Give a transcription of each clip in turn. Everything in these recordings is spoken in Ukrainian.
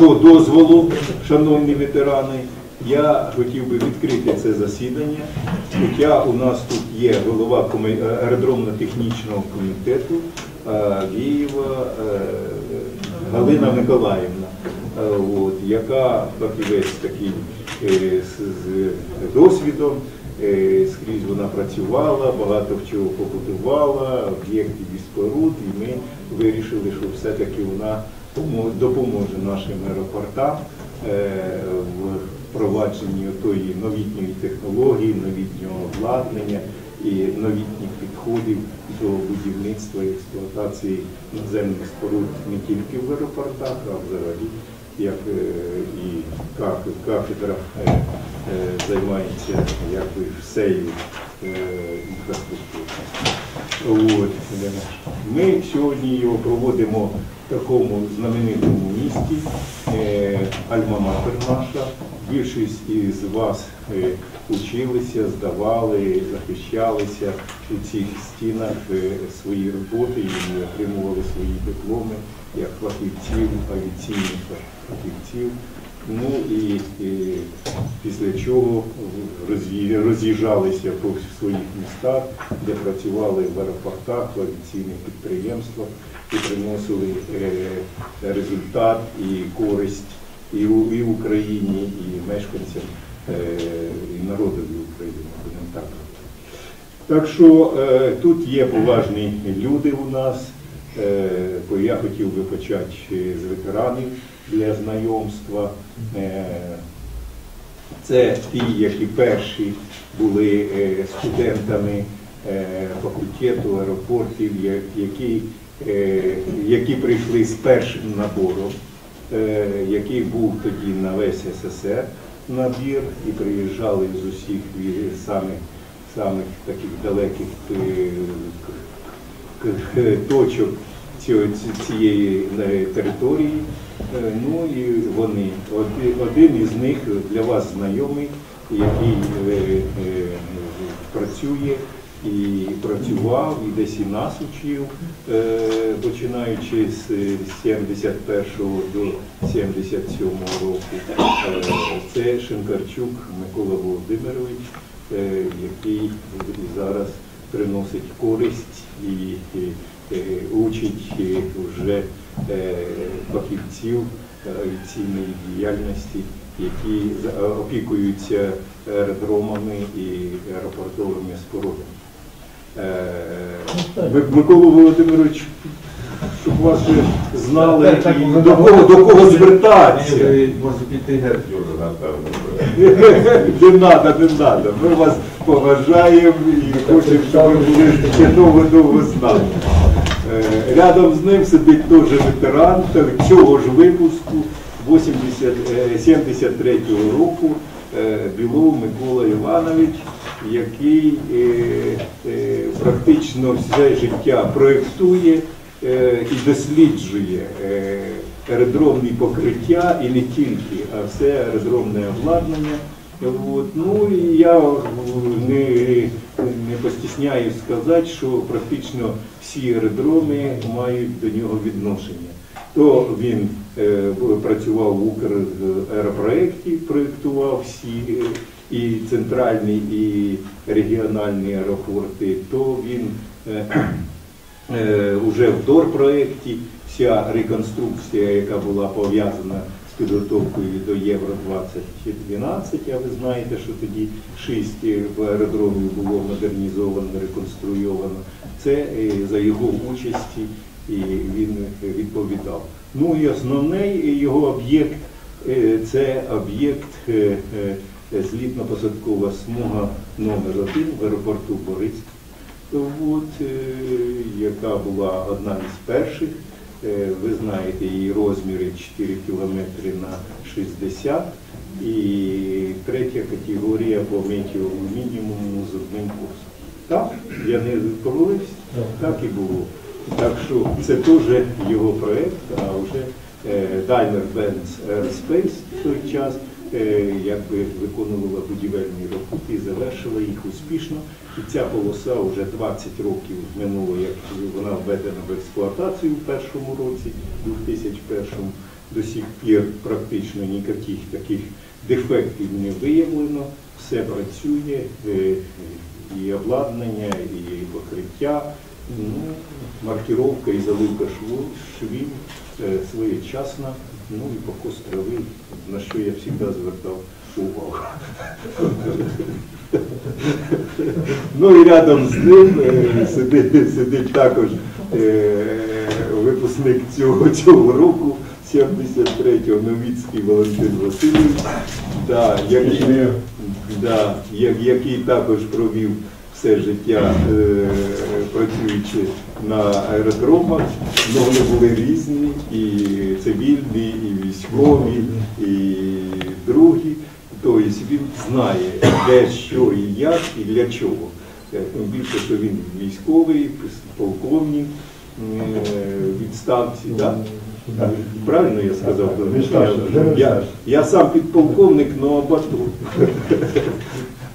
вашого дозволу, шановні ветерани, я хотів би відкрити це засідання. Хоча у нас тут є голова коми- аеродромно-технічного комітету е, Вієва е, Галина Миколаївна, е, от, яка фахівець такий е, з, досвідом. Е, Скрізь вона працювала, багато чого побудувала, об'єктів і споруд, і ми вирішили, що все-таки вона допоможе нашим аеропортам е, в впровадженні тої новітньої технології, новітнього обладнання і новітніх підходів до будівництва і експлуатації наземних споруд не тільки в аеропортах, а взагалі як е, і кафедра е, займається якби всею е, інфраструктурою. Ми сьогодні його проводимо такому знаменитому місті, е, Альма-Матер наша. Більшість із вас е, училися, здавали, захищалися у цих стінах е, свої роботи і отримували свої дипломи як фахівців, авіаційних фахівців. Ну і, і після чого роз'їжджалися по своїх містах, де працювали в аеропортах, в авіаційних підприємствах і приносили е, результат і користь і, і Україні, і мешканцям, е, і народові України, будемо так говорити. Так що е, тут є поважні люди у нас. Е, бо я хотів би почати з ветеранів для знайомства. Е, це ті, які перші були е, студентами е, факультету аеропортів, які, які прийшли з першим набором, який був тоді на весь СССР набір і приїжджали з усіх самих, самих таких далеких точок цієї території. Е, Ну і вони. Один із них для вас знайомий, який е, е, працює і працював, і десь і нас учив, починаючи з 71 до 77 року. Це Шинкарчук Микола Володимирович, який зараз приносить користь і, учить вже фахівців авіаційної діяльності, які опікуються аеродромами і аеропортовими спорудами. Е, Микола Володимирович, щоб вас знали, Так, так, і до кого, до кого звертатися. Може піти геть напевно. Не треба, не треба. Ми вас поважаємо і хочемо, щоб ви були ще довго-довго з нами. Е, Рядом з ним сидить теж ветеран цього ж випуску 80, е, 73-го року е, Білов Микола Іванович, який практично все життя проєктує і досліджує аеродромні покриття і не тільки, а все аеродромне обладнання. От. Ну і я не, не постісняюсь сказати, що практично всі аеродроми мають до нього відношення. То він е, працював в Украеропроекті, проєктував всі е, і центральні, і регіональні аеропорти, то він е, е, уже в ДОР-проєкті вся реконструкція, яка була пов'язана підготовкою до Євро 2012, а ви знаєте, що тоді шість е, аеродромів було модернізовано, реконструйовано. Це е, за його участі він відповідав. Ну і основний його об'єкт е, це об'єкт е, злітно-посадкова смуга номер 1 в аеропорту Бориськ. Е, яка була одна із перших. Е, Ви знаєте, її розміри 4 кілометри на 60 і третя категорія по метіовому мінімуму з одним курсом. Так, я не помилився, так і було. Так що це теж його проєкт, а вже е, Daimler-Benz Aerospace в той час е, якби виконувала будівельні роботи і завершила їх успішно. І ця полоса вже 20 років минуло, як вона введена в експлуатацію в першому році, 2001 до сих пір практично ніяких таких дефектів не виявлено, все працює, е, і обладнання, і покриття, ну, маркіровка і заливка швів е, своєчасна, ну і покос трави, на що я завжди звертав увагу. Ну і рядом з ним е, сидить, сидить також е, випускник цього, цього року, 73-го, Новіцький Валентин Васильович, да, який, да, який також провів все життя, е, працюючи на аеродромах. Ну, вони були різні, і цивільні, і військові, і другі. Тобто він знає, де, що і як, і для чого. Е, Тим більше, що він військовий, полковник, е, відставці, да? Правильно я сказав? Я, я сам підполковник, но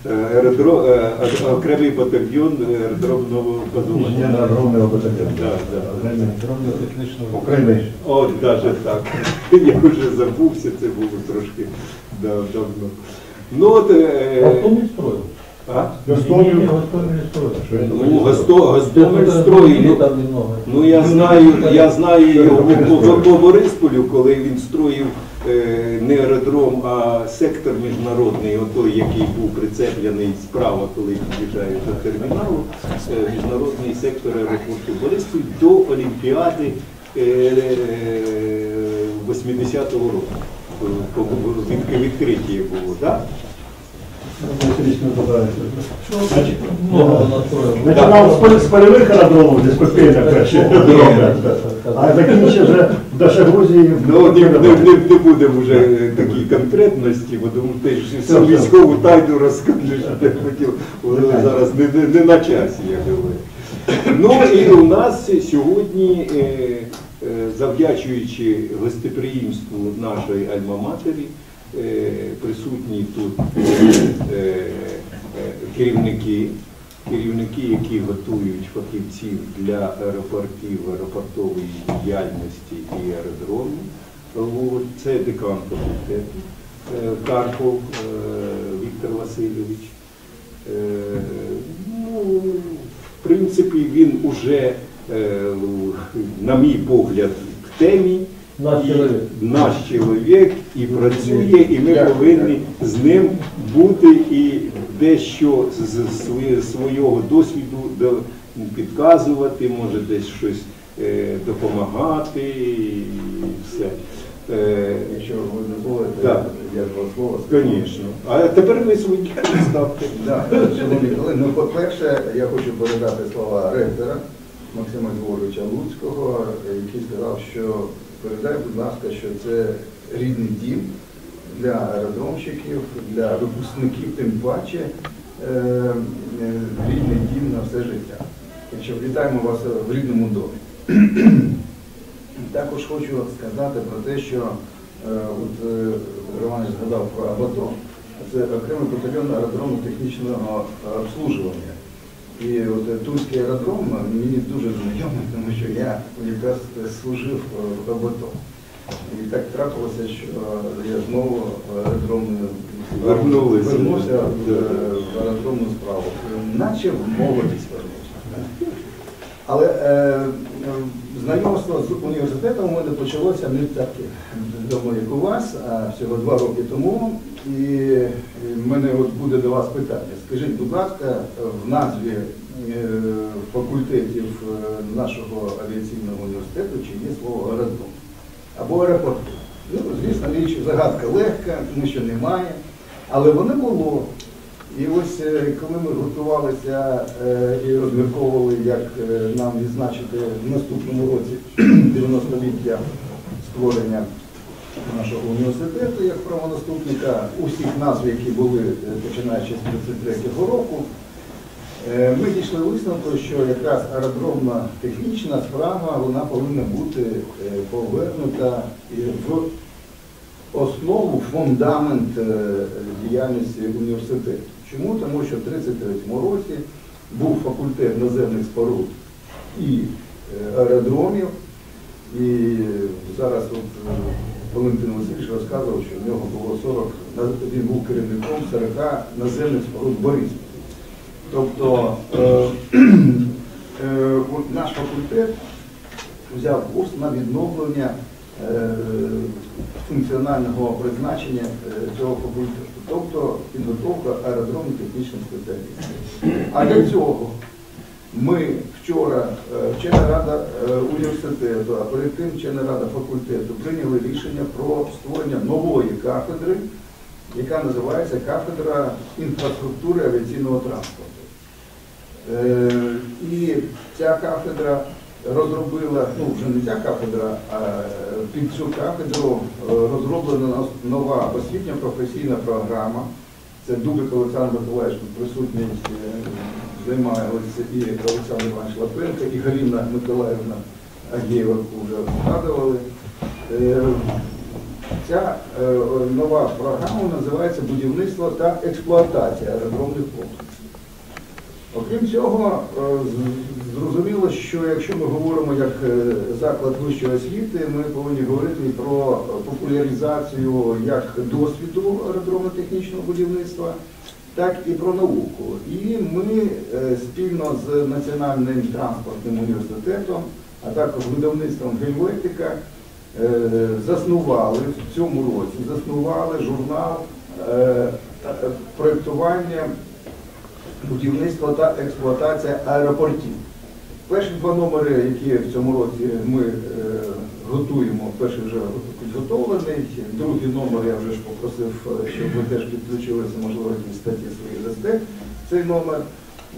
е, е, Окремий батальйон аеродромного базування. Інженерно-агромного батальйону. Да, да. Окремий. От навіть так. Я вже забувся, це було трошки да, давно. Ну от. е, Гостомель строил. А? Гостомель. Строил. Ну, Госто, Гостомель Я Ну. Ну я знаю, я знаю його по Борисполю, коли він строїв е, не аеродром, а сектор міжнародний, отой, який був прицеплений справа, коли під'їжджають до терміналу, е, міжнародний сектор аеропорту Бориспіль до Олімпіади е, 80-го року. Відкриття було, так? Значить, Много настроил. Починав з, з польових аеродромів, десь копійна перші дороги. А закінчив вже в Дашагузії. Ну, не, будемо вже е, такі конкретності, бо думаю, ти ж все. військову тайну розкажеш, що ти хотів, зараз не, на часі, я говорю. Ну і у нас сьогодні, е, завдячуючи гостеприємству нашої альма-матері, е, присутні тут е, е, керівники, керівники, які готують фахівців для аеропортів, аеропортової діяльності і аеродромів. Це декан факультету е, Карпов е, Віктор Васильович. Е, Ну, в принципі, він уже, е, на мій погляд, в темі. Наш чоловік. Наш чоловік і працює, і ми повинні з ним бути і дещо з свого досвіду підказувати, може десь щось е, допомагати і все. Е, Якщо ви не дозволите, Так. я два слова. Звісно. А тепер ви свої ставте. Да, ну, по-перше, я хочу передати слова ректора Максима Григоровича Луцького, який сказав, що передай, будь ласка, що це рідний дім для аеродромщиків, для випускників, тим паче е, е, рідний дім на все життя. Так що вітаємо вас в рідному домі. Також хочу сказати про те, що е, от е, Роман згадав про АБАТО. Це окремий батальйон аеродромно-технічного обслужування. І от е, Тульський аеродром мені дуже знайомий, тому що я якраз служив е, в АБАТО. І так трапилося, що я знову в аеродромну вернувся в, е, аеродромну справу. Наче в молодість вернувся. Але е, е, знайомство з університетом у мене почалося не так давно, як у вас, а всього два роки тому. І в мене от буде до вас питання. Скажіть, будь ласка, в назві е, факультетів е, нашого авіаційного університету чи є слово аеродром або аеропорт. Ну, звісно, річ загадка легка, тому немає. Але воно було. І ось е, коли ми готувалися і розмірковували, як нам відзначити в наступному році 90-ліття створення нашого університету як правонаступника, усіх назв, які були е, починаючи з 33-го року, е, ми дійшли висновку, що якраз аеродромна технічна справа вона повинна бути е, повернута в основу, фундамент діяльності університету. Чому? Тому що в 33-му році був факультет наземних споруд і аеродромів, і зараз от Валентин Васильович розказував, що в нього було 40, він був керівником 40 наземних споруд Бориспіль. Тобто е, е, наш факультет взяв курс на відновлення е, функціонального призначення е, цього факультету, тобто підготовка аеродромних технічних спеціалістів. А для цього ми вчора, е, вчена рада е, університету, а перед тим вчена рада факультету прийняли рішення про створення нової кафедри, яка називається кафедра інфраструктури авіаційного транспорту. Е, І ця кафедра розробила, ну вже не ця кафедра, а під цю кафедру розроблена нова освітня професійна програма. Це Дубик Олександр Миколаївич присутній займається і Олександр Іванович Лапенко, і Галина Миколаївна Агієва, яку вже згадували. Е, Ця е, нова програма називається Будівництво та експлуатація аеродромних комплексів. Окрім цього, е, зрозуміло, що якщо ми говоримо як заклад вищої освіти, ми повинні говорити про популяризацію як досвіду аеродромно-технічного будівництва, так і про науку. І ми е, спільно з Національним транспортним університетом, а також видавництвом Гельветика е, заснували в цьому році, заснували журнал е, проєктування будівництво та експлуатація аеропортів. Перші два номери, які в цьому році ми готуємо, перший вже підготовлений, другий номер я вже ж попросив, е, щоб ви теж підключилися, можливо, якісь статті свої дасте. Цей номер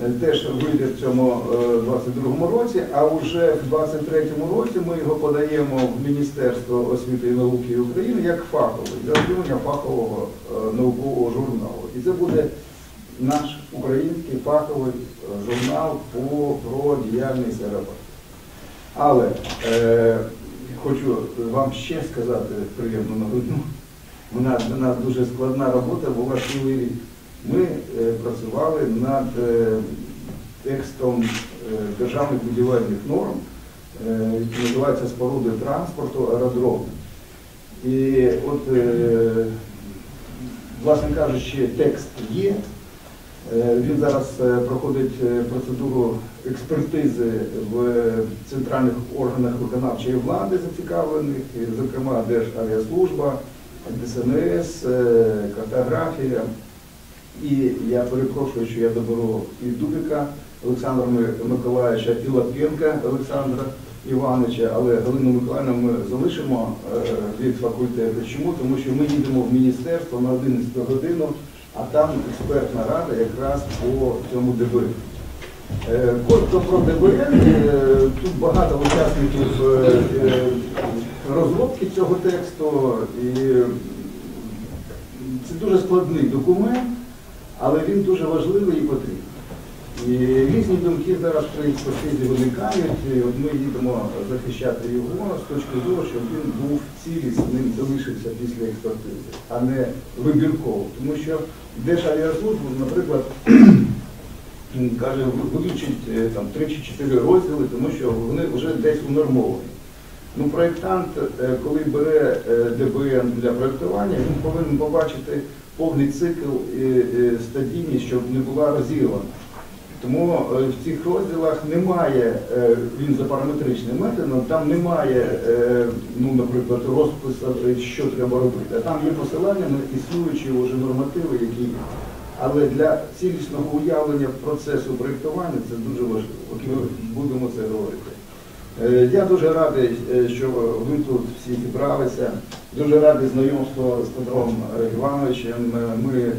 е, теж вийде в цьому е, 22-му році, а вже в 23-му році ми його подаємо в Міністерство освіти і науки України як фаховий, для отримання фахового е, наукового журналу. І це буде наш український фаховий е, журнал по, про діяльність аеропорту. Але е, хочу вам ще сказати приємну новину. У нас, у нас дуже складна робота була цілий рік. Ми е, працювали над е, текстом е, державних будівельних норм, які називаються споруди транспорту аеродрому. І от, власне кажучи, текст є. Він зараз проходить процедуру експертизи в центральних органах виконавчої влади зацікавлених, зокрема Державіаслужба, ДСНС, е, картографія. І я перепрошую, що я доберу і Дубіка Олександра Ми- Миколаївича, і Лапенка Олександра Івановича, але Галину Миколаївну ми залишимо е, від факультету. Чому? Тому що ми їдемо в міністерство на 11 годину, а там експертна рада якраз по цьому ДБР. Е, Коротко про ДБР. Е, Тут багато учасників е, розробки цього тексту. І це дуже складний документ, але він дуже важливий і потрібний. І різні думки зараз при експертизі виникають. І от ми їдемо захищати його з точки зору, щоб він був цілісним, залишився після експертизи, а не вибірково. Тому що Державіаслужба, наприклад, каже, вивчить е, там 3 чи 4 розділи, тому що вони вже десь унормовані. Ну, проєктант, е, коли бере е, ДБН для проєктування, він повинен побачити повний цикл стадійність, щоб не була розірвана. Тому в цих розділах немає, він за параметричним методом, там немає, ну, наприклад, розпису, що треба робити. А там є посилання на існуючі вже нормативи, які. Але для цілісного уявлення процесу проєктування це дуже важливо. От ми будемо це говорити. Е, Я дуже радий, е, що ви тут всі зібралися. Дуже радий знайомству з Петром Івановичем. Е, Ми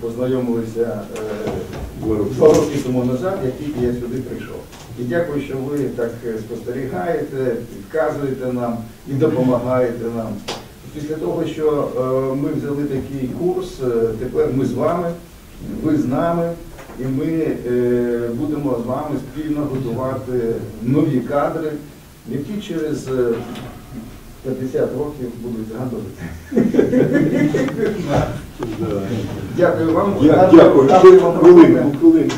познайомилися два роки тому назад, як тільки я сюди прийшов. І дякую, що ви так спостерігаєте, підказуєте нам і допомагаєте нам. Після того, що е, ми взяли такий курс, е, тепер ми з вами, ви з нами, і ми е, будемо з вами спільно готувати нові кадри, які через 50 років будуть згадувати. Дякую вам. Дякую. Хвилинку, хвилинку.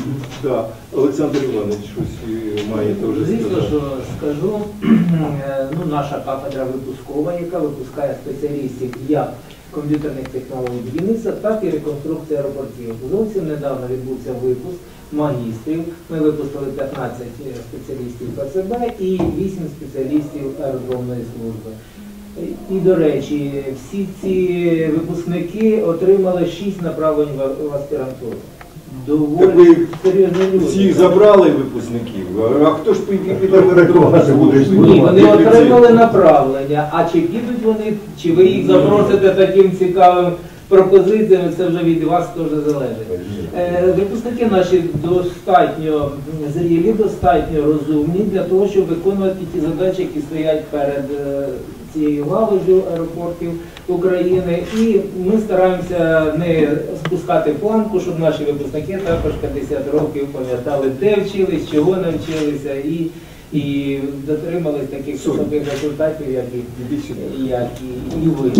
Олександр Іванович щось е, має теж Звісно, що скажу, е, ну, наша кафедра випускова, яка випускає спеціалістів як комп'ютерних технологій будівництва, так і реконструкції аеропортів. Зовсім недавно відбувся випуск магістрів. Ми випустили 15 спеціалістів ПЦБ і 8 спеціалістів аеродромної служби. І, до речі, всі ці випускники отримали 6 направлень в аспірантуру. Доволі ви серйозні люди. Всіх забрали випускників, а хто ж будеш. Ні, вони отримали направлення, а чи підуть вони, чи ви їх запросите таким цікавим пропозиціями, це вже від вас теж залежить. Е, Випускники наші достатньо зрілі, достатньо розумні для того, щоб виконувати ті задачі, які стоять перед е, цією галузю аеропортів України. І ми стараємося не спускати планку, щоб наші випускники також 50 років пам'ятали, де вчились, чого навчилися і, і дотримались таких високих результатів, як і, як і, і ви.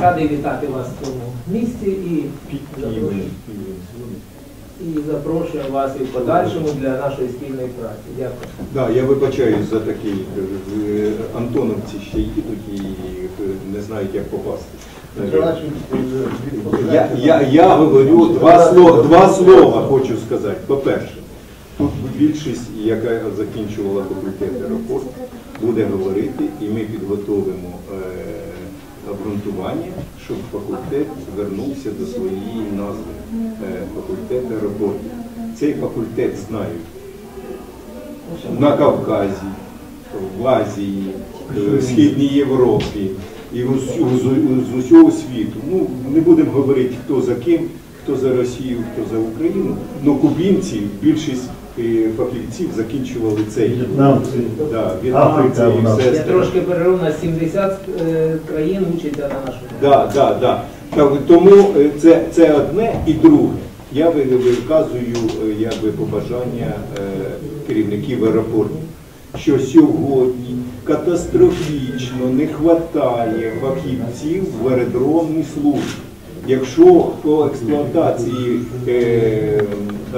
Радий вітати вас в цьому місці і і запрошую вас і в подальшому для нашої спільної праці. Дякую. Да, я вибачаюсь за такий е, Антоновці ще їдуть і е, не знають, як попасти. Я, я, я говорю два слова, два слова хочу сказати. По-перше, тут більшість, яка закінчувала факультет аеропорт, буде говорити, і ми підготовимо е, обґрунтування, щоб факультет звернувся до своєї назви е, факультет аеропорту. Цей факультет знають на Кавказі, в Азії, е, в Східній Європі і з, усього світу. Ну, не будемо говорити, хто за ким, хто за Росію, хто за Україну. Ну, кубінці, більшість фахівців закінчували цей. В'єтнамці. Да, в'єтнамці Африка у і нас. все Я остальне. трошки перерив на 70 е, країн учиться на нашому. Да, да, да. Так, тому е, це, це одне і друге. Я ви- виказую е, якби, побажання е, керівників аеропортів, що сьогодні катастрофічно не вистачає фахівців в аеродромній службі. Якщо по експлуатації е,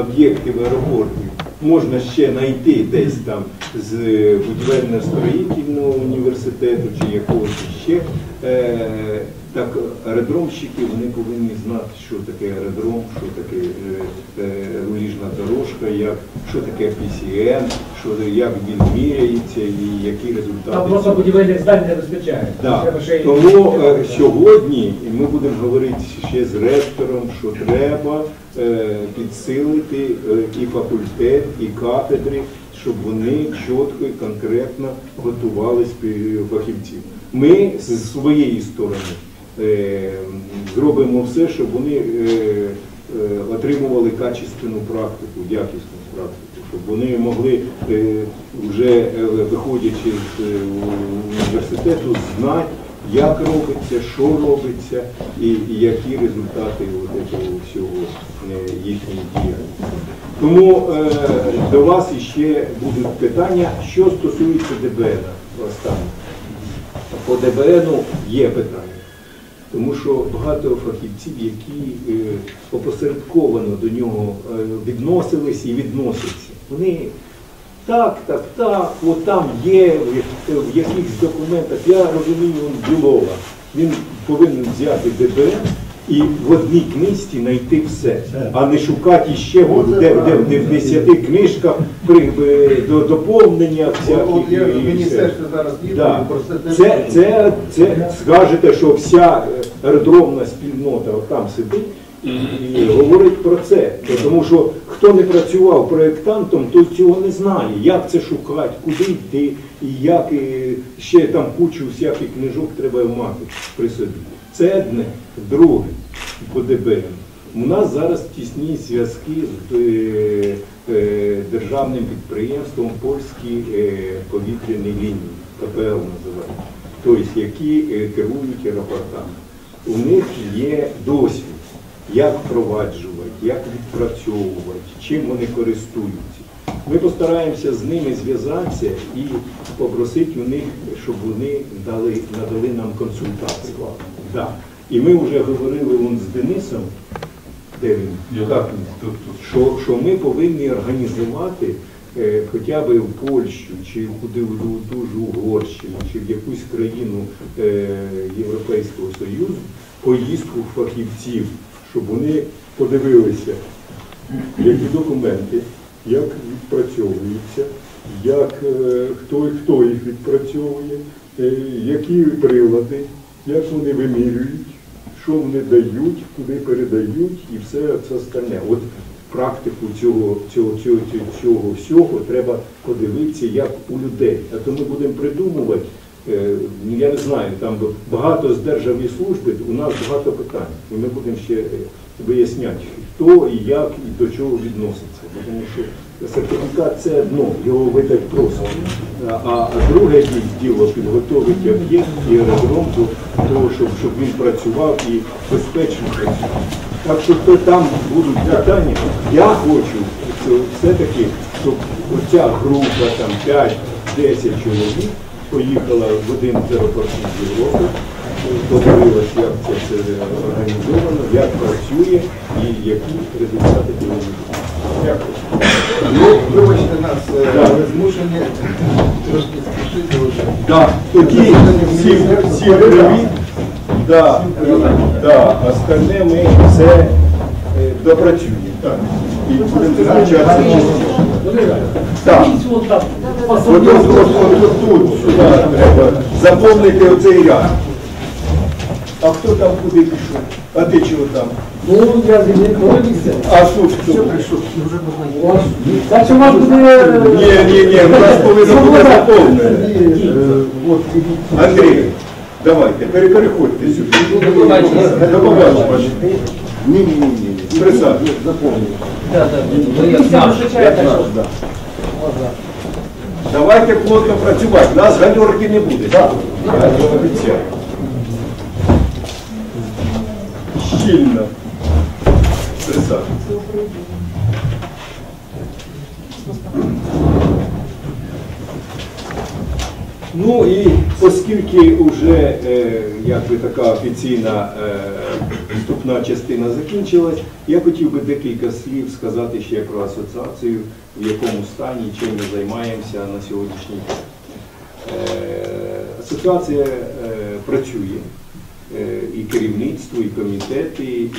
об'єктів аеропортів можна ще знайти десь там з будівельно-строїтельного університету чи якогось ще, е, так аеродромщики вони повинні знати, що таке аеродром, що таке е, е, дорожка, як, що таке PCN, що, як він міряється і які результати. Там просто будівельних здань не вистачає. Да. Тому сьогодні ми будемо говорити ще з ректором, що треба підсилити е, і факультет, і кафедри, щоб вони чітко і конкретно готували фахівців. Ми з своєї сторони е, зробимо все, щоб вони е, е, отримували качественну практику, якісну практику, щоб вони могли е, вже е, виходячи з е, університету знати, як робиться, що робиться і, і які результати от цього всього е, їхньої діяльності. Тому е, до вас іще будуть питання, що стосується ДБН. Останнє. По ДБНу є питання. Тому що багато фахівців, які е, опосередковано до нього е, відносились і відносяться, вони так, так, так, от там є в, якихось документах, я розумію, він Білова, він повинен взяти ДБН і в одній книжці знайти все, а не шукати Ну, це де, де, де в десяти книжках при е, до доповнення От всяких. і все. Да. Це, це, це скажете, що вся е, аеродромна спільнота от там сидить і, і говорить про це. Тому що хто не працював проєктантом, той цього не знає, як це шукати, куди йти, і як е, ще там кучу всяких книжок треба мати при собі. Це одне. Друге, по ДБН. У нас зараз тісні зв'язки з е, е, державним підприємством польські е, повітряні лінії, КПЛ називають, тобто які е, керують аеропортами. У них є досвід, як впроваджувати, як відпрацьовувати, чим вони користуються. Ми постараємося з ними зв'язатися і попросити у них, щоб вони дали, надали нам консультацію. Да. І ми вже говорили вон з Денисом, де він? Тут. що, що ми повинні організувати е, хоча б в Польщу, чи куди в ту ж Угорщину, чи в якусь країну е, Європейського Союзу поїздку фахівців, щоб вони подивилися, які документи, як відпрацьовуються, як, е, хто, хто їх відпрацьовує, е, які прилади, як вони вимірюють, що вони дають, куди передають і все це остальне. От практику цього, цього, цього, цього, всього треба подивитися, як у людей. А то ми будемо придумувати, я не знаю, там багато з державної служби, у нас багато питань. І ми будемо ще е, виясняти, хто і як і до чого відноситься. Тому що сертифікат це одно, його видати просто. А, друге діло підготовити об'єкт і аеродром до того, щоб, щоб він працював і безпечно працював. Так що то там будуть питання. Я хочу все-таки, щоб оця група там 5-10 чоловік поїхала в один з аеропортів Європи, подивилась, як це все організовано, як працює і які результати бути. Дякую. Ну, вибачте нас, е, ми змушені трошки спішити вже. Да, тоді всім, всім привіт. Да, да, остальне ми все е, допрацюємо. Так. І будемо зустрічатися. Так. От, от, от, от, от тут, сюди треба заповнити оцей ряд. А хто там куди пішов? А ти чого там? Ну, я з ним проводився. А тут хто прийшов? Так що у вас буде... Ні, ні, ні, у нас повинно бути заповнене. Андрій, давайте, пере- переходьте сюди. До побачення. До побачення. Ні, ні, ні, Ні. Присадь. Да, да. Давайте плотно працювати. Нас галерки не буде. Да. Щільно. Присадь. Ну і оскільки вже якби така офіційна е, вступна частина закінчилась, я хотів би декілька слів сказати ще про асоціацію, в якому стані, чим ми займаємося на сьогоднішній день. Е, асоціація е, працює, і керівництво, і комітети, і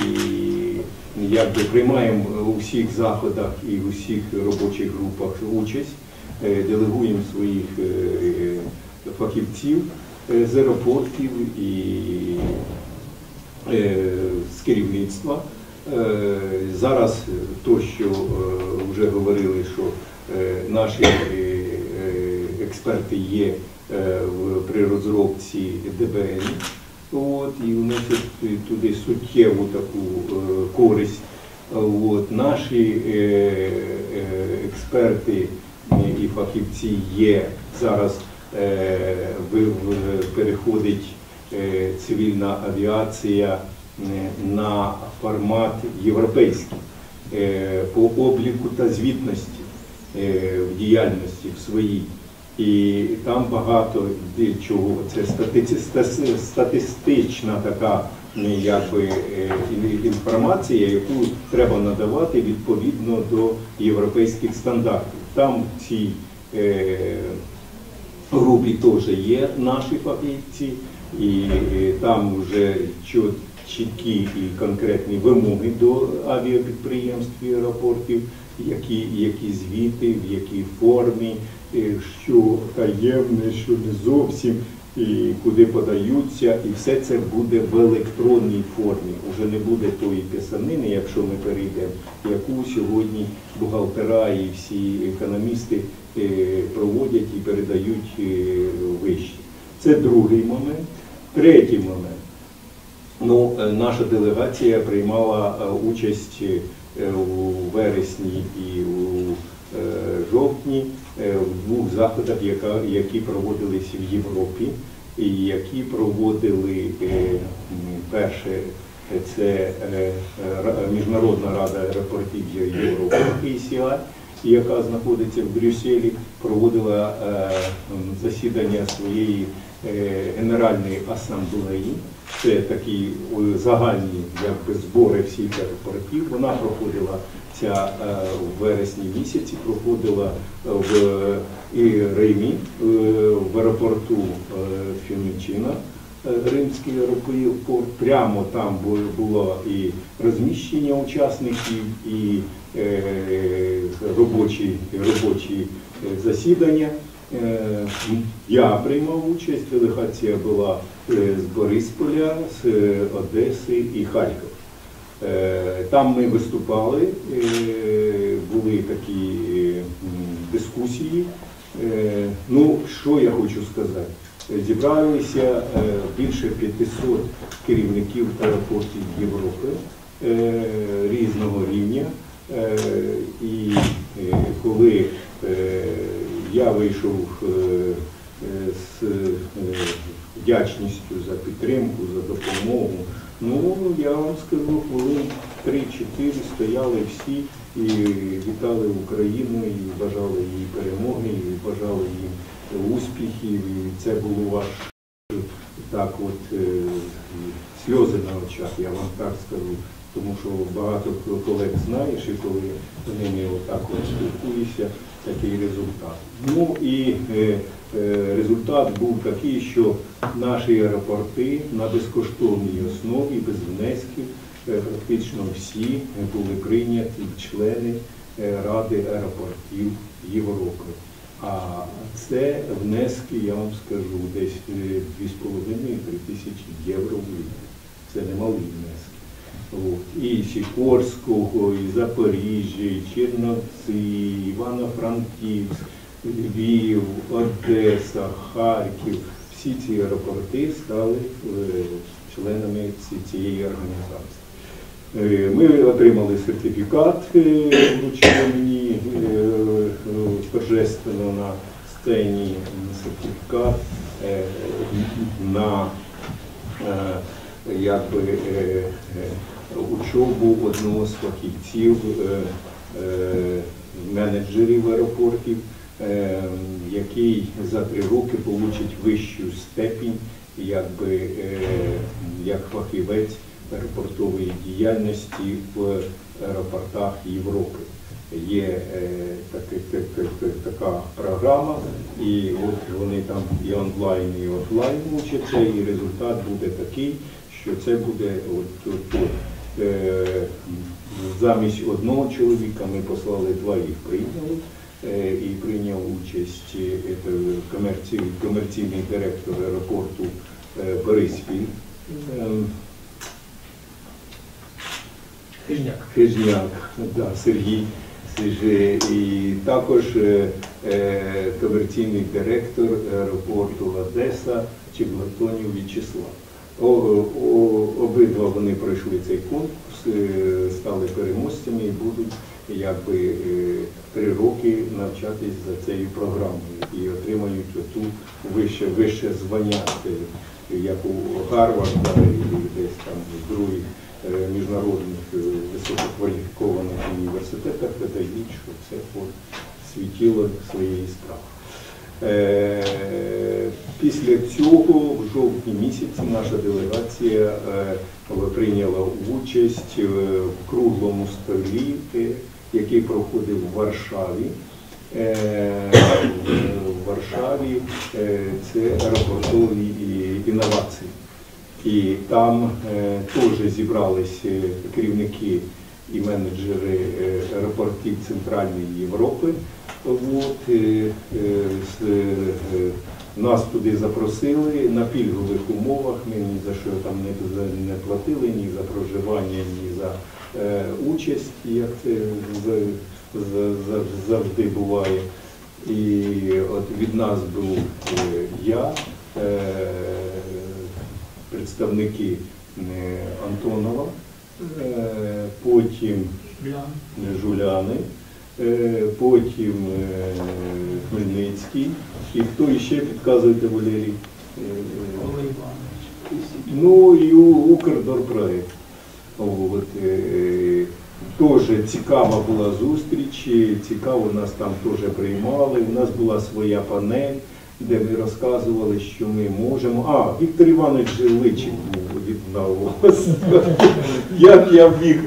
якби приймаємо у всіх заходах і у всіх робочих групах участь, делегуємо своїх фахівців е, з аеропортів і е, з керівництва. Е, Зараз то, що вже говорили, що наші експерти є при розробці ДБН, от, і вносять туди суттєву таку користь. От, наші експерти і фахівці є зараз переходить е, цивільна авіація е, на формат європейський е, по обліку та звітності е, в діяльності в своїй. І там багато чого. Це стати- статистична така е, якби, е, інформація, яку треба надавати відповідно до європейських стандартів. Там е, групі теж є наші фахівці, і там вже чіткі і конкретні вимоги до авіапідприємств і аеропортів, які, які звіти, в якій формі, що таємне, що не зовсім, і куди подаються, і все це буде в електронній формі. Уже не буде тої писанини, якщо ми перейдемо, яку сьогодні бухгалтера і всі економісти проводять і передають е, вище. Це другий момент. Третій момент. Ну, е, наша делегація приймала е, участь е, у вересні і у е, жовтні е, в двох заходах, які проводились в Європі, і які проводили е, перше е, це е, Міжнародна рада аеропортів Європи, PCI, яка знаходиться в Брюсселі, проводила е, засідання своєї е, Генеральної асамблеї. Це такі загальні якби, збори всіх аеропортів. Вона проходила ця е, в вересні місяці, проходила в Римі, в аеропорту Фіумічіна. Е, Римський аеропорт. Прямо там бу- було і розміщення учасників, і робочі, робочі е, засідання. Е, Я приймав участь, делегація була е, з Борисполя, з е, Одеси і Харкова. Е, Там ми виступали, е, були такі е, дискусії. Е, Ну, що я хочу сказати? Зібралися е, більше 500 керівників аеропортів Європи е, різного рівня. Е, І е, коли е, я вийшов з вдячністю за підтримку, за допомогу, ну я вам скажу, хвилин 3-4 стояли всі і вітали Україну, і бажали їй перемоги, і бажали їй успіхів. І це було ваш так от сльози на очах, я вам так скажу. Тому що багато колег знаєш, і коли з ними отак от спілкуєшся, такий результат. Ну і е, е, результат був такий, що наші аеропорти на безкоштовній основі, без внесків, е, практично всі були прийняті члени е, Ради аеропортів Європи. А це внески, я вам скажу, десь е, 2,5-3 тисячі євро в рік. Це немалі внески. От. І Сікорського, і Запоріжжя, і Черновці, Івано-Франківськ, Львів, Одеса, Харків. Всі ці аеропорти стали е, членами цієї організації. Е, Ми отримали сертифікат, е, вручили мені торжественно на сцені сертифікат на якби, учобу одного з фахівців, е, е, менеджерів аеропортів, е, який за три роки получить вищу степінь як фахівець аеропортової діяльності в аеропортах Європи. Є так- так- так- така програма, і от вони там і онлайн, і офлайн учаться, і результат буде такий, що це буде от, от, от, замість одного чоловіка ми послали два їх прийняли. Е, і прийняв участь е, комерційний, комерційний директор аеропорту е, Бориспіль. Ем, Хижняк. Хижняк, да, Сергій і також е, е, комерційний директор аеропорту Одеса Чеглатонів В'ячеслав. О, о, обидва вони пройшли цей конкурс, е, стали переможцями і будуть якби е, три роки навчатись за цією програмою і отримають оту вище, вище звання, як у Гарварда і десь там в других е, міжнародних е, висококваліфікованих університетах видають, що це світіло своєї справи. Е, Після цього, в жовтні місяці, наша делегація е, прийняла участь е, в круглому столі, який проходив в Варшаві. В Варшаві це аеропортові інновації. І там теж зібралися керівники і менеджери е, аеропортів Центральної Європи. От, е, е, нас туди запросили на пільгових умовах. Ми ні за що там не, платили, ні за проживання, ні за участь, як це завжди буває. І от від нас був я, представники Антонова, потім Жуляни, е, потім е, Хмельницький. І хто іще підказуєте Валерій? Е, Ну і Укрдорпроект. От, е, цікава була зустріч, цікаво нас там теж приймали. У нас була своя панель, де ми розказували, що ми можемо. А, Віктор Іванович Личик був від нас. Як я міг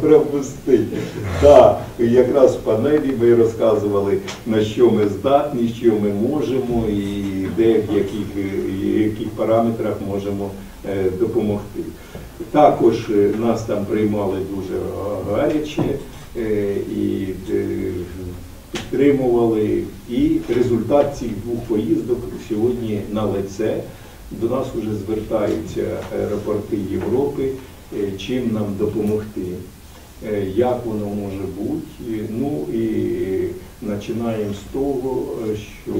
пропустити? Так, якраз в панелі ми розказували, на що ми здатні, що ми можемо і де в яких, яких параметрах можемо е, допомогти. Також е, нас там приймали дуже гаряче е, і підтримували. І результат цих двох поїздок сьогодні на лице. До нас вже звертаються аеропорти Європи, е, чим нам допомогти. Е, Як воно може бути? Ну і починаємо з того, е, що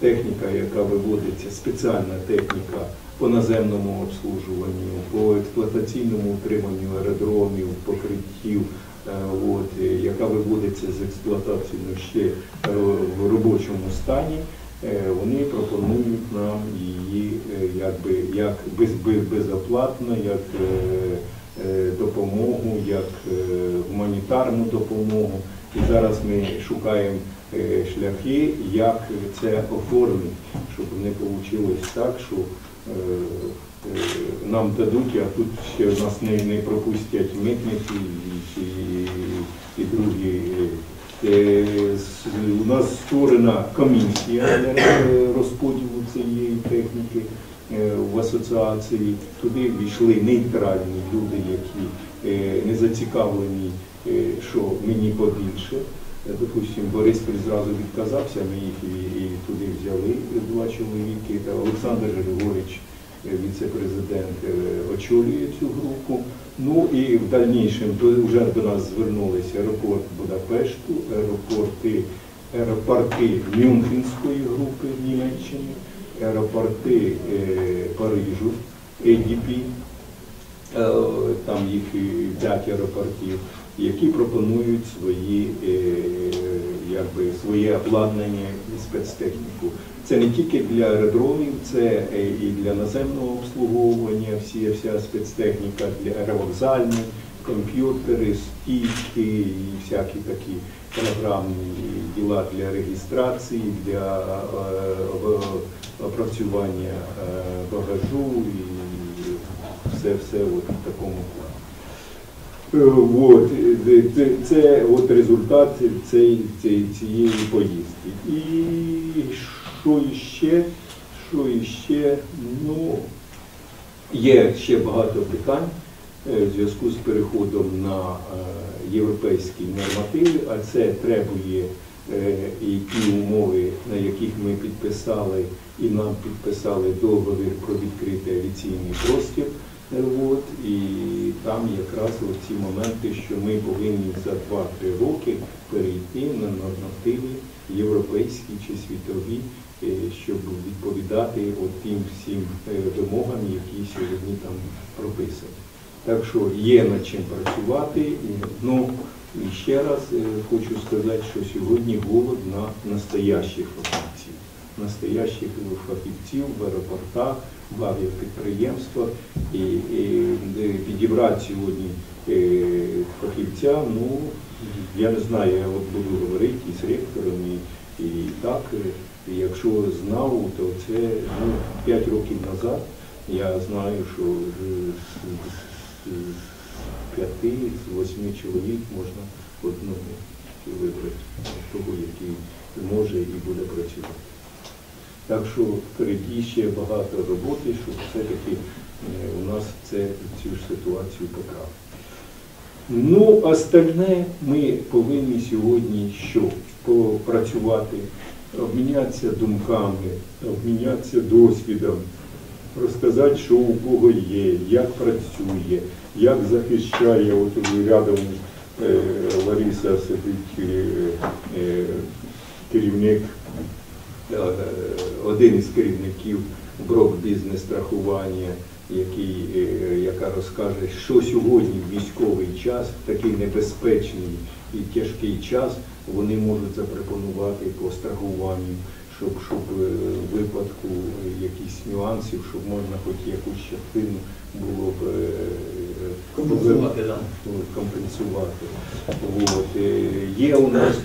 техніка, яка виводиться, спеціальна техніка по наземному обслужуванню, по експлуатаційному утриманню аеродромів, покриттів, е, от, е, яка виводиться з експлуатації ще в робочому стані, е, вони пропонують нам її е, якби, як без, без- безоплатно, як е, е, допомогу, як е, гуманітарну допомогу. І зараз ми шукаємо е, шляхи, як це оформити, щоб не вийшло так, що е, е, нам дадуть, а тут ще нас не, не пропустять митники і, і, і другі. Е, У нас створена комісія е, розподілу цієї техніки е, в асоціації. Туди війшли нейтральні люди, які е, не зацікавлені, е, що мені побільше. Е, Допустим, Бориспіль зразу відказався, ми їх і, і туди взяли два чоловіки. Олександр Григорович, е, віце-президент, е, очолює цю групу. Ну і в дальнішому вже до нас звернулися аеропорт Будапешту, аеропорти, аеропорти Мюнхенської групи в Німеччині, аеропорти е, Парижу, ADP, Е, там їх і п'ять аеропортів, які пропонують свої, е, якби, своє обладнання і спецтехніку. Це не тільки для аеродромів, це е, і для наземного обслуговування, всі, вся спецтехніка для аеровокзальні, комп'ютери, стійки і всякі такі програмні діла для реєстрації, для е, опрацювання е, багажу і все, все от в такому плані. От, це, це от результат цієї, цієї поїздки. І що іще? Що іще? Ну, є ще багато питань е, в зв'язку з переходом на е, європейські нормативи, а це требує е, і ті умови, на яких ми підписали і нам підписали договір про відкритий авіаційний простір. От, і там якраз ці моменти, що ми повинні за 2-3 роки перейти на нормативи європейські чи світові, щоб відповідати тим всім е, вимогам, які сьогодні там прописані. Так що є над чим працювати. Ну, і ще раз е, хочу сказати, що сьогодні голод на настоящих фахівців. Настоящих фахівців в аеропортах, в авіапідприємствах. І, і е, підібрати сьогодні е, фахівця, ну, я не знаю, я от буду говорити і з ректором, і, і так, е, якщо знав, то це ну, 5 років назад я знаю, що з п'яти, з восьми чоловік можна одного вибрати, того, який може і буде працювати. Так що впереді ще багато роботи, щоб все-таки е, у нас це, цю ж ситуацію поправити. Ну, остальне ми повинні сьогодні що? Попрацювати, обмінятися думками, обмінятися досвідом, розказати, що у кого є, як працює, як захищає, от рядом е, Лариса сидить е, е, керівник один із керівників брок бізнес страхування, який, яка розкаже, що сьогодні військовий час, такий небезпечний і тяжкий час, вони можуть запропонувати по страхуванню, щоб, щоб е, випадку якихось нюансів, щоб можна хоч якусь частину було б е, Компенсувати, ну, компенсувати. От. е, Є у нас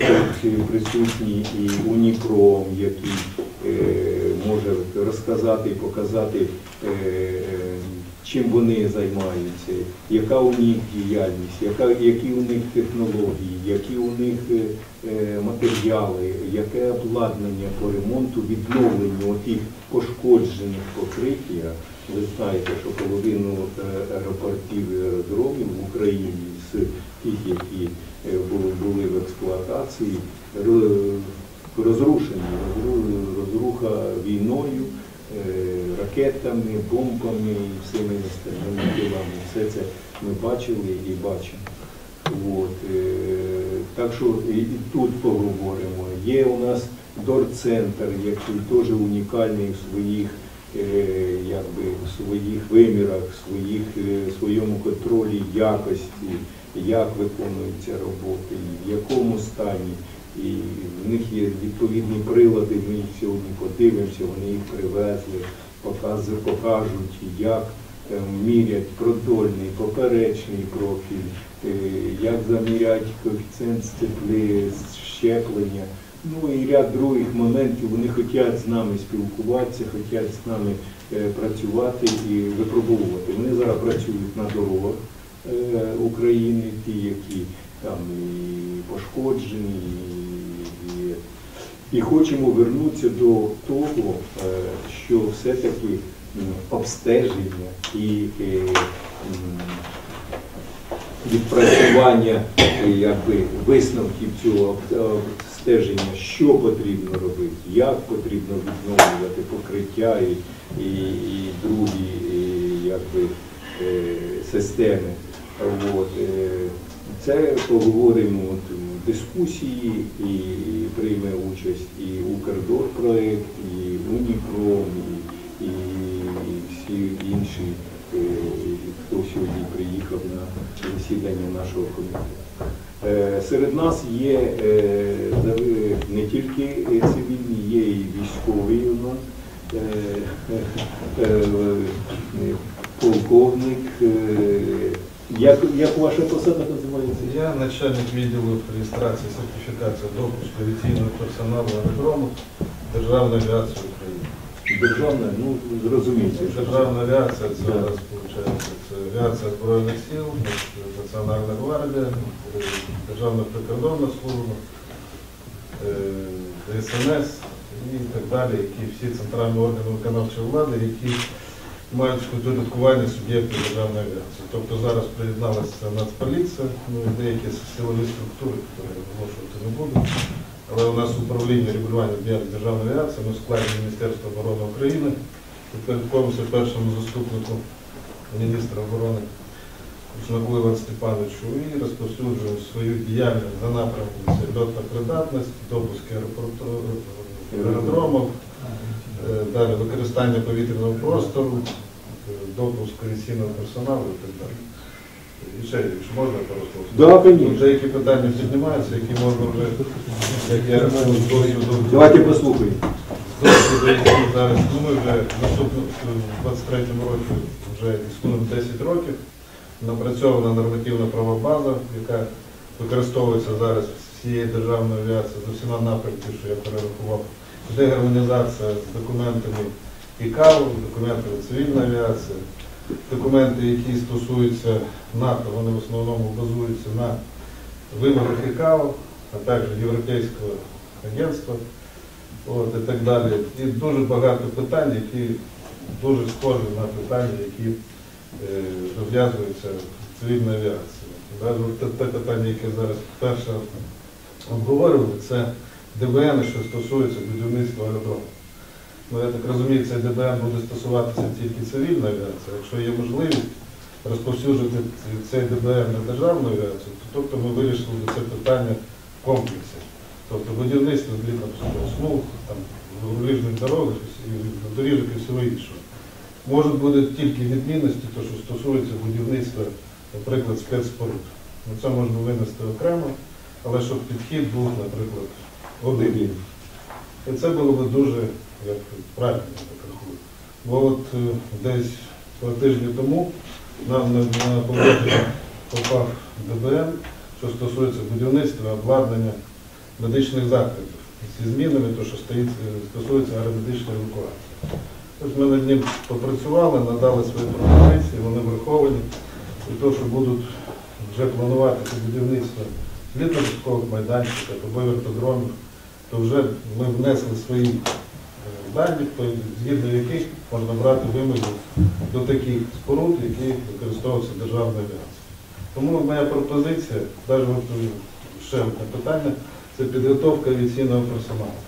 тут присутній і Уніпром, який е, може розказати і показати, е, е, чим вони займаються, яка у них діяльність, яка, які у них технології, які у них е, е, матеріали, яке обладнання по ремонту, відновленню тих пошкоджених покриття. Ви знаєте, що половину е, аеропортів і аеродромів в Україні з тих, які е, були, в експлуатації, розрушені, розруха війною, е, ракетами, бомбами і всіми остальними ділами. Все це ми бачили і бачимо. От, е, так що і, тут поговоримо. Є у нас дор-центр, який теж унікальний в своїх, е, якби, в своїх вимірах, в своїх, е, своєму контролі якості, як виконуються роботи, в якому стані. І в них є відповідні прилади, ми їх сьогодні подивимося, вони їх привезли, покажуть, як е, мірять продольний, поперечний профіль, е, як заміряти коефіцієнт степлі, щеплення. Ну і ряд других моментів. Вони хочуть з нами спілкуватися, хочуть з нами е, працювати і випробовувати. Вони зараз працюють на дорогах України, ті, які там і пошкоджені, і, і, хочемо вернутися до того, е, що все-таки обстеження і е, відпрацювання е, якби, висновків цього обстеження, що потрібно робити, як потрібно відновлювати покриття і, і, і другі якби, системи. От, це поговоримо дискусії і прийме участь і Укрдорпроект, і Уніпром, і, і, всі інші, е, хто сьогодні приїхав на засідання нашого комітету. Е, Серед нас є е, не тільки цивільні, є і військові у нас. Полковник. Як, як ваша посада називається? Я начальник відділу реєстрації сертифікації допуску авіаційного персоналу аеродрому Державної авіації України. Державна, ну зрозумійте. Державна авіація це Да. у нас виходить це авіація Збройних сил, Національна гвардія, Державна прикордонна служба, е, СНС і так далі, які всі центральні органи виконавчої влади, які мають підпорядкування суб'єктів державної авіації. Тобто зараз приєдналася Нацполіція, ну і деякі силові структури, які оголошувати не буду. Але у нас управління регулювання діяльності державної авіації, ми в складі Міністерства оборони України, підпорядковуємося першому заступнику міністра оборони Кучнаку Івану Степановичу і розповсюджуємо свою діяльність за напрямком це льотна придатність, допуск аеродромів, Далі використання повітряного простору, е, допуск авіаційного персоналу і так далі. І ще, якщо можна. Да, конечно. Тут деякі питання піднімаються, які можна вже, як я рахую, з досвіду. Давайте послухаємо. з досвіду, зараз, ну ми вже наступно в 23-му році вже існуємо 10 років. Напрацьована нормативна права база, яка використовується зараз всією державною авіацією за всіма напрямками, що я перерахував. Дегармонізація з документами ІКАО, документами цивільної авіації, документи, які стосуються НАТО, вони в основному базуються на вимогах ІКАО, а також Європейського агентства от, і так далі. І дуже багато питань, які дуже схожі на питання, які е, розв'язуються в цивільній авіації. Те, те питання, яке зараз перше обговорювали, це ДБН, що стосується будівництва аеродрому. Ну, я так розумію, цей ДБН буде стосуватися тільки цивільної авіації. Якщо є можливість розповсюджити цей ДБН на державну авіацію, то тобто ми вирішили це питання в комплексі. Тобто будівництво смуг, там, руліжних дорог, доріжок і всього іншого. Можуть бути тільки відмінності, то, що стосується будівництва, наприклад, спецспоруд. Ну, це можна винести окремо, але щоб підхід був, наприклад, один. І це було б дуже як, правильно, я рахую. Бо от е, десь два тижні тому нам на, погодження попав ДБН, що стосується будівництва, обладнання медичних закладів зі змінами, то, що стоїть, е, стосується аеромедичної евакуації. Тобто ми над ним попрацювали, надали свої пропозиції, вони враховані. І то, що будуть вже планувати будівництво літовського майданчика або вертодромів, то вже ми внесли свої е, дані, згідно яких можна брати вимоги до таких споруд, які використовуються державною авіацією. Тому моя пропозиція, навіть ще одне питання, це підготовка авіаційного персоналу.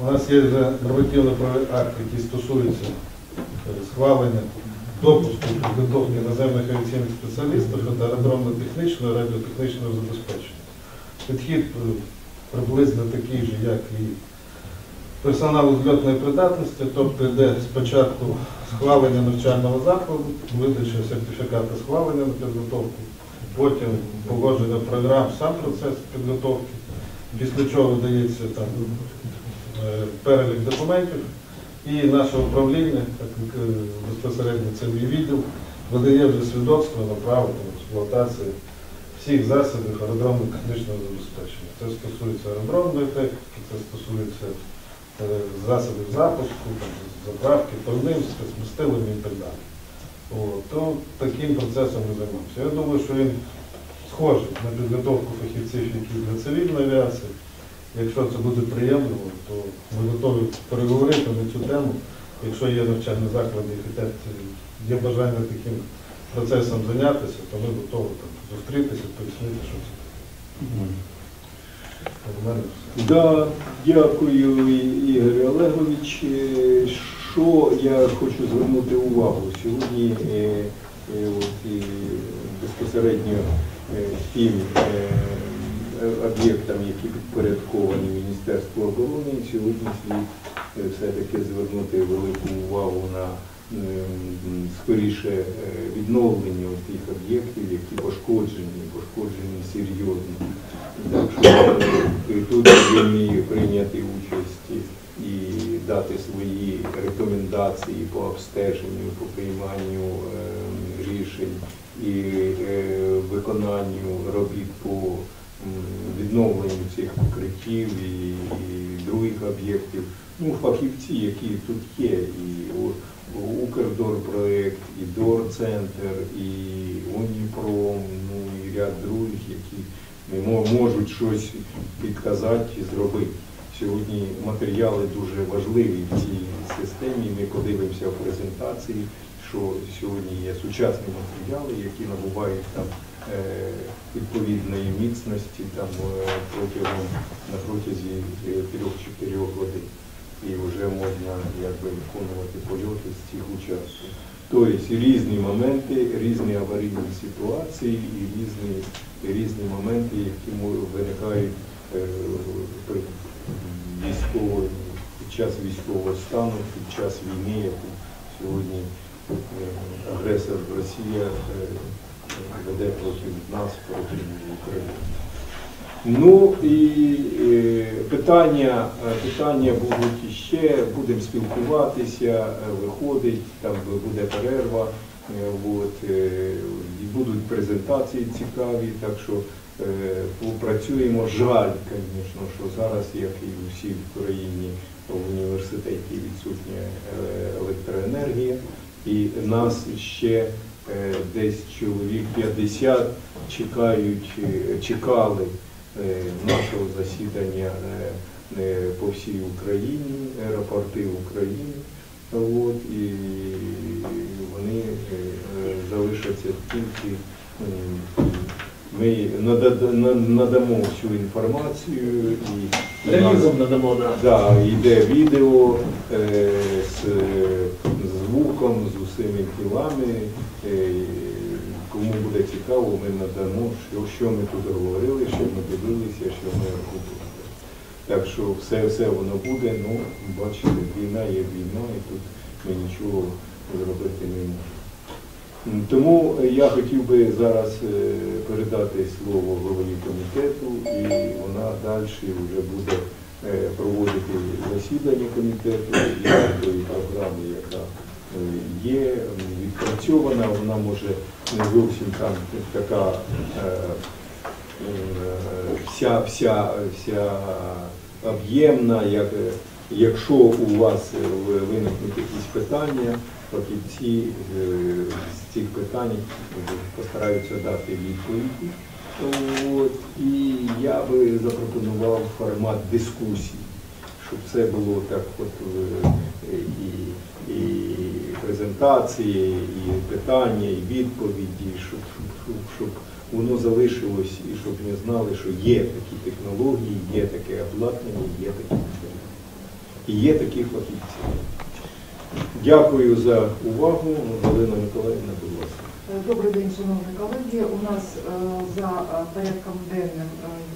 У нас є вже нормативно-правовий акт, який стосується е, схвалення допуску підготовки наземних авіаційних спеціалістів до аеродромно-технічного радіотехнічного забезпечення. Підхід е, приблизно такий же, як і персоналу зльотної придатності, тобто йде спочатку схвалення навчального закладу, видача сертифікату схвалення на підготовку, потім погодження програм, сам процес підготовки, після чого дається там е, перелік документів, і наше управління, так е, безпосередньо це мій відділ, видає вже свідоцтво на право експлуатації всіх засобів аеродромно-технічного забезпечення. Це стосується аеродромної техніки, це стосується е, засобів запуску, заправки, пальним, спецмастилами і так далі. От, то таким процесом ми займаємося. Я думаю, що він схожий на підготовку фахівців, які для цивільної авіації. Якщо це буде приємно, то ми готові переговорити на цю тему. Якщо є навчальні заклади, які хочуть, є бажання таким процесом зайнятися, то ми готові зустрітися, пояснити, що це. Да, дякую, Ігор Олегович. Е, Що я хочу звернути увагу? Сьогодні е, е, от, і безпосередньо е, тим е, об'єктам, які підпорядковані Міністерству оборони, сьогодні слід е, все-таки звернути велику увагу на скоріше е, відновлення тих об'єктів, які пошкоджені, пошкоджені серйозно. Так що тут я вмію прийняти участь і дати свої рекомендації по обстеженню, по прийманню е, рішень і е, виконанню робіт по відновленню цих покриттів і, других об'єктів. Ну, фахівці, які тут є, і Укрдорпроект, і Дорцентр, і Уніпром, ну і ряд других, які мо- можуть щось підказати і зробити. Сьогодні матеріали дуже важливі в цій системі. Ми подивимося в презентації, що сьогодні є сучасні матеріали, які набувають там е, відповідної міцності там е, протягом на протязі 3-4 годин. І вже можна якби виконувати польоти з цих участків. Тобто різні моменти, різні аварійні ситуації і різні, різні моменти, які виникають е, при військовому, під час військового стану, під час війни, яку сьогодні е, агресор Росія е, веде проти нас, проти України. Ну і е, питання, е, питання будуть іще, будемо спілкуватися, е, виходить, там буде перерва, от, і будуть презентації цікаві, так що попрацюємо. Жаль, звісно, що зараз, як і усі в країні, в університеті відсутня електроенергія, і нас ще десь чоловік 50 чекають, чекали нашого засідання е, е, по всій Україні, аеропорти України. От, і вони е, е, залишаться тільки. Ми надамо всю інформацію і нас- Релізом надамо, да. Да, йде відео е, з е, звуком, з усіми тілами. Кому буде цікаво, ми надамо, що, ми тут говорили, що ми дивилися, що ми робили. Так що все, все воно буде, ну, бачите, війна є війна, і тут ми нічого зробити не можемо. Тому я хотів би зараз е, передати слово голові комітету, і вона далі вже буде е, проводити засідання комітету і тої програми, яка є відпрацьована, вона може не зовсім там така е, е, вся, вся, вся об'ємна, як, е, якщо у вас е, виникнуть якісь питання, фахівці е, з цих питань е, постараються дати відповіді. От, і я би запропонував формат дискусії, щоб це було так, от е, і, і презентації, і питання, і відповіді, щоб, щоб, щоб, воно залишилось і щоб ми знали, що є такі технології, є таке обладнання, є такі. І є такі фахівці. Дякую за увагу. Галина Миколаївна, будь ласка. Е, Добрий день, шановні колеги. У нас е, за е, порядком денним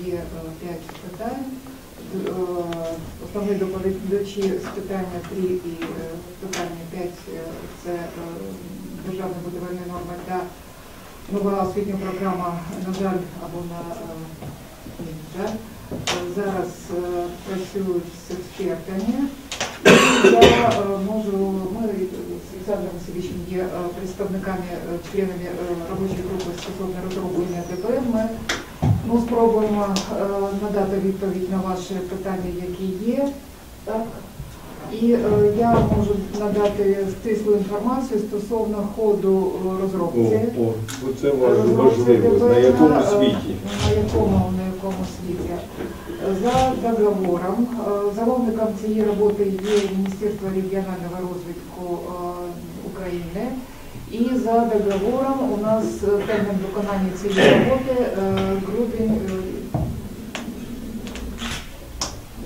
є е, п'ять питань. Е, Основні доповідачі з питання 3 і е, питання 5 е, це державні будівельні норми та нова освітня програма, на жаль, або на жаль. Зараз працюють з експертами. Я можу, ми з Олександром Васильовичем є представниками, членами робочої групи стосовно розроблення ДБ. Ми ну, спробуємо е, надати відповідь на ваші питання, які є. Так? І е, я можу надати стислу інформацію стосовно ходу е, О, о, це важливо. На якому світі? На якому, на якому світі. За договором, замовником цієї роботи є Міністерство регіонального розвитку України. І за договором у нас е, термін виконання цієї роботи е, грудень е,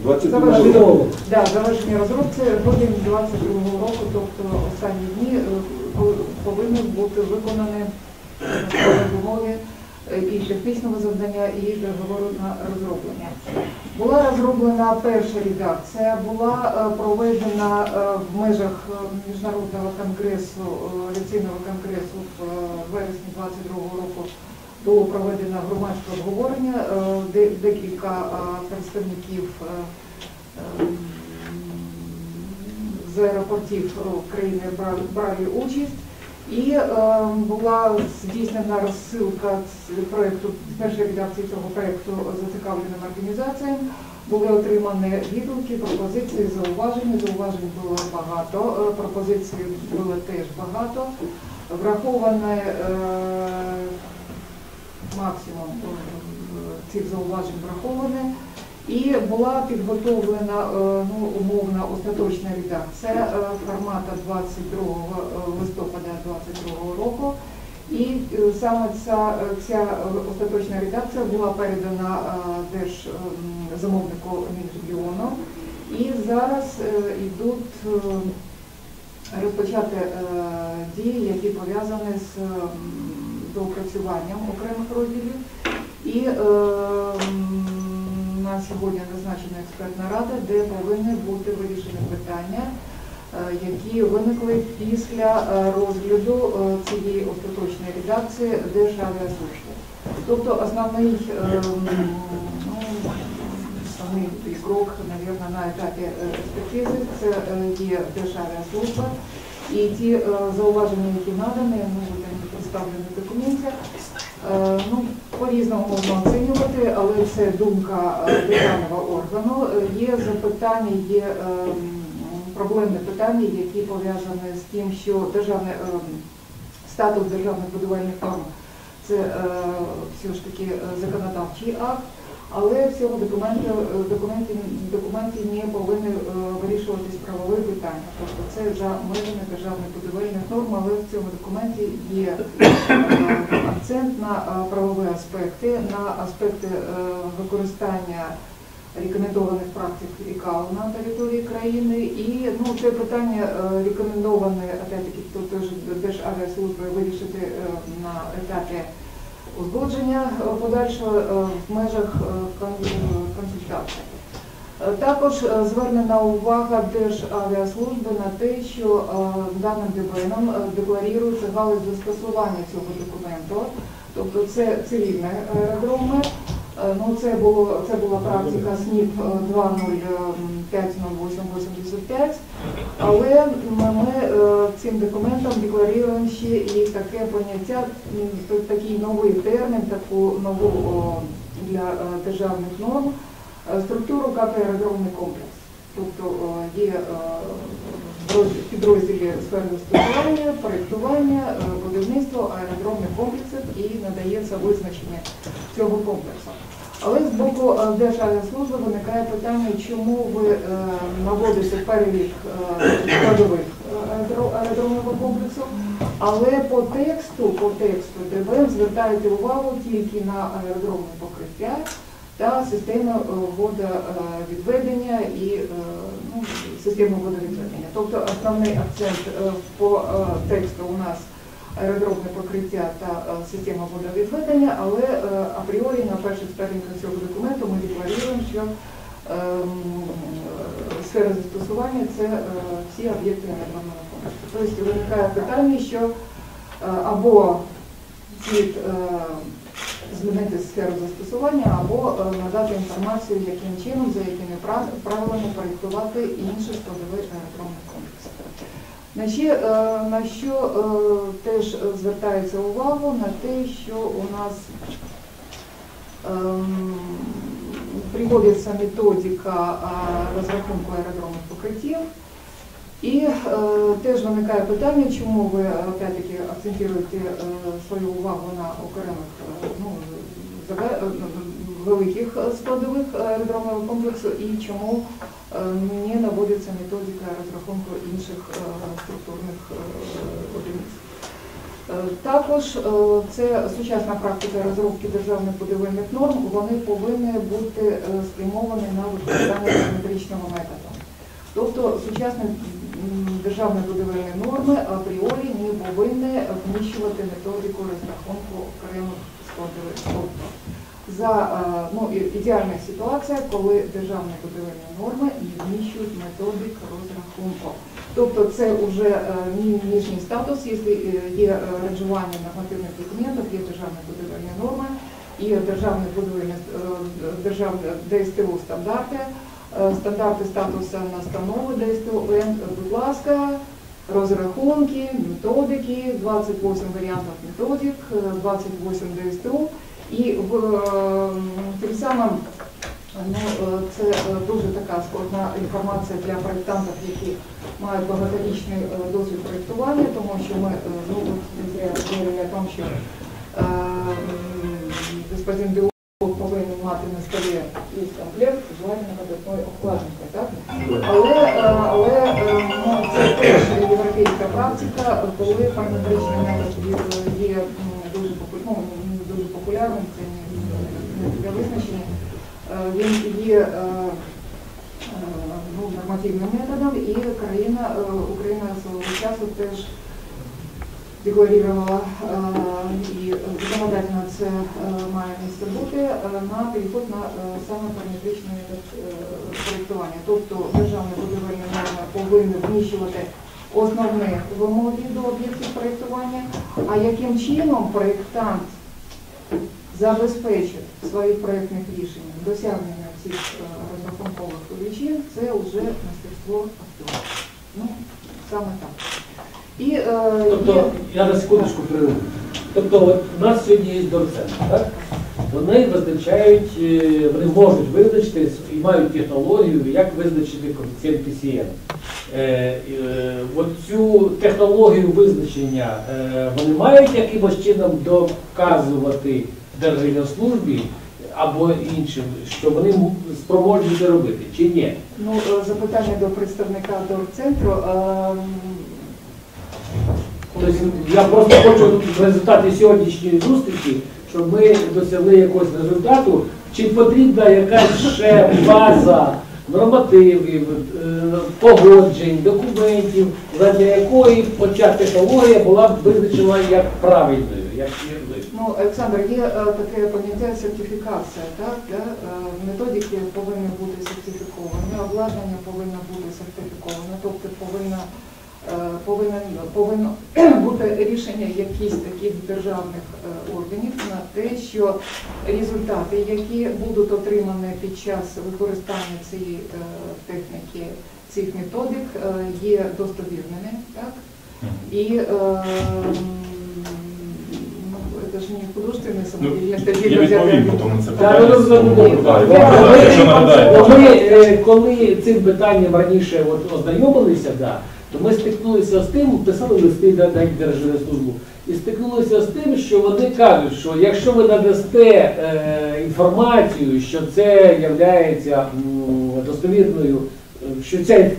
22 року. Да, завершення розробки грудень 22 року, тобто останні дні повинні бути виконані е, і технічного завдання, і договору на розроблення. Була розроблена перша редакція, була е, проведена е, в межах е, міжнародного конгресу, е, авіаційного конгресу в е, вересні 22 року. Було проведено громадське обговорення, е, де- декілька е, представників е, е, з аеропортів України брали, брали участь. І е, була здійснена розсилка з першої редакції цього проекту зацікавленим організаціям. Були отримані відгуки, пропозиції, зауваження. Зауважень було багато, е, пропозицій було теж багато. Враховане е, максимум е, цих зауважень враховане. І була підготовлена е, ну, умовна остаточна редакція е, формата 22 листопада 22 року. І е, саме ця, ця остаточна редакція була передана е, держзамовнику Мінрегіону. І зараз е, йдуть е, розпочати е, дії, які пов'язані з доопрацюванням окремих розділів. І е, на сьогодні назначена експертна рада, де повинні бути вирішені питання, е, які виникли після е, розгляду е, цієї остаточної редакції Державіаслужби. Тобто основний, основний крок, мабуть, на етапі експертизи це є Державіаслужба. І ті зауваження, які надані, от представлені в документі, Е, Ну, по-різному можна оцінювати, але це думка е, державного органу. Е, Є запитання, є проблемне питання, які пов'язані з тим, що державний е, статус державних будівельних норм це е, все ж таки е, законодавчий акт, але в цьому документі, е, документі, документі не повинні е, вирішуватись правові питання. Тобто це за межами державних будівельних норм, але в цьому документі є е, акцент на правові аспекти, на аспекти використання рекомендованих практик ІКАО на території країни. І ну, це питання рекомендоване, опять-таки, Державіаслужби вирішити на етапі узгодження е, подальшого е, в межах е, кон- консультацій. Е, Також звернена увага Державіаслужби на те, що даним ДБНом декларується галузь застосування цього документу, тобто це цивільні аеродроми, Ну, це, було, це була практика СНІП е, 2050885, але ми е, цим документом декларуємо ще і таке поняття, такий новий термін, таку нову для е, державних норм, е, структуру як аеродромний комплекс. Тобто е, є е, підрозділі сфери застосування, проєктування, е, будівництво аеродромних комплексів і надається визначення цього комплексу. Але з боку е, Державної виникає питання, чому ви е, наводите перелік е, складових аеродромного комплексу, але по тексту, по тексту ДБМ звертаєте увагу тільки на аеродромне покриття та систему водовідведення і ну, систему водовідведення. Тобто основний акцент по тексту у нас аеродромне покриття та е, система водовідведення, але е, апріорі на перших сторінках цього документу ми декларуємо, що ем, сфера застосування це е, всі об'єкти аеродромного комплексу. Тобто виникає питання, що або слід змінити сферу застосування, або надати інформацію, яким чином, за якими правилами проєктувати інші складові аеродромних комплексів. На е, на що е, теж звертається увагу на те, що у нас ем, приводиться методика е, розрахунку аеродромних покриттів. І теж виникає питання, чому ви опять-таки акцентуєте свою увагу на окремих ну, великих е, складових аеродромного комплексу і чому не наводиться методика розрахунку інших е, структурних е, одиниць. Також це сучасна практика розробки державних будівельних норм, вони повинні бути спрямовані на використання симетричного методу. Тобто сучасні державні будівельні норми апріорі не повинні вміщувати методику розрахунку окремих складових. За е, ну, ідеальна ситуація, коли державні будівельні норми не вміщують методик розрахунку. Тобто це вже е, нижній статус, якщо е, є ранжування нормативних документів, є державні будівельні норми, є державні будівельні державні ДСТУ стандарти, стандарти статусу настанови ДСТУН, будь ласка, розрахунки, методики, 28 варіантів методик, е, 28 ДСТУ. І в, е, тим самим ну, е, це е, дуже така складна інформація для проєктантів, які мають багаторічний досвід проєктування, тому що ми ну, говорили о тому, що господин Білов повинен мати на столі якийсь комплект звання над одною обкладинкою. Так? Але, але ну, це теж європейська практика, коли параметричний метод є- є м, дуже попу- ну, не дуже це не, для визначення. Він є е, е, ну, нормативним методом, і країна, Україна свого часу теж декларувала і законодательно це має місце бути на переход на саме параметричний метод проєктування. Тобто державні будівельні норми повинні вміщувати основні вимоги до об'єктів проєктування, а яким чином проєктант забезпечить в своїх проєктних рішеннях досягнення цих е, розрахункових величин, це вже мастерство актора. Ну, саме так. І е, є... Тобто, я на секундочку прерву. Тобто, от у нас сьогодні є дорцентр, так? Вони визначають, е, вони можуть визначити і мають технологію, як визначити коефіцієнт PCM. Е, е, от цю технологію визначення е, вони мають якимось чином доказувати Держгеослужбі або іншим, що вони спроможні це робити, чи ні? Ну, е, запитання до представника дорцентру. Тобто я просто хочу в результаті сьогоднішньої зустрічі, щоб ми досягли якогось результату, чи потрібна якась ще база нормативів, е, погоджень, документів, задля якої оця технологія була б визначена як правильною, як. Ну, Олександр, є е, таке поняття сертифікація, так? Е, Методики повинні бути сертифіковані, обладнання повинно бути сертифіковане, тобто повинно Е, Повинен, повинно бути рішення якихось таких державних органів на те, що результати, які будуть отримані під час використання цієї техніки, цих методик, є достовірними, так? І не художественне самодіяння, Я відповім потім на це ну, питання. ну, ну, ну, Якщо нагадаєте. Е, коли цим питанням раніше ознайомилися, то ми стикнулися з тим, писали листи на на Держслужбу, і стикнулися з тим, що вони кажуть, що якщо ви надасте е, інформацію, що це є достовірною, е, що ця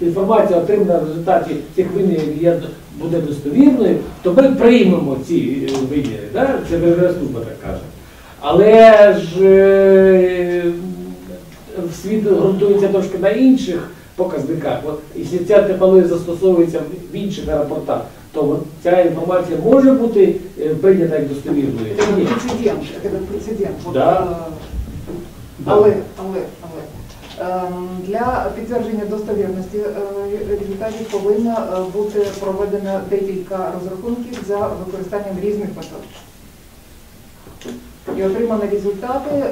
інформація отримана в результаті цих вимірів є буде достовірною, то ми приймемо ці е, виміри. Да? Це Держслужба так каже. Але ж е, світ ґрунтується трошки на інших показниках. От, якщо ця технологія застосовується в інших аеропортах, то от ця інформація може бути е, прийнята як достовірною. Це прецедент, це прецедент. Да. Але, але, для підтвердження достовірності е, результатів повинна е, бути проведена декілька розрахунків за використанням різних метод. І отримані результати, е,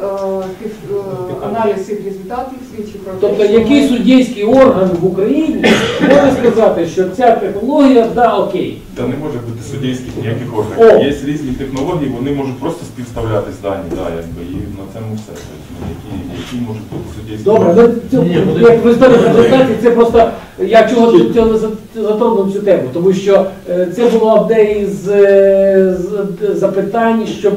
аналіз цих результатів свідчить про те, Тобто що який ми- суддівський орган в Україні може сказати, що ця технологія, да, окей. Та не може бути суддівських ніяких О! органів. Є різні технології, вони можуть просто співставлятись дані, да, якби, і на цьому все Тобто, ну, які, які можуть бути суддівські Добре, органи. ну це, Ні, подожди. як в історії презентації, це просто я чого тут цього за- затронув цю тему, тому що е, це було одне із е, з- запитань, щоб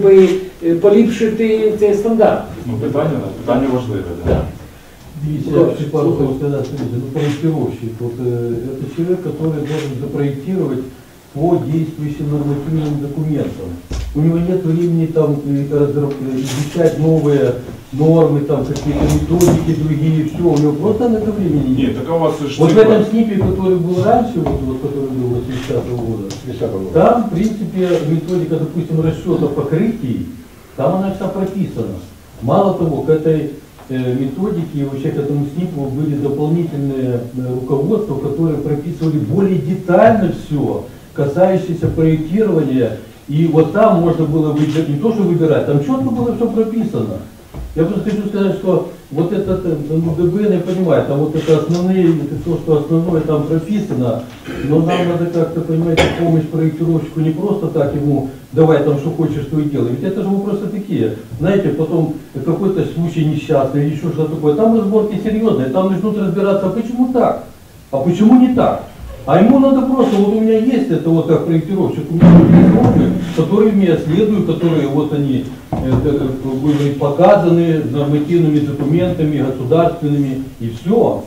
поліпшити цей стандарт. Ну, питання, питання важливе. Да. Да. Видите, Да. я вообще пару слов сказать, смотрите, ну, проектировщик, вот, э, это человек, который должен запроектировать по действующим нормативным документам. У него нет времени там э, э, изучать новые нормы, там какие-то методики другие, все, у него просто на это времени нет. така у вас Вот в этом снипе, который был раньше, вот, вот который был 80 года, там, в принципе, методика, допустим, расчета покрытий, там она вся прописана. Мало того, к этой э, методике и вообще к этому СНИПу были дополнительные руководства, которые прописывали более детально все, касающееся проектирования. И вот там можно было выбирать, не то что выбирать, там четко было все прописано. Я просто хочу сказать, что вот этот э, ну, ДБН, я понимаю, там вот это основные, это то, что основное там прописано, но нам надо как-то, понимаете, помощь проектировщику не просто так ему, давай там что хочешь, то и делай. Ведь это же вопросы такие. Знаете, потом какой-то случай несчастный еще что-то такое. Там разборки серьезные, там начнут разбираться, а почему так? А почему не так? А ему надо просто, вот у меня есть это вот как проектировщик, у меня есть нормы, которыми я следую, которые вот они э, э, были показаны нормативными документами, государственными, и все.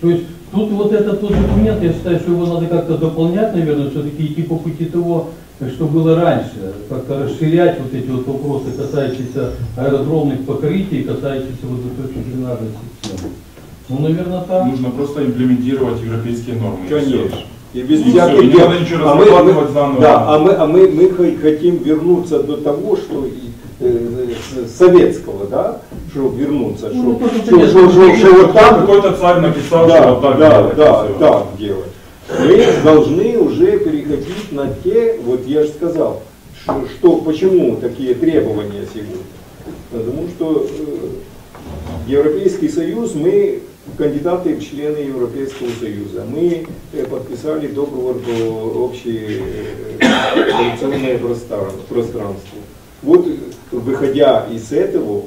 То есть тут вот этот тот документ, я считаю, что его надо как-то дополнять, наверное, все-таки идти по пути того, что было раньше, как-то расширять вот эти вот вопросы, касающиеся аэродромных покрытий, касающиеся вот этой дренажной системы. Ну, наверное, так. Нужно просто имплементировать европейские нормы. Конечно. И без И всяких всё, и не надо ничего А мы- заново. Да, а мы, а мы, мы хо- хотим вернуться до того, что и, э, с советского, да, что вернуться, что, Ну, что, понятно. что- что- что вот так, Какой-то царь написал, да, что вот так да, делать, да, всё. так делать. Мы должны уже переходить на те, вот я же сказал, что, что почему такие требования сегодня. Потому что э, Европейский Союз, мы кандидаты в члены Европейского Союза. Мы э, подписали договор по общее э, коррупционное простран- пространство. Вот выходя из этого,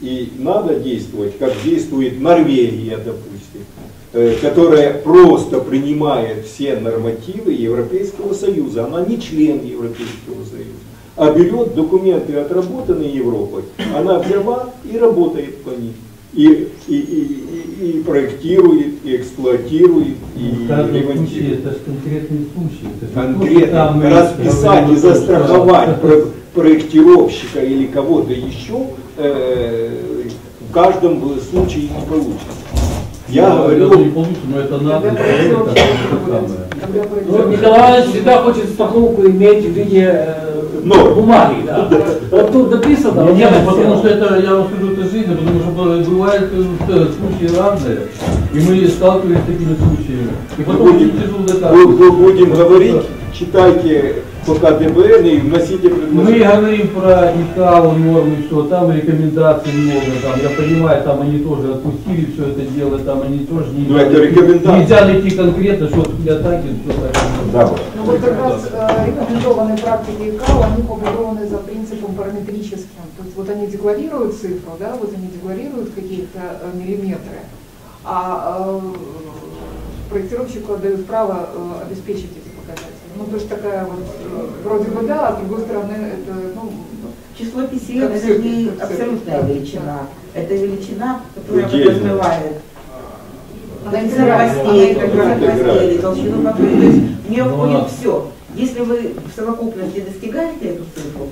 и надо действовать, как действует Норвегия, допустим, э, которая просто принимает все нормативы Европейского Союза. Она не член Европейского Союза, а берет документы, отработанные Европой, она взяла и работает по ним. И, и, и, и- проектирует, и эксплуатирует, и В каждом случае это же конкретный случай. Это Конкретно расписать и застраховать про- проектировщика или кого-то еще э, в каждом случае не получится. Я Ну, говорю, даже не получится, но это надо. Это будет, когда Ну, Николай всегда хочет страховку иметь в виде э, Ну, бумаги, да. Вот тут написано, вот Не, я ну, потому написал. что это, я вам скажу, это жизнь, потому что б- бывают э, случаи разные, и мы сталкивались с такими случаями. И потом очень тяжело бу- доказывать. бу- будем говорить, читайте пока ДБН и вносите Мы говорим про ИКАО нормы, что там рекомендации много, там, я понимаю, там они тоже отпустили все это дело, там они тоже не... Ну, это рекомендации. Нельзя найти конкретно, что для атаки, что так. Да, Ну вот как раз э, рекомендованные практики ИКАО, они побудованы за принципом параметрическим. То есть вот они декларируют цифру, да, вот они декларируют какие-то э, миллиметры, а э, проектировщику отдают право э, обеспечить эти показатели. Ну то есть такая вот, э, вроде бы да, а с другой стороны это, ну, Число PCM это же не абсолютная цифры. величина. Это величина, которая подразумевает она постели, играет. постели, толщину покрытия. То есть в нее входит все. Если вы в совокупности достигаете эту цифру,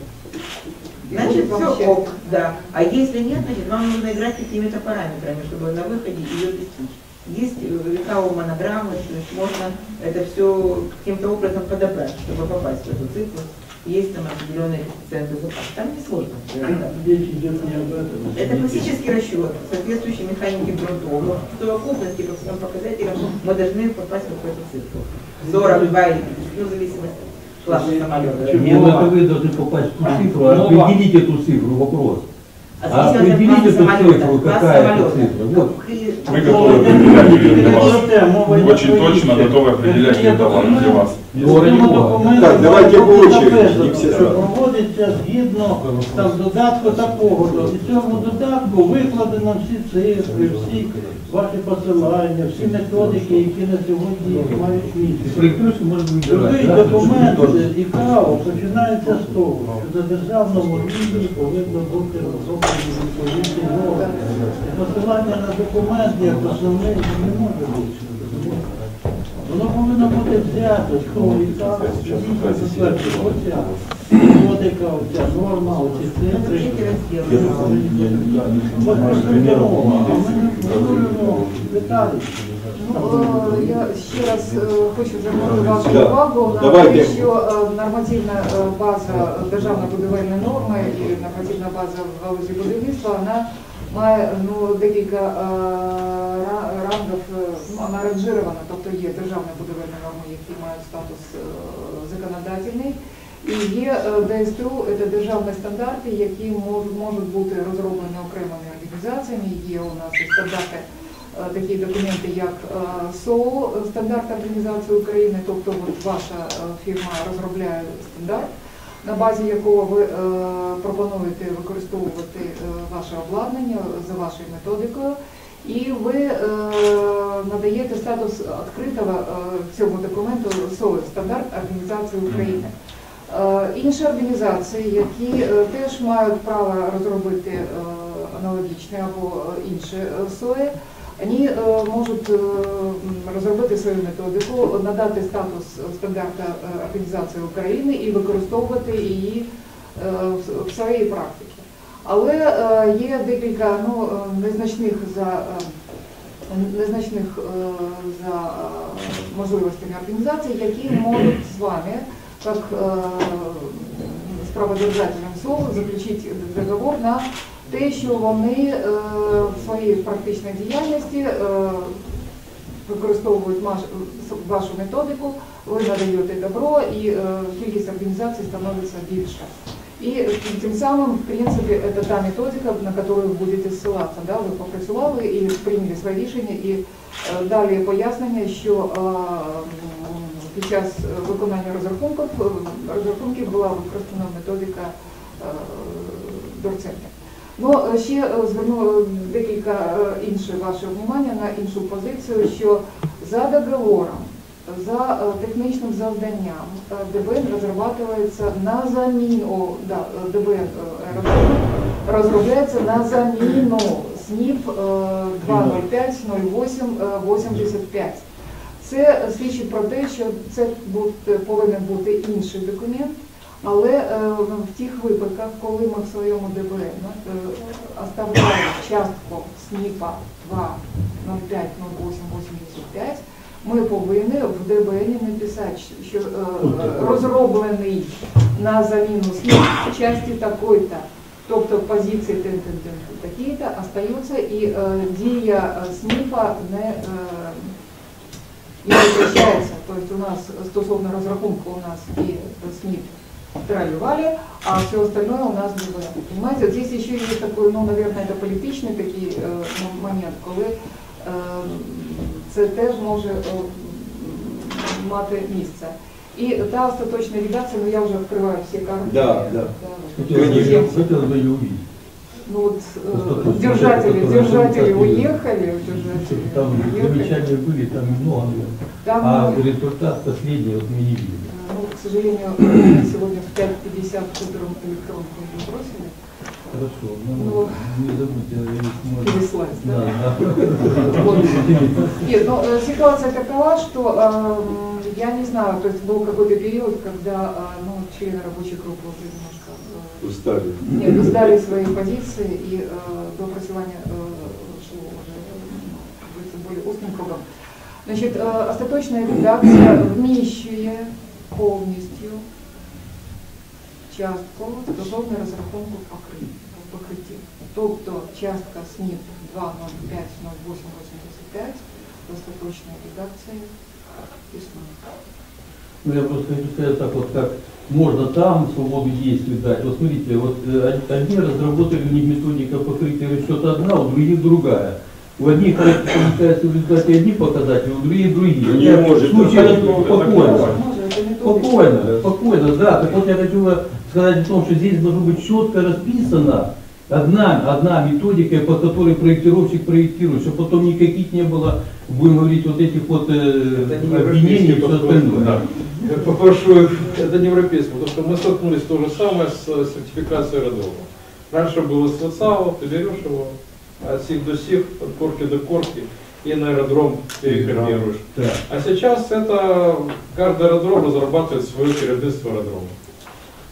значит все ок, да. А если нет, значит вам нужно играть какими-то параметрами, чтобы на выходе ее достичь. Есть лекау монограммы, то есть можно это все каким-то образом подобрать, чтобы попасть в эту цифру. Есть там определенные коэффициенты запаса. Там не сложно. Речь идет не об этом. Это классический расчет, соответствующий механике грунтов. Но в совокупности по всем показателям мы должны попасть в эту цифру. 42 или ну, в зависимости от класса самолета. Ну это вы должны попасть в ту цифру, определить эту цифру, вопрос. А А зависит от определить класса эту самолета, цифру, класс какая это самолета. цифра. Вот. Какие- Мы готовы определять ее для вас. Мова Очень точно готовы определять ее товар для вас. Ради Бога. Так, давайте по всі Що зразу. проводиться згідно там додатку такого, то і в цьому додатку викладено всі цифри, всі ваші посилання, всі методики, які на сьогодні мають місце. Да? документ ІКАО починається з того, що на державному рівні повинно бути розроблені відповідні норми. І Посилання на документ як основний не може бути. Воно повинно бути взято з того затверджено. Оця методика, оця норма, оці Это цифри. От просто мова, а ми не говоримо деталі. Ну, е, я ще раз е, хочу звернути вашу увагу на те, що е, нормативна база державної будівельної норми і нормативна база в галузі будівництва, вона має ну, декілька е, рангів, е, ну, вона ранжирована, тобто є державні будівельні норми, які мають статус е, законодательний, і є ДСТУ, це державні стандарти, які можуть, бути розроблені окремими організаціями. Є у нас і стандарти такі документи, як СОО, стандарт Організації України, тобто от ваша фірма розробляє стандарт, на базі якого ви пропонуєте використовувати ваше обладнання за вашою методикою. І ви е, надаєте статус відкритого е, цьому документу СОО, стандарт Організації України. Е, Інші організації, які е, теж мають право розробити е, аналогічні або інші СОЕ, вони е, можуть е, розробити свою методику, надати статус стандарта Організації України і використовувати її е, в- в своїй практиці. Але е, є декілька ну, е, незначних за е, незначних за можливостями організацій, які можуть з вами, як з праводержателем СОВ, заключити договор на те, що вони в своїй практичній діяльності використовують вашу методику, ви надаєте добро і кількість організацій становиться більше. І тим самим, в принципі, це та методика, на яку ви будете ссилатися. Да? Ви попрацювали і прийняли своє рішення, і е, далі пояснення, що під час виконання розрахунків, розрахунків була використана методика Дорценка. Е, ще зверну декілька інших ваше внимання на іншу позицію, що за договором, за е, технічним завданням е, ДБН розробляється на заміну, да, ДБН е, розробляється на заміну СНІП е, 205 08 е, 85. Це свідчить про те, що це повинен бути інший документ, але в тих випадках, коли ми в своєму ДБН оставляємо частку СНІПа 2 05 08 85, ми повинні в ДБН написати, що е, розроблений на заміну СНІП в часті такої-то. Тобто позиції такі-то остаються і е, дія е, СНІПа не, не витрачається. Тобто у нас стосовно розрахунку у нас і СНІП тролливали, а все остальное у нас было. Понимаете, здесь еще есть такой, ну, наверное, это політичний такий е, момент, коли е, це теж може е, м, мати місце. І та остаточна редакція, ну я вже відкриваю всі карти. Да, да. Хотелось бы, Конечно. хотелось бы ее увидеть. Ну вот э, Остаточная, держатели, которая держатели результат будет. уехали, держатели Там уехали. замечания были, там и много, наверное. Там, А ну, результат последний вот мы не видели. Ну, к сожалению, мы сегодня в 5.50 утром электронку не бросили. Хорошо, ну, Ну, не забудьте, если можно. Переслать, Да, да? да. Вот. Нет, ну, э, ситуация такова, что эм, я не знаю, то есть был какой-то период, когда э, ну, члены рабочих групп уже немножко э, Устали. нет, сдали свои позиции и э, до просевания э, шло уже э, как говорится, более узким кругом. Значить, е, остаточна редакція вміщує повністю частку стосовно розрахунку покри- покриттів. Тобто частка СНІП 2050885 в остаточній редакції існує. Ну, я просто хочу сказать так вот, как можно там свободу действий дать. Вот смотрите, вот э, од- одни разработали у них методика покрытия расчета одна, у других другая. У одних получается в результате одни показатели, у других другие. Не Я может в случае быть такого, спокойно. Може, це методика. Спокойно, спокойно, да. Так вот я хочу сказать о том, что здесь должно быть четко расписано одна, одна методика, по которой проектировщик проектирует, чтобы потом никаких не было, будем говорить, вот этих вот э, обвинений и остальное. Я попрошу, это не европейский, потому что мы столкнулись то же самое с э, сертификацией аэродрома. Раньше было СВЦАО, ты берешь его от сих до сих, от корки до корки, и на аэродром перекопируешь. Да. А сейчас это каждый аэродром разрабатывает свое керівництво аэродрома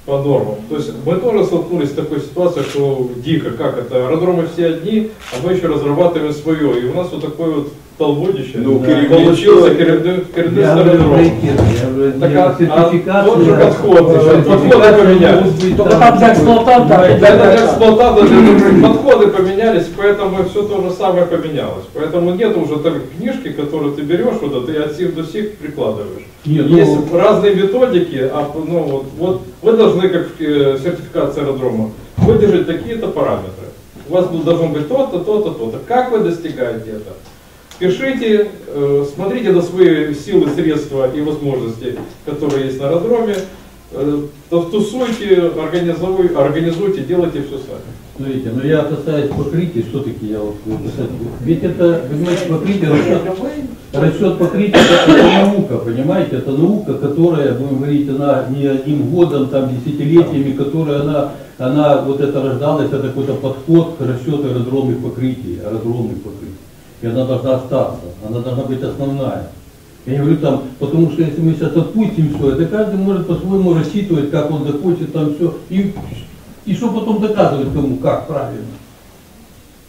по нормам. То есть мы тоже столкнулись с такой ситуацией, что дико, как это, аэродромы все одни, а мы еще разрабатываем свое. И у нас вот такое вот толбудище Ну, Да. керівництво- получился керівни- Я керівництво говорю, аэродрома. проектирую, я говорю, Так, не а- сертификацию, а тот же а подход, сертификацию подходы поменялись. может быть Только там для эксплуатанта, Для, для- для эксплуататора, для других подходы поменялись, поэтому все то же самое поменялось. Поэтому нет уже такой книжки, которую ты берешь, вот это, ты от сих до сих прикладываешь. Нет, ну- Есть разные методики, а ну, вот, вот вы должны, как э, сертификация аэродрома, выдержать такие-то параметры. У вас был- должно быть то-то, то-то, то-то. Как вы достигаете это? Пишите, э, смотрите на свои силы, средства и возможности, которые есть на аэродроме. Э, Тусуйте, организуй- организуйте, делайте все сами. Смотрите, ну я касаюсь покрытия, что таки я вот касаюсь. Ведь это, понимаете, покрытие, расчет, расчет покрытия это, это наука, понимаете, это наука, которая, будем говорить, она не одним годом, там, десятилетиями, которая она, она вот это рождалась, это какой-то подход к расчету аэродромных покрытий, аэродромных покрытий. И она должна остаться, она должна быть основная. Я не говорю там, потому что если мы сейчас отпустим все, это каждый может по-своему рассчитывать, как он захочет там все. И, и что потом доказывать кому, как правильно.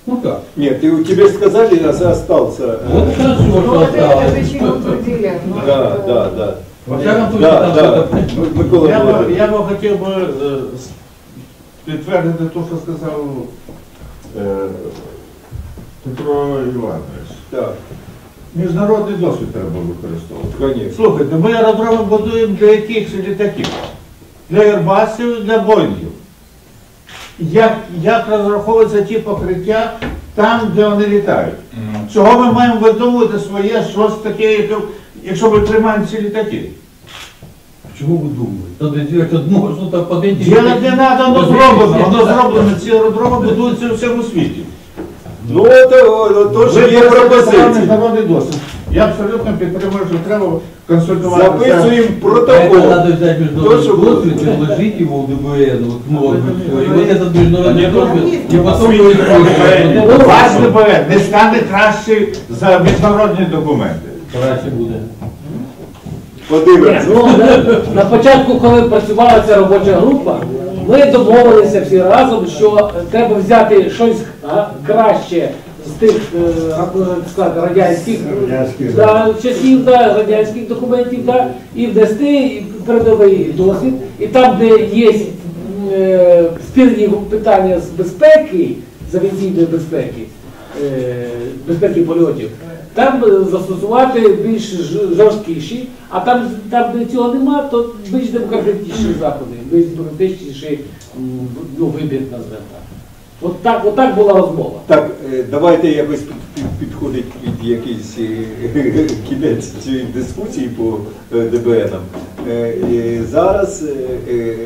Ну как? Нет, ты, тебе сказали, а остался. э, Вот хорошо, Ну, что это осталось. утвердили? Ну, Да, э, да, да. Во всяком случае, Да, там да. Микола Я, Володимирович. я би хотів би е, с- підтвердити те, що сказав е, Петро Іванович. Так, Міжнародний досвід треба використовувати. конечно. Слухайте, ми аеродроми будуємо для яких літаків? Для Airbusів, для Боїнгів. Як, як розраховуються ті покриття там, де вони літають? Чого ми маємо видумувати своє щось таке, яке- якщо ми тримаємо ці літаки? Почему вы думаете? Надо сделать одно, что-то под эти... Ділати не треба, воно Под эти зроблено, все- воно зроблено, ці аеродроми будуються у всьому світі. Ну, это о, то, що є пропозиції. Міжнародний досвід. Я абсолютно підтримую, що треба консультувати. Записуємо Поэтому протокол. надо взять международный То, что досвід, было. предложить его в ДБН, вот много всего. И вот этот международный Нет, досвид, есть. и потом его использовать. Ваш ДБР не стане кращий за міжнародні документи. Краще буде. Подивимося. Ну, на, на початку, коли працювала ця робоча група, ми домовилися всі разом, що треба взяти щось а, краще з тих е, сказати, радянських Радянських, да, часів, да, радянських документів, да, і внести передовий досвід. І там, де є е, спірні питання з безпеки, з авіаційної безпеки, е, безпеки польотів, там е, застосувати більш жорсткіші, а там, там де цього нема, то більш демократичніші заходи, більш демократичніший ну, вибір назвемо так. От так, от так була розмова. Так, е, давайте якось під, під, підходить під якийсь е, кінець цієї дискусії по е, ДБНам. Е, е, Зараз е, е,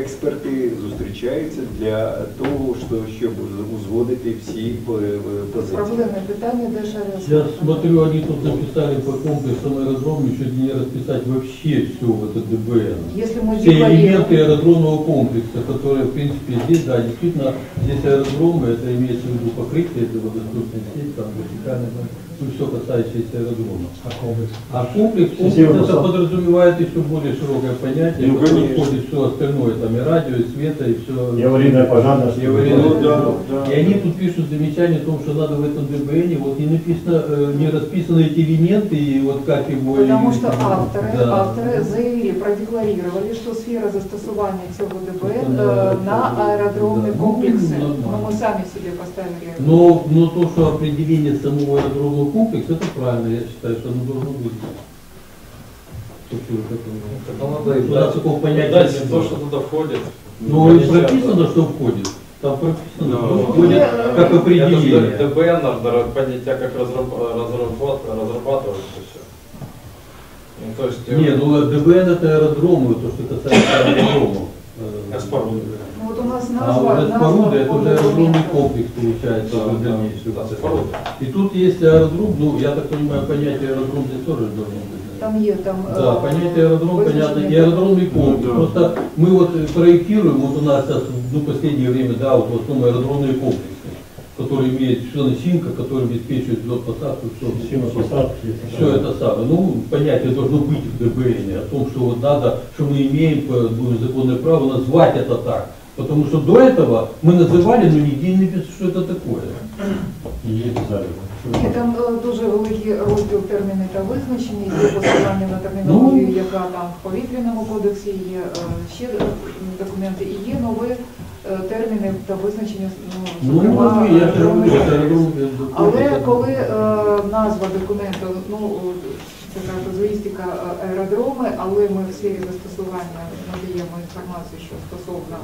експерти зустрічаються для того, що- щоб узгодити всі е, е, позиції. Проблемне питання, де ще Я раз. смотрю, они тут написали по комплексам аэродрома, чуть не расписать вообще все в это ДБН. Если мы Все элементы декларируем, аэродромного комплекса, которые, в принципе, здесь, да, действительно, здесь аэродромы, это имеется в виду покрытие, это водосточная сеть, там, вертикальная, там, ну, все касающееся аэродрома. А комплекс? А комплекс, комплекс это подразумевает еще более широкое понятие, Ну, которое входит все остальное, там, и радио, и света, и все. И аварийная пожарная И аварийная- Ну, да, да. И они тут пишут замечание о том, что надо в этом ДБН, вот не написано, э, не расписаны эти элементы, и вот как его... Потому и- что авторы, Да. авторы заявили, продекларировали, что сфера застосування цього ДБН э, на аэродромные Да. комплексы. Ну, Но нормально. мы сами себе поставили. Но, но то, что определение самого аэродромного комплекса, это правильно, я считаю, что оно должно быть. Структура такого. У нас такого понятия Дальше не то, что туда входит. Ну, и прописано, что входит. Там прописано, что Ну, входит как Это определение. ДБН надо понять, как разраб- разработ- разрабатывается все. Ну, то есть, э, Не, ну ДБН это аэродромы, то, что касается аэродромов. Э, Споруды. Ну, вот у нас А назва, вот назва споруды это по уже аэродромный документу. комплекс получается Да, в да, дальнейшем. да, споруды. И тут есть аэродром, ну я так понимаю, понятие аэродром здесь тоже должно быть. наверное. Там є там Да, э, понятие аэродром, понятно, визначення. и аэродромный комплекс. Ну, да. Просто мы вот э, проектируем, вот у нас сейчас, ну, в последнее время, да, вот в основном аэродромные комплексы, которые имеют все начинка, которые обеспечивают взлет посадку, все, Система посадки. все это самое. Ну, понятие должно быть в ДБН о том, что вот надо, что мы имеем э, ну, законное право назвать это так. Потому что до этого мы называли, но нигде не написано, что это такое. І є дизайн. Ні, там е, дуже великий розділ терміни та визначення, є посилання на термінологію, Ну. яка там в повітряному кодексі, є е, ще е, документи, і є нові е, терміни та визначення, ну, Ну, зокрема, я же говорю, аеродромних это аэродром, э, Але комплекс. коли е, назва документу, ну це така казуїстика е, аеродроми, але ми в сфері застосування надаємо інформацію, що стосовно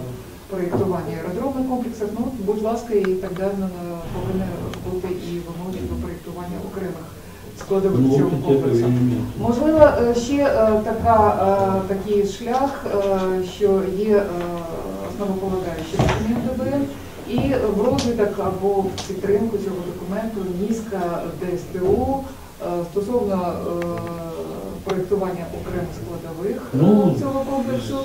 проєктування аеродромних комплексів, ну будь ласка, і так далі е, повинні бути і вимоги до проєктування окремих складових Ну, цього вот эти комплексу. элементы. Можливо, е, ще е, така, е, такий шлях, е, що є е, основополагаючий документ ДБН, і в розвиток або в підтримку цього документу низка ДСТУ е, стосовно е, проєктування окремих складових е, Ну. цього комплексу.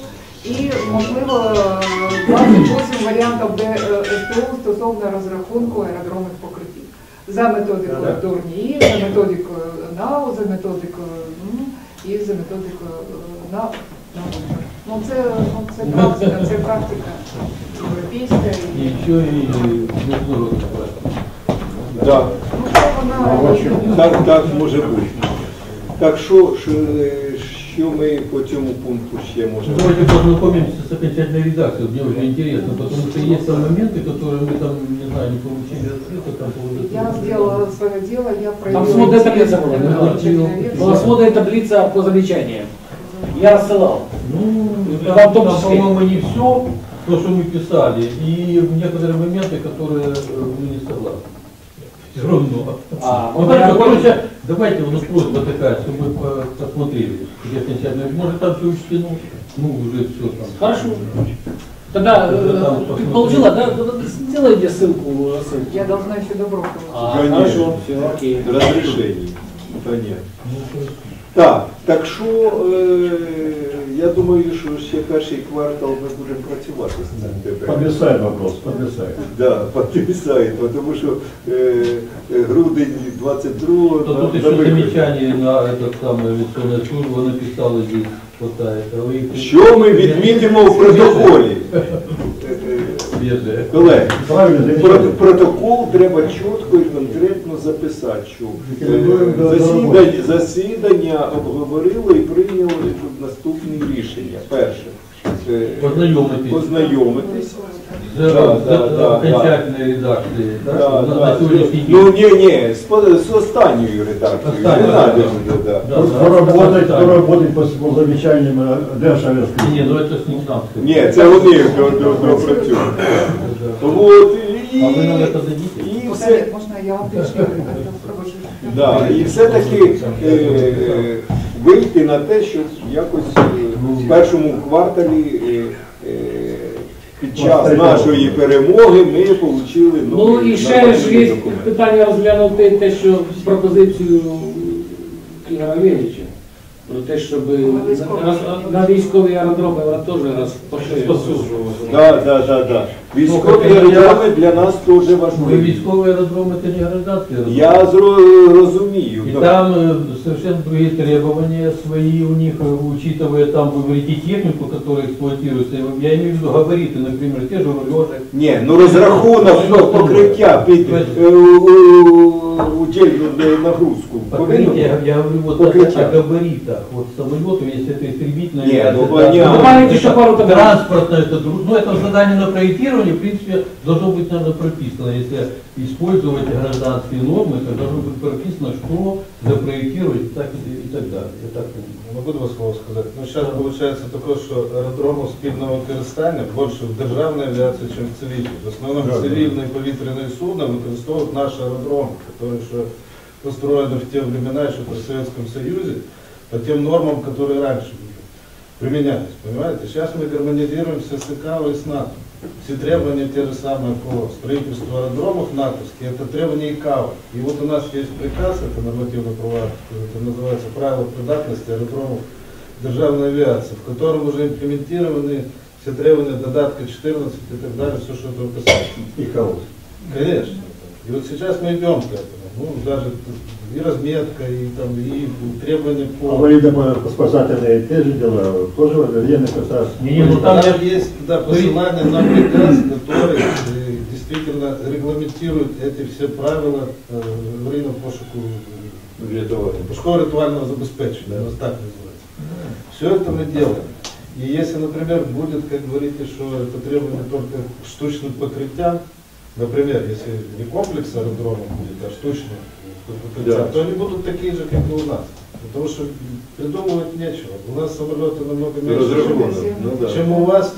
І, можливо, е, 28 варіантів ДСТУ стосовно розрахунку аеродромних покриттів. За методикою Дурні, за методикою НАУ, за методикою м, і за методикою е, на, на вибір. Ну це, ну, це практика, це практика європейська. І, еще и международная практика. Да. ну, вона Так, так може бути. Так що, що, ми по цьому пункту ще можемо? Давайте познакомимся с окончательной редакцией, мне уже интересно, потому что есть там моменты, которые мы там, не знаю, не получили ответа, там по я сделала свое дело, я Там проявила... сводная таблица была, была, сводная таблица по замечаниям. Я рассылал. Ну, Там там, там, по-моему, не все, то, что мы писали, и некоторые моменты, которые э, мы не согласны. Все равно. А, Ну, хорошо, короче, давайте у нас просьба такая, чтобы мы по- посмотрели, где окончательно. Может там все учтено, ну уже все там. Хорошо. Тогда э, ты получила, да? Сделай мне ссылку, рассылку. Я должна еще добро А, Конечно. хорошо, все, окей. Розрішення. Понятно. Ну, Так, так що е, я думаю, що ще перший квартал ми будемо працювати з цим ТП. Подвисает вопрос, подвисает. Да, потрясает, потому що е, е, грудень 22-го То на- тут на еще виході. замечание на этот самый авиационная служба написала здесь хватает. А вы их- Що ми відмітимо в протоколі? Колеги, протокол треба чітко і конкретно записати, що е, засідання, засідання обговорили і прийняли наступні рішення. Перше, Познайомитись. познайомитись. З Да, да, да, да. окончательної редакції. так, Да, на- да. На сьогоднішній Ну ні, ні, з, по- з останньою редакцією. Останньою, Не надо, да. да, да. Да, да. Доработать, Да. доработать по, по замечаниям э. Ні, ну це ж не нам. Ні, це вони до- до- допрацюють. Вот, і, А ви нам це дадите? і все, Можна я вам? Да, і все-таки е, вийти на те, щоб якось е, в першому кварталі е, е, під час нашої перемоги ми отримали Ну і ще ж є питання розглянути те, що пропозицію Ігоря Вєліча Про те, щоб на, на військові аеродроми вона теж розпосуджувалася. Да, да, да, да. Військові Ну, аеродроми для нас дуже Ви важливі. військовий аеродром, це не гражданський аеродром. Я зро- розумію. И да. там э, совершенно другие требования свои у них, э, учитывая там, вы говорите, технику, которая эксплуатируется. Я имею в виду габариты, например, те же рулежи. Ні, ну розрахунок ну, покриття під е, у- утільну нагрузку. повинно Покрытие, я, я говорю вот о, Покрытие. о габаритах. Вот самолету, если это истребительное, Не, авиация, ну, это- понятно. это Добавить еще пару тогда. транспортное, это друг- ну это задание на проектирование, в принципе, должно быть, наверное, прописано. Если использовать гражданские нормы, то должно быть прописано, что запроектировать и так, и, и так далее. Я так понимаю. Не буду вас слово сказати. Ну, зараз виходить таке, що аеродрому спільного використання більше в державній авіації, ніж в цивільній. В основному цивільні повітряні судна використовують наші аеродроми, які ще построєні в ті времена, ще при Совєтському Союзі, По тим нормам, раніше були, применялись. Понимаете? Сейчас мы гармонизируемся с ИКАО и с НАТО. Все требования те же самые по строительству аэродромов натовские, это требования ИКАО. И вот у нас есть приказ, это нормативно права, это называется правила придатности аэродромов державной авиации, в котором уже имплементированы все требования додатка 14 и так далее, все, что это касается. И кого? Конечно. И вот сейчас мы идем к этому. Ну, даже и разметка, и там, и требования по... Аварийно-спасательные те же дела, тоже военных государств. Не, не, ну там Там я- есть да, посылание на приказ, который э, действительно регламентирует эти все правила э, аварийного пошуку пошукового ритуального забезпечения, у нас так называется. Все это мы делаем. И если, например, будет, как говорите, что это требование только к штучным покрытиям, например, если не комплекс аэродрома будет, а штучные покрытия, Да. то они будут такие же, как и у нас. Потому что придумывать нечего. У нас самолеты намного меньше, чем, Разрахунок, ну да. чем у вас.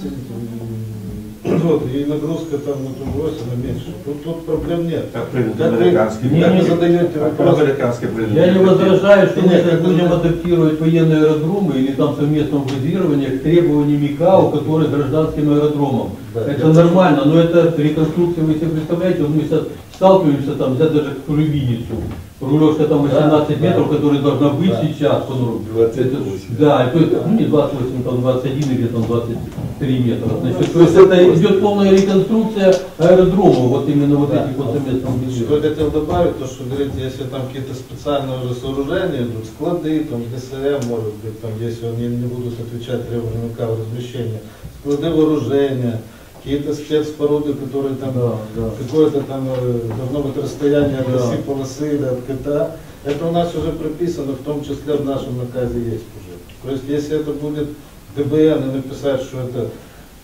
Вот, и нагрузка там на ту ось, она меньше. Тут, тут проблем нет. Как принято Как вы, американский как вы Не-не. задаете Как вопрос? американский. Я не возражаю, что мы Нет, это будем да. адаптировать военные аэродромы или там совместного базирования к требованиям ИКАО, которые гражданским аэродромам. Да, это я- нормально, но это реконструкция, вы себе представляете, вот мы сейчас сталкиваемся там, взять даже Куревиницу, рулежка там 18 Да, метров, да. которая должна быть Да. сейчас. по норме. 28. Это- да, и то есть, ну не 28, там 21 или там 23 метра. Значит, то есть это идет полная реконструкция аэродрома, вот именно вот Да. этих вот совместных Что базирований. я хотел добавить, то, что говорите, если там какие-то специальные уже сооружения идут, склады, там ГСМ, может быть, там, если они не будут отвечать требованиям КАВ размещения, склады вооружения, какие-то спецпоруды, которые там Да, да. какое-то там э, должно быть расстояние от Да. оси полосы или от кота. Это у нас уже прописано, в том числе в нашем наказе есть уже. То есть если это будет ДБН и написать, что это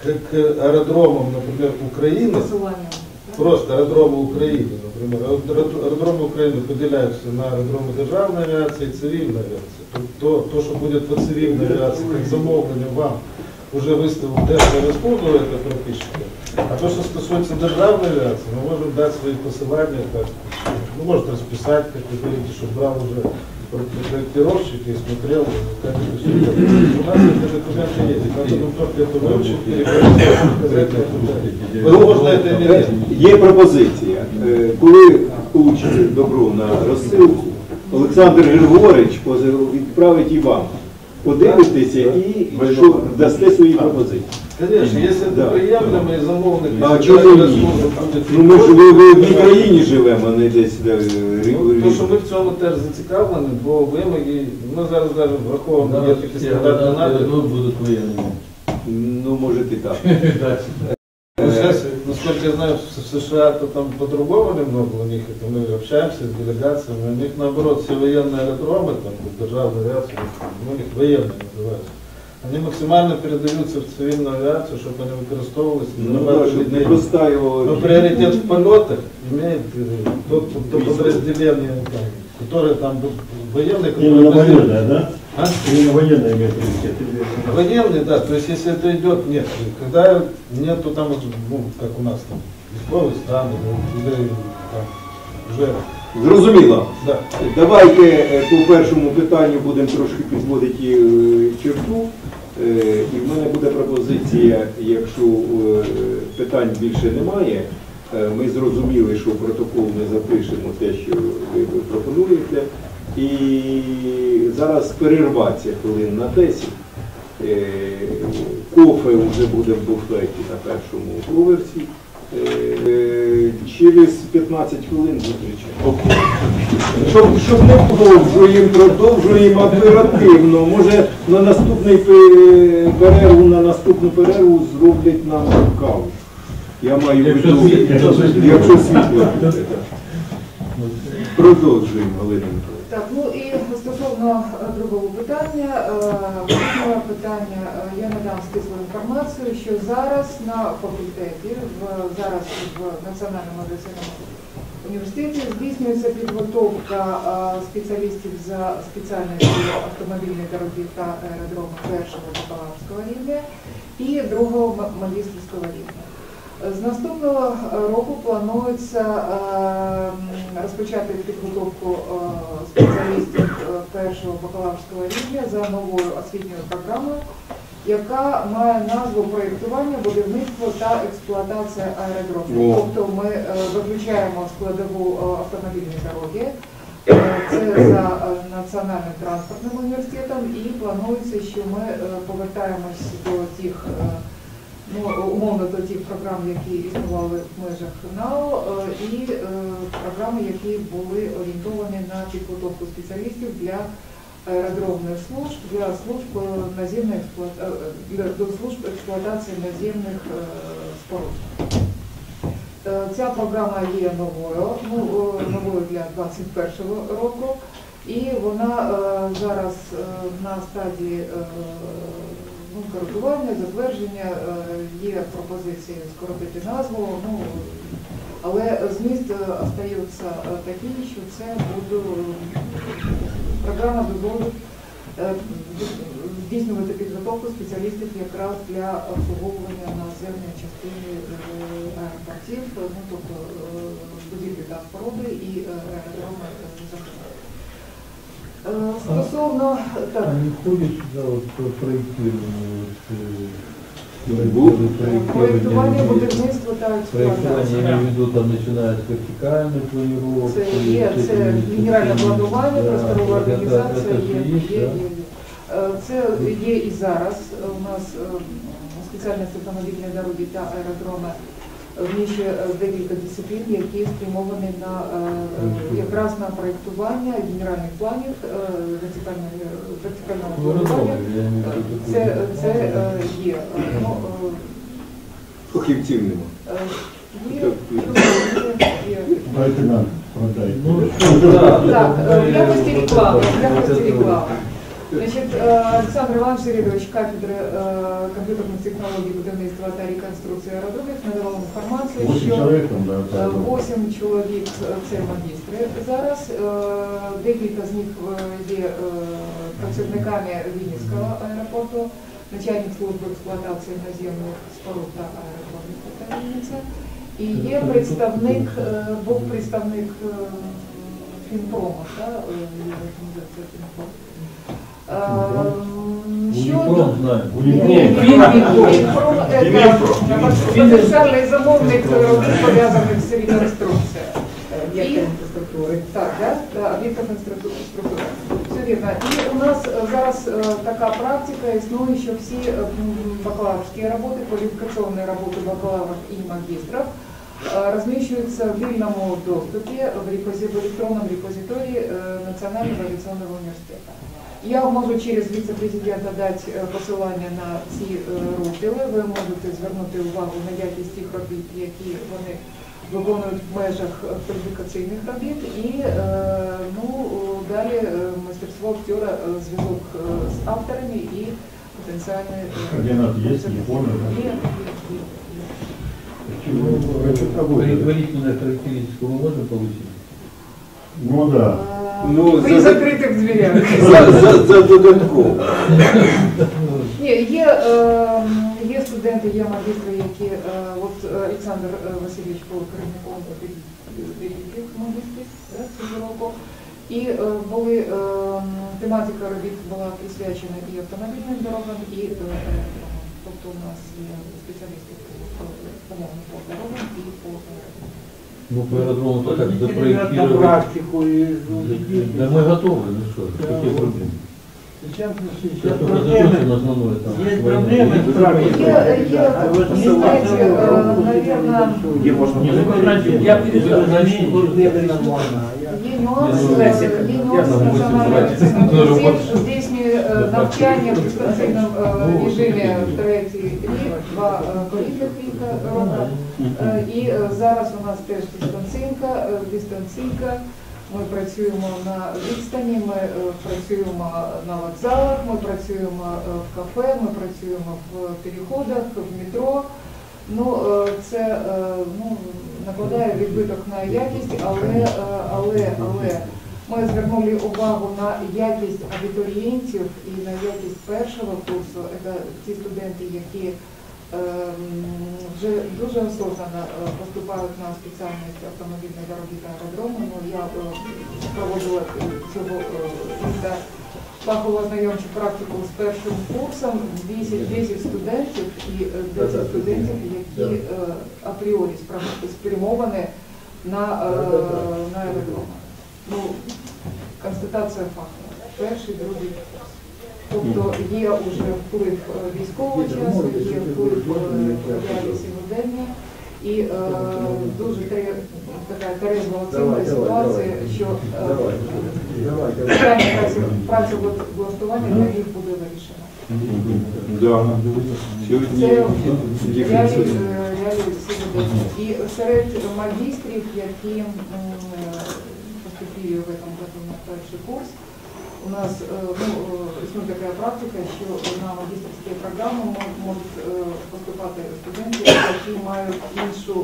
как к аэродромам, например, Украины, Посилання. Просто аэродромы Украины, например. Аэро- Аэродромы Украины поделяются на аэродромы державной авиации и цивильной авиации. То, то, то, что будет по цивильной авиации, как замовлення вам уже выставил Держреспублику, это пропишете. А то, что стосуется державной авиации, мы можем дать свои посылания, так, ну, может расписать, как вы говорите, чтобы брал уже проектировщик и смотрел, как это все делается. У нас эти документы есть, надо нам только это выучить, перепроверить, показать, как это. Возможно, это или нет. Є пропозиція. Е, Коли получите добро на розсилку, Олександр Григорович пози- відправить і вам. Подивитеся і що дасте свої пропозиції. Конечно, если Да. это приемлемо и замовник, А если чого державна ні? служба буде Ну ми ж ви, ви в підходити, Україні живемо, а не десь де, е, рі- То, що ми в цьому теж зацікавлені, бо вимоги, ми зараз навіть враховуємо, Да, є такі все стандартні гражданские напрямки. аэродромы будут военными. Ну, можете так. насколько я знаю, в США то там по-другому немного у них, это мы общаемся с делегациями, у них наоборот все военные аэродромы, там, державная авиация, ну, у них военные называются. Они максимально передаються в цивільну авіацію, щоб вони використовувалися Ну, на да, базі щоб не війни. простаювало. Но приоритет в полетах имеет э, то, то подразделение, там, которое там военные, Именно которые... военная, да? А? Именно военная имеет приоритет. или- Военные, да, то есть если это идет, нет, когда нету там, вот, ну, как у нас там, військові страны, ну, или там, уже, Зрозуміло. да. Давайте е, по першому питанню будемо трошки підводити е, черту. Е, І в мене буде пропозиція, якщо е, питань більше немає, е, ми зрозуміли, що в протокол ми запишемо те, що ви пропонуєте. І зараз перерватися хвилин на 10. Е, Кофе вже буде в буфеті на першому поверсі. Е, Через 15 хвилин зустрічаємо. Щоб, щоб не продовжуємо, продовжуємо оперативно. Може на наступний перерву, на наступну перерву зроблять нам каву. Я маю в Якщо виду, світло. якщо світло. Продовжуємо, Галина Миколаївна. Е, другого питання, друге питання, е, я надам стислу інформацію, що зараз на факультеті, зараз в Національному медицинному університеті здійснюється підготовка е, спеціалістів за спеціальністю автомобільної дороги та аеродрому першого бакалаврського рівня і другого ма- магістерського рівня. З наступного року планується е, розпочати підготовку е, спеціалістів е, першого бакалаврського рівня за новою освітньою програмою, яка має назву проєктування, будівництво та експлуатація аеродромів. Тобто ми виключаємо складову автомобільної дороги. Це за Національним транспортним університетом і планується, що ми повертаємось до тих ну, умовно до тих програм, які існували в межах НАО, е, і е, програми, які були орієнтовані на підготовку спеціалістів для аеродромних служб, для служб е, наземної е, для служб експлуатації наземних споруд. Ця програма є новою, ну, новою для 2021 року, і вона зараз на стадії ну, коригування, затвердження, е, є пропозиції скоротити назву, ну, але зміст е, остається е, такий, що це буде програма дозволить е, здійснювати підготовку спеціалістів якраз для обслуговування наземної частини аеропортів, ну, тобто будівлі та споруди і аеродроми Стосовно так, Они ходят сюда вот по проектированию, вот, э, Бу- проєктування будівництва та Проектирование, я имею в експлуатація. виду, там начиная с вертикальной планировки. Це є, вот це этими генеральне такими, планування, да, просторова это- організація это є, всё є, есть, є, да? є. Е, Це є і зараз. У нас е, спеціальність автомобільної дороги та аеродроми вміщує е, декілька дисциплін, які спрямовані на е, е, якраз на проєктування генеральних планів вертикального Ну, планування. Це, це є. Е, Ну, Фахівців нема. є, є, є. Так, в якості реклами, в якості реклами. Значить, е, Олександр Іванович Середович, кафедри е, комп'ютерних технологій будівництва та реконструкції аеродромів, надавав інформацію, Восемь человек там, да, е, так. восім чоловік е, це магістри зараз. Е, Декілька з них е, є е, працівниками Вінницького аеропорту, начальник служби експлуатації наземних споруд та аеропортів Вінниця. І є представник, е, був представник е, Фінпрома, е, організація Фінпром. Е, Щодо Унипром знаем. Фінпром це потенціальний замовник робіт пов'язаних з реконструкцією. Объекты инфраструктуры. Так, да? Да, об'єктів інфраструктури. Все вірно. І у нас е, зараз е, така практика існує, що всі е, м, бакалаврські роботи, кваліфікаційні роботи бакалаврів і магістрів э, размещиваются в вільному доступе в, репози- в электронном репозитории э, Национального авиационного университета. Я можу через віце-президента дати е, посилання на ці е, розділи. Ви можете звернути увагу на якість тих робіт, які вони виконують в межах е, кваліфікаційних робіт. І е, ну, далі е, мастерство актера, е, зв'язок е, з авторами і потенціальні е, Координат є, телефони. Є, є, є. Предварительную характеристику мы можем получить? Ну да. Е, Ну, При за- закритих дверях. За, за, за додатково. Ні, є, е, є студенти, є магістри, які, е, от е, Олександр е, Васильович був керівником магістрів да, цього року. І е, були, е, тематика робіт була присвячена і автомобільним дорогам, і е. Тобто у нас є спеціалісти по умовно по дорогам і по аеродромам. Ну, по аэродрому то как на запроектировать. практику и ну, Да мы готовы, ну что, какие проблемы? Сейчас, Сейчас сейчас только проблемы. закончим основное там. Есть война. проблемы с практикой. Є, є, А вот ви знаєте, е, наверное, Где можно Не, ну, как раньше, Я было. перестал. Вы раньше были. Это нормально. а я- Є нюанс, Ну, е, лексика. є Я нюанс там восемь національного братів. університету. Дуже Здійснює е, навчання в дистанційному е, Ну, режимі третій рік, два е, колітних ріка року. Е, І е, зараз у нас теж дистанційка, е, дистанційка. Ми працюємо на відстані, ми працюємо на вокзалах, ми працюємо в кафе, ми працюємо в переходах, в метро. Ну, це ну, накладає відбиток на якість, але, але, але ми звернули увагу на якість абітурієнтів і на якість першого курсу. Це ті студенти, які вже дуже осознанно е, поступають на спеціальність автомобільної дороги та аеродрому. Ну, я е, проводила цього е, фахово знайомчу практику з першим курсом 10, 10 студентів і е, 10 студентів, які е, апріорі спрямовані на, е, на аеродром. Ну, констатація факту. Перший, другий. Тобто є вже вплив е, військового часу, є вплив е, реалії сьогодення. І е, дуже така трезва оцінка ситуації, що е, питання праці- працевлаштування для них буде вирішено. Да. Сьогодні Це реалії сьогодення. І серед магістрів, які поступили в этом году на перший курс, у нас е, ну, е, існує така практика, що на магістерські програми можуть е, поступати студенти, які мають іншу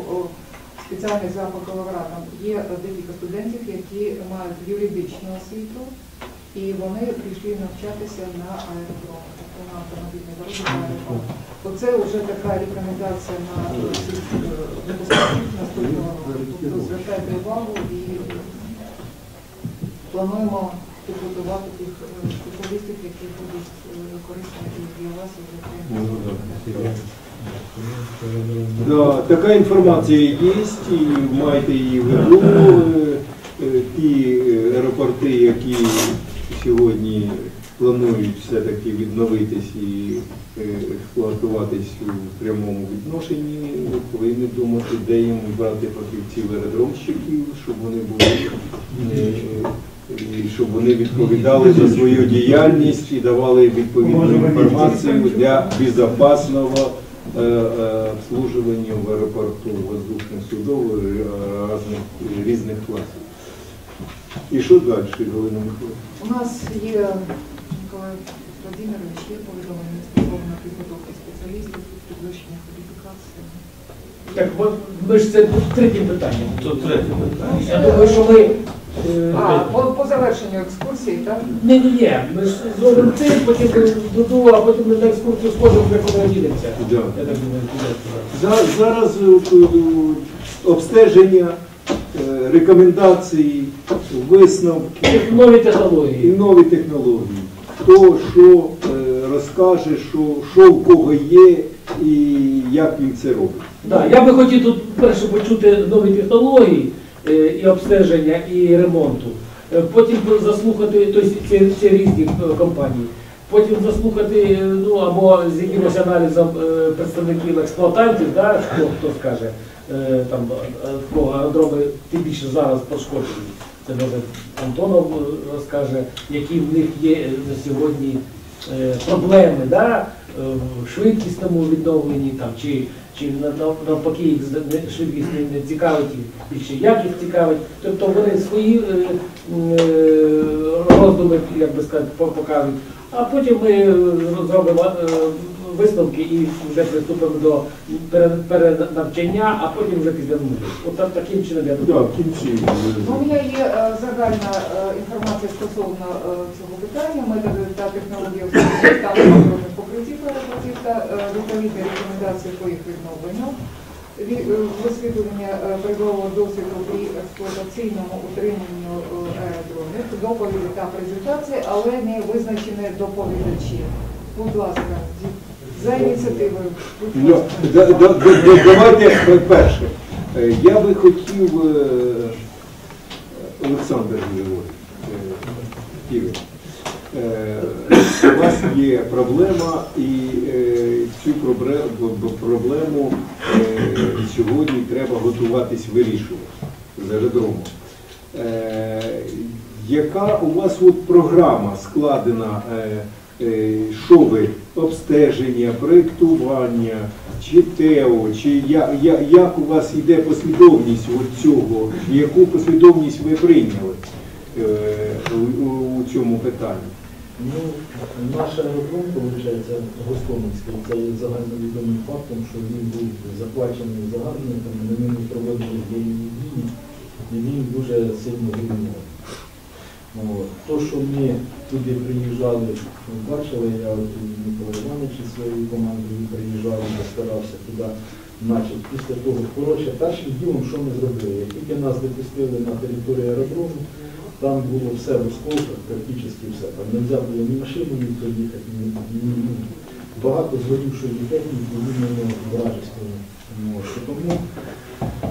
спеціальність за бакалавратом. Є декілька студентів, які мають юридичну освіту, і вони прийшли навчатися на аеродром, тобто на автомобільній дорозі на аеродром. Оце вже така рекомендація на всіх випускників наступного року. Тобто звертайте увагу і плануємо підготувати тих е, спеціалістів, які будуть е, корисні для вас, і для клієнтів. Да, така інформація є, і маєте її в виду. Е, е, Ті е, аеропорти, які сьогодні планують все-таки відновитись і е, експлуатуватись у прямому відношенні, повинні думати, де їм брати фахівців аеродромщиків, щоб вони були е, І щоб вони відповідали за свою діяльність і давали відповідну інформацію для безпечного е, е, обслуживания в аэропорту воздушных судов е, разных, різних класів. І що далі, Галина Михайловна? У нас є Миколай Владимирович, є повідомлення стосовно підготовки спеціалістів, підвищення кваліфікації. Так, от ми ж це третє питання. То третє питання. Я думаю, що ми. е, А, по, по завершенню екскурсії, так? Ні, ні, ні. Ми ж зробимо це, потім додому, а потім ми на екскурсію сходимо, як воно ділиться. Да. Я так думаю. За- Зараз е, е, обстеження, е, рекомендації, висновки Нові і технології. нові технології. Хто що е, розкаже, що, що в кого є і як він це робить. Да, я би хотів тут перше почути нові технології і обстеження, і ремонту. Е, Потім заслухати тобто ці, різні е, компанії. Потім заслухати е, ну, або з якимось аналізом е, представників експлуатантів, да, хто, хто скаже, е, там е, кого аеродроми тим більше зараз пошкоджені. Це може Антонов е, розкаже, які в них є е, на сьогодні е, проблеми, да? е, в швидкісному відновленні там, чи, чи на- на- навпаки їх швидкість не, цікавить, більше як їх цікавить. Тобто вони свої е, е, роздуми, як би сказати, покажуть. А потім ми е, зробимо висновки і вже приступимо до пере- перенавчання, а потім вже підемо. От таким чином я думаю. Ну, у мене є е, загальна е, інформація стосовно е, цього питання, методи та технології встановлення покриттів аеропортів та відповідні рекомендації по їх відновленню. Висвітлення передового досвіду при експлуатаційному утриманню аеродромів, доповіді та презентації, але не визначені доповідачі. Будь ласка, за ініціативою. Ну, Давайте перше. Е, Я би хотів, е, Олександр Григорій, е, у вас є проблема і цю проблему сьогодні треба готуватись вирішувати з аеродрому. Е, Яка у вас от програма складена? Е, Що ви? Обстеження, проєктування, чи ТЕО, чи я, я, як у вас йде послідовність от цього, яку послідовність ви прийняли е, у, у цьому питанні? Ну, наш аеродром, виходить, Гостомельський, це є загальновідомим фактом, що він був захвачений загарбниками, на ньому проводили дії, і він дуже сильно зруйнований. Ну, от. То, що ми туди приїжджали, ви бачили, я Микола Іванович зі своєю командою приїжджав, старався туди, значить, після того, коротше, першим ділом, що ми зробили, як тільки нас допустили на територію аеродрому, там було все в осколках, практично все. Там не можна було ні машиною проїхати, ні, ні, ні. багато згорівшої техніки, іменно вражеської. Ну, Тому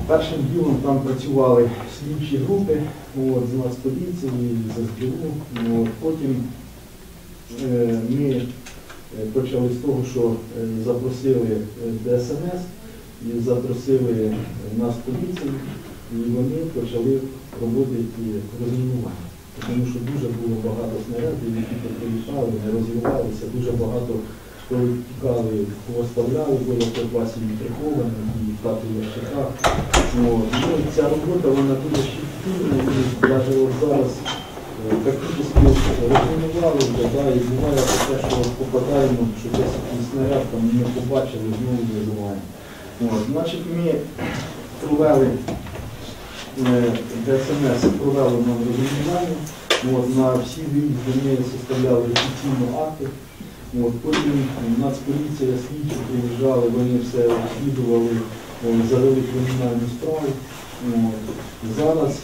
першим ділом там працювали слідчі групи от, з Нацполіції, з СБУ. Потім е, ми е, почали з того, що е, запросили е, ДСНС і запросили Нацполіцію, і вони почали проводити розмінування. Тому що дуже було багато снарядів, які приїхали, не розвивалися, дуже багато коли тікали, поставляли, було припасів і прихованих, і і в ящиках. Ну, ця робота вона дуже щільна, і навіть от зараз е, практично розмінували вже, да, і буває таке, що попадаємо, що десь якийсь снаряд там не побачили, знову визиваємо. От. Значить, ми провели е, ДСНС провели нам розмінування. На всі виїзди ми составляли офіційно акти. От, потім Нацполіція, слідчі приїжджали, вони все розслідували, от, завели кримінальну справу. Зараз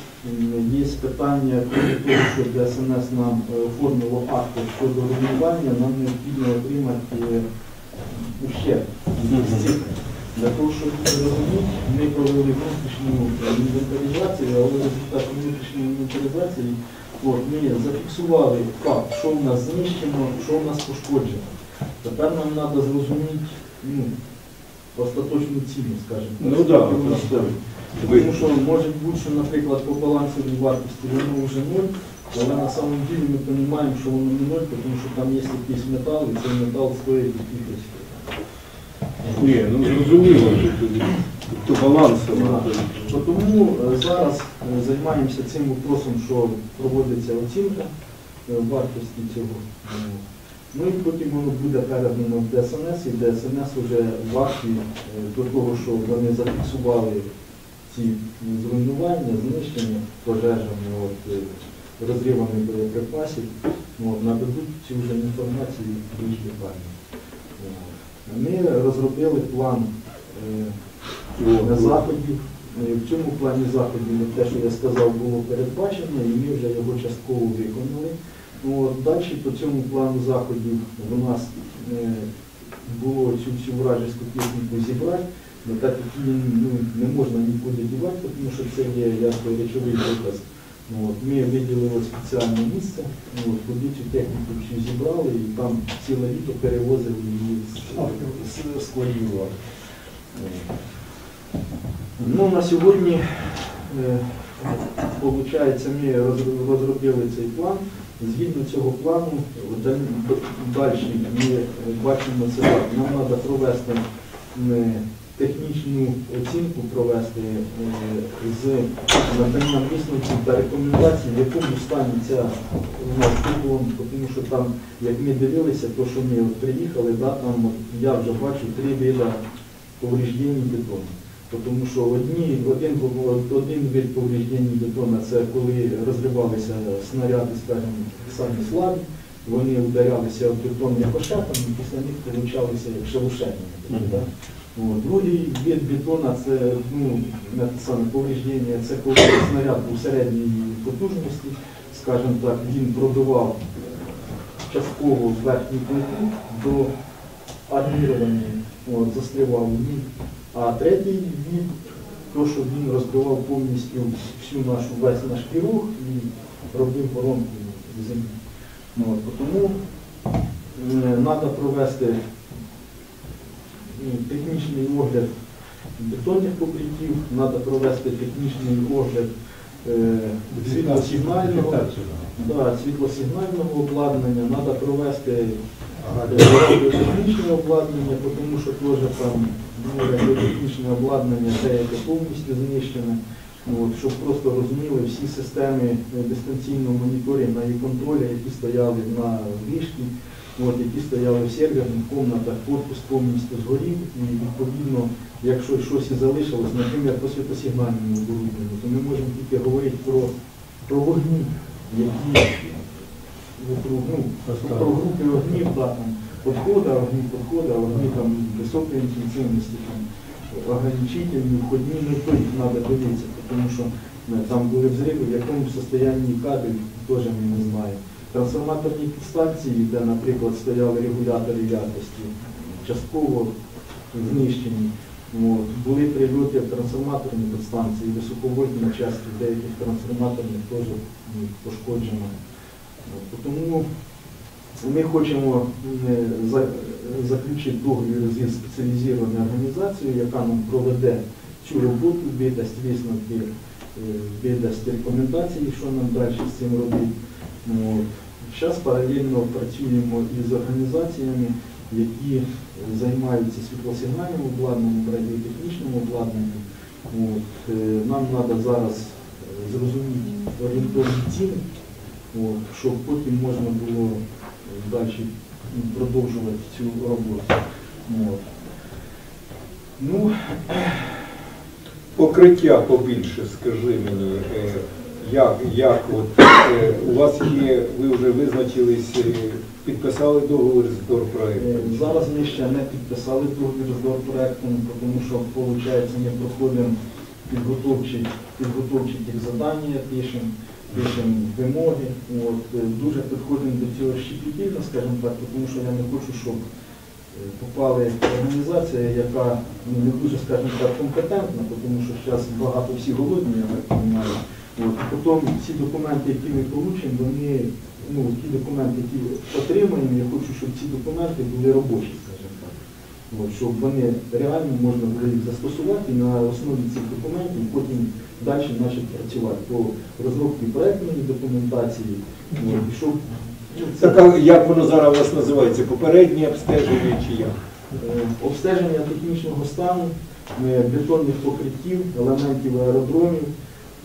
є питання, того, що ДСНС нам е, оформило акти щодо руйнування, нам необхідно отримати е, ущерб цифри. Для того, щоб зрозуміти, ми провели внутрішню інвентаризацію, але в результаті внутрішньої інвентаризації от, ми зафіксували факт, що в нас знищено, що в нас пошкоджено. Тепер нам треба зрозуміти ну, остаточну ціну, скажімо. так, Ну да, воно просто Тому що може бути, що, наприклад, по балансовій вартості воно вже ноль, але на самом деле ми розуміємо, що воно не ноль, тому що там є якийсь метал, і цей метал стоїть якихось. Ні, ну зрозуміло, От Тому е, зараз е, займаємося цим вопросом, що проводиться оцінка е, вартості цього. Ну, Ну і потім воно буде передано в ДСНС, і ДСНС вже варті до того, що вони зафіксували ці зруйнування, знищення пожежами, от, е, розривами боєприпасів, ну, от, нададуть цю вже інформацію більш детально. От. Ми розробили план на заходів. Е, В цьому плані заходів те, що я сказав, було передбачено, і ми вже його частково виконали. Ну, Далі по цьому плану заходів у нас е, було цю всю вражеську техніку зібрати, але так як її ну, не можна нікуди дівати, тому що це є якби речовий доказ. Ну, ми виділили спеціальне місце, от, куди цю техніку всю зібрали і там ціле літо перевозили її з, з Ну, на сьогодні, виходить, ми розробили цей план. Згідно цього плану, далі ми бачимо це. Нам треба провести технічну оцінку провести е, з наданням висновків та рекомендацій, в якому стані ця у нас колон, тому що там, як ми дивилися, то що ми приїхали, да, там я вже бачу три вида повреждень бетону. Тому що одні, один, один вид повреждень бетону це коли розривалися снаряди, скажімо, самі слабі, вони ударялися в бетон рикошетом і після них получалися як шелушення. Да? От. Другий вид бетона це ну, саме повреждення, це коли снаряд був середньої потужності, скажімо так, він пробивав частково верхню плиту до армірування, от, застрівав в ній. А третій вид, то, що він розбивав повністю всю нашу весь наш пірух і робив воронку в землі. Ну, Тому треба провести ну, технічний огляд бетонних покриттів, треба провести технічний огляд е, світлосигнального, да, світлосигнального обладнання, треба провести радіотехнічне обладнання, тому що теж там ну, радіотехнічне обладнання деяке повністю знищене. Ну, От, щоб просто розуміли всі системи е, дистанційного моніторингу і контролю, які стояли на от, які стояли в серверних кімнатах, корпус повністю згорів, і відповідно, якщо щось і залишилось, наприклад, по світосигнальному оборудованню, то ми можемо тільки говорити про, про вогні, які ну, про групи огнів, да, там, подхода, огні подхода, огні там високої інтенсивності, там, ограничительні, входні, ну то треба дивитися, тому що е, там були взриви, в якому состоянні кабель, теж ми не знаємо. Трансформаторні підстанції, де, наприклад, стояли регулятори якості, частково знищені. От. Були прильоти в трансформаторні підстанції, високовольтні частки деяких трансформаторних теж ну, пошкоджено. Тому ми хочемо е, заключити договір зі спеціалізованою організацією, яка нам проведе цю роботу, видасть висновки, е, видасть рекомендації, що нам далі з цим робити. Зараз паралельно працюємо із організаціями, які займаються світлосигнальним обладнанням, радіотехнічним обладнанням. От, е, Нам треба зараз зрозуміти орієнтовні ціни, щоб потім можна було далі продовжувати цю роботу. От. Ну, Покриття побільше, скажи мені, е, як, як от, е, у вас є, ви вже визначились, е, підписали договір з Дорпроектом? Зараз ми ще не підписали договір з проектом, тому що, виходить, ми проходимо підготовчі, підготовчі тих завдання, пишемо, пишемо вимоги. От, е, дуже підходимо до цього щепетільно, скажімо так, тому що я не хочу, щоб е, попали організація, яка ну, не дуже, скажімо так, компетентна, тому що зараз багато всі голодні, я так розумію. От, потім всі документи, які ми получимо, вони, ну, ті документи, які отримаємо, я хочу, щоб ці документи були робочі, скажімо так. От, щоб вони реально можна було їх застосувати на основі цих документів потім далі почати працювати по розробці проектної документації. Ну, Так, а як воно зараз у вас називається? Попереднє обстеження чи як? Е, обстеження технічного стану, е, бетонних покриттів, елементів аеродромів,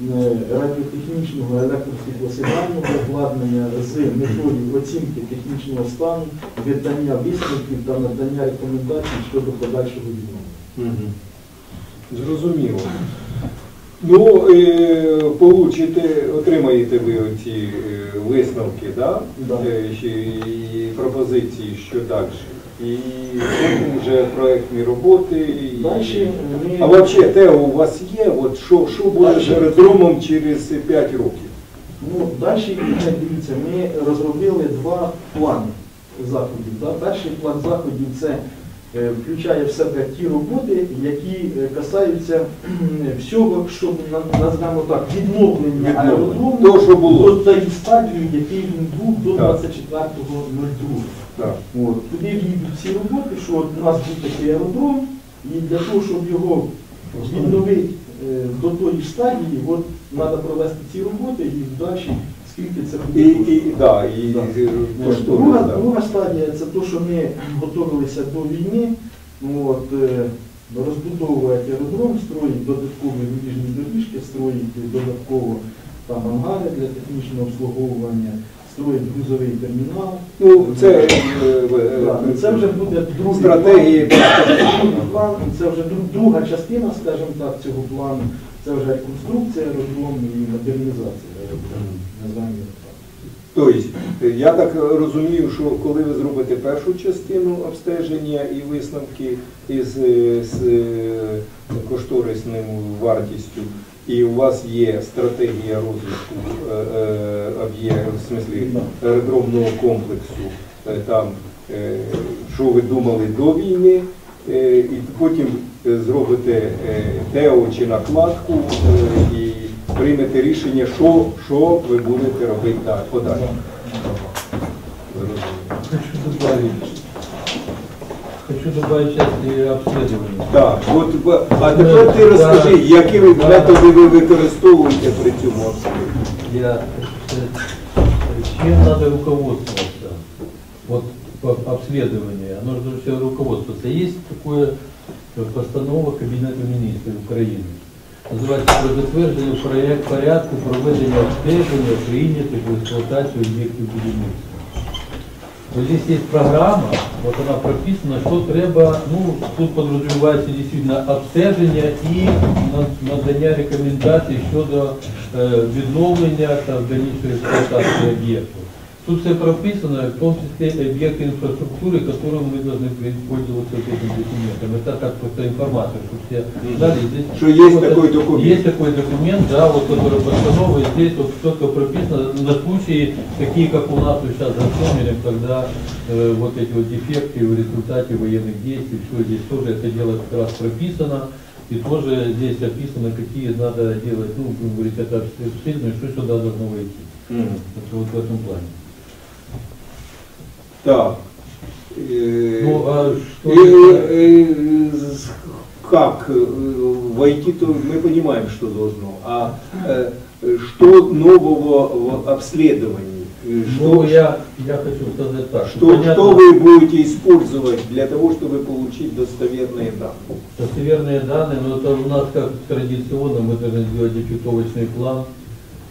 е, радіотехнічного електросвітлосигнального обладнання з метою оцінки технічного стану, видання висновків та надання рекомендацій щодо подальшого відновлення. Зрозуміло. Ну, е, получите, отримаєте ви оці е, висновки, да? Да. Е, і пропозиції, що далі. І потім вже проектні роботи. І... Далі ми- А взагалі, те у вас є, от що, що буде з аеродромом через 5 років? Ну, далі, дивіться, ми розробили два плани заходів. Да? Перший план заходів це включає в себе ті роботи, які е, касаються всього, що на- назвемо так, відновлення аеродрому що було. до тієї стадії, який він був до 24.02. Туди війдуть ці роботи, що у нас був такий аеродром, і для того, щоб його відновити е, до тої стадії, от треба провести ці роботи і далі, скільки це буде. І, і, да, і, Да. і Друга, да. друга стадія це те, що ми готувалися до війни, ну, от, е, розбудовувати аеродром, строїть додаткові вибіжні доріжки, строїть додатково там ангари для технічного обслуговування, строїть грузовий термінал. Ну, це, е, е, Да, це вже буде другий стратегії. план. План, це вже друг- друга частина, скажімо так, цього плану. Це вже конструкція аеродрому і модернізація аеродрому. Так. Тобто, я так розумію, що коли ви зробите першу частину обстеження і висновки із е, з е, кошторисною вартістю, і у вас є стратегія розвитку е, в смислі аеродромного комплексу, там, що ви думали до війни, і потім зробите ТЕО чи накладку і приймете рішення, що, що ви будете робити далі, подалі. Хочу добавить, хочу добавить сейчас и. Так, от, а тепер ти розкажи, які методи ви використовуєте при цьому обслідуванні? Я хочу сказать, чем надо руководствоваться? Вот по обследованию, оно же все руководствоваться. Есть такое э, постанова Кабінету міністрів України. Називається про затвердження проєкт порядку проведення обстеження прийнятих в експлуатацію об'єктів будівництва. Вот здесь есть программа, вот она прописана, что треба, ну, тут подразумевается действительно обстеження і надання рекомендацій щодо е, відновлення та дальнішої експлуатації об'єкту. Тут все прописано, в том числе объекты инфраструктуры, которым мы должны пользоваться этим документом. Это как просто информация, чтобы все знали. Здесь Что есть вот такой это- документ. Есть такой документ, да, вот который постанова, и здесь вот четко прописано на случаи, такие как у нас вот сейчас запомнили, когда э, вот эти вот дефекты в результате военных действий, все здесь тоже это дело как раз прописано. И тоже здесь описано, какие надо делать, ну, говорить, это обследование, что сюда должно войти. Мгм. Это вот в этом плане. Так. Э, Ну, а что... э, э, с- как э, войти, то мы понимаем, что должно. А э, что нового в обследовании? Э, Ну, Что, я, я хочу сказать так. что, понятно, что вы будете использовать для того, чтобы получить достоверные данные? Достоверные данные, но это у нас как традиционно, мы должны сделать дефектовочный план,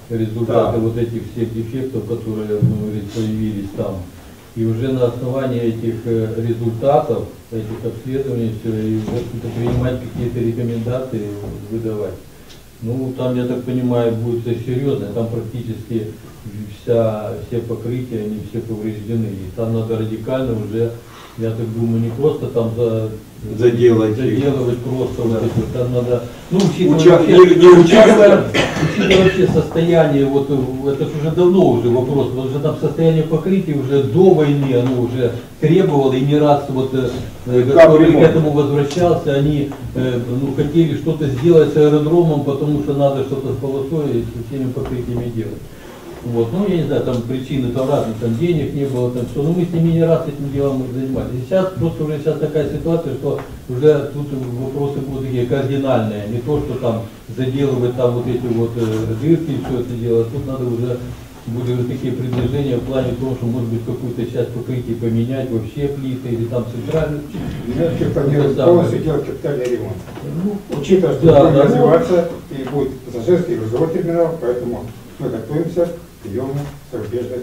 результаты Да. вот этих всех дефектов, которые, ну, появились там. И уже на основании этих э, результатов, этих обследований, все, и, общем-то, принимать какие-то рекомендации, выдавать. Ну, там, я так понимаю, будет все серьезно, там практически вся, все покрытия, они все повреждены. И там надо радикально уже, я так думаю, не просто там за, Заделать заделывать просто вот эти, вот, там надо, ну, учитывая, Уча- вообще, не- учитывая, учитывая вообще состояние, вот это уже давно уже вопрос, вот уже там состояние покрытия уже до войны, оно уже требовало, и не раз вот э, э, который к этому возвращался, они э, ну, хотели что-то сделать с аэродромом, потому что надо что-то с полосой и со всеми покрытиями делать. Вот, ну, я не знаю, там причины там разные, там денег не было, там все, но мы с ними не раз этим делом занимались. И сейчас просто уже сейчас такая ситуация, что уже тут вопросы будут такие кардинальные, не то, что там заделывать там вот эти вот э, дырки и все это дело, тут надо уже были уже такие предложения в плане того, что может быть какую-то часть покрытия поменять, вообще плиты или там центральную. Девочки планируют полностью делать капитальный ремонт. Ну, Учитывая, что да, будем да, развиваться и будет пассажирский и грузовой терминал, поэтому мы готовимся приему зарубежных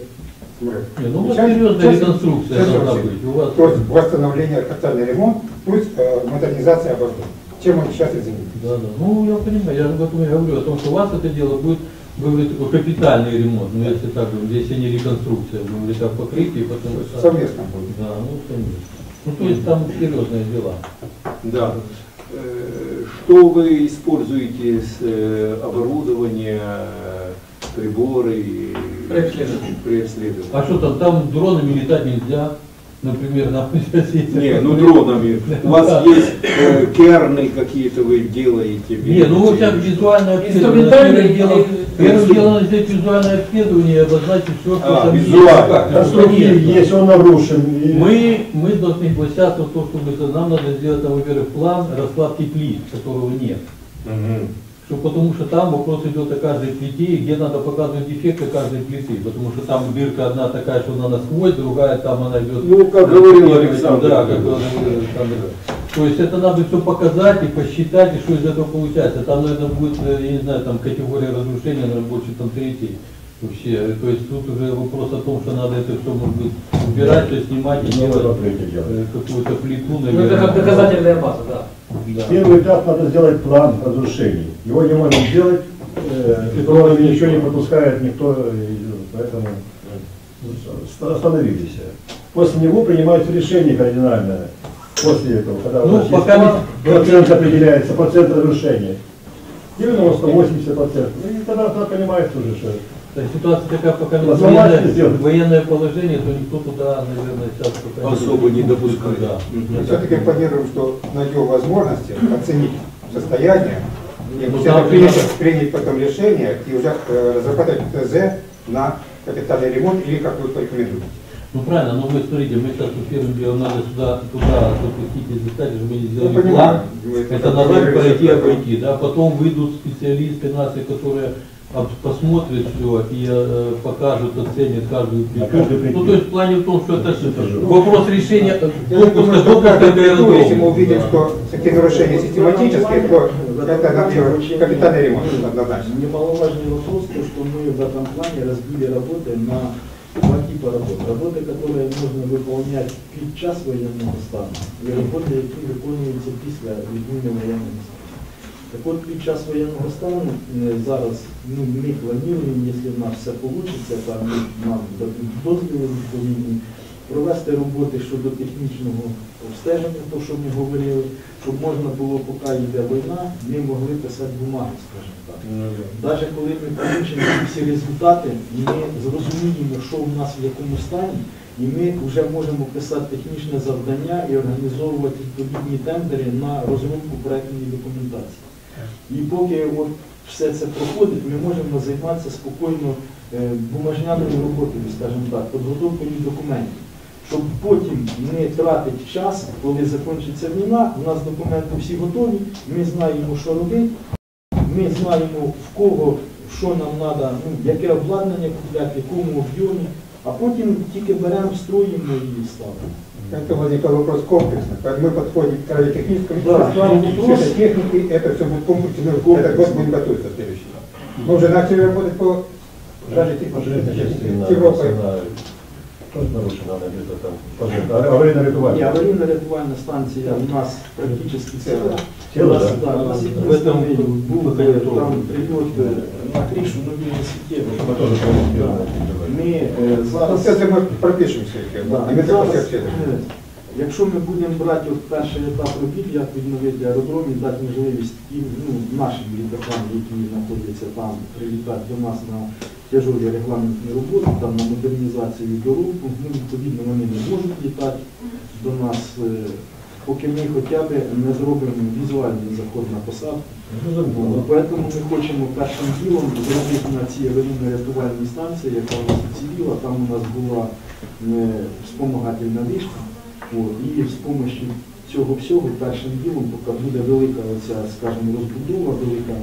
ну, серьезная реконструкция должна быть. У вас- То есть восстановление, капитальный ремонт, плюс э, модернизация оборудования. Чем мы сейчас и. Да, да. Ну, я понимаю, я же об этом и говорю, о том, что у вас это дело будет, вы говорите, такой капитальный ремонт, ну, если так если не реконструкция, вы говорите о покрытии, потому что... Совместно будет. Да, ну, совместно. Ну, то есть там серьезные дела. Да. Э, Что вы используете с э, оборудования, э, приборы и- При обследовании. при обследовании? А что там, там дронами летать нельзя, например, на сейчас есть... Не, ну дронами. У вас есть э, керны какие-то вы делаете? Не, ну вот так визуальное обследование. Первым делом, сделать визуальное обследование и обозначить все, что А, там есть. визуально. Конечно. если он нарушен. и- Мы, мы должны сейчас вот то, что мы, нам надо сделать, там, во-первых, план раскладки плит, которого нет. Мгм. Что потому что там вопрос идет о каждой плите, где надо показывать дефекты каждой плиты, потому что там дырка одна такая, что она насквозь, другая там она идет. Ну, как говорил Александр. Да, как говорил Александр. То есть это надо все показать и посчитать, и что из этого получается. Там, наверное, будет, э, я не знаю, там категория разрушения, наверное, больше там третьей. Вообще, то есть тут уже вопрос о том, что надо это все, может быть, убирать, все снимать и делать э, какую-то плиту, Ну, это наверное. как доказательная база, да. Да. Первый этап надо сделать план разрушений. Его не можно сделать, э, ничего не пропускает никто, поэтому э, остановились. После него принимается решение кардинальное. После этого, когда у Ну, нас есть пока процент определяется, процент разрушения. 90-80 процентов. Ну и тогда, тогда понимается уже, что То есть ситуация такая, пока не военное, военное положение, то никто туда, наверное, сейчас пока Особо не допускает. Да. Но все-таки планируем, что найдем возможности оценить состояние, и Ну, да, принять, принять потом решение и уже э, разрабатывать ТЗ на капитальный ремонт или как вы порекомендуете. Ну правильно, но мы, смотрите, мы сейчас первым делом надо сюда, туда запустить и заставить, чтобы мы не сделали Ну, план. Это это назад пройти, обойти, да, потом выйдут специалисты наши, которые об- посмотрят все и э, покажут, оценят каждую плиту. каждую плиту. Ну то есть в плане в том, что это ж вопрос решения э, Я допуска, думаю, что допуска каждый до плиту, если мы аэродрома. увидим, что такие нарушения систематические, то это на капитальный ремонт однозначно. Немаловажный вопрос, то, что мы в этом плане разбили работы на два типа работ. Работы, которые можно выполнять під час воєнного стану, і роботи, які виконуються після відміни воєнного стану. Так от під час воєнного стану е, зараз ну, ми плануємо, якщо в нас все вийде, там нам дадуть дозвіли відповідні, провести роботи щодо технічного обстеження, то що ми говорили, щоб можна було, поки йде війна, ми могли писати бумаги, скажімо так. Навіть коли ми получимо всі результати, ми зрозуміємо, що в нас в якому стані, і ми вже можемо писати технічне завдання і організовувати відповідні тендери на розробку проектної документації. І поки от все це проходить, ми можемо займатися спокійно е, бумажняною роботою, скажімо так, підготовкою документів. Щоб потім не тратити час, коли закінчиться війна, у нас документи всі готові, ми знаємо, що робити, ми знаємо в кого, що нам треба, ну, яке обладнання купляти, в якому об'ємі, а потім тільки беремо, строїмо і ставимо. Это возникал вопрос комплексно. Поэтому мы подходим к радиотехническому Да. стану, Вопрос- с техники, это все будет комплексно. Ну, Этот год будем готовиться следующий. Мы уже начали работать по радиотехнике с Европой. что нарушено, она где-то там, пожалуйста, аварийно-рятувальная. І аварійно-рятувальна станція у нас практично ціла. Ціла, У нас, да? да, у нас В этом єдиний був пока е, не там трогали. прильот е, на кришу нової сітєві. Мы тоже помним, Да. да. Ми е, Ну, зараз... Кстати, мы пропишем все эти. Да, А ми мы так зараз, все е, Якщо ми будемо брати от перший етап робіт, як відновити аеродром і дати можливість і ну, нашим літакам, які знаходяться там, прилітати до нас на тяжові регламентні роботи, там на модернізацію дорог, ну, відповідно вони не можуть літати до нас, е, поки ми хоча б не зробимо візуальний заход на посадку. Ну, Поэтому ми хочемо першим ділом зробити на цій аварійно-рятувальній станції, яка у нас уціліла, там у нас була е, вспомагательна вишка. От, і з допомогою цього всього першим ділом, поки буде велика оця, скажімо, розбудова, велике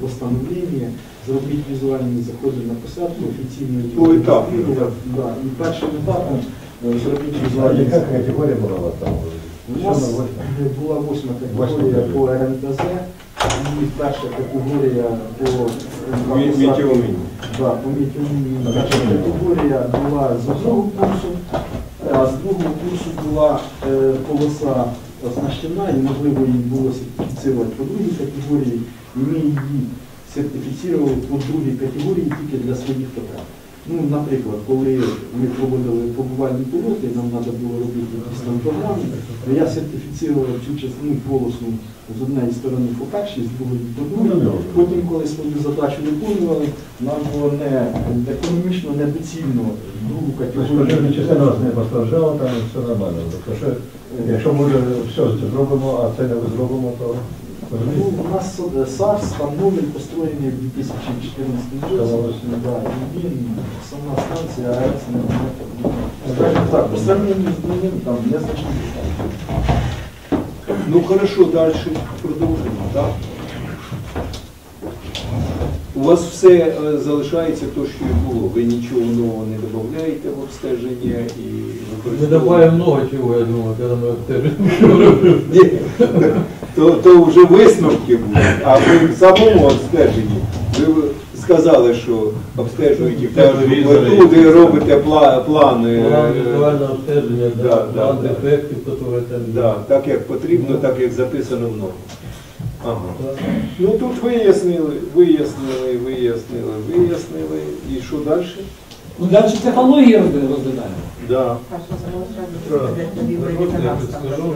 восстановлення, зробити візуальні заходи на посадку, офіційно Поетапно, да, і першим етапом е, зробити А візуальні яка заходи. категория была у вас там? У нас була восьма категорія категорія. по РНТЗ, і перша категорія по Мі- Мітіоміні. Да, по мітіоміні перша категорія була з одного курсу, а з другого курсу була е, полоса оснащена і можливо її було сертифіцировать по другій категорії, і ми її сертифіцировали по другій категорії тільки для своїх потреб. Ну, наприклад, коли ми проводили побувальні пілоти, нам треба було робити якісь там програми, то я сертифіцировав цю частину полосу з однієї сторони по першій, з другої по другій. Потім, коли свою задачу виконували, нам було не економічно недоцільно другу категорію. пожежна частина вас не постраждала, там все нормально. Тому якщо ми вже все зробимо, а це не зробимо, то Ну, у нас е, САРС там новий построєний в 2014 році. Да, і він, сама станція АЕС не не- Скажімо так, по сравнению з ним там незначні питання. Ну хорошо, дальше продовжимо, так? У вас все е, залишається то, що і було. Ви нічого нового не додаєте в обстеження і використовуєте. добавим много чего, я думаю, когда мы обстежим. Ні, то, то вже висновки будуть. А ви в самому обстеженні ви сказали, що обстежуєте плиту, ви робите пла, плани. План е, обстеження, Да, да, да, план да. дефектів, які там є. Да, так як потрібно, так як записано в нормі. Ага. Ну тут вияснили, вияснили, вияснили, вияснили. І що далі? Ну, далі технології розглядаємо. Да.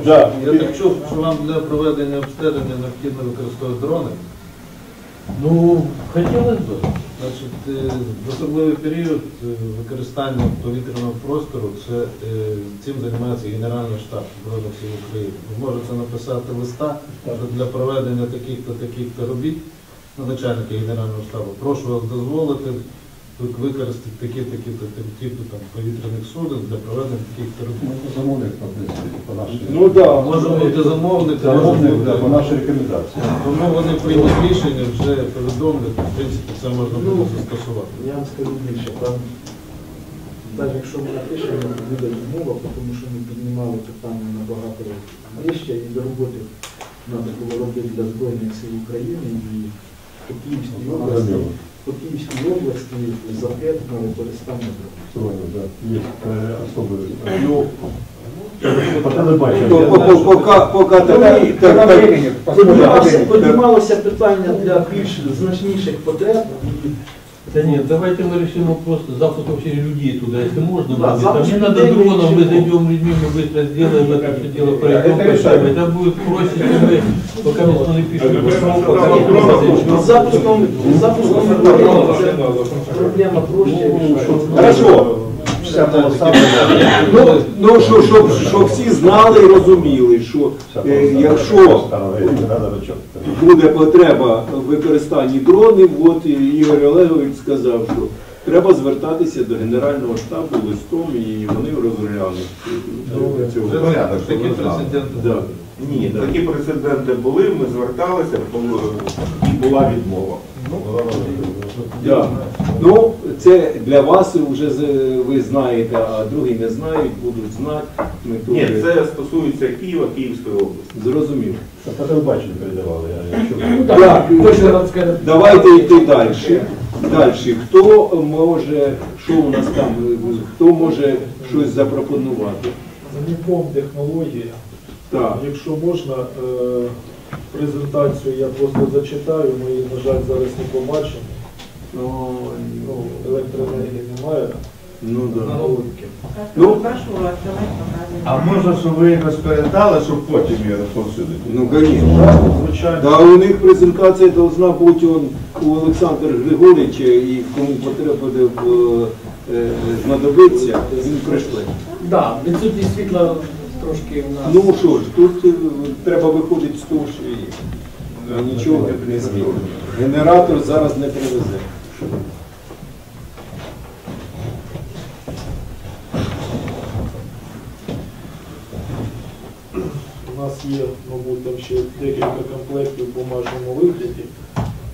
Я я так чув, що вам для проведення обстеження необхідно використовувати дрони. Ну, хотілося б. Значить, е, в особливий період е, використання повітряного простору, це е, цим займається Генеральний штаб Збройних сил України. Ви можете написати листа для проведення таких-то таких-то робіт на начальника Генерального штабу. Прошу вас дозволити ви- використати такі-такі-то такі-то там повітряних суден для проведення таких-то. Замовник, по по нашій. Ну да. Може бути замовник, Замовник, да, по нашій рекомендації. Тому вони приймуть рішення, вже повідомлять, в принципі, це можна буде застосувати. Я вам скажу більше, там, навіть якщо ми напишемо, буде відмова, тому що ми піднімали питання набагато вище, і до роботи треба було робити для Збройних сил України і по Київській області, по Київській області запрет на використання дронів. Да. Є е, особливі. Ну, по телебаченню. По- по- по- Поки поки так, так, Піднімалося, піднімалося питання для більш значніших потреб. Да нет, давайте мы решим вопрос запуск вообще людей туда, если можно. Да, будет. Там не надо дроном, мы зайдем людьми, мы быстро сделаем это все дело, пройдем, Это поставим. Это будет проще, чем мы, пока мы не пишем. З запуском, запуском проблема проще. Хорошо. Ну, ну що, щоб, щоб всі знали і розуміли, що е, якщо буде потреба в використанні дронів, от Ігор Олегович сказав, що треба звертатися до Генерального штабу листом і вони розглянуть е, цього. Вже Порядок. Да. Ні. Такі прецеденти були, ми зверталися, і була відмова. Да. Ну, це для вас вже ви знаєте, а другі не знають, будуть знати. Ми Ні, це стосується Києва, Київської області. зрозуміло. По телебаченню передавали. я- я чув. Ну, Так, так, точно надо сказати. Давайте йти далі. Далі. Хто може, що у нас там, хто може щось запропонувати? Заміком технології. Так. Якщо можна, е, презентацію я просто зачитаю, ми її, на жаль, зараз не побачимо. Ну, Ну, електроенергії немає. ну да. Ну, давайте А може, щоб ви їх розпередали, щоб потім її розповсюдити? Ну, звісно. Звичайно. Да, у них презентація должна бути он, у Олександра Григоровича, і кому потрібно буде е, знадобиться, він прийшли. Да, відсутність світла трошки в нас. Ну що ж, тут е, треба виходити з того, що є. Нічого не змінить. Генератор зараз не привезе. У нас є, мабуть, там ще декілька комплектів в бумажному вигляді.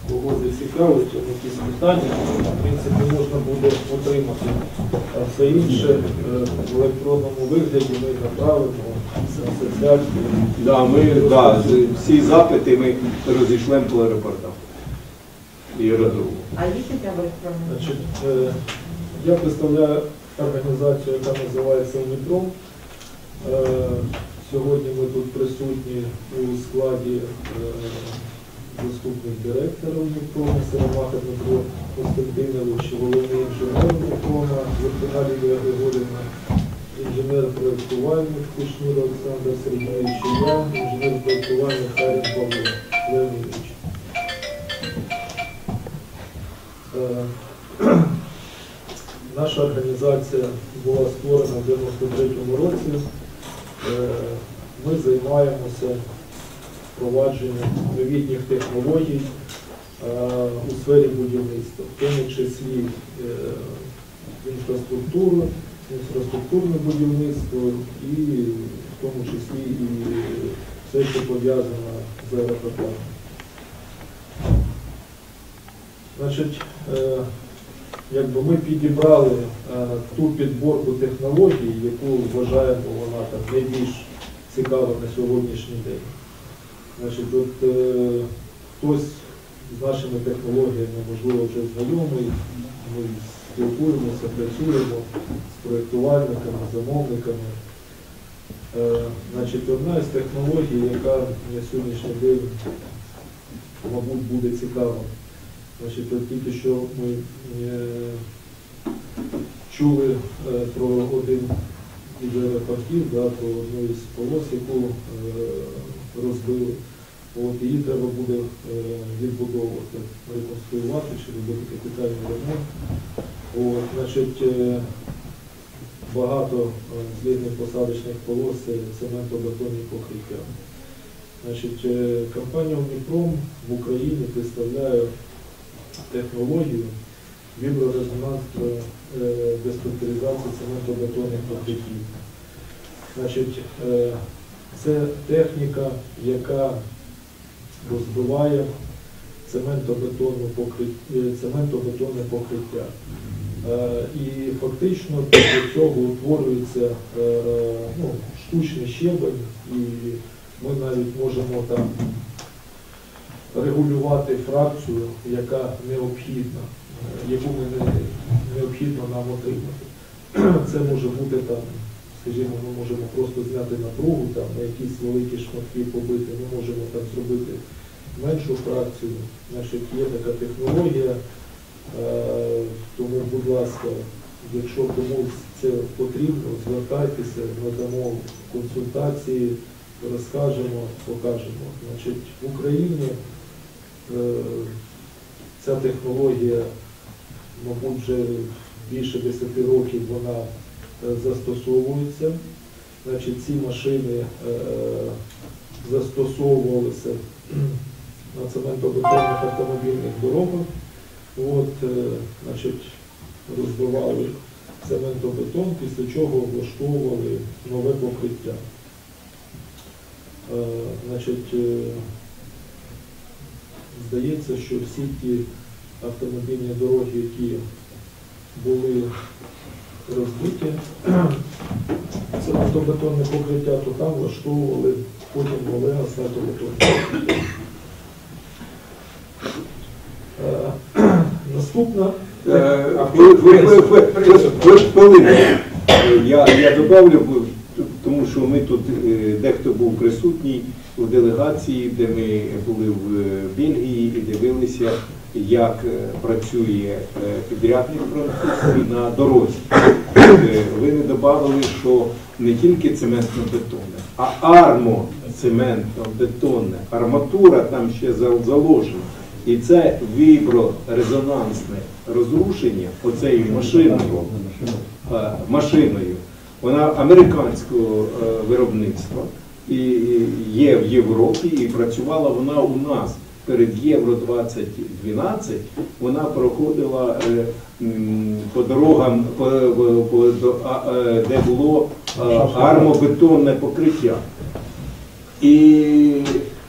Кого зацікавить, якісь питання, в принципі, можна буде отримати. А все інше е, в електронному вигляді ми направимо на асоціацію. Да, ми, да, всі запити ми розійшлемо по аеропортам. І аеродромам. А є? Значить, е, я представляю організацію, яка називається Уніпром. Е, Сьогодні ми тут присутні у складі заступник директора Уніпрома Серемаха Дмитро Константинович, головний інженер Уніпрома Вертина Лілія Григорівна, інженер проєктування Кушнір Олександр Сергійович, я, інженер проєктування Харін Павло Леонідович. Е, Наша організація була створена в 93-му році. Е, Ми займаємося впровадженням новітніх технологій е, у сфері будівництва, в тому числі е, інфраструктуру, інфраструктурне будівництво і в тому числі і все, що пов'язано з аеропортами. Значить, е, якби ми підібрали ту підборку технологій, яку вважаємо вона найбільш цікава на сьогоднішній день. Значить, от е, хтось з нашими технологіями, можливо, вже знайомий, ми спілкуємося, працюємо з проєктувальниками, замовниками. Е, Значить, одна із технологій, яка на сьогоднішній день, мабуть, буде цікава. Значить, от тільки що ми е, чули е, про один із аеропортів, да, про одну із полос, яку е, розбили. От, її треба буде е, відбудовувати, реконструювати чи робити капітальний ремонт. От, значить, е, багато е, злітних посадочних полос це цементобетонні покриття. Значить, компанія Omniprом в Україні представляє технологію віброрезонансної е, деструктуризації цементобетонних покриттів. Значить, це техніка, яка розбиває цементобетонну покриття, цементобетонне покриття. Е, І фактично після цього утворюється е, ну, штучний щебень, і ми навіть можемо там регулювати фракцію, яка необхідна, е, яку ми не, необхідно нам отримати. Це може бути там, скажімо, ми можемо просто зняти напругу, там на якісь великі шматки побити, ми можемо там зробити меншу фракцію. Значить, є така технологія. Е, Тому, будь ласка, якщо комусь це потрібно, звертайтеся, надамо консультації, розкажемо, покажемо. Значить, в Україні е, ця технологія, мабуть, вже більше 10 років вона е, застосовується. Значить, ці машини е, застосовувалися на цементобетонних автомобільних дорогах. От, е, значить, розбивали цементобетон, після чого влаштовували нове покриття. Значить, здається, що всі ті автомобільні дороги, які були розбиті, цементобетонне покриття, то там влаштовували потім покриття. Е, Наступна Е. Я, я добавлю, тому що ми тут, е, дехто був присутній у делегації, де ми були в е, Бельгії і дивилися, як е, працює е, підрядник французький на дорозі. Е, Ви не додали, що не тільки цементно-бетонне, а армо-цементно-бетонне, арматура там ще заложена. І це віброрезонансне розрушення оцею машиною, машиною, вона американського виробництва і є в Європі, і працювала вона у нас перед Євро 2012. Вона проходила е, по дорогам, е, де було е, армобетонне покриття. І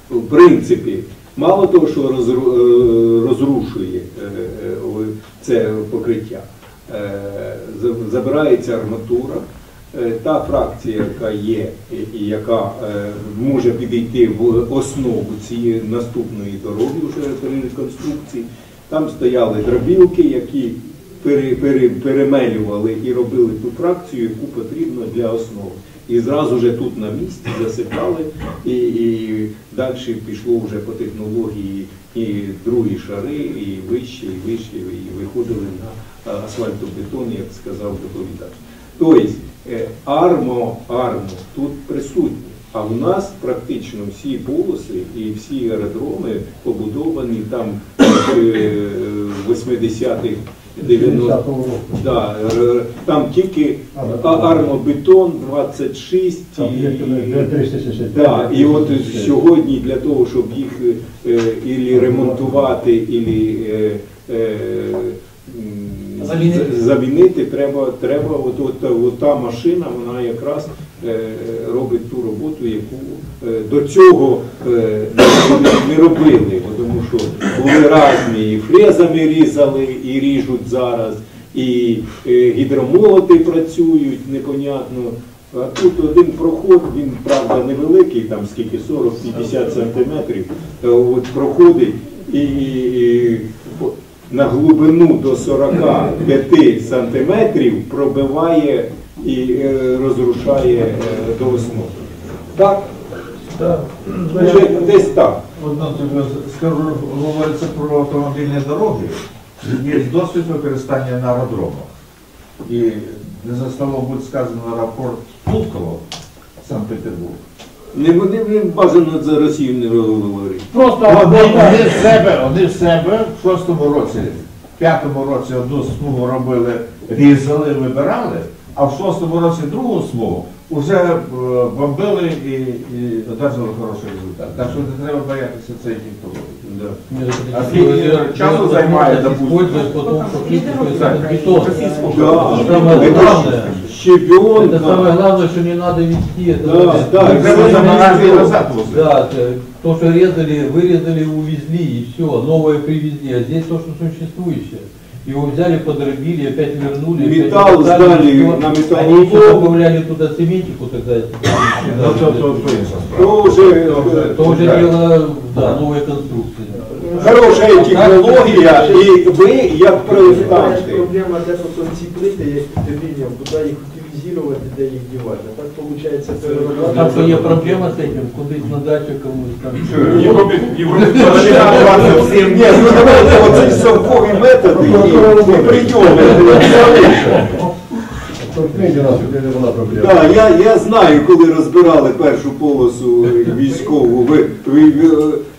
в принципі, мало того, що розру- розрушує це покриття, забирається арматура. Е, Та фракція, яка є і- яка е, може підійти в основу цієї наступної дороги вже при реконструкції, там стояли дробілки, які пере- пере- перемелювали і робили ту фракцію, яку потрібно для основи. І зразу же тут на місці засипали, і, і далі пішло вже по технології і другі шари, і вище, і вище, і виходили на асфальтобетон, як сказав доповідач. Тобто армо, армо тут присутні. А в нас практично всі полоси і всі аеродроми побудовані там е, 80-х, 90-х. Да, там тільки армобетон 26 і, Там є і, 365. да, і от сьогодні для того, щоб їх е, ілі ремонтувати, ілі е, е, Замінити. замінити, треба, треба от, от, от та машина, вона якраз е, робить ту роботу, яку е, до цього е, не, робили, тому що були різні. І фрезами різали, і ріжуть зараз, і е, гідромолоти працюють, непонятно. А тут один проход, він правда невеликий, там скільки 40-50 сантиметрів, е, от проходить і на глибину до 45 сантиметрів пробиває і е, розрушає е, до основи. Так? Так. Вже десь так. Одно тобі скажу, говориться про автомобільні дороги. Є досвід використання на аеродромах. І не за столом буде сказано аеропорт Пулково, Санкт-Петербург. Не вони він бажано за Росію не говорити. Просто вони, вони в себе, вони в себе в шостому році, в п'ятому році одну смугу робили, різали, вибирали, а в шостому році другу смугу вже е, бомбили і, і одержали хороший результат. Так що не треба боятися цієї технології. А скільки часу займає, допустим? Используют потому, что это бетон. Да. Самое Это главное, Щебенка. это самое главное, что не надо вести. Это Да, вот- да, это треба вот заморозити всё. назад возить. Да, это то, что резали, вырезали, увезли, и все, новое привезли. А здесь то, что существующее. Его взяли, подробили, опять вернули. Металл опять сдали на металлолом. Они еще добавляли туда цементику тогда. Ну, то, уже, то уже дело, да, новой конструкции. Хороша технологія, і ви, як проєктанти, Проблема де потім ці плити, як дебільням, куди їх утилізувати, де їх дівати. А так виходить переробляти. Так что есть проблема с этим, куда-то на дачу кому-то там. В Європі, в Європі Ні, ну давайте оцей совкові методи і прийоми. Да, я, я знаю, коли розбирали першу полосу військову, ви, ви,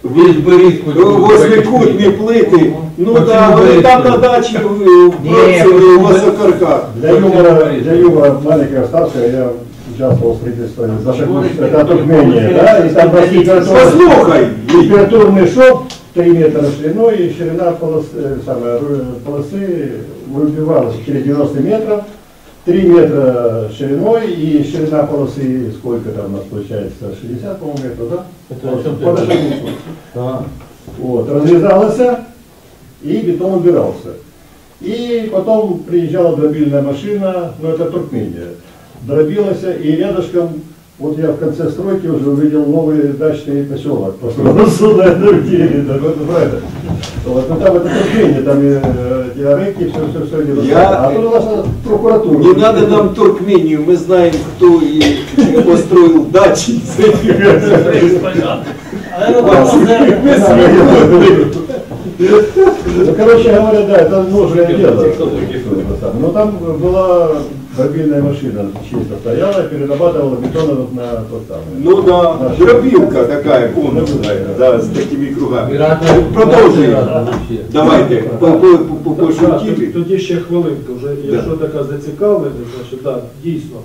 ви, ви восьмикутні плити, ну да, вони там на дачі в Бродсові, у Васокарках. Для юмора, для юмора маленькая ставка, я участвовал в строительстве Зашагусь, это Туркмения, да, и там Послухай! температурный шов 3 метра шириной и ширина полосы, э, самое, ру- полосы выбивалась через 90 метров, 3 метра шириной и ширина полосы, сколько там у нас получается, 60, по-моему, метров, да? Это Подошли. говоришь? Да. Вот, разрезалось, и бетон убирался. И потом приезжала дробильная машина, ну это Туркмения, дробилась, и рядышком, вот я в конце стройки уже увидел новый дачный поселок, просто сюда дробили, да, вот правильно. Вот, ну там это Туркмения, там и, э, арыки, все, все, все, не Я- А тут у нас прокуратура. Не надо нам Туркмению, мы знаем, кто и построил дачи. Ну, короче говоря, да, это нужное дело. Но там была дробильная машина, чисто стояла, перерабатывала бетон вот на тот самый. Ну да, дробилка такая полностью, да, с такими кругами. Продовжуємо. Давайте, по- по- по- по- Так, пошутили. тоді- Тоді ще хвилинка, вже якщо така зацікавленість, значить так, дійсно.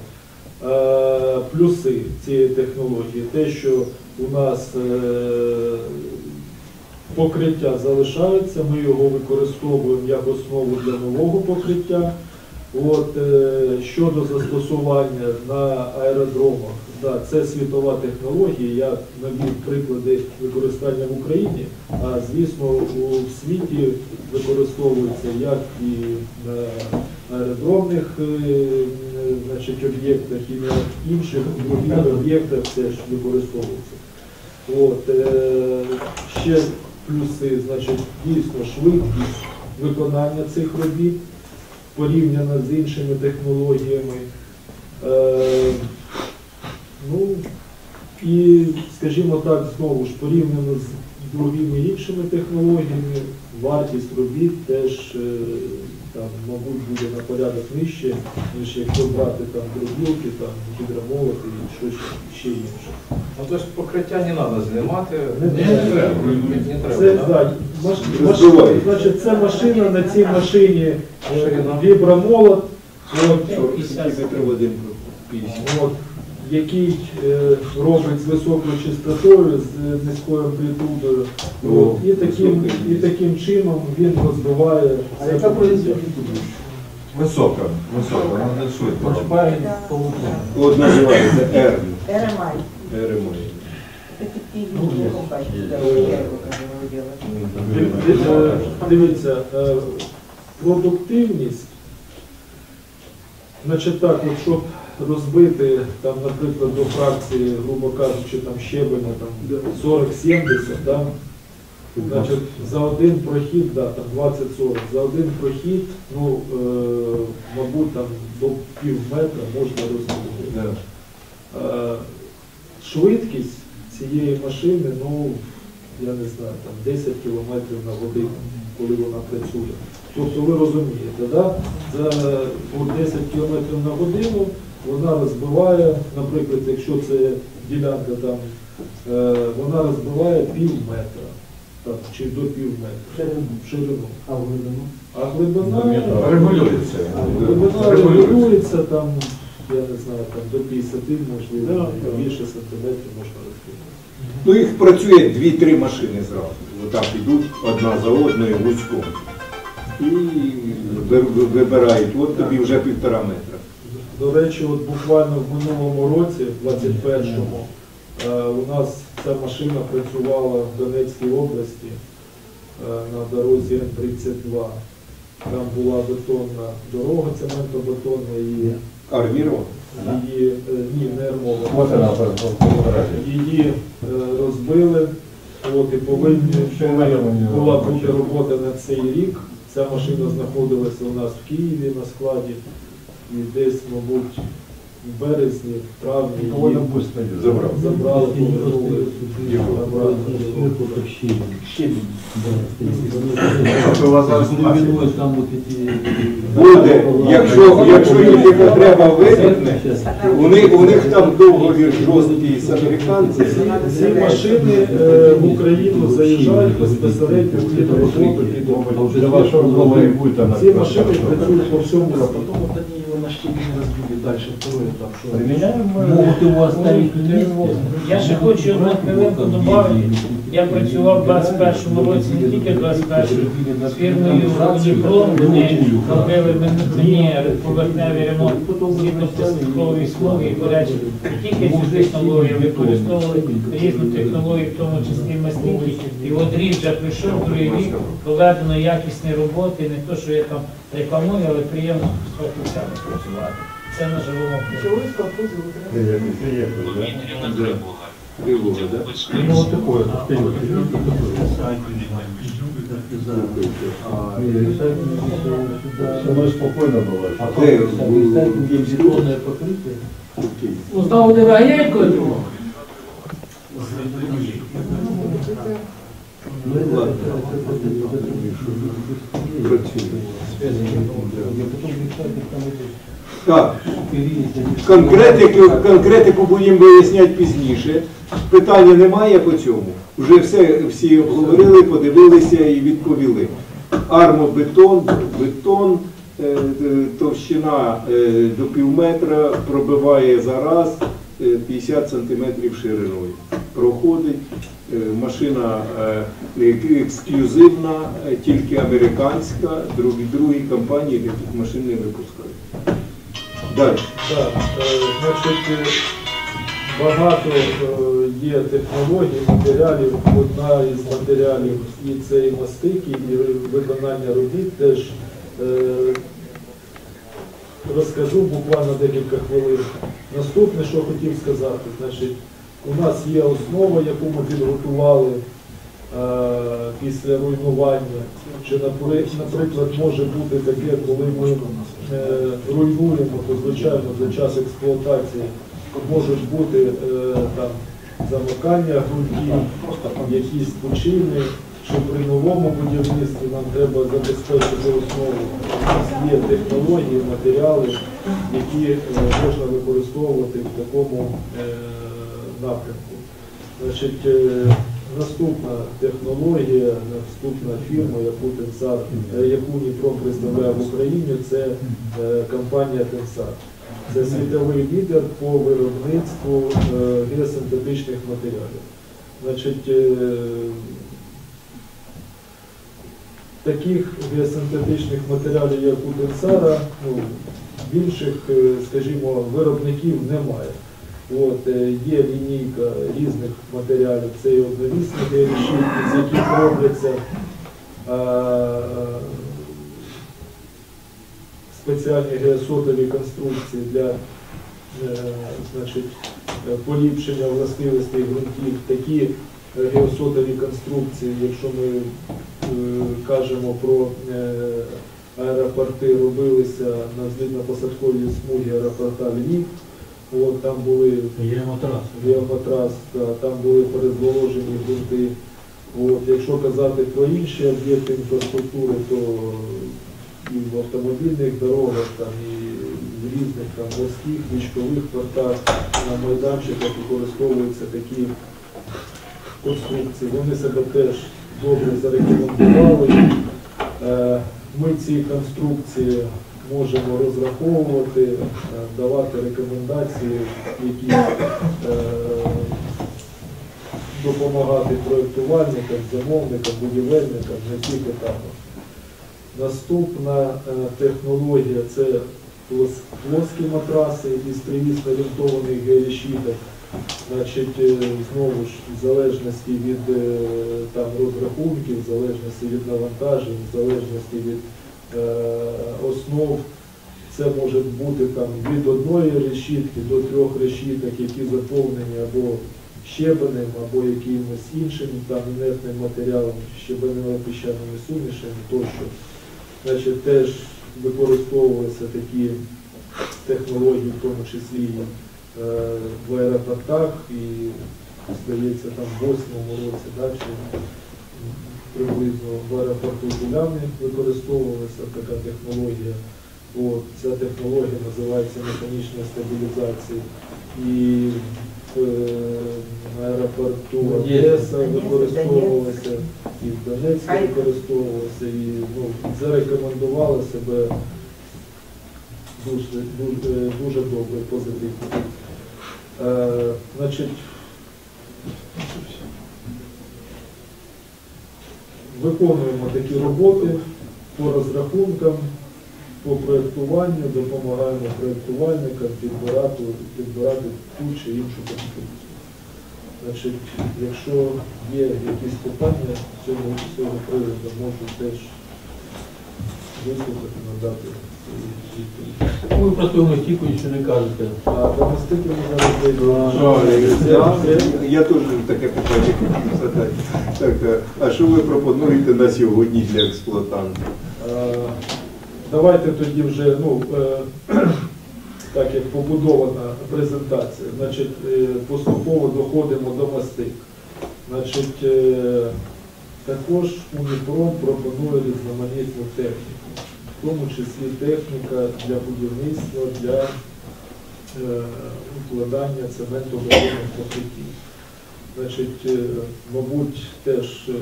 е, Плюси цієї технології, те, що у нас е, покриття залишається, ми його використовуємо як основу для нового покриття. От, е, щодо застосування на аеродромах, да, це світова технологія. Я навів приклади використання в Україні, а звісно у світі використовується як і на аеродромних е, значить, об'єктах, і на інших об'єктах теж використовується. От, е, ще плюси, значить, дійсно швидкість виконання цих робіт порівняно з іншими технологіями. Е, ну, і, скажімо так, знову ж порівняно з другими іншими технологіями, вартість робіт теж е, там, мабуть, буде на порядок нижче, ніж якщо брати там дробілки, там гідромолоти і щось ще інше. Ну то есть покриття не треба знімати. Не треба. Не треба, Це, да? да, маш, маш, значить, це машина на цій машині е, Ширина. вібромолот, от, Метрів один, 50. от, який е, робить з високою частотою, з низькою амплітудою. От, і, таким, і таким чином він розбиває А яка покриття. Висока, висока, вона не швидко. Полутора. От називається как бы делаю. Див- е, Дивіться, е, продуктивність, значить так, от, щоб розбити, там, наприклад, до фракції, грубо кажучи, там щебеня там, 40-70, да, значить, за один прохід, да, там 20-40, за один прохід, ну, е, мабуть, там до пів метра можна розбити. Е, швидкість цієї машини, ну, я не знаю, там 10 км на годину, коли вона працює. Тобто ви розумієте, да? за 10 км на годину вона розбиває, наприклад, якщо це ділянка там, е, вона розбиває пів метра, так, чи до пів метра в ширину. А глибину? А глибина Регулюється. Глибина регулюється там, я не знаю, там до 50, можливо, більше сантиметрів можна розбити. Ну їх працює дві-три машини зразу. Отак ідуть одна за одною гуськом. І ви- ви- вибирають, от тобі вже півтора метра. До речі, от буквально в минулому році, в 21-му, е, у нас ця машина працювала в Донецькій області е, на дорозі Н-32. Там була бетонна дорога, цементобетонна, і Армірова? її, е, ні, не армована. Її розбили, от, і повинні була бути робота на цей рік. Ця машина знаходилася у нас в Києві на складі. І десь, мабуть, в березні, в травні її быстро идет. Забрав. забрали, повернули эти... Буде, якщо, якщо їх яка треба виникне, у них, у них там договір жорсткий з американцями. Ці машини е, в Україну заїжджають безпосередньо під роботу, під. Ці машини працюють по всьому А на щебень разбили дальше, второй этап. Применяем мы- Могут его оставить. Я же хочу одну хвилинку додати. Я працював в 21-му році, не тільки в 21-му, з фірмою Уніпром, вони робили мені поверхневий ремонт світлопластикової смуги, і, до речі, не тільки цю технологію, використовували різну технологію, в тому числі маслінки. І от рік вже прийшов, другий рік, проведено якісні роботи, не то, що я там рекламую, але приємно з працювати. Це на живому прикладі. Приехали, приехали, да? Тривога, да? Ну вот такое, вот Со мной спокойно было. Де? бетонное покрытие. Ну, знову не виганяють коли другого? Ну, это- Ладно. это- это- это- это- это- Працює. Я потом решаю, как там эти Так, конкретику, конкретику будемо виясняти пізніше. Питання немає по цьому. Вже все всі обговорили, подивилися і відповіли. Армобетон, бетон, е, е, товщина е, до пів метра, пробиває зараз е, 50 сантиметрів шириною. Проходить. Машина ексклюзивна, тільки американська, другі, другі компанії таких машин не випускають. Так, е, значить, е, багато е, є технологій, матеріалів. Одна із матеріалів і це і мастики, і виконання робіт теж розкажу буквально декілька хвилин. Наступне, що хотів сказати, значить, у нас є основа, яку ми підготували після руйнування. Чи, наприклад, може бути таке, коли ми руйнуємо, то звичайно за час експлуатації можуть бути е, там замикання ґрунтів, якісь пучини, що при новому будівництві нам треба забезпечити основу. Є технології, матеріали, які е, можна використовувати в такому е, напрямку. Значить, е, наступна технологія, наступна фірма, яку Тенсар, е, яку Дніпро представляє в Україні, це е, компанія Тенсар. Це світовий лідер по виробництву е, геосинтетичних матеріалів. Значить, таких геосинтетичних матеріалів, як у Тенсара, ну, більших, скажімо, виробників немає. От, е, є лінійка різних матеріалів, це і одновісні решітки, з яких робляться е, спеціальні геосотові конструкції для е, значить, е, поліпшення властивостей ґрунтів. Такі е, геосотові конструкції, якщо ми е, кажемо про е, аеропорти, робилися на злітно-посадковій смугі аеропорта Львів. От, там були да, там були перезволожені ґрунти. От, якщо казати про інші об'єкти інфраструктури, то і в автомобільних дорогах, там, і в різних там, морських, річкових портах, на майданчиках використовуються такі конструкції. Вони себе теж добре зарекомендували. Е, Ми ці конструкції можемо розраховувати, е, давати рекомендації, які е, допомагати проєктувальникам, замовникам, будівельникам на цих етапах. Наступна е, технологія це плос- плоскі матраси із привісно орієнтованих гелішіток. Значить, знову ж, в залежності від там, розрахунків, в залежності від навантажень, в залежності від основ, це може бути там, від одної решітки до трьох решіток, які заповнені або щебенем, або якимось іншим там, інертним матеріалом, щебенево-піщаними сумішами тощо. Значить, теж використовувалися такі технології, в тому числі е, в аеропортах і, здається, там в 8-му році, да, чи приблизно в аеропорту Гуляни використовувалася така технологія. От, ця технологія називається механічна стабілізація. І в е, аеропорту Одеса використовувалася, і в Донецьку використовувалася, і ну, зарекомендувала себе дуже, дуже, дуже добре, позитивно. Е, значить, виконуємо такі роботи по розрахункам, по проєктуванню, допомагаємо проєктувальникам підбирати, підбирати ту чи іншу конструкцію. Значить, якщо є якісь питання з цього, приводу, можу теж вислухати, надати. Ви про свою стійку ще не кажете. А доместики ми зараз Я, я теж таке питання хотів задати. Так, е, а що ви пропонуєте на сьогодні для експлуатанта? Е, Давайте тоді вже, ну, е, так як побудована презентація, значить, поступово доходимо до мастик. Значить, також Уніпром пропонує різноманітну техніку, в тому числі техніка для будівництва, для е, укладання цементобетонних покриттів. Значить, е, мабуть, теж е,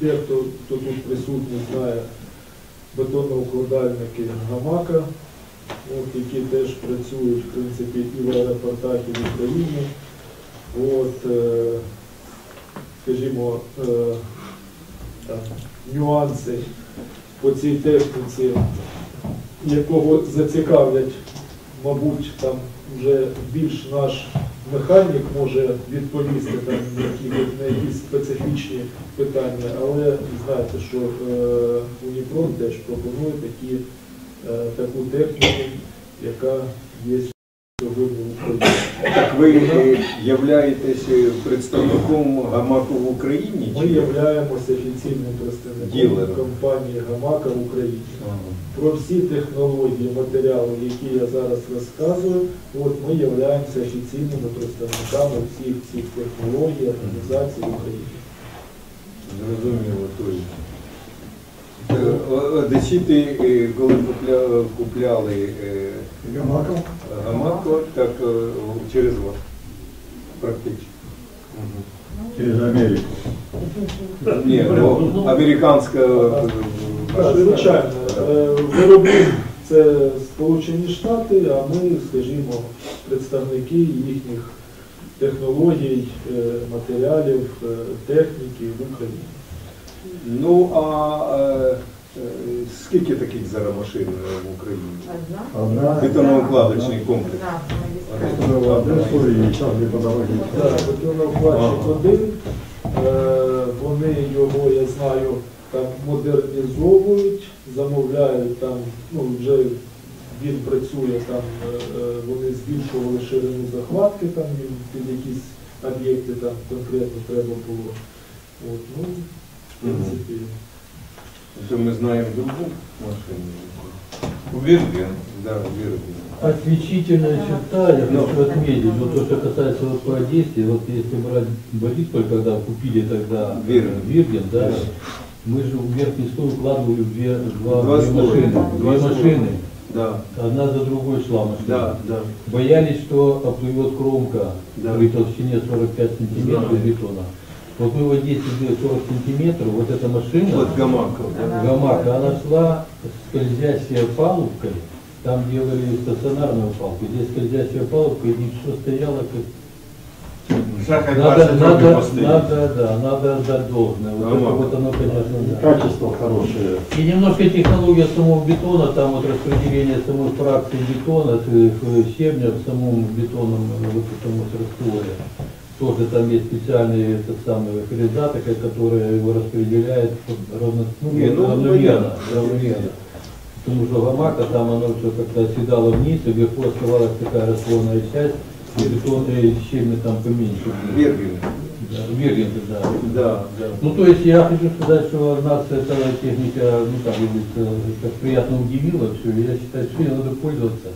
дехто, хто тут присутній, знає бетоноукладальники Гамака, от, які теж працюють в принципі і в аеропортах, і в Україні. От, е, скажімо, е, там, нюанси по цій техніці, якого зацікавлять, мабуть, там вже більш наш механік може відповісти там, на якісь специфічні питання, але знаєте, що е, Уніпром теж пропонує такі, е, таку техніку, яка є ви е, являєтесь представником гамаку в Україні? Ми являємося офіційним представником Ділером. компанії Гамака в Україні. Про всі технології, матеріали, які я зараз розказую, от ми являємося офіційними представниками всіх цих технологій, організацій в Україні. Зрозуміло, то є. Одесіти, е, коли купляли е, Гамаков? гамаку, так е, через вас практично. Через Америку. Ні, ну, американська е, Звичайно, е, виробник це Сполучені Штати, а ми, скажімо, представники їхніх технологій, е, матеріалів, е, техніки в Україні. Ну, а е, е, скільки таких зараз машин е, в Україні? Одна. Бетоноукладочний комплекс. Одна, один, е, вони його, я знаю, там модернізовують, замовляють там, ну вже він працює там, е, вони збільшували ширину захватки там під якісь об'єкти там конкретно треба було. От, ну, в принципі. Это мы знаем другую машину. Вирген, да, Вирген. Отличительная черта, я Ну. хочу отметить, вот то, что касается вот по Одессе, вот если брать Борисполь, когда купили тогда Вирген. Вирген, да, Да. мы же в верхний слой укладывали две, два, Два две слоя. машины, Два две слоя. машины, Да. одна за другой шла машина. Да, да. Боялись, что оплывет кромка Да. при толщине 45 сантиметров Знаю. бетона. Вот мы в Одессе сделали 40 сантиметров, вот эта машина, Вот гамака. да. гамака, она шла скользящей палубкой, там делали стационарную палку, здесь скользящая палубка, и все стояло как... Шахай Надо, 20 надо, надо, да, надо отдать должное. Вот это вот оно, конечно, да. Качество хорошее. И немножко технология самого бетона, там вот распределение самой фракции бетона, щебня в самом бетонном вот этом вот растворе. Тоже там есть специальные этот самый фрезатор, который его распределяет равно, ну, Не, ну, равномерно, равномерно. Потому что гамака, там оно все как-то оседало вниз, и вверху оставалась такая растворная часть, и бетон, и щебня там поменьше. Вирген. Да, Вирген, да. Да, да. Ну, то есть я хочу сказать, что нас эта техника, ну, так говорится, как приятно удивила все, и я считаю, что ей надо пользоваться.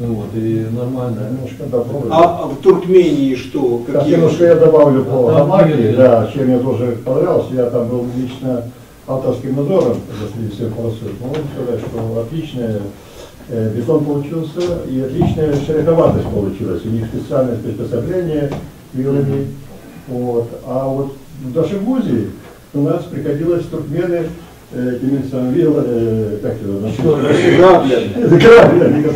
Ну, вот, и нормально. Немножко добро. А в Туркмении что? Так, Какие? немножко я добавлю по А были- да, чем мне тоже понравилось. Я там был лично авторским надзором, если все голосуют. Могу сказать, что отличный э, бетон получился и отличная шероховатость получилась. У них специальное приспособление вилами. Вот. А вот в Дашибузе у нас приходилось туркмены э, этими самыми вил, э, как его, Граблями. граблями.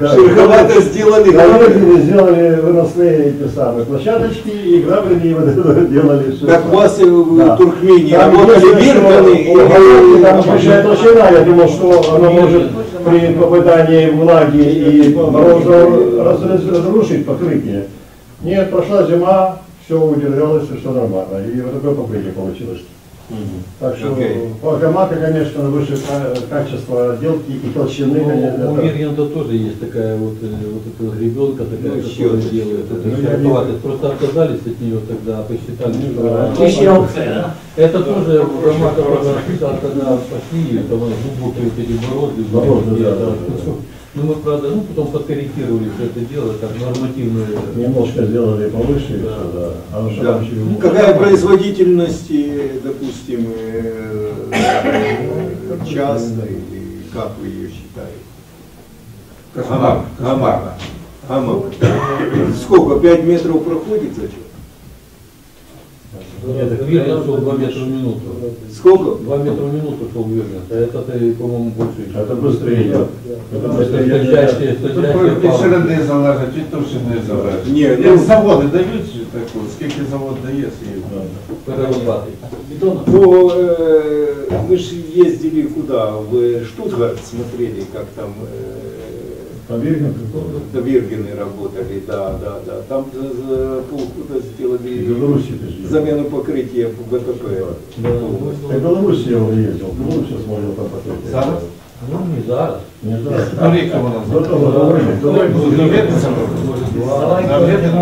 Да. Шероховато сделали Граблями сделали выносные эти самые площадочки и граблями вот это делали все. Так у вас в. Туркмении Там работали и... Там большая толщина, я думал, что она может при попадании влаги и мороза раз- раз- разрушить покрытие. Нет, прошла зима, все удержалось, все нормально. И вот такое покрытие получилось. Так что по Гамака, конечно, выше ка- качество отделки и толщины, конечно. Ну, у это- Виргенда тоже есть такая вот, э, вот эта гребенка такая, Ну, которая делает. Это Ну, шероховатость. Просто отказались от нее тогда, посчитали, что Да. она- Щелкая, да? Это тоже гамака, когда пошли, там глубокие вот эти бороды. Бороды, да, да, да. Ну, мы, правда, ну, потом подкорректировали все это дело, так нормативную. Немножко сделали повыше, Да. всё, да. А Да. там Ну, Какая производительность, э, допустим, э, часто или как вы ее считаете? Гамак. Гамак. Гамак. Сколько? 5 метров проходит зачем? Нет, так Вирген шел 2 метра в минуту. Сколько? 2 метра в минуту шел Вирген, а это, по-моему, больше. еще. Это быстрее идет. Это Это быстрее идет. скользящие, Тут скользящие від палки. ширини залежить, від товщини залежить. Ні, Як ну- заводи дають таку, скільки завод дає, скільки. Перерабатывать. Бетона. Ну, э, мы же ездили куда? В Штутгарт смотрели, как там э, Там Вирген до Виргены работали, да, да, да. Там за, за полгода в сделали Беларуси ты же. замену покрытия в ГТП. Да. В Беларуси я уже ездил. В Беларуси смотрел там покрытие. Зараз? Ну, не зараз. Не знаю. Ну, рік тому назад. До того, давай, давай. Ну, на Вірниці На Вірниці?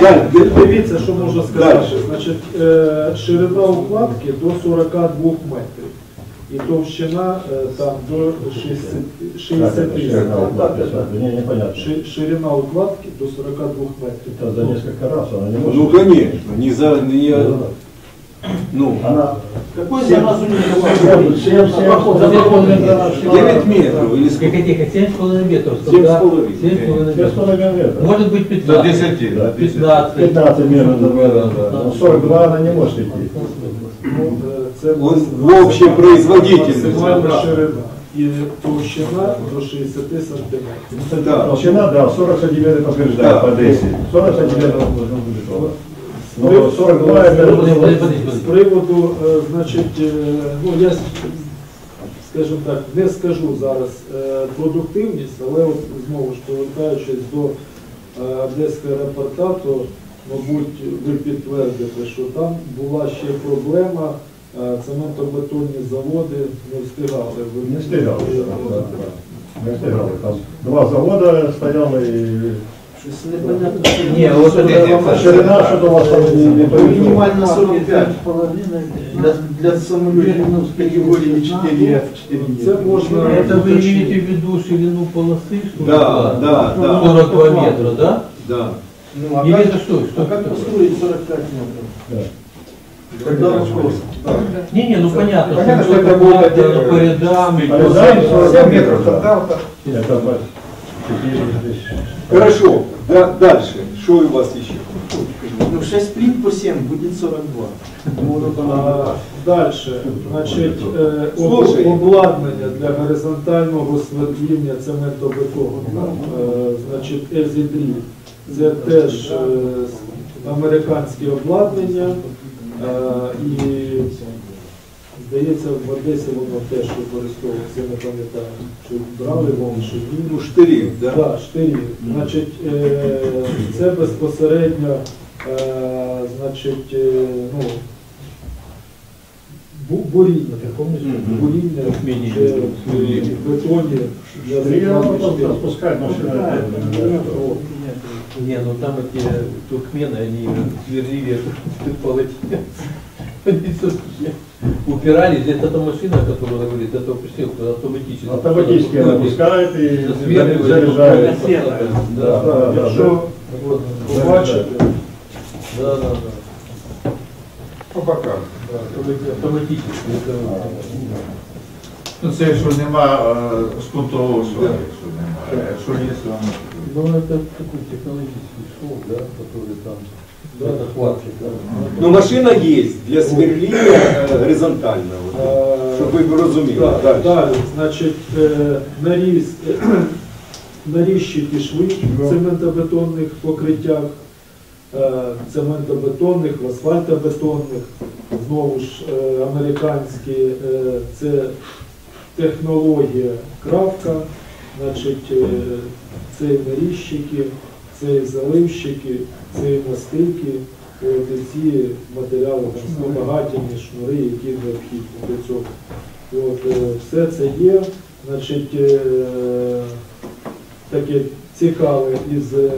Так, Дивіться, що можна сказати. Значить, е, ширина укладки до 42 метрів. І товщина е, там до 60 60 ширина укладки, Ширина до 42 метрів. Это за несколько раз она не может. Ну, конечно, не за... Не, ну, Она Какой за нас у них 7, 7, 9 метров или сколько? Тихо, тихо, 7,5 метров. Семь с половиной. 7,5 метров. 7,5 метров. Может быть 15. До 10, да, 15. 15 метров, да. Ну, 42 она не может идти. Ну, Он в общей производительности. І товщина до 60 сантиметрів. Да. Толщина, да, 40 сантиметров подтверждает Да. по 10. 40 сантиметров должно быть. Но 42. З приводу, е, значить, е, ну я скажімо так, не скажу зараз е, продуктивність, але от знову ж повертаючись до одеського аеропорта, то, мабуть, ви підтвердите, що там була ще проблема, цементобетонні заводи не встигали. Не встигали. Не встигали. Там два завода стояло и... Непонятно. Не, вот это ширина, что-то у вас там не, не Минимально 45 для, для самолетов категории 4F, 4E. Це можна Это вы имеете в виду ширину полосы? Да, да, да. 42 метра, да? Да. Ну, а Или как- это что? что А как это? построить 45 метров? Тогда вопрос. Не-не, ну понятно, Понятно, что что это будет, э, по рядам, и по рядам, 47 метров, Это четыре здесь. Хорошо, да, дальше. Что у вас еще? Ну, 6 плит по 7 будет 42. А, Далі, значить, е, об- Слушай. обладнання для горизонтального свердління цементобетону, е, значить, ЕЗІДРІ, це теж е, американське обладнання, е, і здається, в Одесі воно теж використовується, я не пам'ятаю, чи брали воно, чи ні. Ну, штырів, да? Да, штирі. Значить, е, це безпосередньо, е, значить, е, ну, бу- буріння, ти пам'ятаєш? Мгм. Буріння Мені е, штирі. в бетоні для Штырь, а рекламних потом штирів. распускать машину. От. Не, ну там эти туркмены, они сверливее полотенец. Они вообще упирались. Здесь эта машина, которую она говорит, это вообще автоматически. Автоматически она пускает и Засверливает. заряжает. Да, Да, да, Якщо от, побачите, Да, да, да. по бокам. Автоматически. Это, Ну це якщо нема е, ґрунтового слою, якщо немає. Якщо є, то воно. ну, это такой технологический шов, да, который там, Да. это хватит, да. Ну, машина есть для сверления э, горизонтального. Щоб ви розуміли. Так, Дальше. далі, значить, е, наріз, нарізчики шви в цементобетонних покриттях, е, цементобетонних, асфальтобетонних, знову ж е, американські, е, це технологія кравка, значить, е, це і нарізчики, це заливщики, це і мастики, ці матеріали там, збагательні шнури, які необхідні для цього. От, е, все це є. Значить, е, таке цікаве із е,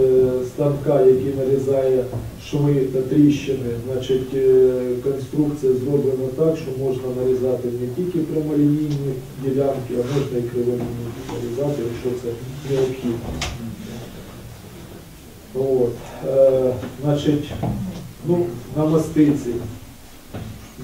станка, який нарізає шви та тріщини. Значить, е, конструкція зроблена так, що можна нарізати не тільки прямолінійні ділянки, а можна і криволінійні нарізати, якщо це необхідно. От, е, значить, ну, на мастиці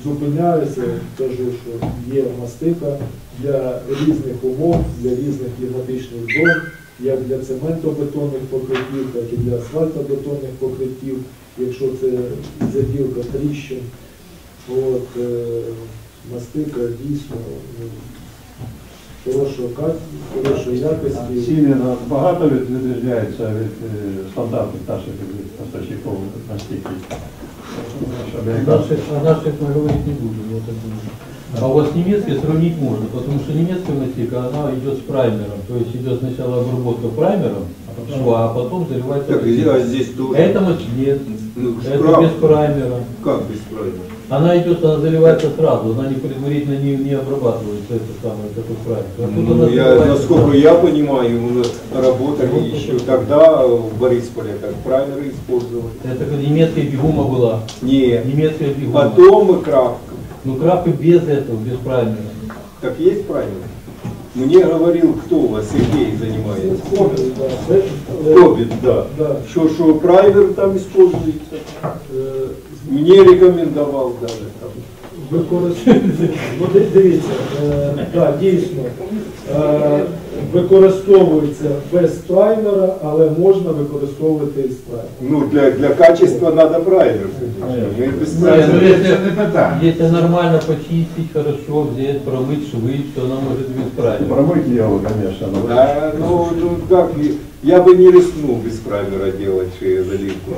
зупиняюся, кажу, що є мастика для різних умов, для різних кліматичних зон, як для цементобетонних покриттів, так і для асфальтобетонних покриттів, якщо це заділка тріщин. От, е, мастика дійсно ну, хорошого качества, хорошої якості. Сильно багато від- відрізняється від е, стандартних наших поставщиків мастики. О наших, о наших мы говорить не будем, я так думаю. А у вас немецкий сравнить можно, потому что немецкая мастика, она идет с праймером. То есть идет сначала обработка праймером шва, а потом заливается Так, мастика. а здесь тоже. Это мас- нет, Ну, это справа. без праймера. Как без праймера? Она идет, она заливается сразу, она не предварительно не, не обрабатывается, это самое, такой праймер. Оттуда Ну, я, насколько сразу. я понимаю, мы работали еще тогда в Борисполе, как праймеры использовали. Это как немецкая бегума была. Не, Немецкая бегума. потом крафт. Ну крафты без этого, без праймера. Так есть праймер? Мне говорил, кто у вас, Сергей, занимается. Хобіт, да. Хоббит, да. да. Что, что праймер там используется? Е, Мне рекомендовал даже там. Використовується. Ну, ди- дивіться, е, да, дійсно, е, використовується без праймера, але можна використовувати і з праймером. Ну, для, для качества надо праймер. конечно. Мы без Не, ну праймера. если, если нормально почистить, хорошо, взять, промыть швы, то она может без праймера. Промыть его, конечно. но- Да, ну, ну как, я бы не рискнул без праймера делать шею заливку.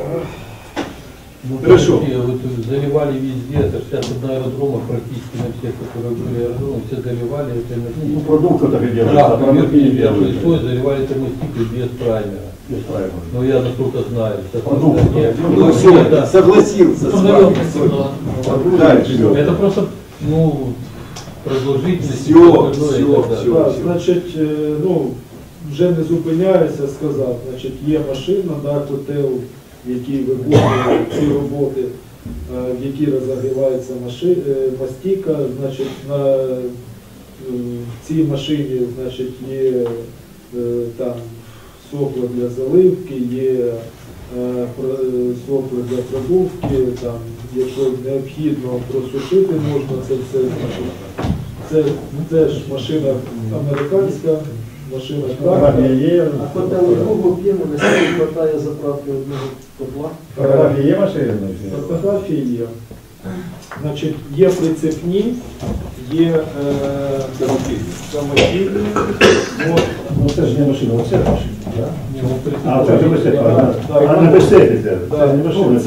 Ну, Хорошо. смотрите, вот заливали везде, это сейчас на аэродромах практически на всех, которые были аэродромы, все заливали это Ну, продукты так и делают, Да, продукты поверху не не делают. слой заливали термостикой без праймера. Без праймера. Ну я насколько знаю. сейчас Продукты. не- Ну все, согласился с вами. Дальше. Это просто, ну, продолжительность. и Всё, остальное, всё, и так всё. далее. Так, значить, е, ну, вже не зупиняюся, сказав, значить, є машина, да, котел, який виконує ці роботи, е, в якій розогрівається е, мастіка, значить, на е, в цій машині, значить, є е, там сопла для заливки, є е, е, сопла для продувки, там, якщо необхідно просушити можна це все, значить, це теж машина американська, машина Фотографія є. А котел другого об'єму наскільки хватає заправки одного котла? Фотографії є машини? Фотографії є. Значить, є прицепні, є е, самохідні. Ну це ж не машина, оце машина? Не, ну, А, це на прицепі це, не машина, Ну,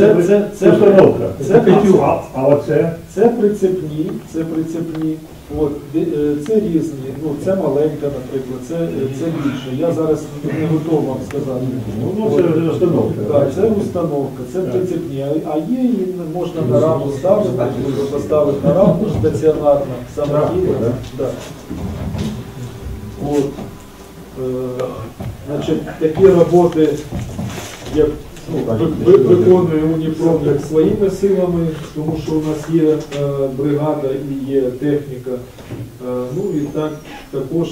це, установка. це прицеп. А, а оце? Це прицепні, це прицепні. От, е, це різні, ну це маленька, наприклад, це, е, це більше. Я зараз не готовий вам сказати. Ну, ну, це установка. Так, це установка, це прицепні. А- А є і можна на раму ставити, можна поставити на раму стаціонарно, самохідно. Да. От. Е, значить, такі роботи, як ну, ви- ви- виконує Уніпром своїми силами, тому що у нас є е, бригада і є техніка. Е, ну і так також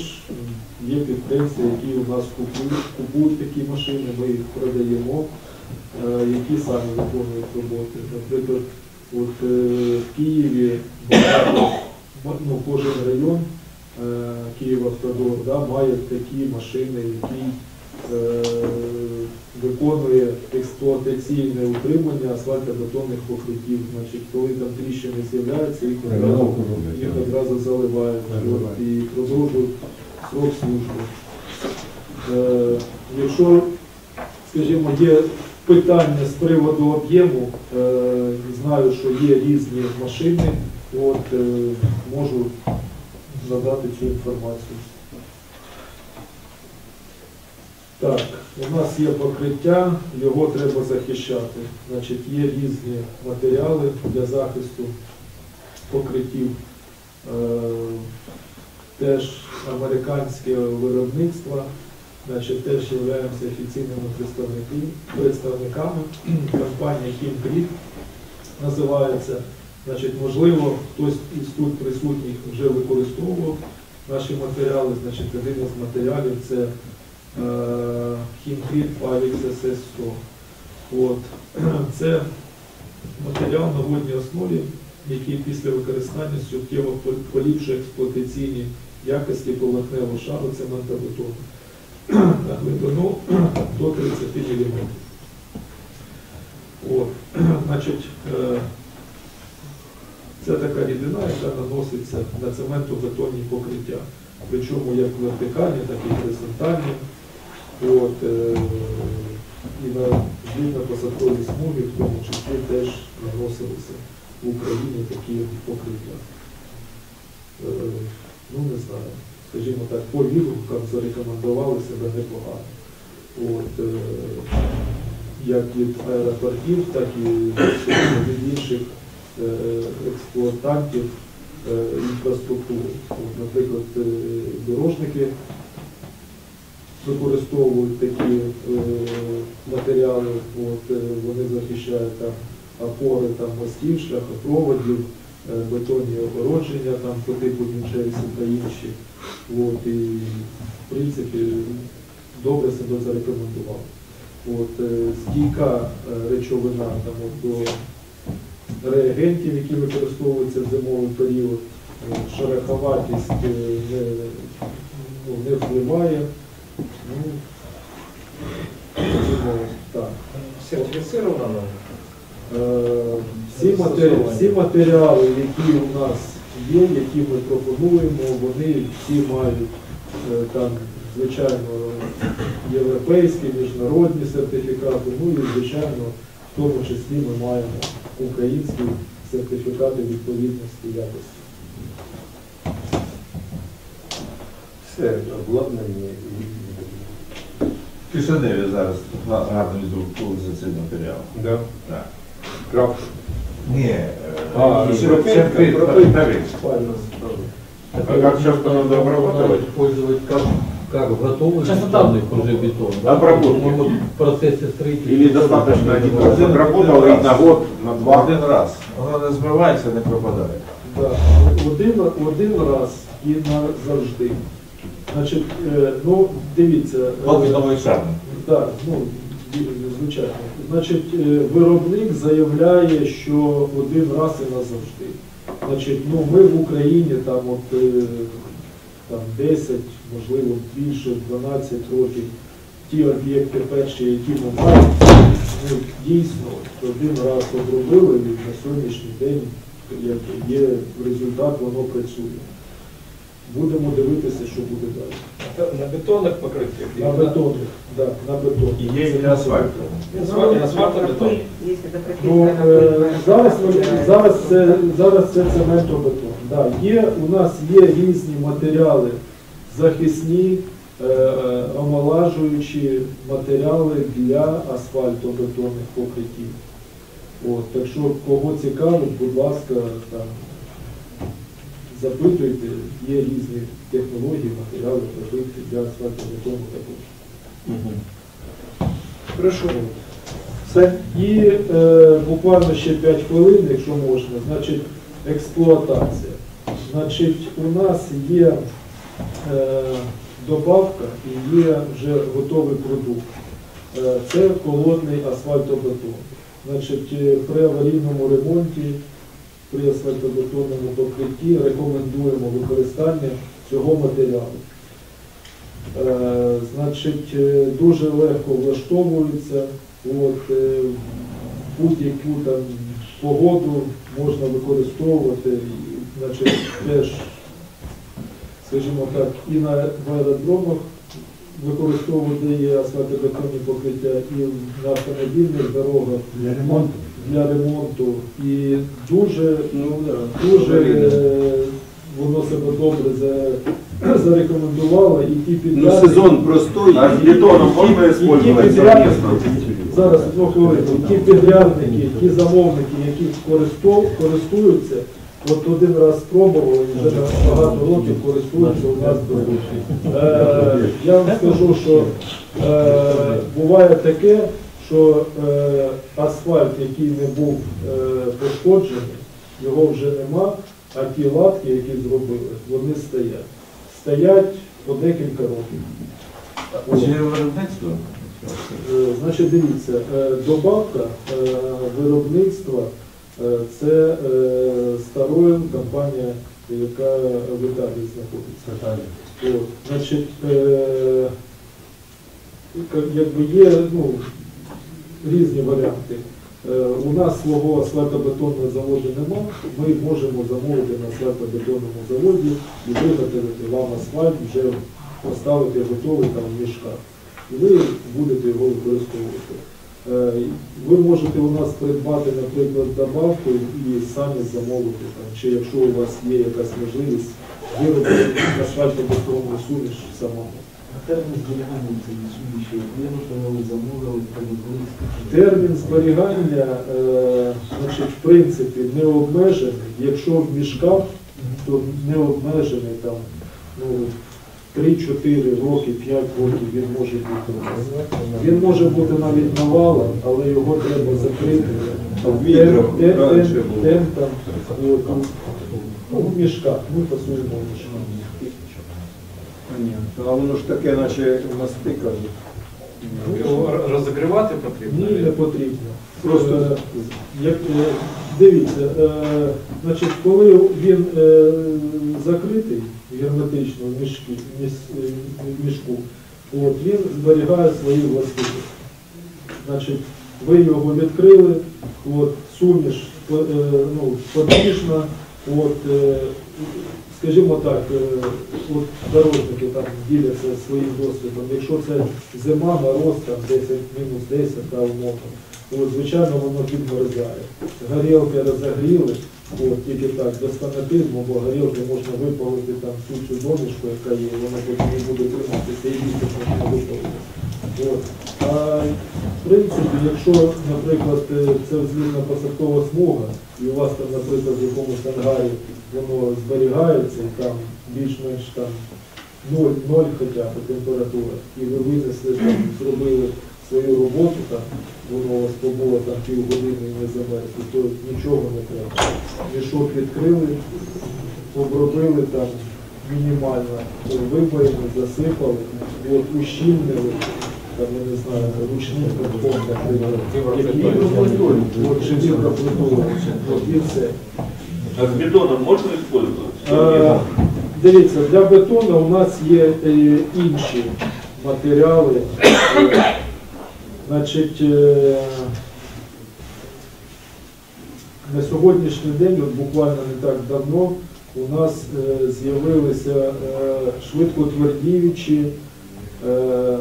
є підприємці, які у нас купують, купують такі машини, ми їх продаємо, е, які самі виконують роботи. Наприклад, от в Києві багато, ну, кожен район е, Київавтодор да, має такі машини, які виконує експлуатаційне утримання асфальтобетонних покриттів. Значить, коли там тріщини з'являються, їх одразу, їх одразу заливають. От, і продовжують срок служби. Е, якщо, скажімо, є питання з приводу об'єму, е, знаю, що є різні машини, от, е, можу надати цю інформацію. Так, у нас є покриття, його треба захищати. Значить, є різні матеріали для захисту покриттів. Е, теж американське виробництво, значить, теж являємося офіційними представниками. Компанія Хімкріт називається. Значить, можливо, хтось із тут присутніх вже використовував наші матеріали. Значить, один із матеріалів це е, Pavix SS100. От. Це матеріал на водній основі, який після використання суттєво пол- поліпшує експлуатаційні якості поверхневого шару цементобетону на глибину до 30 мм. Е, це така рідина, яка наноситься на цементобетонні покриття. Причому як вертикальні, так і горизонтальні. От, е, і на злітно-посадкові смуги, в тому числі теж наносилися в Україні такі покриття. Е, ну не знаю, скажімо так, по відгукам зарекомендували себе непогано. От, е, як від аеропортів, так і від інших експлуатантів інфраструктури. От, наприклад, дорожники використовують такі е, матеріали, от, е, вони захищають там опори там, мостів, шляхопроводів, е, бетонні огородження там, по типу Нью-Джерсі та інші. От, і, в принципі, добре себе зарекомендував. От, е, стійка е, речовина там, от, до реагентів, які використовуються в зимовий період, е, не, ну, не впливає. Ну, так. Сертифіцировано? Всі, матері... всі матеріали, які у нас є, які ми пропонуємо, вони всі мають е, там, звичайно, європейські, міжнародні сертифікати, ну і, звичайно, в тому числі ми маємо українські сертифікати відповідності якості. Все, обладнання Кишиневі зараз га- гарно відрукували за цей матеріал. Да. Так. Крапка. Ні, е, А, це- пропитка, це пи- пропитка. тариф. А как сейчас надо обрабатывать? Использовать как, как в готовых Часто бетонных уже бетон. Обработки. По-моему, в процессе строительства. Или достаточно один раз отработал и на год, на два. Один раз. Воно не змивається, не пропадає. Да. Один, один раз і назавжди. Значить, е, ну, дивіться. е. Так, ну, звичайно. Значить, е, виробник заявляє, що один раз і назавжди. Значить, ну, ми в Україні там от там 10, можливо, більше 12 років ті об'єкти перші, які ми маємо, ну, дійсно один раз обробили і на сьогоднішній день як є результат, воно працює. Будемо дивитися, що буде далі. На бетонних покриттях. На бетонних, да, на бетонних. І є і асфальт. І асфальт, і асфальт, бетон. Ну, е, зараз, зараз, це, зараз це цементобетон. Да, є, у нас є різні матеріали захисні, е, е, омолажуючі матеріали для асфальтобетонних покриттів. От, так що кого цікавить, будь ласка, там, запитуйте, є різні технології, матеріали, продукти для асфальтобетону також. Хорошо. Все. І е, буквально ще 5 хвилин, якщо можна, значить, експлуатація. Значить, у нас є е, добавка і є вже готовий продукт. Е, це колодний асфальтобетон. Значить, е, при аварійному ремонті, при асфальтобетонному покритті рекомендуємо використання цього матеріалу. Е, значить, е, дуже легко влаштовується. От, е, будь-яку там погоду можна використовувати, значить, теж, скажімо так, і на аеродромах використовувати асфальтобетонні покриття, і на автомобільних дорогах Для ремонту. Для ремонту. І дуже, Ну, да. дуже е, воно себе добре за- зарекомендувало, і ті Ну, сезон простой, А с бетоном підрядники, совместно? Зараз одну хвилину. Ті підрядники, ті замовники, які користуються, от один раз спробували, і вже багато років користуються у нас дорогою. Е, я вам скажу, що е, буває таке, що е, асфальт, який не був е, пошкоджений, його вже нема, а ті латки, які зробили, вони стоять. Стоять по декілька років. Чи виробництво? Е, Значить, дивіться, е, добавка е, виробництва е, це е, Старойл, компанія, яка в Італії знаходиться. От, Значить, е, якби є ну, різні варіанти. Е, У нас свого асфальтобетонного заводу нема, ми можемо замовити на асфальтобетонному заводі і виготовити вам асфальт, вже поставити готовий там в мішках. І ви будете його використовувати. Е, Ви можете у нас придбати, наприклад, добавку і самі замовити, там, чи якщо у вас є якась можливість виробити асфальтобетонну суміш самому. Термін зберігання цієї суміші, я ви замовили, Термін зберігання, е, значить, в принципі, не обмежений. Якщо в мішках, то не обмежений там ну, 3-4 роки, 5 років він може бути. Він може бути навіть навалом, але його треба закрити. Там, тем- тем- тем- тем там, от, ну, в мішках, ми пасуємо в мішках. Понятно. А воно ж таке, наче мости кажуть. Його розігрівати потрібно? Ні, не потрібно. Просто- Е, як, е, дивіться, е, значить, коли він е, закритий герметично в е, в мішку, от, він зберігає свої властивості. Значить, ви його відкрили, от, суміш е, ну, подвіжна, от, е, скажімо так, е, от дорожники там діляться своїм досвідом. Якщо це зима, мороз, там 10, мінус 10, та умовно, от, звичайно, воно підмерзає. Горілки розогріли, от, тільки так, без фанатизму, бо горілки можна випалити там цю донечку, яка є, вона потім не буде триматися і їсти можна випалити. От. А в принципі, якщо, наприклад, е, це злінна посадкова смуга, і у вас там, наприклад, в якомусь ангарі воно зберігається, і там більш-менш там ноль, ноль хоча б температура, і ви винесли, там, зробили свою роботу, там, воно у вас побуло там півгодини і не замерзло, то нічого не треба. Мішок відкрили, обробили там мінімально, випаяли, засипали, от, ущільнили, там, я не знаю, ручним катком, наприклад, який от, чи віброплитою, і все. А з бетоном можна Е, використовувати? Дивіться, для бетону у нас є е, інші матеріали. Е, Значить, е, на сьогоднішній день, от буквально не так давно, у нас е, з'явилися е, швидкотвердіючі е,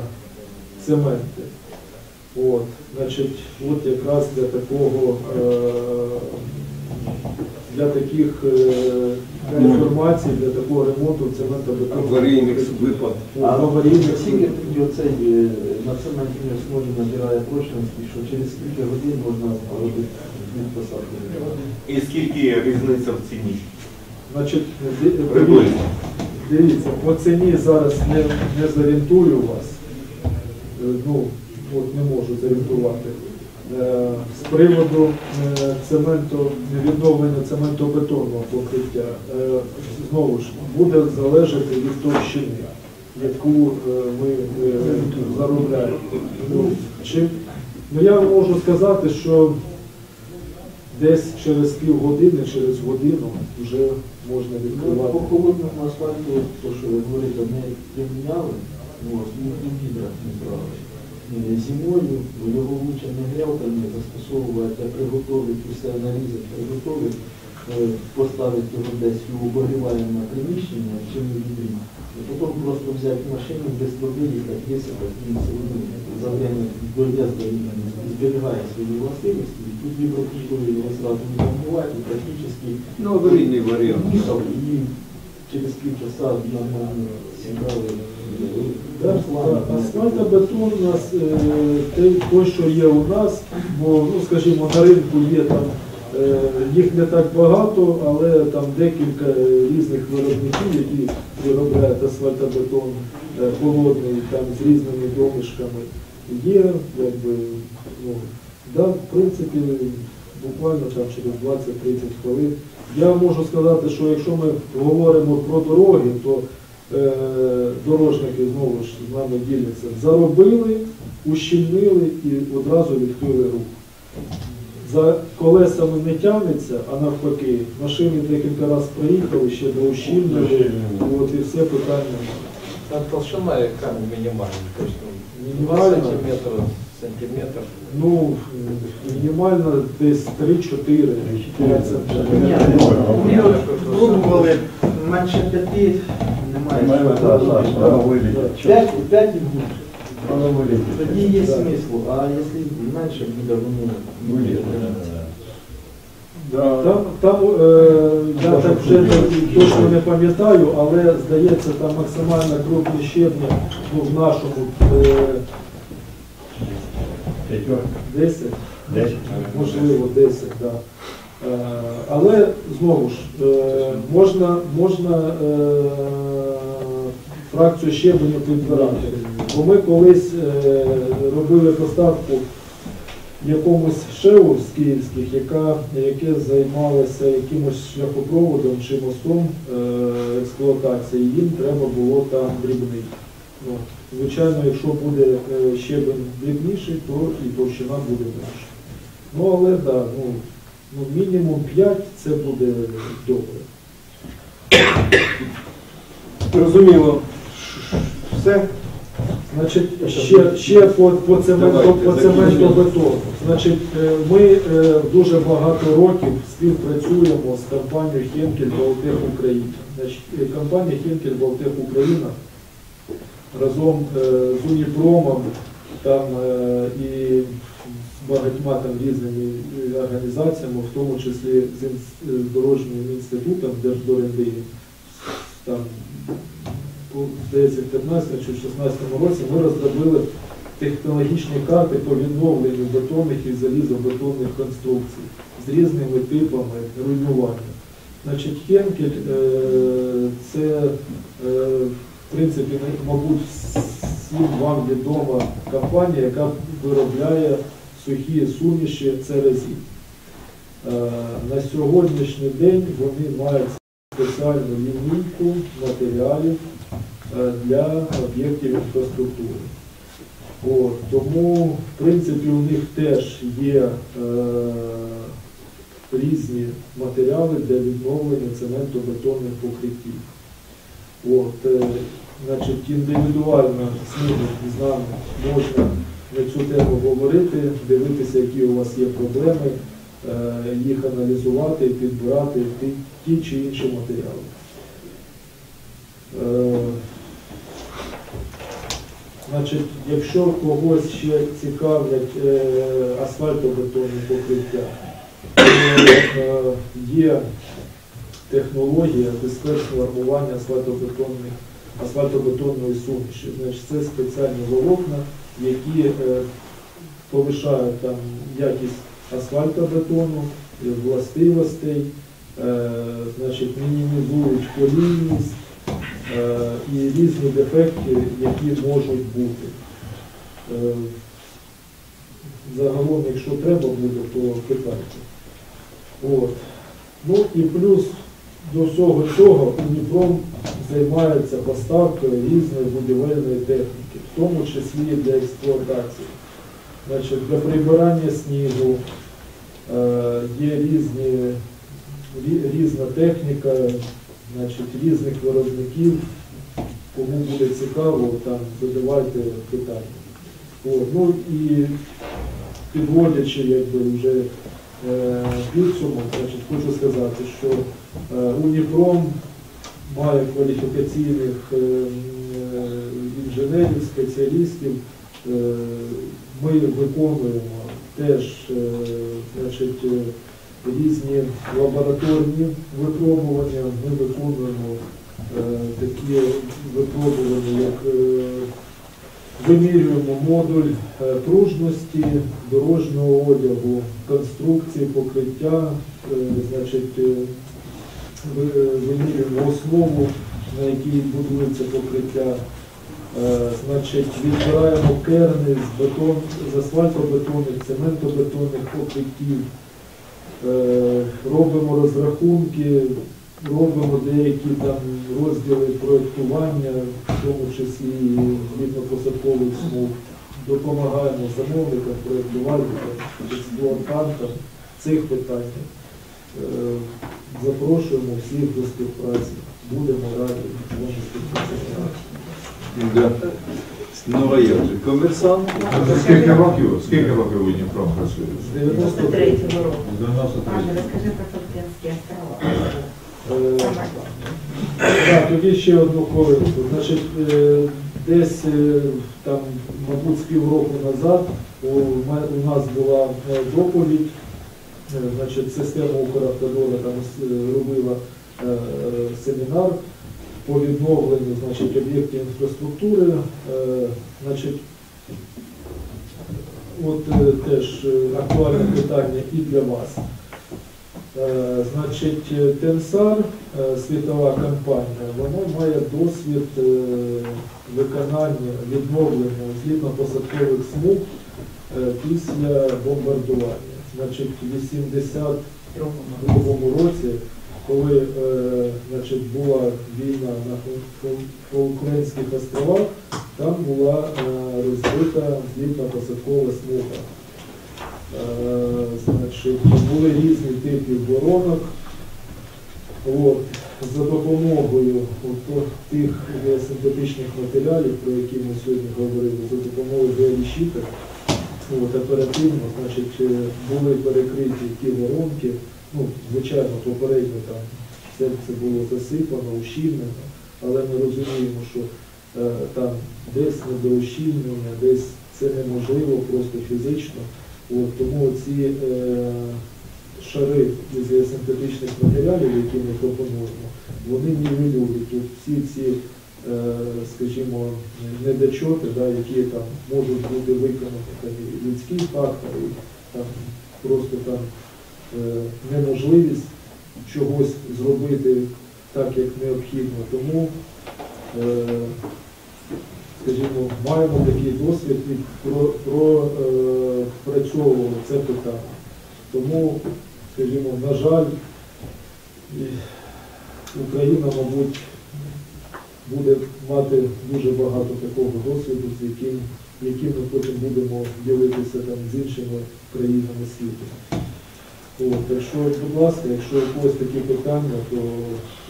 цементи. От, значить, от якраз для такого, е, для таких е, інформацій, для такого ремонту цементобетонних Аварійних випадків. Ну, аварійних. Скільки оцей е, на цементній набирає прочності, що через скільки годин можна робити від посадки? І скільки різниця в ціні? Значить, Приблизно. дивіться, по ціні зараз не, не зорієнтую вас. Е, Ну, от не можу зорієнтувати. Е, З приводу е, цементу, відновлення цементобетонного покриття, е, знову ж буде залежати від товщини, яку ми заробляємо. Ну, чи, ну, я можу сказати, що десь через півгодини, через годину вже можна Ну, відкривати. По холодному асфальту, то, що ви говорите, не приміняли, от, ну, відра не брали. Зимою його лучше не грелками застосовувати, а приготувати все нарізати, приготувати, е, поставити його десь у обогріваємо приміщення, чим не відрі. Потім просто взяти машину без води так висипати, одно за время доїзду він зберігає свої властивості. І тут віброкультури його зразу не замувати, і практично Ну, аварійний варіант. і через півчаса нормально зібрали. Асфальтобетон у нас е, той, що є у нас, бо, ну, скажімо, на ринку є там, е, їх не так багато, але там декілька е, різних виробників, які виробляють асфальтобетон холодний, там з різними домішками. Є, якби, ну, да, в принципі, буквально там через 20-30 хвилин. Я можу сказати, що якщо ми говоримо про дороги, то Е, дорожники знову ж з нами діляться, заробили, ущільнили і одразу відкрили рух. За колесами не тягнеться, а навпаки, машини декілька разів проїхали, ще доущільнили, от і все питання. Там толщина яка ну, мінімальна, мінімальна. сантиметр, сантиметр. Ну, мінімально десь 3-4 5 сантиметрів. Ну, пробували менше 5 П'ять, п'ять і більше. Воно вилітить. Тоді є смисл, а якщо менше буде, воно Вилітить. Там, там е, я так вже точно не пам'ятаю, але здається, там максимальна крупність щебня ну, в нашому е, П'ятерка. 10, Десять. можливо 10, да. Е, але знову ж е, можна, можна е, фракцію щебеню підбирати. Бо ми колись робили поставку якомусь ШЕУ з київських, яка, яке займалося якимось шляхопроводом чи мостом експлуатації, їм треба було там дрібний. Ну, звичайно, якщо буде щебень дрібніший, то і товщина буде менша. Ну але так, да, ну, ну, мінімум 5 це буде добре. Зрозуміло. Все. Значить, ще, ще по, по цементу, по цементобетону. Значить, е, ми е, дуже багато років співпрацюємо з компанією Хенкель Балтех Україна. Значить, е, компанія Хенкель Балтех Україна разом е, з Уніпромом там, е, і багатьма там різними е, організаціями, в тому числі з е, дорожнім інститутом Держдоренди, там, здається, в 15 чи в 16 році ми розробили технологічні карти по відновленню бетонних і залізобетонних конструкцій з різними типами руйнування. Значить, Хенкель е, це, в принципі, мабуть, всім вам відома компанія, яка виробляє сухі суміші церезі. Е, На сьогоднішній день вони мають спеціальну лінійку матеріалів е, для об'єктів інфраструктури. От, тому, в принципі, у них теж є е, різні матеріали для відновлення цементобетонних покриттів. От, е, значить, індивідуально з ними з нами можна на цю тему говорити, дивитися, які у вас є проблеми, е, їх аналізувати, підбирати ті, чи інші матеріали. Е, Значить, якщо когось ще цікавлять е, асфальтобетонні покриття, то є технологія безпечного армування асфальтобетонних, асфальтобетонної суміші. Значить, це спеціальні волокна, які е, повишають там якість асфальтобетону, е, властивостей, е, значить, мінімізують колійність і різні дефекти, які можуть бути. Загалом, якщо треба буде, то питайте. От. Ну і плюс до всього цього Уніпром займається поставкою різної будівельної техніки, в тому числі для експлуатації. Значить, для прибирання снігу е, є різні, рі- різна техніка, значить, різних виробників. Кому буде цікаво, там задавайте питання. От, ну і підводячи якби вже е, підсумок, значить, хочу сказати, що е, Уніпром має кваліфікаційних е, інженерів, спеціалістів. Е, Ми виконуємо теж е, значить, е, різні лабораторні випробування. Ми виконуємо такі випробування, як Вимірюємо модуль пружності, дорожнього одягу, конструкції, покриття, значить, вимірюємо основу, на якій будується покриття. Е, Значить, відбираємо керни з бетон, з асфальтобетонних, цементобетонних покриттів, Е, робимо розрахунки, робимо деякі там розділи проєктування, в тому числі злітно-посадкових смуг, допомагаємо замовникам, проєктувальникам, експлуатантам цих питаннях. Е, Запрошуємо всіх до співпраці. Будемо раді з співпрацювати. Же, комерсант? Скільки років, скільки років ви Дніпром працює? З 93-го року. З 93 Аня, расскажи про Фолклендские острова. Е, Так, тоді ще одну хвилинку. Значить, е, десь е, там, мабуть, з півроку назад у нас була доповідь, значить, система Укравтодора там робила семінар по відновленню значить, об'єктів інфраструктури. Е, Значить, от е, теж е, актуальне питання і для вас. Значить, Тенсар, світова компанія, вона має досвід виконання відновлення злітно-посадкових смуг після бомбардування. Значить, в 82 році, коли е, значить, була війна на Фол- Фол- Фолклендських островах, там була е, розбита злітно-посадкова смуга. Е, Значить, були різні типи воронок. От, за допомогою от, тих е, синтетичних матеріалів, про які ми сьогодні говорили, за допомогою геолішіта, оперативно значить, е, були перекриті ті воронки. Ну, звичайно, попередньо там все це було засипано, ущільнено, але ми розуміємо, що е, там десь недоущільнення, десь це неможливо просто фізично. От, тому ці е, шари із синтетичних матеріалів, які ми пропонуємо, вони нівелюють От всі ці, е, скажімо, недочоти, да, які там можуть бути виконані там, людський фактор, і там просто там неможливість чогось зробити так, як необхідно. Тому, е, скажімо, маємо такий досвід і про, про, е, це питання. Тому, скажімо, на жаль, Україна, мабуть, буде мати дуже багато такого досвіду, з яким, яким ми потім будемо ділитися там з іншими країнами світу. От, так що, будь ласка, якщо у когось такі питання, то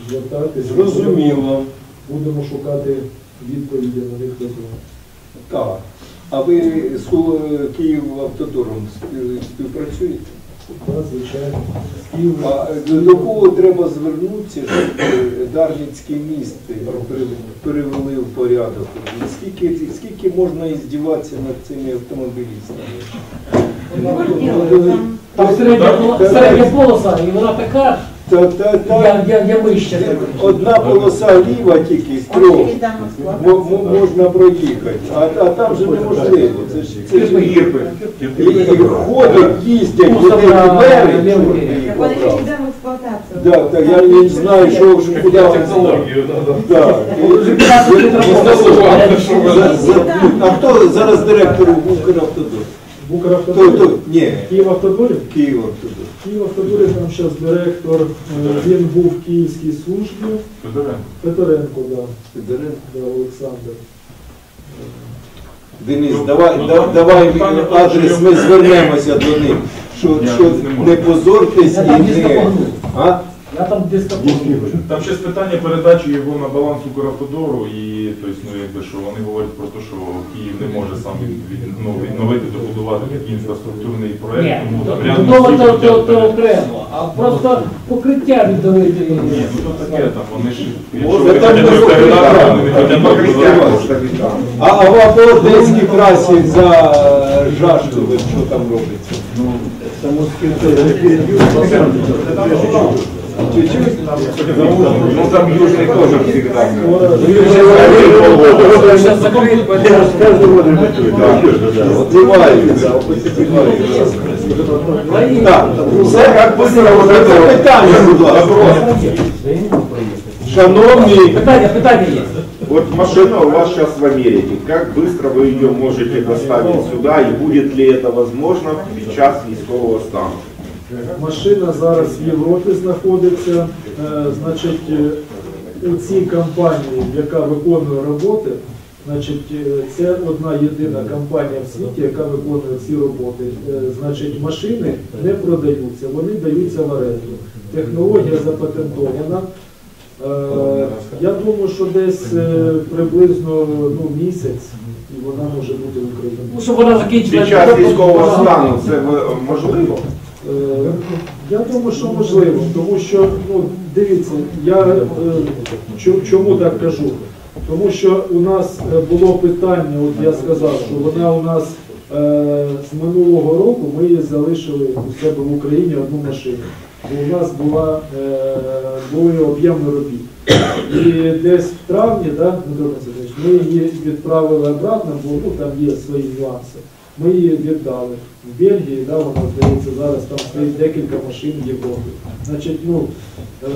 звертайтеся. Зрозуміло. Будемо шукати відповіді на них разом. Так. А ви з Київавтодором співпрацюєте? Так, звичайно. А до кого треба звернутися, щоб е, Дарницький міст привели в порядок? Скільки, скільки можна іздіватися над цими автомобілістами? Там середня, середня полоса, і вона така, Та, та, та, я, я, я вище так. Одна полоса ліва тільки мо- можна проїхати, а, а там же неможливо. Це ж це ж Кірпи. і, і ходять, їздять, Мусор вони на двері, лівий чорні їх Так он еще поправ. не дам эксплуатацию. Так, я не знаю, що ж куди вони Технологію, да, да. Так. А хто зараз директор Укравтодор? В Хто, Укравтодорі? хто? Ні, Київавтодорі? Київавтодор. Київавтодорі там зараз директор, е, він був в Київській службі. Федоренко. Федоренко, да. Федоренко. Да, Олександр. Денис, давай, да- давай адрес, ми звернемося до них, що, не можу. не позортесь Я і там не... А? Я там десь такого. Там ще питання передачі його на баланс Укравтодору і тобто, ну, якби, що вони говорять про те, що Київ не може сам ну, відновити, добудувати такий інфраструктурний тому до- рядом то, то, то окремо, а просто покриття віддавити. Ні, ну то таке там, вони ж, там. А, в Одеській трасі за Жашковим що там робиться? Чуть-чуть? Ну там южный тоже всегда. Зараз закрити. Отливаються, отливаються. Так, все як питання, будь ласка. Шановні, Питання, питання є. Вот машина у вас сейчас в Америке. Как быстро вы ее можете доставить сюда и будет ли это возможно під час військового стану? Машина зараз в Європі знаходиться. Е, Значить, е, у цій компанії, яка виконує роботи, значить, е, це одна єдина компанія в світі, яка виконує ці роботи. Значить, машини не продаються, вони даються в оренду. Технологія запатентована. Я думаю, що десь приблизно ну, місяць і вона може бути в Україні. Ну, щоб вона закінчила. Під час військового стану це можливо? Е, Я думаю, що можливо, тому що ну дивіться, я е, чому так кажу? Тому що у нас е, було питання, от я сказав, що вона у нас з минулого року ми її залишили у себе в Україні одну машину. Бо у нас була були об'ємні робіт. І десь в травні, да, ми її відправили обратно, бо ну, там є свої нюанси. Ми її віддали в Бельгії, да, вона здається, зараз там стоїть декілька машин в Європі. Значить, ну, е,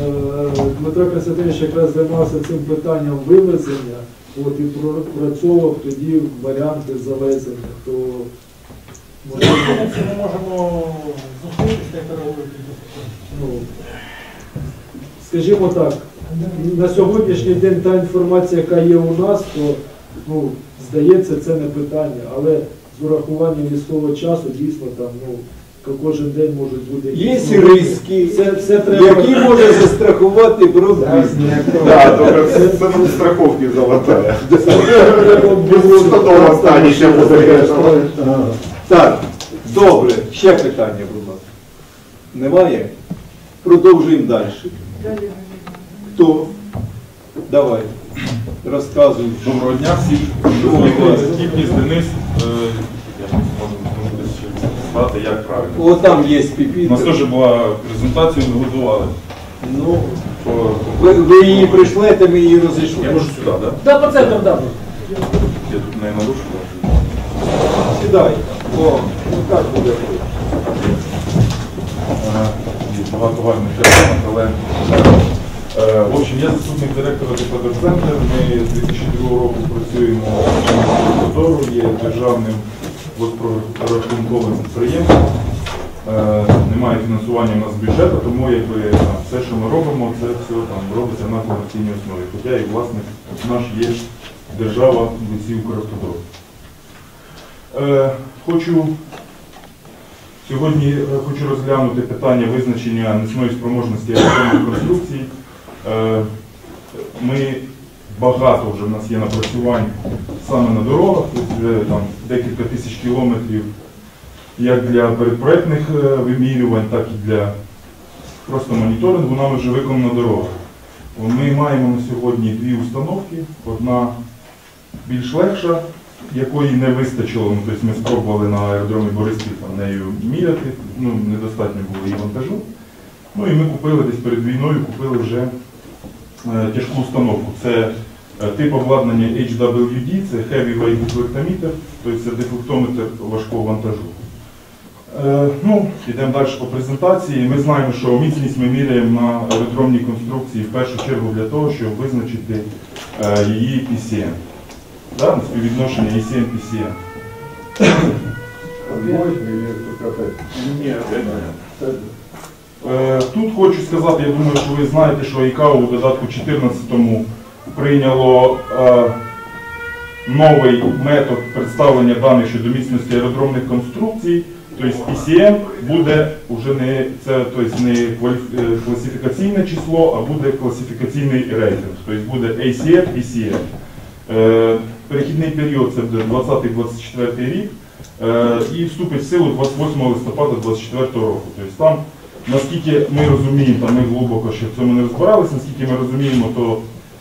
Дмитро Константинович якраз займався цим питанням вивезення, от, і пропрацьовував тоді варіанти завезення. То, можливо, Ми можемо зустрітися і переговорити. ну, скажімо так, на сьогоднішній день та інформація, яка є у нас, то ну, здається, це не питання, але з урахуванням військового часу дійсно там ну, кожен день можуть бути є якісь, ну, риски, Це, це треба. які може застрахувати бродбізнес. Да, только цена страховки золотая. треба Без дома останешься после этого. Так, добре, ще питання, будь ласка. Немає? Продовжуємо далі. Далі. Хто? Давай. Розказуй. Доброго дня всім. Доброго. Кіпніс Денис. Е, ще як правильно. О, там є У нас теж була презентація, ми готували. Ну, По- ви, ви її прийшлете, ми її розійшли. Я можу сюди, так? Да, по центру, да. Я тут не нарушу. Сідай. О, ну так буде. Ага, багато гарних але е, в общем, я заступник директора Депадер-центру. Ми з 2002 року працюємо в Дору, є державним госпрорахунковим підприємством. Е, немає фінансування у нас з бюджету, тому якби все, що ми робимо, це все там робиться на комерційній основі. Хоча і власник наш є держава в лиці Укравтодору. Е, хочу Сьогодні е, хочу розглянути питання визначення несної спроможності електронних конструкцій. Е, Ми багато вже в нас є напрацювань саме на дорогах, вже там декілька тисяч кілометрів як для передпроектних е, вимірювань, так і для просто моніторингу нами вже виконано на дорогах. Ми маємо на сьогодні дві установки. Одна більш легша, якої не вистачило, ну, тобто ми спробували на аеродромі Бориспіль нею міряти, ну, недостатньо було її вантажу. Ну і ми купили десь перед війною, купили вже е, тяжку установку. Це е, тип обладнання HWD, це Heavy Weight Deflectometer, тобто це дефлектометр важкого вантажу. Е, ну, йдемо далі по презентації. Ми знаємо, що міцність ми міряємо на аеродромній конструкції в першу чергу для того, щоб визначити е, її PCM. Да, на співвідношення ECM PCM. Е, Тут хочу сказати, я думаю, що ви знаєте, що ІКАО у додатку 14 прийняло е, новий метод представлення даних щодо міцності аеродромних конструкцій. Тобто PCM буде вже не це тобто не е, класифікаційне число, а буде класифікаційний рейтинг. Тобто буде ACF, PCM. Е, Перехідний період це буде 20-24 рік е, і вступить в силу 28 листопада 2024 року. Тобто там, наскільки ми розуміємо, там ми глибоко ще в цьому не розбиралися, наскільки ми розуміємо, то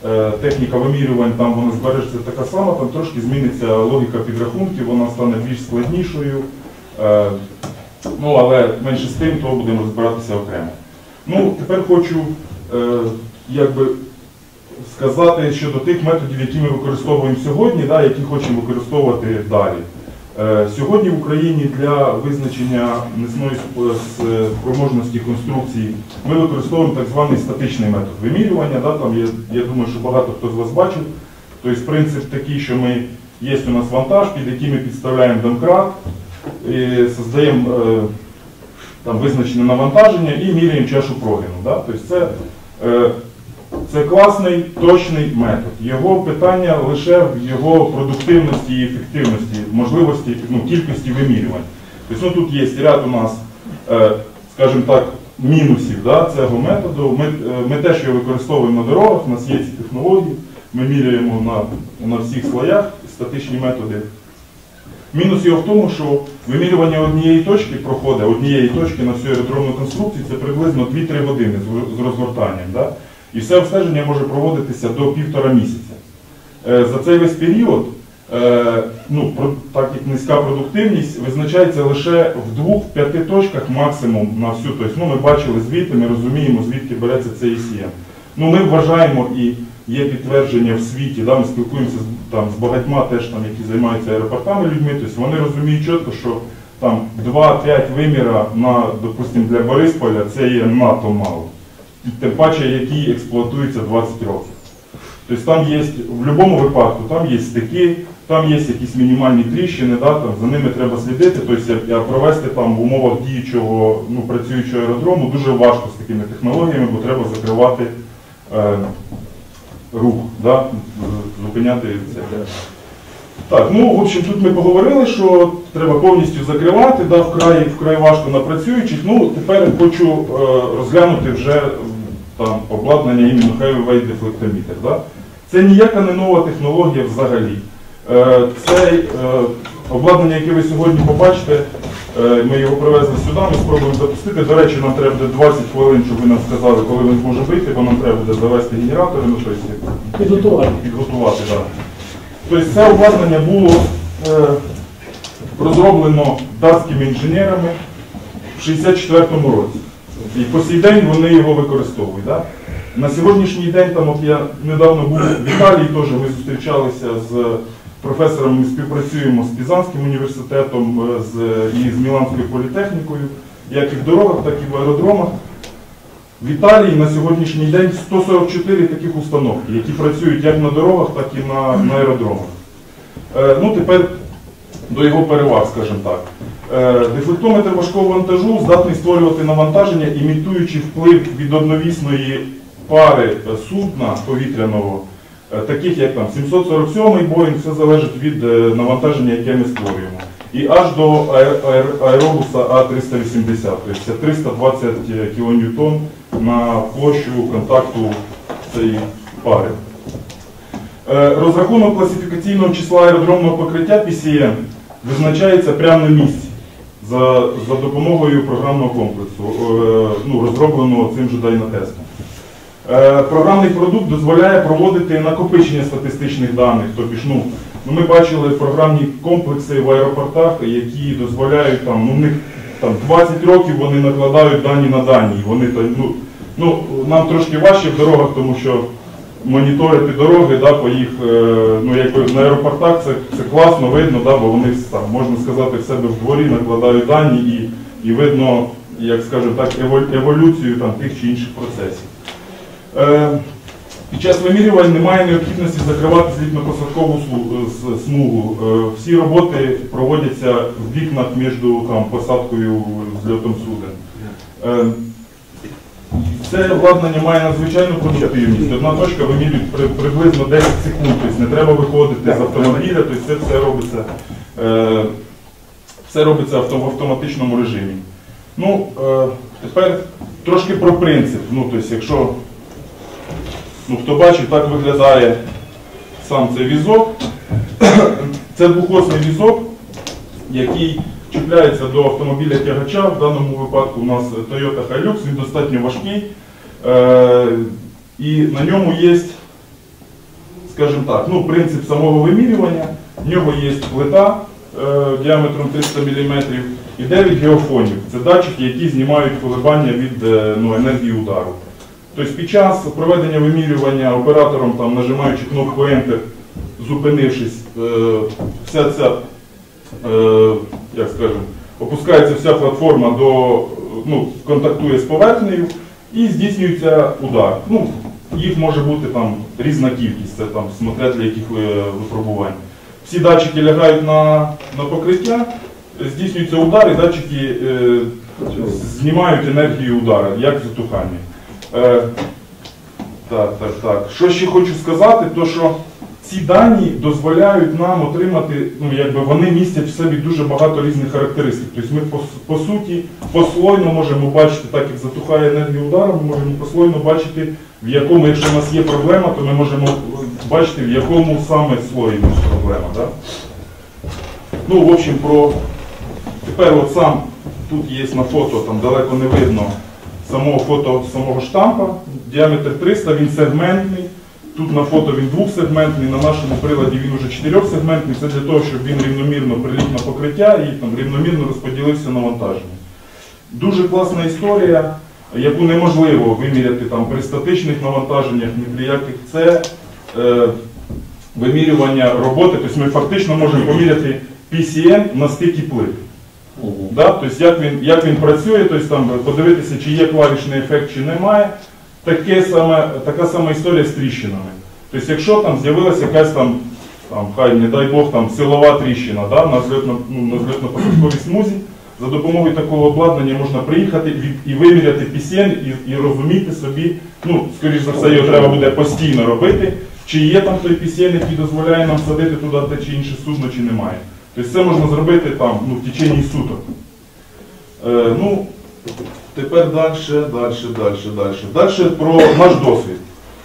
е, техніка вимірювань там вона збережеться така сама, там трошки зміниться логіка підрахунків, вона стане більш складнішою. Е, ну, але менше з тим, то будемо розбиратися окремо. Ну, тепер хочу е, якби сказати щодо тих методів, які ми використовуємо сьогодні, да, які хочемо використовувати далі. Е, Сьогодні в Україні для визначення несної спроможності конструкції ми використовуємо так званий статичний метод вимірювання. Да, там є, я думаю, що багато хто з вас бачив. Тобто принцип такий, що ми є у нас вантаж, під який ми підставляємо домкрат, і создаємо е, там визначене навантаження і міряємо чашу прогину. Да? Тобто це, е, це класний, точний метод. Його питання лише в його продуктивності і ефективності, можливості, ну, кількості вимірювань. Тобто ну, тут є ряд у нас, е, скажімо так, мінусів да, цього методу. Ми, е, ми теж його використовуємо на дорогах, у нас є ці технології, ми міряємо на, на всіх слоях статичні методи. Мінус його в тому, що вимірювання однієї точки проходить, однієї точки на всю аеродромну конструкцію, це приблизно 2-3 години з- розгортанням. Да? І все обстеження може проводитися до півтора місяця. Е, За цей весь період, е, ну, так як низька продуктивність, визначається лише в двох-п'яти точках максимум на всю. Тобто, ну, ми бачили звідти, ми розуміємо, звідки береться цей ECM. Ну, ми вважаємо і є підтвердження в світі, да, ми спілкуємося з, там, з багатьма теж, там, які займаються аеропортами людьми, тобто вони розуміють чітко, що там 2-5 виміра на, допустим, для Борисполя це є надто мало. Тим паче, які експлуатуються 20 років. Тобто там є, в будь-якому випадку, там є стики, там є якісь мінімальні тріщини, да, там, за ними треба слідити, тобто провести там в умовах діючого, ну, працюючого аеродрому дуже важко з такими технологіями, бо треба закривати е, рух, да, зупиняти це. Так, ну, в общем, тут ми поговорили, що треба повністю закривати, да, вкрай, вкрай важко на працюючих. Ну, тепер хочу е, розглянути вже там, обладнання іменно Heavy Weight Deflectometer. Да. Це ніяка не нова технологія взагалі. Е, це е, обладнання, яке ви сьогодні побачите, е, ми його привезли сюди, ми спробуємо запустити. До речі, нам треба буде 20 хвилин, щоб ви нам сказали, коли він зможе вийти, бо нам треба буде завести генератори, ну, тобто, Підготувати. підготувати. Да. Тобто це обладнання було розроблено датськими інженерами в 64-му році. І по сей день вони його використовують. Да? На сьогоднішній день, там, от я недавно був в Італії, теж ми зустрічалися з професором, ми співпрацюємо з Пізанським університетом е, з, і з Міланською політехнікою, як і в дорогах, так і в аеродромах. В Італії на сьогоднішній день 144 таких установки, які працюють як на дорогах, так і на, на аеродромах. Е, ну, тепер до його переваг, скажімо так. Е, Дефлектометр важкого вантажу здатний створювати навантаження, імітуючи вплив від одновісної пари е, судна повітряного, е, таких як там 747 Боїнг, все залежить від навантаження, яке ми створюємо. І аж до аер- аер- аеробуса А380, тобто це 320 кН на площу контакту цієї пари. Розрахунок класифікаційного числа аеродромного покриття PCM визначається прямо на місці за, за допомогою програмного комплексу, е, ну, розробленого цим же Дайнотестом. Е, Програмний продукт дозволяє проводити накопичення статистичних даних. Тобто, ж, ну, ну, ми бачили програмні комплекси в аеропортах, які дозволяють там, ну, в них там 20 років вони накладають дані на дані. Вони, ну, ну, нам трошки важче в дорогах, тому що моніторити дороги, да, по їх, е, ну, якби на аеропортах це, це класно видно, да, бо вони там, можна сказати, в себе в дворі накладають дані і, і видно, як скажемо так, еволюцію там, тих чи інших процесів. Е, Під час вимірювань немає необхідності закривати злітно-посадкову смугу. Е, Всі роботи проводяться в вікнах між там, посадкою зльотом суден. Це обладнання має надзвичайну продуктивність. Одна точка вимірює при- приблизно 10 секунд, тобто не треба виходити з автомобіля, тобто це все робиться, е, все робиться в автоматичному режимі. Ну, е, тепер трошки про принцип. Ну, тобто, якщо ну, хто бачив, так виглядає сам цей візок. Це двохосний візок, який чіпляється до автомобіля тягача. В даному випадку у нас Toyota Hilux, він достатньо важкий. Е, і на ньому є, скажімо так, ну, принцип самого вимірювання. В нього є плита е, діаметром 300 мм і 9 геофонів. Це датчики, які знімають коливання від е, ну, енергії удару. Тобто під час проведення вимірювання оператором, там, нажимаючи кнопку Enter, зупинившись, вся ця, як скажемо, опускається вся платформа до, ну, контактує з поверхнею і здійснюється удар. Ну, їх може бути там різна кількість, це там смотря для яких е, випробувань. Всі датчики лягають на, на покриття, здійснюється удар, і датчики е, знімають енергію удара, як затухання. Е, так, так, так. Що ще хочу сказати, то що ці дані дозволяють нам отримати, ну якби вони містять в собі дуже багато різних характеристик. Тобто ми по, по суті послойно можемо бачити, так як затухає енергія удару, ми можемо послойно бачити, в якому, якщо у нас є проблема, то ми можемо бачити, в якому саме слої у нас проблема. Да? Ну, в общем, про тепер от сам тут є на фото, там далеко не видно самого фото самого штампа. Діаметр 300, він сегментний. Тут на фото він двохсегментний, на нашому приладі він уже чотирьохсегментний. Це для того, щоб він рівномірно приліг на покриття і там, рівномірно розподілився навантаження. Дуже класна історія, яку неможливо виміряти там, при статичних навантаженнях, ні при яких. Це е, вимірювання роботи. Тобто ми фактично можемо поміряти PCM на стикі плит. Да? Тобто, як він, як він працює, тобто, там, подивитися, чи є клавішний ефект, чи немає. Таке саме, така сама історія з тріщинами. Тобто, якщо там з'явилася якась там, там, хай не дай Бог, там, силова тріщина да, на зльотно- ну, смузі, за допомогою такого обладнання можна приїхати і виміряти пісень і, і розуміти собі, ну, скоріш за все, його треба буде постійно робити, чи є там той пісень, який дозволяє нам садити туди те чи інше судно, чи немає. Тобто це можна зробити там, ну, в течение суток. Е, ну, тепер далі, далі, далі, далі. Далі про наш досвід.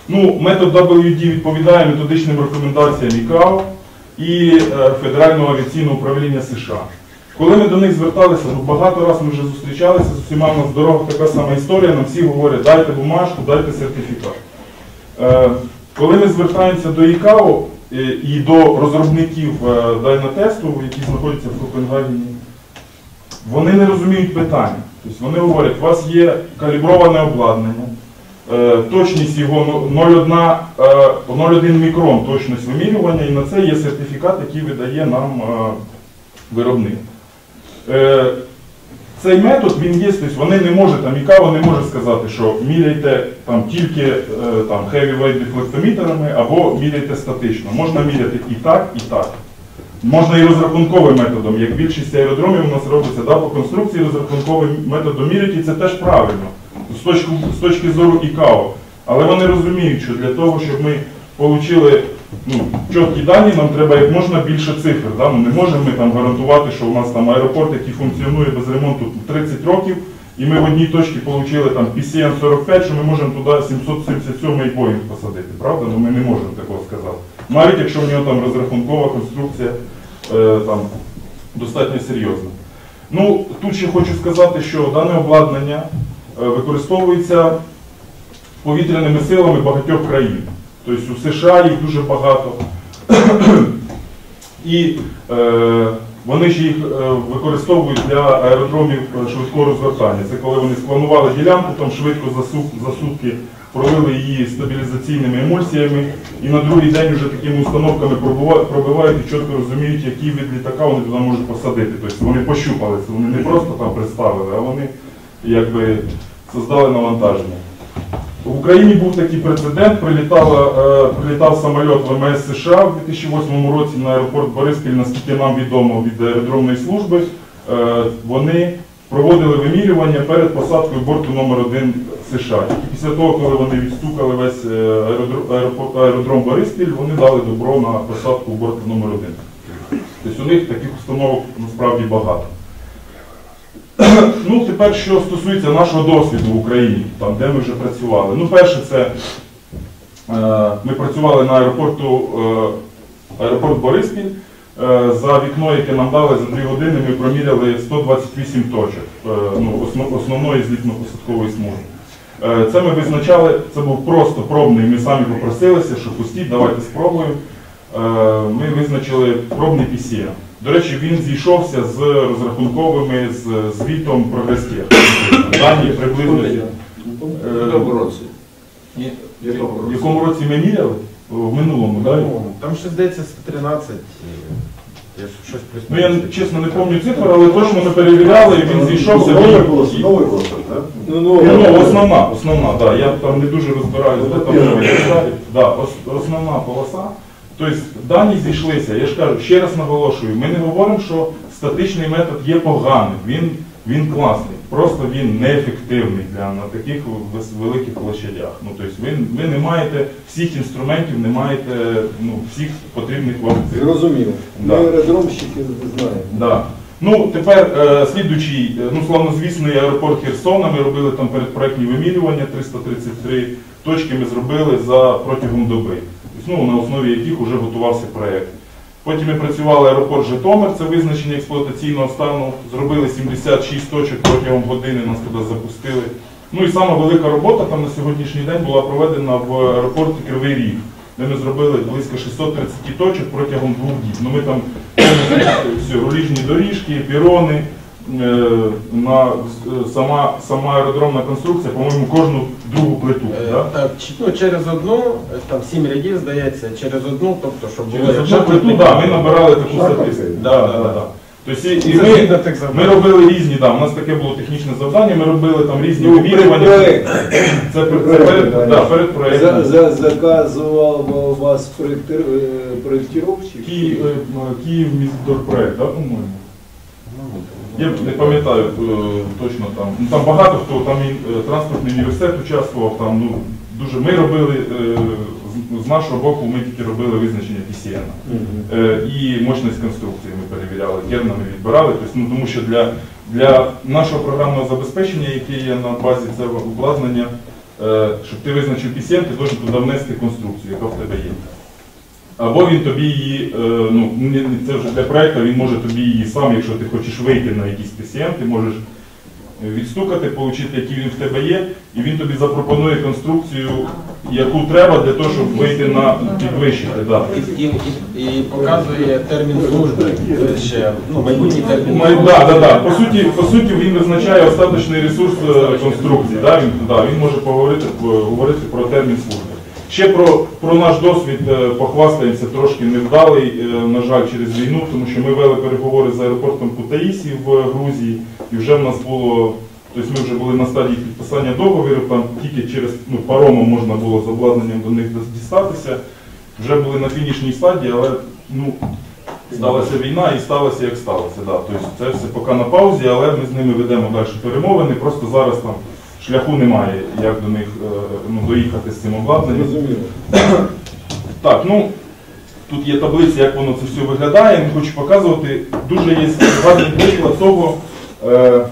Ну, метод WD відповідає методичним рекомендаціям ІКАО і е, Федерального авіаційного управління США. Коли ми до них зверталися, ну багато разів ми вже зустрічалися з усіма в дорогах така сама історія, нам всі говорять, дайте бумажку, дайте сертифікат. Е, коли ми звертаємося до ІКАО, е, і до розробників Дайнотесту, які знаходяться в Копенгагені, вони не розуміють питання. Тобто вони говорять, у вас є каліброване обладнання, е, точність його ну, 0,1 е, 0,1 мікрон точність вимірювання, і на це є сертифікат, який видає нам е, виробник. Цей метод він є, тобто вони не можуть, там ІКАВО не може сказати, що міряйте там тільки там heavyweight дефлектометрами або міряйте статично. Можна міряти і так, і так. Можна і розрахунковим методом, як більшість аеродромів у нас робиться, да, по конструкції розрахунковим методом мірять, і це теж правильно, з точки, з точки зору ІКАО. Але вони розуміють, що для того, щоб ми отримали ну, чіткі дані, нам треба як можна більше цифр. Да? Ну, не можемо ми там гарантувати, що у нас там аеропорт, який функціонує без ремонту 30 років, і ми в одній точці отримали там PCN 45, що ми можемо туди 777 Boeing посадити. Правда? Ну ми не можемо такого сказати. Навіть якщо в нього там розрахункова конструкція е, там, достатньо серйозна. Ну, тут ще хочу сказати, що дане обладнання е, використовується повітряними силами багатьох країн. Тобто у США їх дуже багато. І е, вони ж їх е, використовують для аеродромів е, швидкого розгортання. Це коли вони спланували ділянку, там швидко за, сут- за сутки провели її стабілізаційними емульсіями, і на другий день вже такими установками пробивають і чітко розуміють, який від літака вони туди можуть посадити. Тобто вони пощупали це, вони не просто там представили, а вони якби создали навантаження. В Україні був такий прецедент. Прилітала, е, прилітав самоліт ВМС США в 2008 році на аеропорт Бориспіль, наскільки нам відомо від аеродромної служби. Е, вони проводили вимірювання перед посадкою борту номер 1 США. Тільки після того, коли вони відстукали весь е, аеродром Бориспіль, вони дали добро на посадку борту номер 1 Тобто у них таких установок насправді багато. Ну, тепер, що стосується нашого досвіду в Україні, там, де ми вже працювали. Ну, перше, це е, ми працювали на аеропорту е, аеропорт Бориспіль. Е, за вікно, яке нам дали за 2 години, ми проміряли 128 точок е, ну, основ- основної злітно-посадкової смуги. Е, Це ми визначали, це був просто пробний, ми самі попросилися, що пустіть, давайте спробуємо. Ми визначили пробний PCM. До речі, він зійшовся з розрахунковими, з звітом прогрестів. Дані приблизно. В якому році? В якому році ми міряли? В минулому, так? Там ще здається 113. Я ж щось плюс. Ну я чесно не пам'ятаю цифру, але точно ми перевіряли, і він зійшовся. Новий голос, новий голос, так? Ну, ну, основна, основна, да. Я там не дуже розбираюся, де там нові деталі. Да, ос- основна полоса. Тобто дані зійшлися. Я ж кажу, ще раз наголошую, ми не говоримо, що статичний метод є поганим, він, він класний. Просто він неефективний для на таких великих площадях. Ну, тобто ви, ви не маєте всіх інструментів, не маєте ну, всіх потрібних вам. Зрозуміло. Да. Ми аеродромщики знаємо. Да. Ну, тепер е, слідуючий, е, ну, славнозвісний аеропорт Херсона, ми робили там передпроектні вимірювання, 333 точки ми зробили за протягом доби. Ну, на основі яких вже готувався проєкт. Потім ми працювали аеропорт Житомир, це визначення експлуатаційного стану. Зробили 76 точок протягом години, нас туди запустили. Ну і сама велика робота там на сьогоднішній день була проведена в аеропорті Кривий Ріг, де ми зробили близько 630 точок протягом двох діб. Ну ми там все, руліжні доріжки, пірони, на, е, сама, сама аеродромна конструкція, по-моєму, кожну другу плиту. да? Так, ну, через одну, е, там сім рядів, здається, через одну, тобто, щоб було Через одну плиту, да, ми набирали таку статистику. Да, Да, да, да, да. да. Тобто, і, і ми, ми робили різні, да, у нас таке було технічне завдання, ми робили там різні Ну, вимірювання. предпроект. Це, це перед, да, перед проєктом. За, за, заказував вас проєктир, е, проєктировщик? Київ, е, Київ міськдорпроект, да, по-моєму? Я не пам'ятаю е, точно там. Ну там багато хто там і е, транспортний університет участвував, там ну дуже ми робили е, з, нашого боку, ми тільки робили визначення PCN. Е, і мощність конструкції ми перевіряли, кернами відбирали. Тобто, ну, тому що для, для нашого програмного забезпечення, яке є на базі цього обладнання, щоб ти визначив PCN, ти должен туди внести конструкцію, яка в тебе є. Або він тобі її, е, ну це вже для проекту, він може тобі її сам, якщо ти хочеш вийти на якийсь PCM, ти можеш відстукати, отримати, який він в тебе є, і він тобі запропонує конструкцію, яку треба для того, щоб вийти на підвищити. Да. І, і, і показує термін служби, тобто ще ну, майбутній термін Май- Да, да, да. По суті, по суті, він визначає остаточний ресурс е, конструкції. Да? Він, да, він може поговорити, е, говорити про термін служби. Ще про, про наш досвід е, похвастаємося трошки невдалий, е, на жаль, через війну, тому що ми вели переговори з аеропортом Кутаїсі в Грузії, і вже в нас було, тобто ми вже були на стадії підписання договорів, там тільки через ну, паромом можна було з обладнанням до них дістатися. Вже були на фінішній стадії, але ну, сталася війна і сталося як сталося. Да. Тобто це все поки на паузі, але ми з ними ведемо далі перемовини. Просто зараз там шляху немає, як до них е, ну, доїхати з цим обладнанням. Так, ну тут є таблиця, як воно це все виглядає. Не хочу показувати. Дуже є гарний приклад того. Е,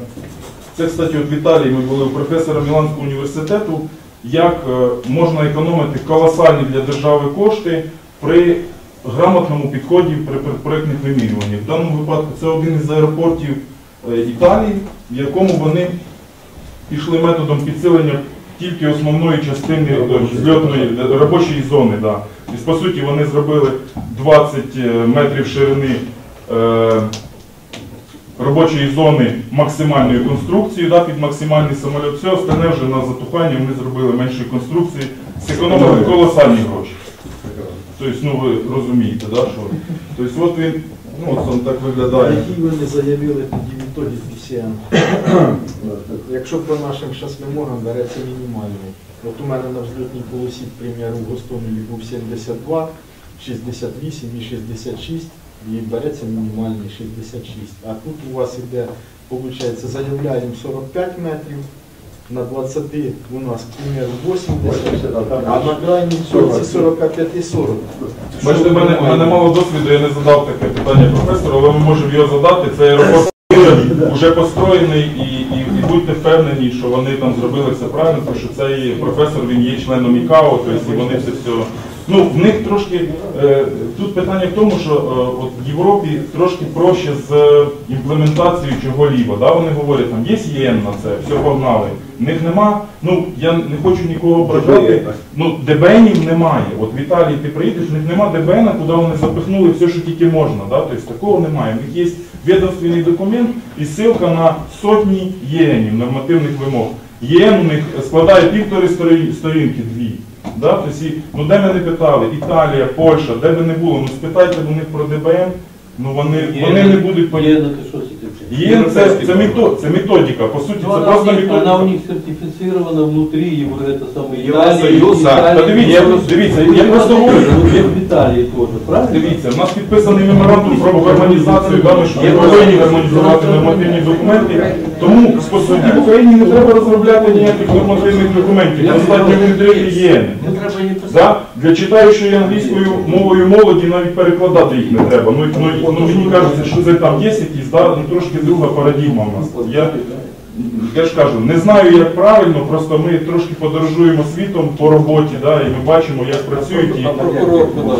це, кстати, от в Італії ми були у професора Міланського університету, як е, можна економити колосальні для держави кошти при грамотному підході при проєктних вимірюваннях. В даному випадку це один із аеропортів Італії, в якому вони пішли методом підсилення тільки основної частини е, зльотної е, робочої зони. Да. Тобто, по суті, вони зробили 20 метрів ширини е, робочої зони максимальною конструкцією да, під максимальний самоліт. Все остальне вже на затухання вони зробили меншої конструкції, зекономили колосальні гроші. Тобто, ну ви розумієте, да, що. Тобто, от він, ну, от він так А виглядає. які вони заявили тоді методики СІАН? Якщо по нашим зараз меморам береться мінімальний. От у мене на взльотній полосі, к примеру, в Гостомелі був 72, 68 і 66, і береться мінімальний 66. А тут у вас іде, виходить, заявляємо 45 метрів, на 20 у нас, к примеру, 80, а на крайній точці 45-40. Бачите, в мене, в мене мало досвіду, я не задав таке питання професору, але ми можемо його задати. Це аеропорт вже построєний і, і, і будьте впевнені, що вони там зробили все правильно, тому що цей професор він є членом ІКАО, тобто і вони все все. Ну, в них трошки е, тут питання в тому, що е, от в Європі трошки проще з е, імплементацією чого-либо. Да? Вони говорять, там є ЄН на це, все погнали. В них нема, ну я не хочу нікого ображати. Ну, ДБНів немає. От в Італії ти приїдеш, в них нема ДБНа, куди вони запихнули все, що тільки можна. Да? Тобто такого немає. В них є відомственний документ і ссылка на сотні ЄНів, нормативних вимог. ЄН у них складає півтори сторінки, дві. Да? Тобто, ну, де мене питали, Італія, Польща, де би не було, ну спитайте у них про ДБН, ну вони, вони не будуть поняти. ЄН це, це, мето- це методика, по суті, Ну, це она, просто у них, методика. она у них сертифицирована внутри его, это самое Євросоюз, так. Та дивіться, дивіться, я просто говорю. Вот в Италии тоже, правильно? Дивіться, у нас підписаний меморандум про гармонізацію, да, ми ж ми повинні гармонізувати нормативні документи. Тому по суті в Україні не треба розробляти ніяких нормативних документів. Достатньо внедрити ЄН. Да? Для читаючої англійською мовою молоді навіть перекладати їх не треба. Ну, ну, ну мені кажеться, що це там є якісь, да? ну, трошки друга парадігма в нас. Я, я ж кажу, не знаю, як правильно, просто ми трошки подорожуємо світом по роботі, да, і ми бачимо, як працюють і. Ну,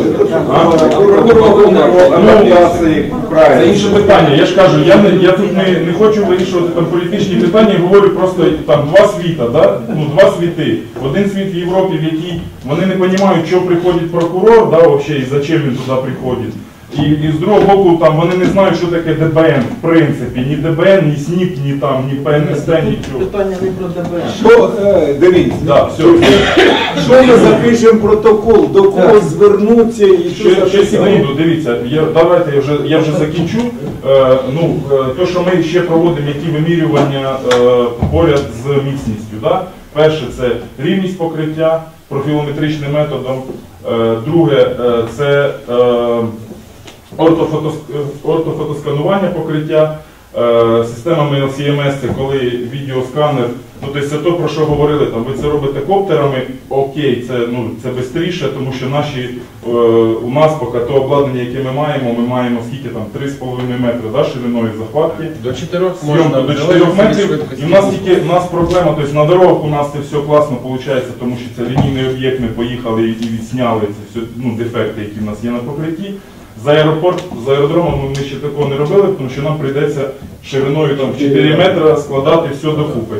Це інше питання. Я ж кажу, я не я тут не, не хочу вирішувати там політичні питання, я говорю просто там два світа, да? ну два світи. Один світ в Європі, в якій вони не розуміють, що приходить прокурор, да, вообще, і зачем він туди приходить. І, і з другого боку, там вони не знають, що таке ДБН, в принципі, ні ДБН, ні СНІП, ні там, ні ПНСТ, нічого. Питання не про ДБН. Що, е, дивіться, Да, все. що ми запишемо протокол, до кого звернутися і що Ще, ще записати? секунду, дивіться, я, давайте я вже, я вже закінчу. Е, ну, е, то, що ми ще проводимо, які вимірювання е, поряд з міцністю. Да? Перше це рівність покриття профілометричним методом. Е, друге е, це е, ортофотосканування покриття. Е, Системами LCMS це коли відеосканер, ну тобто це то, про що говорили, там ви це робите коптерами, окей, це ну це швидше, тому що наші е, у нас поки то обладнання, яке ми маємо, ми маємо скільки там 3,5 метри да, шириною захватки. До 4 можна до 4 метрів. І в нас тільки у нас проблема, тобто на дорогах у нас це все класно виходить, тому що це лінійний об'єкт, ми поїхали і відсняли це все, ну, дефекти, які в нас є на покритті. З аеропорт, з аеродромом ми ще такого не робили, тому що нам прийдеться шириною там в 4 метри складати все докупи.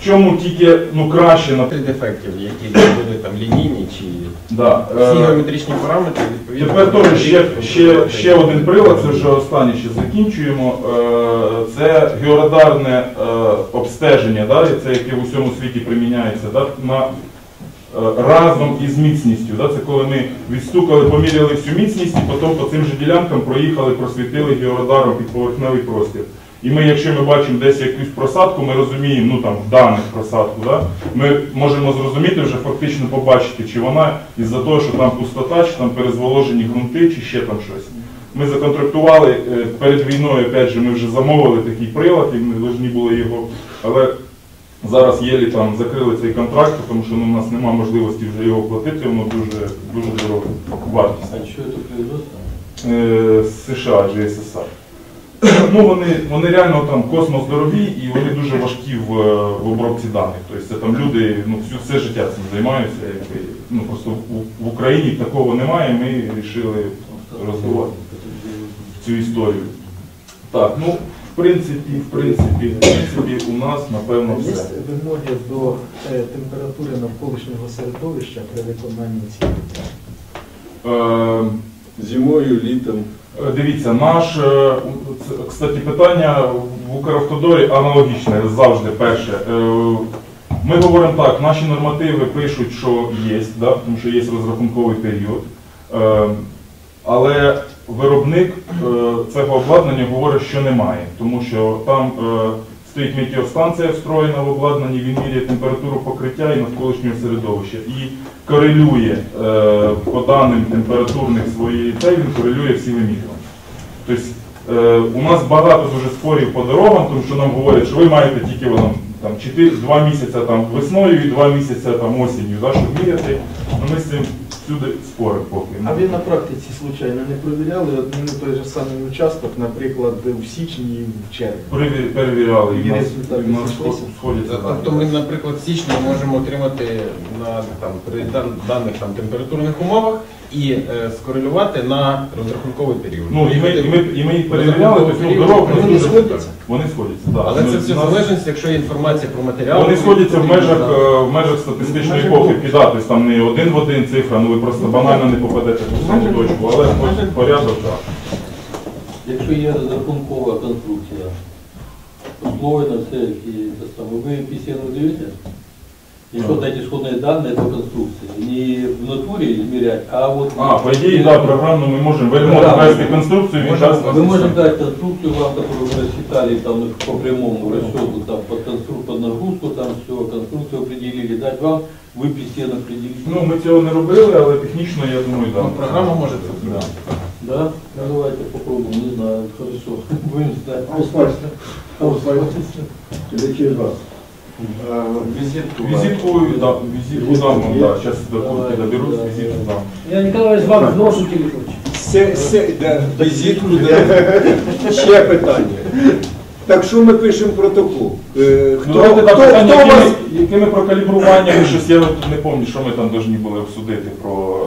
В чому тільки ну краще на Три дефектів, які були там лінійні чи Да, всі е, геометричні параметри відповідно. Тепер теж ще, ще, ще один прилад, це вже останнє ще закінчуємо. Е, Це георадарне е, обстеження, да, це яке в усьому світі приміняється, да, на, разом із міцністю. Да, це коли ми відстукали, поміряли всю міцність і потім по цим же ділянкам проїхали, просвітили георадаром під поверхневий простір. І ми, якщо ми бачимо десь якусь просадку, ми розуміємо, ну там в даних просадку, да, ми можемо зрозуміти вже фактично побачити, чи вона із-за того, що там пустота, чи там перезволожені ґрунти, чи ще там щось. Ми законтрактували е, перед війною, опять же, ми вже замовили такий прилад, і ми повинні були його, але зараз єлі там закрили цей контракт, тому що ну, у нас немає можливості вже його платити, воно дуже, дуже дорого вартість. А что это производство? Е, з США, GSSR. Ну, вони, вони реально там космос дорогі і вони дуже важкі в, е, в обробці даних. Тобто це там люди ну, всю, все життя цим займаються. Якби, ну, просто в, в Україні такого немає, ми вирішили розвивати цю історію. Так, ну, в принципі, в принципі, в принципі, у нас, напевно, все. Є вимоги до е, температури навколишнього середовища при виконанні цієї Е, Зимою, літом. Е, Дивіться, наш, кстати, питання в Укравтодорі аналогічне завжди перше. Ми говоримо так, наші нормативи пишуть, що є, да, тому що є розрахунковий період. Але виробник е, цього обладнання говорить, що немає, тому що там е, стоїть метеостанція встроєна в обладнанні, він міряє температуру покриття і навколишнього середовища і корелює е, по даним температурних своєї цей, він корелює всі ліміти. Тобто у нас багато дуже спорів по дорогам, тому що нам говорять, що ви маєте тільки воно, там, 4, 2 місяці там, весною і 2 місяці там, осінню, да, щоб міряти. Ну, ми з цим всюди споримо поки. А ви на практиці, случайно, не провіряли один і той же самий участок, наприклад, в січні і в червні? Переві- перевіряли, і І в нас, і в нас сходяться. Тобто ми, наприклад, в січні можемо отримати на там, при дан- даних там, температурних умовах і е, скорелювати на розрахунковий період. Ну, і ми, і ми, і ми їх перевіряли, тобто ну, дорог у нас Вони дуже- сходяться? Вони сходяться, так. Але Ну, це все нас- залежить, якщо є інформація про матеріал. Вони сходяться в межах, е, в межах статистичної похибки, да, тобто там не один в один цифра, ну ви просто банально не попадете в саму точку, але ось порядок, так. Якщо є розрахункова конструкція, условия на все, які саме, ви PCN даєте? И что дать исходные данные по конструкции? Не в натуре измерять, а вот... А, по ідеї, так, програмно ми можемо, ви можете Програмно. ввести конструкцію, він час Мы можем дать конструкцию вам, которую вы рассчитали там по прямому расчету, там под конструкцию, под нагрузку, там все, конструкцию определили, дать вам, вы PCN определите. Ну, ми цього не робили, але технічно, я думаю, так. Ну, програма може це Да. Да? Ну давайте попробуем, не знаю, хорошо. Будем знать. Аусвайс. Аусвайс. Или через вас. Візитку, візитку, да, візитку дам вам, да, зараз до куртки доберусь, візитку дам. Я Николаевич вам сброшу телефончик. Се, се, да, візитку, да. Ще питання. Так що ми пишемо протокол? Е, Ну, Хто, давайте хто, так, питання, хто вас... якими, якими прокалібруваннями щось я тут не пам'ятаю, що ми там повинні були обсудити про.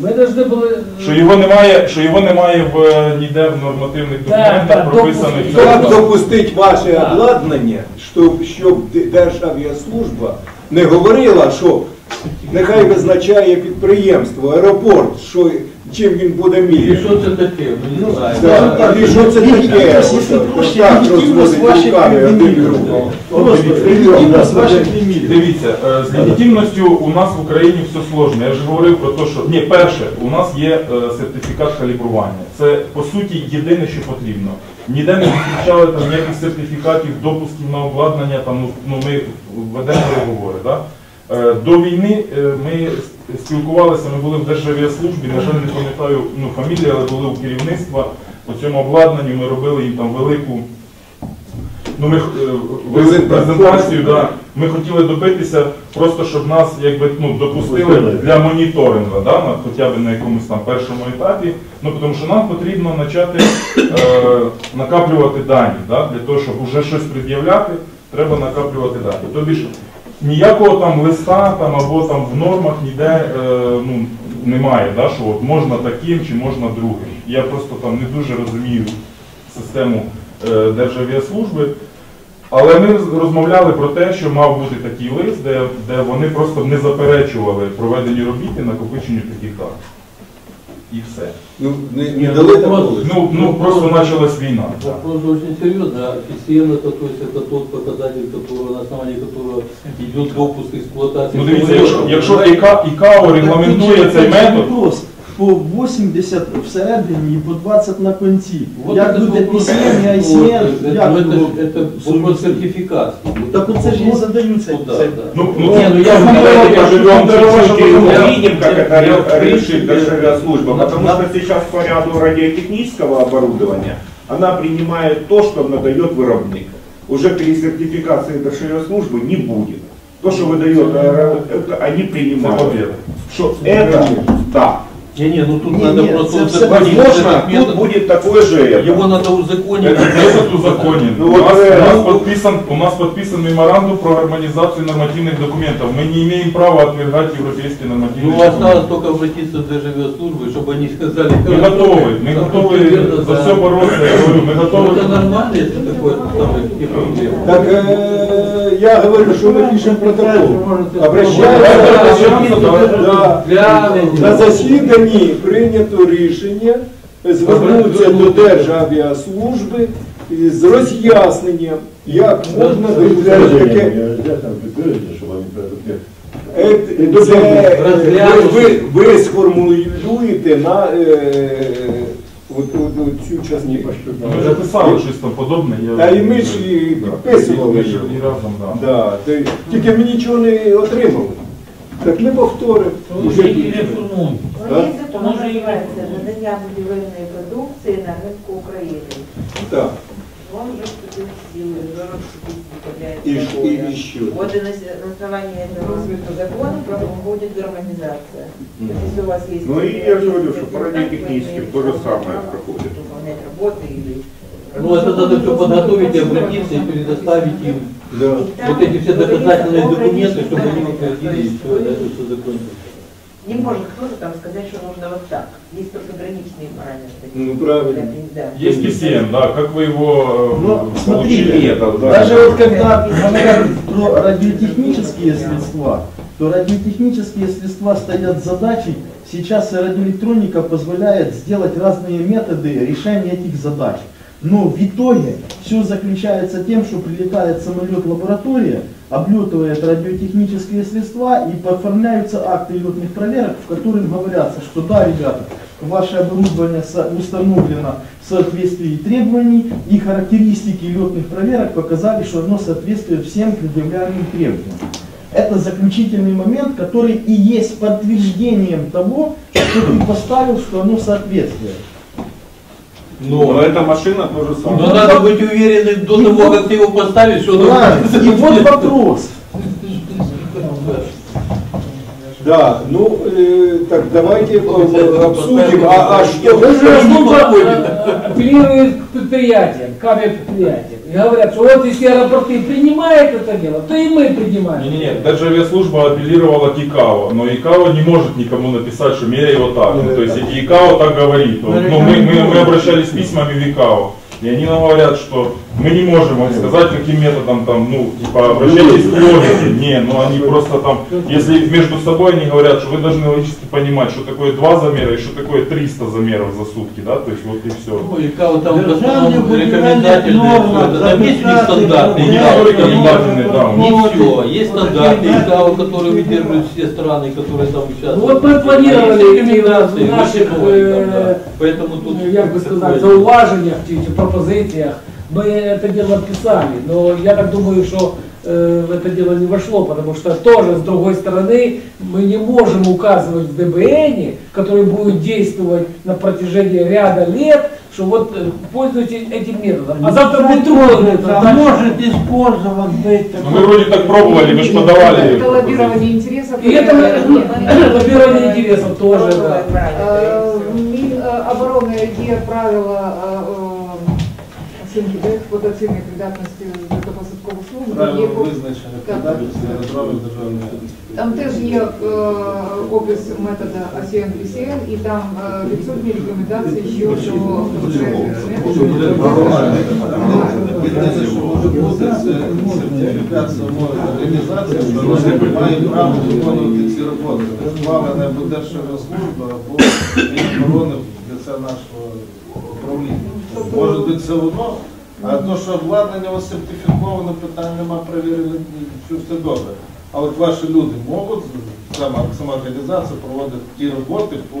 Мы должны были... Що його немає, що його немає в е, ніде в нормативних Так, документах так, прописаних. Як допустити ваше Так. обладнання, щоб, щоб Д- Державіаслужба не говорила, що нехай визначає підприємство, аеропорт, що, чим він буде міряти. что это такое? Мы не знаем. Так, і що це таке? Якщо Так розводить руками один другого. Дивіться, е, з легітимністю у нас в Україні все сложно. Я вже говорив про те, що ні, перше, у нас є е, сертифікат калібрування. Це по суті єдине, що потрібно. Ніде не зустрічали там ніяких сертифікатів, допусків на обладнання. Там ну, ну ми ведемо переговори. Да? Е, До війни е, ми спілкувалися, ми були в Державіаслужбі, на жаль, не пам'ятаю ну, фамілії, але були у керівництва по цьому обладнанню. Ми робили їм там велику ну, ми, е, велику презентацію. Да. Ми хотіли добитися просто, щоб нас якби, ну, допустили для моніторингу, да, на, хоча б на якомусь там першому етапі. Ну, тому що нам потрібно почати е, накаплювати дані. Да, для того, щоб вже щось пред'являти, треба накаплювати дані. Тобі ж ніякого там листа там, або там в нормах ніде е, ну, немає, да, що от можна таким чи можна другим. Я просто там не дуже розумію систему е, Державіаслужби. Але ми розмовляли про те, що мав бути такий лист, де, де вони просто не заперечували проведені робіт і накопиченню таких даних І все. Ну, не, не дали такого? Ну, ну просто почалась війна. да. Вопрос же очень серьезный. А FCN это, то есть, это тот показатель, которого, на основании которого идет допуск эксплуатации. Ну дивіться, якщо, якщо ІКА, ІКАО регламентує цей метод, Вопрос. По 80 всередині і по 20 на конці. Вот як этот буде вопрос, PCM і вот, ICN, это, як это, воно это вопрос сертификации. Так оце ж і задаються. Да, да. ну, ну, не, ну я Давайте поживем чуть-чуть и Я- увидим, как я- это я- ре- решит я- Державиаслужба. на- Потому на- что сейчас по ряду радиотехнического оборудования она принимает то, что надает выробник. Уже пересертификации Державиаслужбы не будет. То, что выдает аэро- это они принимают. победа. Что это, да. Не, не, ну тут Не, надо не, просто это все узаконить Возможно, этот тут метод. будет такой же это. Его надо узаконить. Этот метод узаконен. Ну у, вот, нас, э, у, нас ну, подписан, у нас подписан меморандум про гармонизацию нормативных документов. Мы не имеем права отвергать европейские нормативные Ну, документы. осталось только обратиться в Державиаслужбу, чтобы они сказали... Мы готовы, мы готовы за все бороться, я говорю, мы готовы. Ну, Это нормально, если такое самое такие проблемы. Так э, я говорю, что мы пишем протокол. Да, Обращаемся обращаемся, да, Для- на засіданні прийнято рішення звернутися до Державіаслужби з роз'ясненням, як можна виявляти таке. Е, це, е, ви, ви, сформулюєте на е, от, от, от цю частину. Ми вже писали щось там подобне. Я... Та і ми ж і підписували. Ж і разом, да. Да, ти- тільки ми нічого не отримали. Так ми повторимо. Уже Ну, є закон, називається надання будівельної продукції на ринку України. Так. Он уже вступил в силу, и уже І, является ж- і, годом. і що? Вот и на с- на основании этого закона проходит гармонизация. То есть, если у вас есть... Ну и я же говорю, что по радиотехническим то же самое проходит. Выполнять работы или... Ну, это надо все подготовить и обратиться и предоставить им Да. вот эти все доказательные документы, чтобы они утвердили и все, это все закончилось. Не может кто-то там сказать, что нужно вот так. Есть только граничные параметры. Ну, правильно. Да. Есть PCM, да, как вы его э, Ну, получили? смотрите, Это, да. даже вот когда говорят про радиотехнические средства, то радиотехнические средства стоят задачей. Сейчас радиоэлектроника позволяет сделать разные методы решения этих задач. Но в итоге все заключается тем, что прилетает самолет-лаборатория, облетывает радиотехнические средства и оформляются акты летных проверок, в которых говорятся, что да, ребята, ваше оборудование установлено в соответствии требований и характеристики летных проверок показали, что оно соответствует всем предъявляемым требованиям. Это заключительный момент, который и есть подтверждением того, что ты поставил, что оно соответствует. Но эта машина тоже самое. Но надо быть уверенным до того, как ты его поставишь, что Правильно. И вот вопрос. Да, ну э, так давайте э, обсудим, а, а что апеллируют к предприятиям, к авиапредприятиям. И говорят, что вот если аэропорты принимают это дело, то и мы принимаем. Не-не-не, даже авиаслужба апеллировала к ИКАО, но ИКАО не может никому написать, что меряй вот так. Ну, то есть и ИКАО так говорит. Ну, мы, мы, мы обращались с письмами в ИКАО, и они нам говорят, что мы не можем вам сказать, каким методом там, ну, типа, обращайтесь к логике. Не, ну они просто там, если между собой они говорят, что вы должны логически понимать, что такое два замера и что такое 300 замеров за сутки, да, то есть вот и все. Ну, и КАО там в Державные основном будівельні рекомендательные, норми, всё это. там есть у них записати, стандартные, не КАО, только рекомендательные, да, у не них- все, есть стандартные КАО, которые выдерживают все страны, которые там участвуют. Ну, вот мы планировали Есть именно рекомендации, в наших, высчитывали там, да. э, Поэтому тут... Ну, як би сказати, такое- зауваженнях чи, чи пропозиціях ми це дело писали, но я так думаю, что э, в это дело не вошло, потому что тоже, с другой стороны, мы не можем указывать в ДБН, который будет действовать на протяжении ряда лет, что вот э, пользуйтесь этим методом. А завтра будет другой метод. А может использован быть Ну, мы вроде так пробовали, мы же подавали. Это лоббирование интересов. И это лоббирование интересов тоже, да. Э, Минобороны где правило э, оцінки до експлуатаційної придатності посадкових смуг. де є Правильно по- визначення придатності аеродромів державної. Там теж є е, опис методу ASEAN PCN і там е, відсутні рекомендації щодо Єдине, що має право виконувати ці роботи. Схвалена або Держслужба, або Міноборони для це нашого управління. Може бути все одно, а то, що обладнання вас сертифіковано, питань нема, перевірили, що все добре. А от ваші люди можуть, сама, сама організація проводити ті роботи по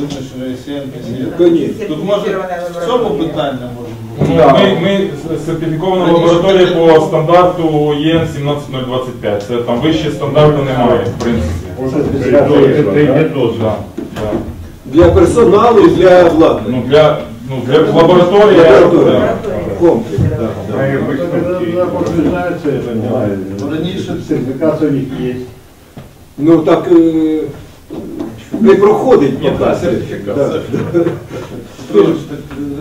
визначенню СН, Конечно. Тут може в цьому питання може бути. Ну, Ми, ми сертифікована лабораторія по стандарту ЄН 17025. Це там вище стандарту немає, в принципі. Для персоналу і для обладнання. Ну, для, ну, для лабораторії. Лабораторія. Комплекс, да. Раніше Сертификация у них есть. Ну так е, не проходить Ні, поки. так, сертифікат. Да.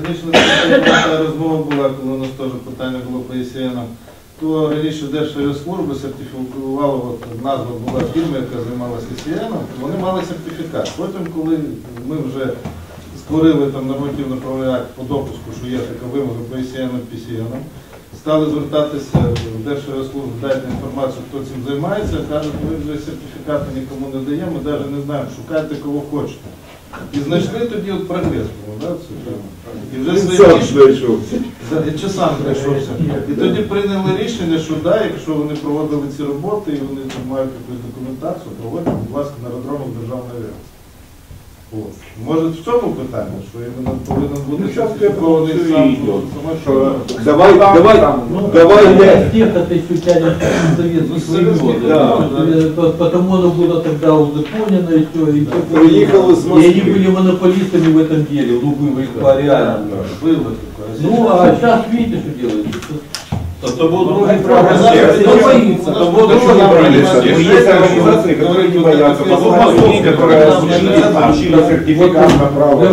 Раніше розмова була, коли у нас теж питання було по ЄСН, то раніше Держслужба сертифікувала, от назва була фірми, яка займалася ЄСН, вони мали сертифікат. Потім, коли ми вже створили там нормативно правовий акт по допуску, що є така вимога по ЄСН, ПСН, стали звертатися в Держслужбу, дайте інформацію, хто цим займається, кажуть, ми вже сертифікати нікому не даємо, ми навіть не знаємо, шукайте кого хочете. І знайшли тоді от прогрес, був, да, це вже. І вже свої знайшовся. Чи сам знайшовся. І тоді прийняли рішення, що да, якщо вони проводили ці роботи і вони там мають якусь документацію, проводять, будь ласка, на аеродромах державної. Може в цьому питання, що іменно повинен бути сертифікований сам сама що Давай, давай, Ну, давайте. Тех это еще тянет в советские времена. Да. Э, по- Потому оно было тогда узаконено еще. И, всё. Приехал из и Москвы. они были монополистами в этом деле, лубы по реально. Было такое. Ну, а сейчас видите, что делают. Тобто був другий Кто прогрес. То був другий прогрес. Есть организации, которые не боятся людей, которые учились, получили сертификат на право.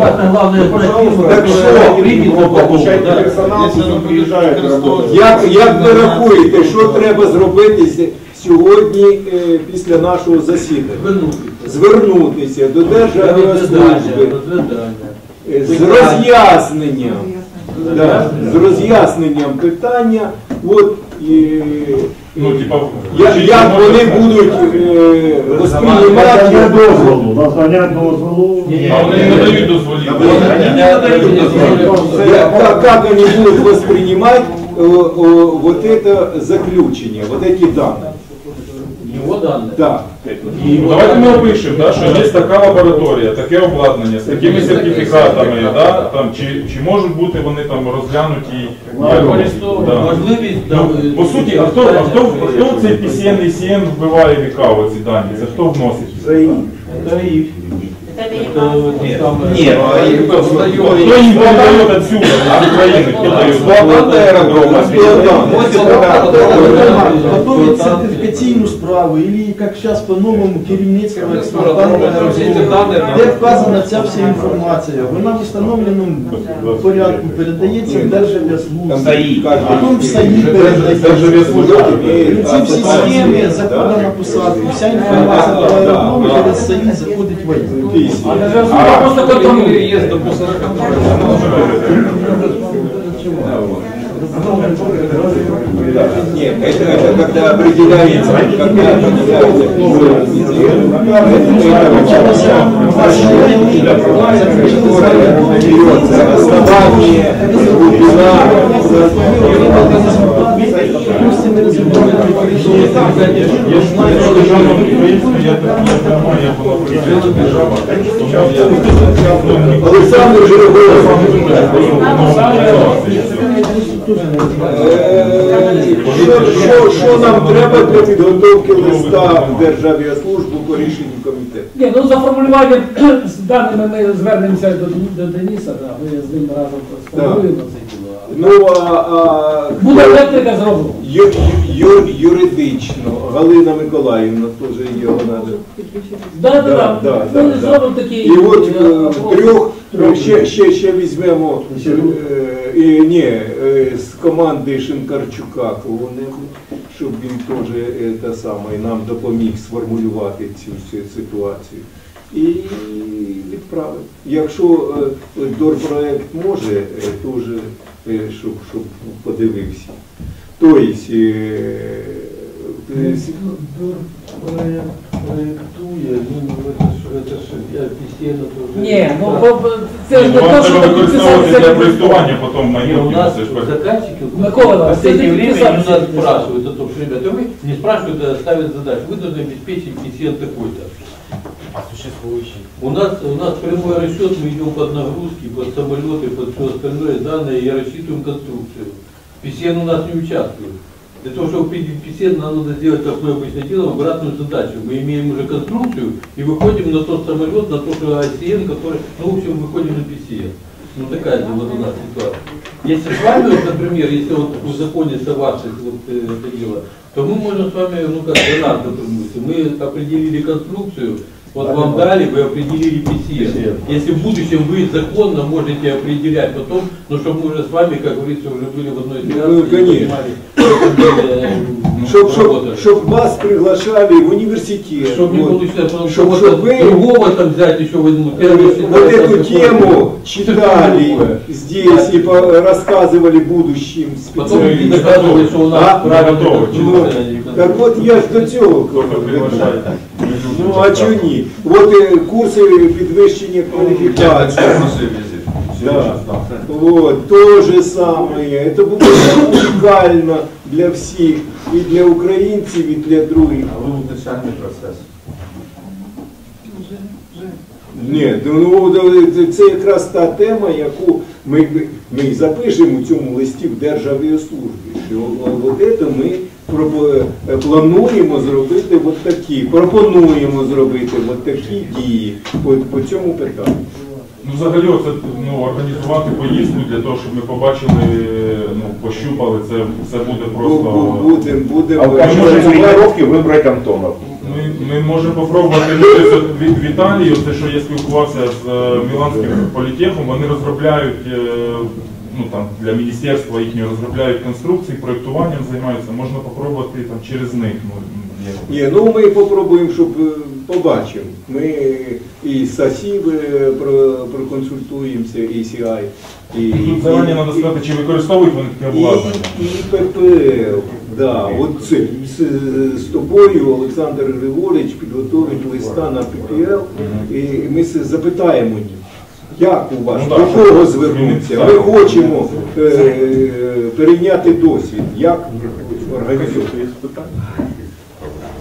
Так что принято получайте да. персонал, пусть он приезжает и. Як, ви рахуєте, що треба зробити сьогодні е, після нашого засідання? Звернутися до Державіослужби е, з роз'ясненням Да, з роз'ясненням питання. От, і, Ну, типа, як, як вони будуть е, восприймати Надання дозволу, надання дозволу. А вони не дають дозволів. Я- как, как они будут воспринимать э, э, вот это заключение, вот эти данные. Его данные. Да. Ну, Давайте ми опишемо, да, що є така лабораторія, таке обладнання з такими сертифікатами, да, там, чи, чи можуть бути вони там розглянуті як- да. Можливість, Ну, по суті, а хто, а хто, хто в цей PCN і CN вбиває вікаво ці дані? Це хто вносить? Це їх. А Хто їм передає отсюда, з України, хто дає? Експлуатант аэродрома, Готовить сертификаційну справу, или как сейчас по-новому керівництво експлуатанта аеродрому, де вказана ця вся інформація. Вона в встановленому порядку передається в Державіаслужбу. Потім в САІ передається. І ці всі схеми, закони на посадку, вся інформація про аеродром через САІ заходить в АІ. А просто контролює їзд до посадки. Нет, это, это когда определяется, когда определяется берется основание, глубина, Я ж знаю, що державне підприємство, я так я давно, я була причина держава. Олександр Жирогов. Що, нам треба для підготовки листа в Державіаслужбу по рішенню комітету? Ні, ну за формулюванням з даними ми звернемося до, Дениса, да, ми з ним разом сформулюємо це діло. Ну, а, а Буде електрика зроблена. ю, ю, юридично Галина Миколаївна теж його надо. Да, да, да. Ми зробимо такий, І от е, е, трьох, Е, Ще, ще, ще візьмемо е, і, ні, е, з команди Шинкарчука кого-небудь, щоб він теж е, те саме, нам допоміг сформулювати цю, всю ситуацію. І відправити. Якщо е, дорпроект може, е, теж, е, щоб, щоб подивився. Тобто, е, е, проєктує, він це ж, це ж я постійно теж... Ні, ну бо- бо це ж Ні, не ну, те, вам що треба ви використовувати підписали для це проєктування потім Не, у майбутнього. нас Це ж перше. заказчики в Микола, це последнее не время писали, они что нас это спрашивают о том, что, ребята, вы не спрашивают, а ставят задачу. Вы должны обеспечить PCN такой-то. А существующий? У нас, у нас прямой расчет, мы идем под нагрузки, под самолеты, под все остальное данные и рассчитываем конструкцию. PCN у нас не участвует. Для того, чтобы PCN, нам надо сделать, как мы обычно делаем, обратную задачу. Мы имеем уже конструкцию и выходим на тот самолет, на тот ICN, который, ну, в общем, выходим на PCN. Ну, такая вот у нас ситуация. Если с вами, вот, например, если вот узаконится ваше вот, э, это дело, то мы можем с вами, ну, как до нас дотронуться. Мы определили конструкцию, вот вам дали, вы определили PCN. Если в будущем вы законно можете определять потом, но чтобы мы уже с вами, как говорится, уже были в одной связке. Ну, понимали, э, щоб, работать. щоб вас приглашали в университет. Чтобы не Вот. получилось, потому что Чтоб- вот чтоб вы- другого там взять еще возьмут. Э, первый Вот эту тему читали здесь и по- рассказывали будущим Потом специалистам. доказывали, что у нас А? правильно Ну. Так от я цього веду. Ну а чого ні? От е, курси підвищення кваліфікації. Да. Вот, то же самое. Это будет унікально для всіх, і для українців, і для других. А ви визначальний процес. Ні, ну це- це якраз та тема, яку ми, ми запишемо у цьому листі в Державіослужбі. Що от це ми плануємо зробити от такі, пропонуємо зробити от такі дії по, по цьому питанню. Ну, взагалі, це ну, організувати поїздку для того, щоб ми побачили, ну, пощупали, це, це буде просто. Будемо, будемо. А в качестве тренировки выбрать Антонов. Ми, ми можемо попробувати ну, тобто, от в в Італії, те, що я спілкувався з е, Міланським політехом, вони розробляють е, ну, там, для міністерства їхнього розробляють конструкції, проєктуванням займаються, можна попробувати там, через них. Ну. Ні, ну ми попробуємо, щоб е, побачимо. Ми і з САСІВ е, про- проконсультуємося, і CI, і, Тут зарані треба сказати, чи використовують вони таке і, обладнання. і ППЛ. Да, от це, з, з тобою Олександр Григорович підготовить листа на ППЛ, і ми запитаємо. Як у вас, Ну, до кого щоб звернутися? Ми так. хочемо е, перейняти досвід. Як організовувати?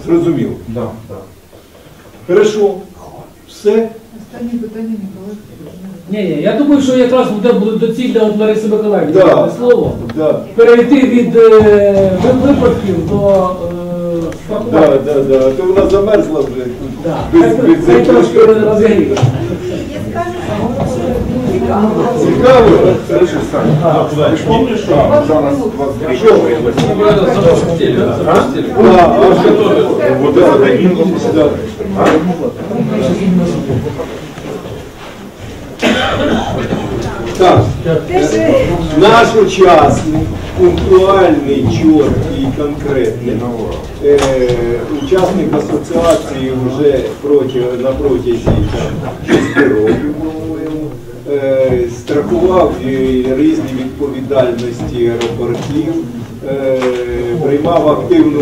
Зрозуміло. Да. Хорошо. Все. Останні питання Микола. Ні, ні, я думаю, що якраз буде, буде доцільно от Лариси Миколаївни Да. дати слово. Да. Перейти від е, випадків до е, Да, спілкування. да, да. То вона замерзла вже. Да. Без, Хай- без, трошки розігріє. Цікаво? Слышишь, Саня, ты ж помнишь, что зараз 23 Что? А, а что? Вот этот один Да. Так, е, наш учасник, пунктуальний, чіткий, конкретний, е, учасник асоціації вже проти, на протязі там, 6 років, по-моєму, е, страхував е, різні відповідальності аеропортів, е, приймав активну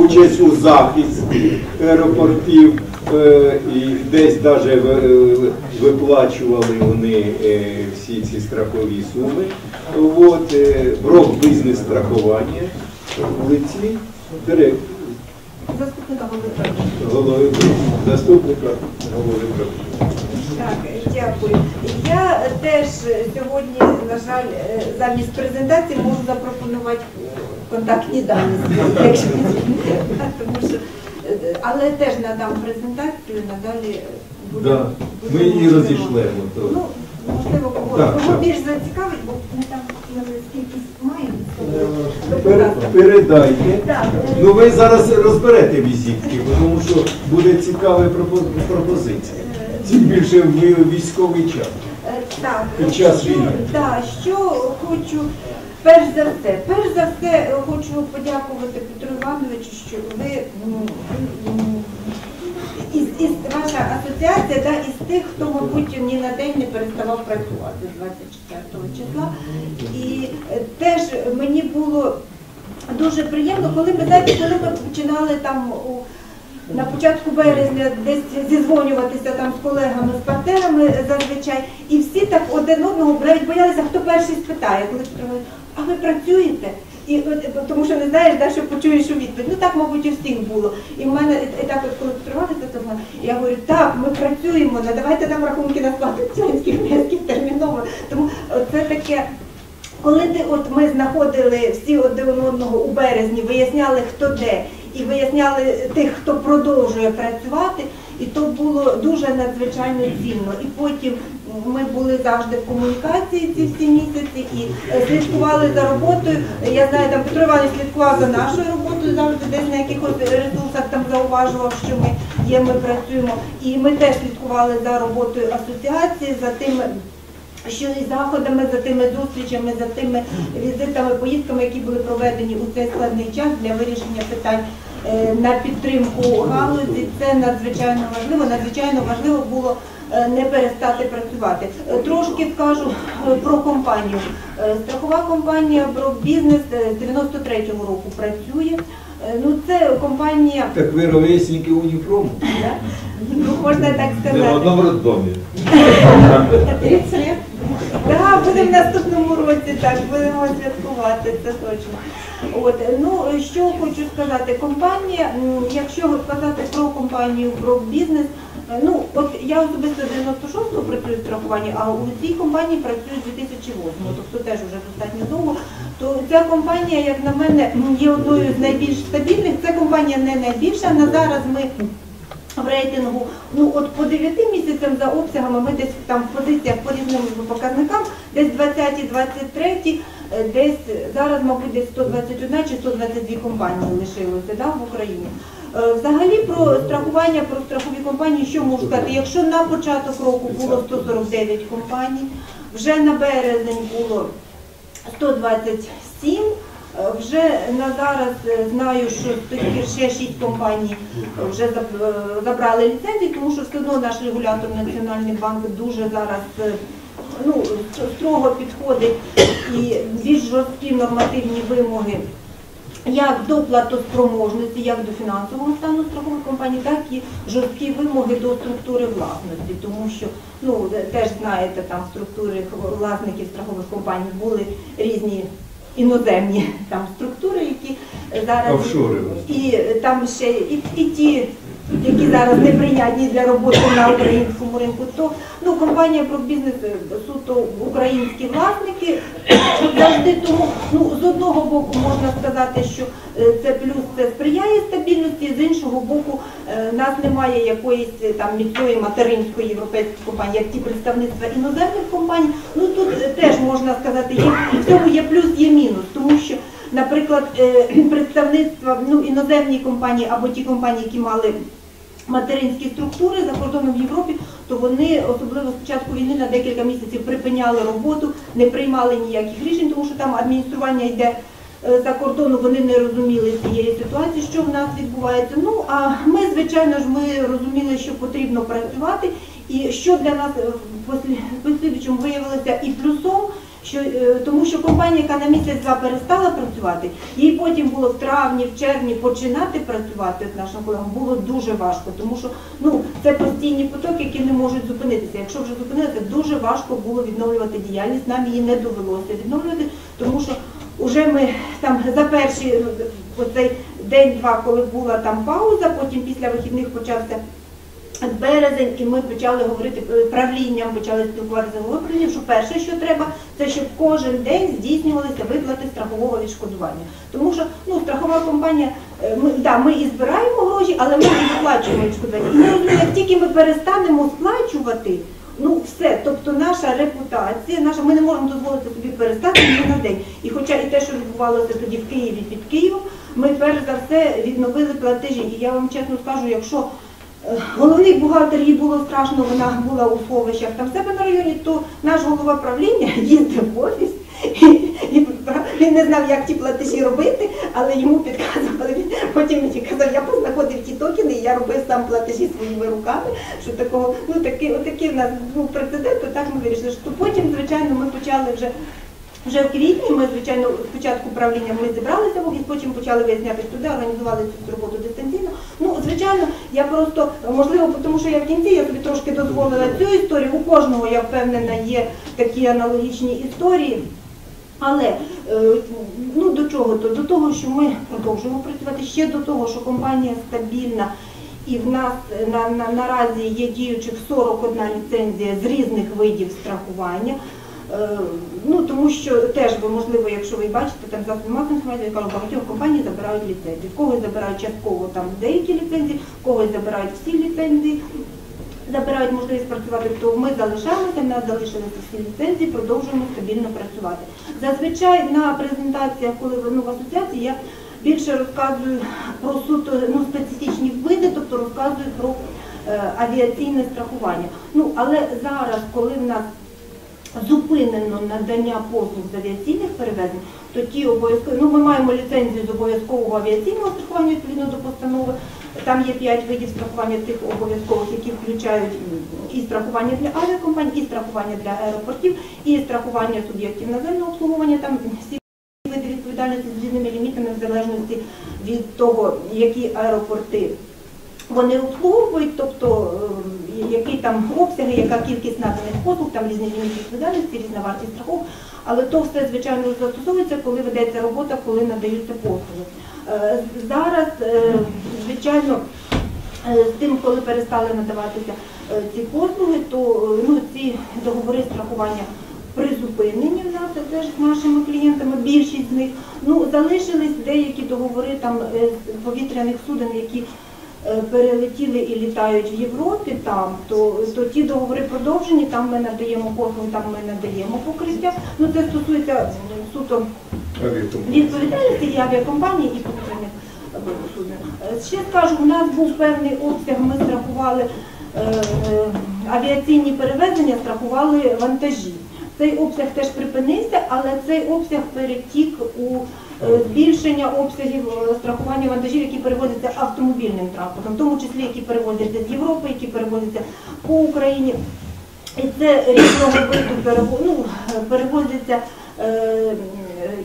участь у захисті аеропортів е, і десь навіть виплачували вони е, всі ці страхові суми. От, е, брок бізнес страхування в лиці директора. Заступника голови. Голови заступника голови правління. Так, дякую. Я теж сьогодні, на жаль, е, замість презентації можу запропонувати контактні дані, якщо тому що, е, але теж надам презентацію, надалі буде. Да. Ми її розійшлемо. то. Ну, можливо, кого, Так, кого так. більш зацікавить, бо ми там кількість маємо. Передайте. Так. Ну ви зараз розберете візитки, тому що буде цікава пропозиція. Тим більше в військовий час. Е, Так, під час що, війни. да, що хочу, перш за все, перш за все хочу подякувати Петру Івановичу, що ви м, м, із, із ваша асоціація да, із тих, хто, мабуть, ні на день не переставав працювати з 24 числа. І е, теж мені було дуже приємно, коли ми знаєте, коли ми починали там у на початку березня десь зізвонюватися там з колегами, з партнерами зазвичай, і всі так один одного навіть боялися, хто перший спитає, коли говорять, а ви працюєте? І тому що не знаєш, да, що почуєш у відповідь. Ну так, мабуть, у всіх було. І в мене і так, от, коли тривалися, то я говорю, так, ми працюємо, надавайте нам рахунки на сплату членських внесків терміново. Тому це таке. Коли ти, от ми знаходили всі один одного у березні, виясняли, хто де, і виясняли тих, хто продовжує працювати, і то було дуже надзвичайно цінно. І потім ми були завжди в комунікації ці всі місяці і слідкували за роботою. Я знаю, там Петро Іванович слідкував за нашою роботою, завжди десь на якихось ресурсах там зауважував, що ми є, ми працюємо. І ми теж слідкували за роботою асоціації, за тим що і заходами, за тими зустрічами, за тими візитами, поїздками, які були проведені у цей складний час для вирішення питань е, на підтримку галузі, це надзвичайно важливо. Надзвичайно важливо було е, не перестати працювати. Е, Трошки скажу про компанію. Страхова компанія «Брокбізнес» е, з 93-го року працює. Е, Ну, це компанія, Так ви ровесники уніфрому. ну, можна так Не в одному роддомі. Так, будемо в наступному році, так, будемо святкувати, це точно. От, ну, що хочу сказати, компанія, якщо казати про компанію, про бізнес, е, ну, от я особисто 96-го працюю в страхуванні, а у цій компанії працюю з 2008, тобто теж вже достатньо довго, то ця компанія, як на мене, є одною з найбільш стабільних. Ця компанія не найбільша, на зараз ми в рейтингу, ну от по 9 місяцям за обсягами ми десь там в позиціях по різним показникам, десь 20 23 е, десь зараз, мабуть, десь 121 чи 122 компанії лишилося да, в Україні. Е, Взагалі про страхування, про страхові компанії, що можу сказати? Якщо на початок року було 149 компаній, вже на березень було 127, Е, Вже на зараз е, знаю, що ще шість компаній вже е, забрали ліцензії, тому що все одно наш регулятор Національний банк дуже зараз ну, строго підходить і більш жорсткі нормативні вимоги як до платоспроможності, як до фінансового стану страхових компаній, так і жорсткі вимоги до структури власності, тому що ну теж знаєте, там структури власників страхових компаній були різні іноземні там структури, які зараз Офшори. і там ще і, і ті, які зараз неприйнятні для роботи на українському ринку, то ну компанія про бізнес е, суто українські власники завжди тому, ну з одного боку можна сказати, що е, це плюс це сприяє стабільності, з іншого боку, е, нас немає якоїсь там міцної материнської європейської компанії, як ті представництва іноземних компаній. Ну тут теж можна сказати, є в цьому є плюс, є мінус, тому що. Наприклад, представництва ну, іноземні компанії або ті компанії, які мали материнські структури за кордоном в Європі, то вони особливо з початку війни на декілька місяців припиняли роботу, не приймали ніяких рішень, тому що там адміністрування йде е, за кордону, вони не розуміли цієї ситуації, що в нас відбувається. Ну а ми, звичайно ж, ми розуміли, що потрібно працювати, і що для нас е, в послідуючому виявилося і плюсом. Що, е, тому що компанія, яка на місяць-два перестала працювати, їй потім було в травні, в червні починати працювати з нашим колегам було дуже важко, тому що ну це постійні потоки, які не можуть зупинитися. Якщо вже зупинилися, дуже важко було відновлювати діяльність. Нам її не довелося відновлювати, тому що вже ми там за перші ну, оцей день-два, коли була там пауза, потім після вихідних почався березень, і ми почали говорити е, правлінням, почали спілкуватися з головою правлінням, що перше, що треба, це щоб кожен день здійснювалися виплати страхового відшкодування. Тому що ну, страхова компанія, е, ми, да, ми і збираємо гроші, але ми і виплачуємо відшкодування. І ми як тільки ми перестанемо сплачувати, ну все, тобто наша репутація, наша, ми не можемо дозволити собі перестати на день. І хоча і те, що відбувалося тоді в Києві під Києвом, ми перш за все відновили платежі. І я вам чесно скажу, якщо Головний бухгалтер їй було страшно, вона була у сховищах там в себе на районі, то наш голова правління їздив в офіс. І, і він не знав, як ті платежі робити, але йому підказували. Потім мені казав, я познаходив ті токени, і я робив сам платежі своїми руками. Що такого, ну такий, отакий в нас був прецедент, то так ми вирішили. Що потім, звичайно, ми почали вже вже в квітні ми, звичайно, спочатку правління ми зібралися в офіс, потім почали виясняти туди, організували цю роботу дистанційно. Ну, звичайно, я просто, можливо, тому що я в кінці, я собі трошки дозволила цю історію. У кожного, я впевнена, є такі аналогічні історії. Але е, ну до чого то? До того, що ми продовжуємо працювати ще до того, що компанія стабільна. І в нас е, на, на, наразі є діючих 41 ліцензія з різних видів страхування. Е, Ну тому що теж ви можливо, якщо ви бачите там засоби масової інформації, я кажу, багатьох компаній забирають ліцензії. В когось забирають частково там деякі ліцензії, когось забирають всі ліцензії. Забирають можливість працювати, то ми залишаємося, в нас залишилися всі ліцензії, продовжуємо стабільно працювати. Зазвичай на презентаціях, коли ну, в асоціації, я більше розказую про суто ну, специфічні види, тобто розказую про е, авіаційне страхування. Ну, але зараз, коли в нас зупинено надання послуг з авіаційних перевезень, то ті обов'язкові, ну ми маємо ліцензію з обов'язкового авіаційного страхування відповідно до постанови. Там є п'ять видів страхування тих обов'язкових, які включають і страхування для авіакомпаній, і страхування для аеропортів, і страхування суб'єктів наземного обслуговування. Там всі види відповідальності з різними лімітами в залежності від того, які аеропорти вони обслуговують, тобто е, які там обсяги, яка кількість наданих послуг, там різні ліміти відповідальності, різна вартість страховок, але то все звичайно застосовується, коли ведеться робота, коли надаються послуги. Е, Зараз, е, звичайно, е, з тим, коли перестали надаватися ці послуги, то ну, ці договори страхування призупинені в нас теж з нашими клієнтами, більшість з них. Ну, залишились деякі договори там повітряних суден, які перелетіли і літають в Європі, там, то, то ті договори продовжені, там ми надаємо послуги, там ми надаємо покриття. Ну, це стосується суто відповідальності і авіакомпанії, і повітряних е. Е, Ще скажу, у нас був певний обсяг, ми страхували е, е, авіаційні перевезення, страхували вантажі. Цей обсяг теж припинився, але цей обсяг перетік у е, збільшення обсягів е, страхування вантажів, які перевозяться автомобільним транспортом, в тому числі які перевозяться з Європи, які перевозяться по Україні. І це різного виду ну, перевозиться е,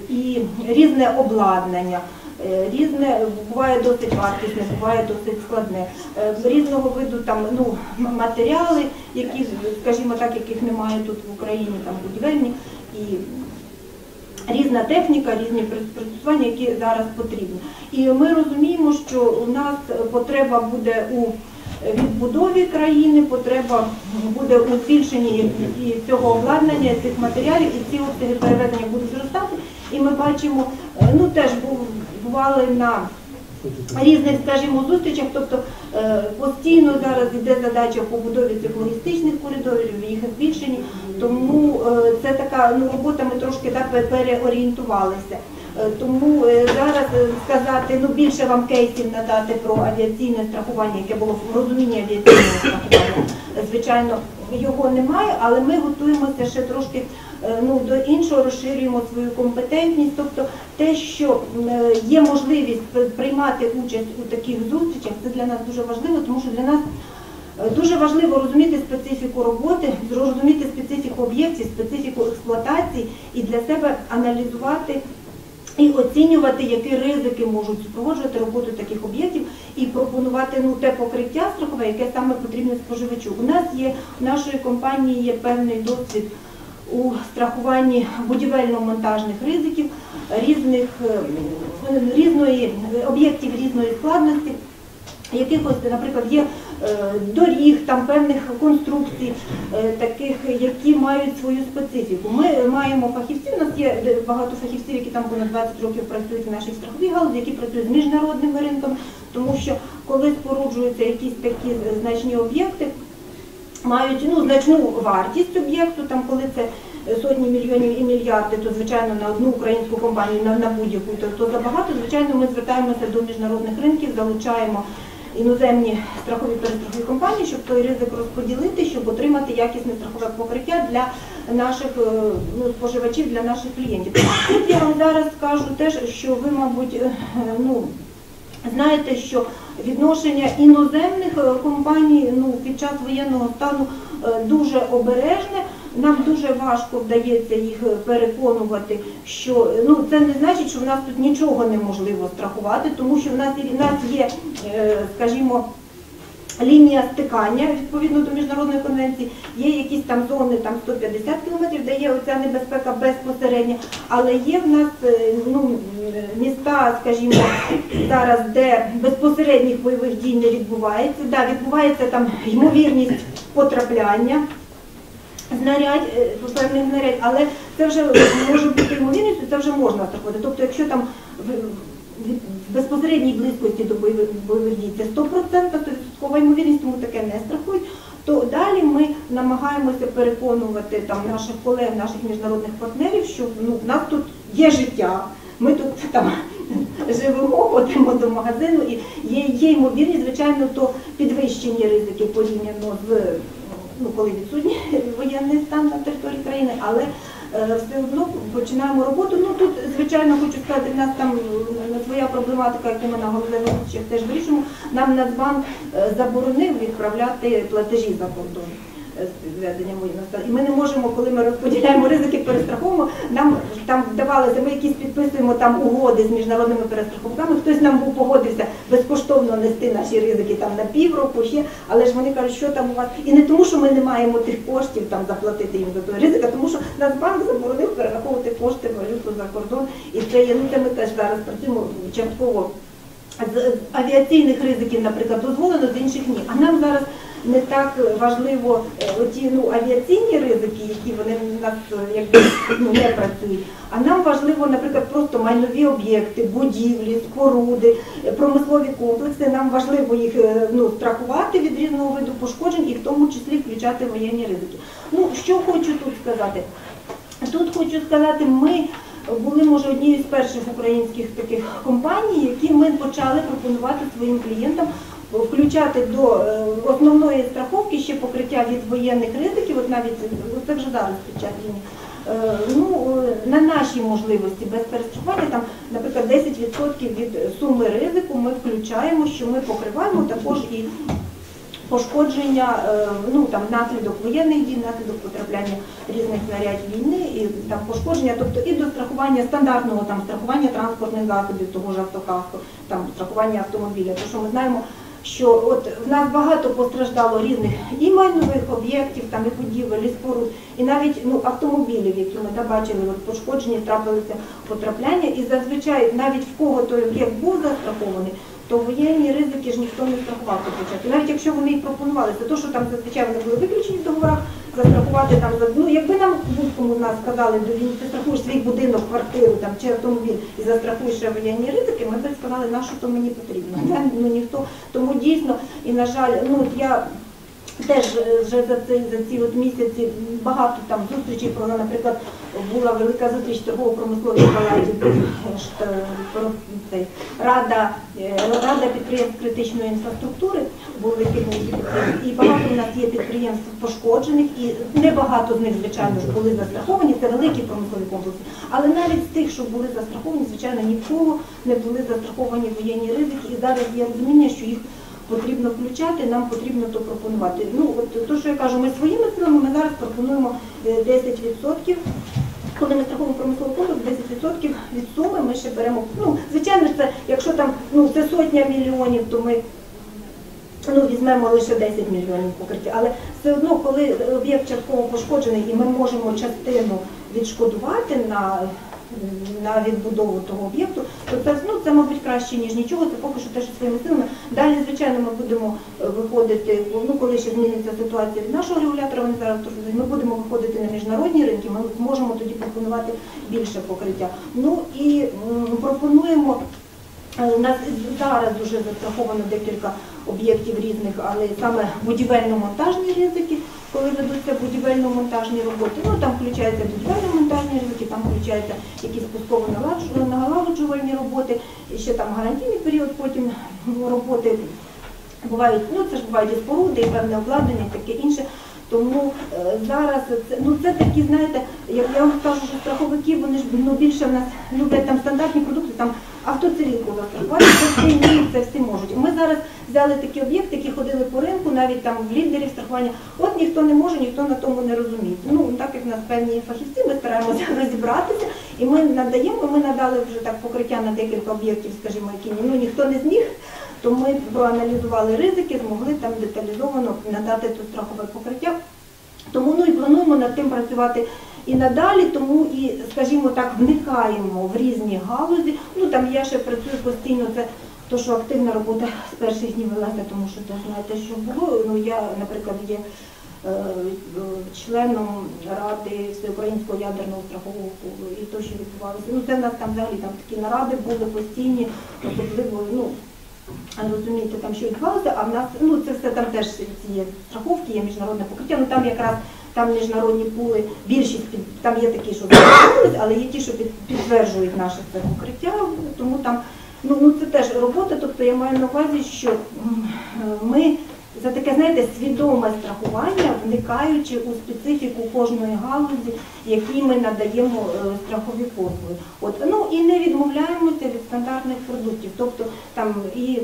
і різне обладнання. е, Різне буває досить вартісне, буває досить складне. Е, Різного виду там ну матеріали, які, скажімо так, яких немає тут в Україні, там будівельні і різна техніка, різні пристосування, які зараз потрібні. І ми розуміємо, що у нас потреба буде у відбудові країни, потреба буде у збільшенні і цього обладнання, цих матеріалів, і ці обсяги переведення будуть зростати. І ми бачимо, е, ну теж був- бували на різних, скажімо, зустрічах, тобто е, постійно зараз йде задача побудові цих логістичних коридорів, їх збільшенні, тому е, це така ну, робота, ми трошки так переорієнтувалися. Е, Тому зараз сказати, ну більше вам кейсів надати про авіаційне страхування, яке було в розумінні авіаційного страхування, звичайно, його немає, але ми готуємося ще трошки ну, до іншого, розширюємо свою компетентність. Тобто те, що е, є можливість приймати участь у таких зустрічах, це для нас дуже важливо, тому що для нас е, дуже важливо розуміти специфіку роботи, зрозуміти специфіку об'єктів, специфіку експлуатації і для себе аналізувати. І оцінювати, які ризики можуть супроводжувати роботу таких об'єктів, і пропонувати ну те покриття страхове, яке саме потрібне споживачу. У нас є в нашої компанії є певний досвід у страхуванні будівельно-монтажних ризиків, різних е, різної об'єктів різної складності. Якихось, наприклад, є е, доріг, там певних конструкцій, е, таких, які мають свою специфіку. Ми маємо фахівців, у нас є багато фахівців, які там понад 20 років працюють в нашій страховій галузі, які працюють з міжнародними ринками, тому що коли споруджуються якісь такі значні об'єкти, мають ну, значну вартість об'єкту, там коли це сотні мільйонів і мільярди, то звичайно на одну українську компанію, на, на будь-яку, то, то забагато. Звичайно, ми звертаємося до міжнародних ринків, залучаємо іноземні страхові перестрахові компанії, щоб той ризик розподілити, щоб отримати якісне страхове покриття для наших е, ну, споживачів, для наших клієнтів. Тут я вам зараз скажу теж, що ви, мабуть, е, ну, знаєте, що відношення іноземних е, компаній ну, під час воєнного стану е, дуже обережне. Нам дуже важко вдається їх переконувати, що ну це не значить, що в нас тут нічого неможливо страхувати, тому що в нас в нас є, е, скажімо. Лінія стикання відповідно до міжнародної конвенції, є якісь там зони там 150 кілометрів, де є оця небезпека безпосередня, але є в нас е, ну, е, міста, скажімо, зараз, де безпосередніх бойових дій не відбувається. Да, відбувається там ймовірність потрапляння знарядь, е, певних знарядь, але це вже може бути ймовірністю, це вже можна страхувати. Тобто, якщо там в безпосередній близькості до бойових, дій це 100%, 100% ймовірність, тому таке не страхують, то далі ми намагаємося переконувати там наших колег, наших міжнародних партнерів, що ну, в нас тут є життя, ми тут там живемо, ходимо до магазину, і є, є ймовірність, звичайно, то підвищені ризики порівняно з ну, коли відсутній воєнний стан на території країни, але все одно починаємо роботу. Ну тут, звичайно, хочу сказати, в нас там е, своя проблематика, яку ми на головних теж вирішимо. Нам Нацбанк е, заборонив відправляти платежі за кордон. Е, з введенням воєнного стану. І ми не можемо, коли ми розподіляємо ризики, перестраховуємо, нам там вдавалося, ми якісь підписуємо там угоди з міжнародними перестраховками. Хтось нам був погодився безкоштовно нести наші ризики там на півроку ще, але ж вони кажуть, що там у вас. І не тому, що ми не маємо тих коштів там заплатити їм за той ризик, а тому що Нацбанк заборонив перераховувати кошти валюту за кордон. І це є, ну це ми теж зараз працюємо частково з авіаційних ризиків, наприклад, дозволено, з інших ні. А нам зараз не так важливо е, оті ну, авіаційні ризики, які вони в нас е, якби ну, не працюють. А нам важливо, наприклад, просто майнові об'єкти, будівлі, споруди, е, промислові комплекси. Нам важливо їх ну, страхувати від різного виду пошкоджень і в тому числі включати воєнні ризики. Ну, що хочу тут сказати? Тут хочу сказати, ми були, може, однією з перших українських таких компаній, які ми почали пропонувати своїм клієнтам включати до е, основної страховки ще покриття від воєнних ризиків, от навіть це вже зараз під час війни. Е, Ну, е, на наші можливості без перестрахування, там, наприклад, 10% від суми ризику ми включаємо, що ми покриваємо також і пошкодження, ну там внаслідок воєнних дій, внаслідок потрапляння різних знарядь війни і там пошкодження, тобто і до страхування стандартного там страхування транспортних засобів, того ж автокаску, там страхування автомобіля. Тому що ми знаємо, що от в нас багато постраждало різних і майнових об'єктів, там і будівель, і споруд, і навіть ну автомобілів, які ми там бачили, от пошкоджені, трапилися потрапляння, і зазвичай навіть в кого той об'єкт був застрахований то воєнні ризики ж ніхто не страхував початку. Навіть якщо вони і пропонувалися, то що там зазвичай вони були виключені в договорах, застрахувати там ну якби нам будь-кому з нас сказали, до ти страхуєш свій будинок, квартиру там чи автомобіль і застрахуєш воєнні ризики, ми б сказали, на що то мені потрібно. Да? Ну ніхто тому дійсно і на жаль, ну я. Теж е, вже за ці, за ці от місяці багато там зустрічей провела, наприклад, була велика зустріч торгово-промисловій палаті, е, цей, рада, е, рада підприємств критичної інфраструктури були. І багато в нас є підприємств пошкоджених, і небагато з них, звичайно ж, були застраховані, це великі промислові комплекси. Але навіть з тих, що були застраховані, звичайно, ні в кого не були застраховані воєнні ризики. І зараз є розуміння, що їх потрібно включати, нам потрібно то пропонувати. Ну, от то, що я кажу, ми своїми силами ми зараз пропонуємо е, 10%. Коли ми страховуємо промисловий комплекс, 10% від суми ми ще беремо. Ну, звичайно, це якщо там ну це сотня мільйонів, то ми ну, візьмемо лише 10 мільйонів покриття. Але все одно, коли об'єкт частково пошкоджений і ми можемо частину відшкодувати на на відбудову того об'єкту, то це, ну, це, мабуть, краще, ніж нічого, це поки що теж своїми силами. Далі, звичайно, ми будемо е, виходити, ну, коли ще зміниться ситуація від нашого регулятора, вони зараз ми будемо виходити на міжнародні ринки, ми зможемо тоді пропонувати більше покриття. Ну і пропонуємо У нас зараз вже застраховано декілька об'єктів різних, але саме будівельно-монтажні ризики, коли ведуться будівельно-монтажні роботи. Ну там включаються будівельно-монтажні ризики, там включаються якісь пусково-налагоджувальні роботи, і ще там гарантійний період, потім роботи Бувають, ну це ж бувають і споруди, і певне обладнання, і таке інше. Тому е, зараз це, ну це такі, знаєте, як я вам скажу, що страховики, вони ж ну, більше в нас люблять там стандартні продукти, там автоцивілку застрахувати, це всі вміють, це всі можуть. Ми зараз взяли такі об'єкти, які ходили по ринку, навіть там в лідерів страхування. От ніхто не може, ніхто на тому не розуміє. Ну так як в нас певні фахівці, ми стараємося розібратися, і ми надаємо, ми надали вже так покриття на декілька об'єктів, скажімо, які ну ніхто не зміг. То ми проаналізували ризики, змогли там деталізовано надати тут страхове покриття. Тому ну і плануємо над тим працювати і надалі, тому і, скажімо так, вникаємо в різні галузі. Ну там я ще працюю постійно, це то, що активна робота з перших днів велася, тому що ви знаєте, що було. Ну я, наприклад, є е, членом ради всеукраїнського ядерного страхового пулу і то, що відбувалося. Ну це в нас там взагалі там такі наради були постійні, особливо, ну. Розумієте, там що відбувалося, а в нас, ну це все там теж ці страховки, є міжнародне покриття, ну там якраз там міжнародні пули, більшість там є такі, що залишились, але є ті, що під, підтверджують наше це покриття, тому там, ну, ну це теж робота, тобто я маю на увазі, що ми за таке, знаєте, свідоме страхування, вникаючи у специфіку кожної галузі, якій ми надаємо е, страхові послуги. От, ну і не відмовляємося від стандартних продуктів, тобто там і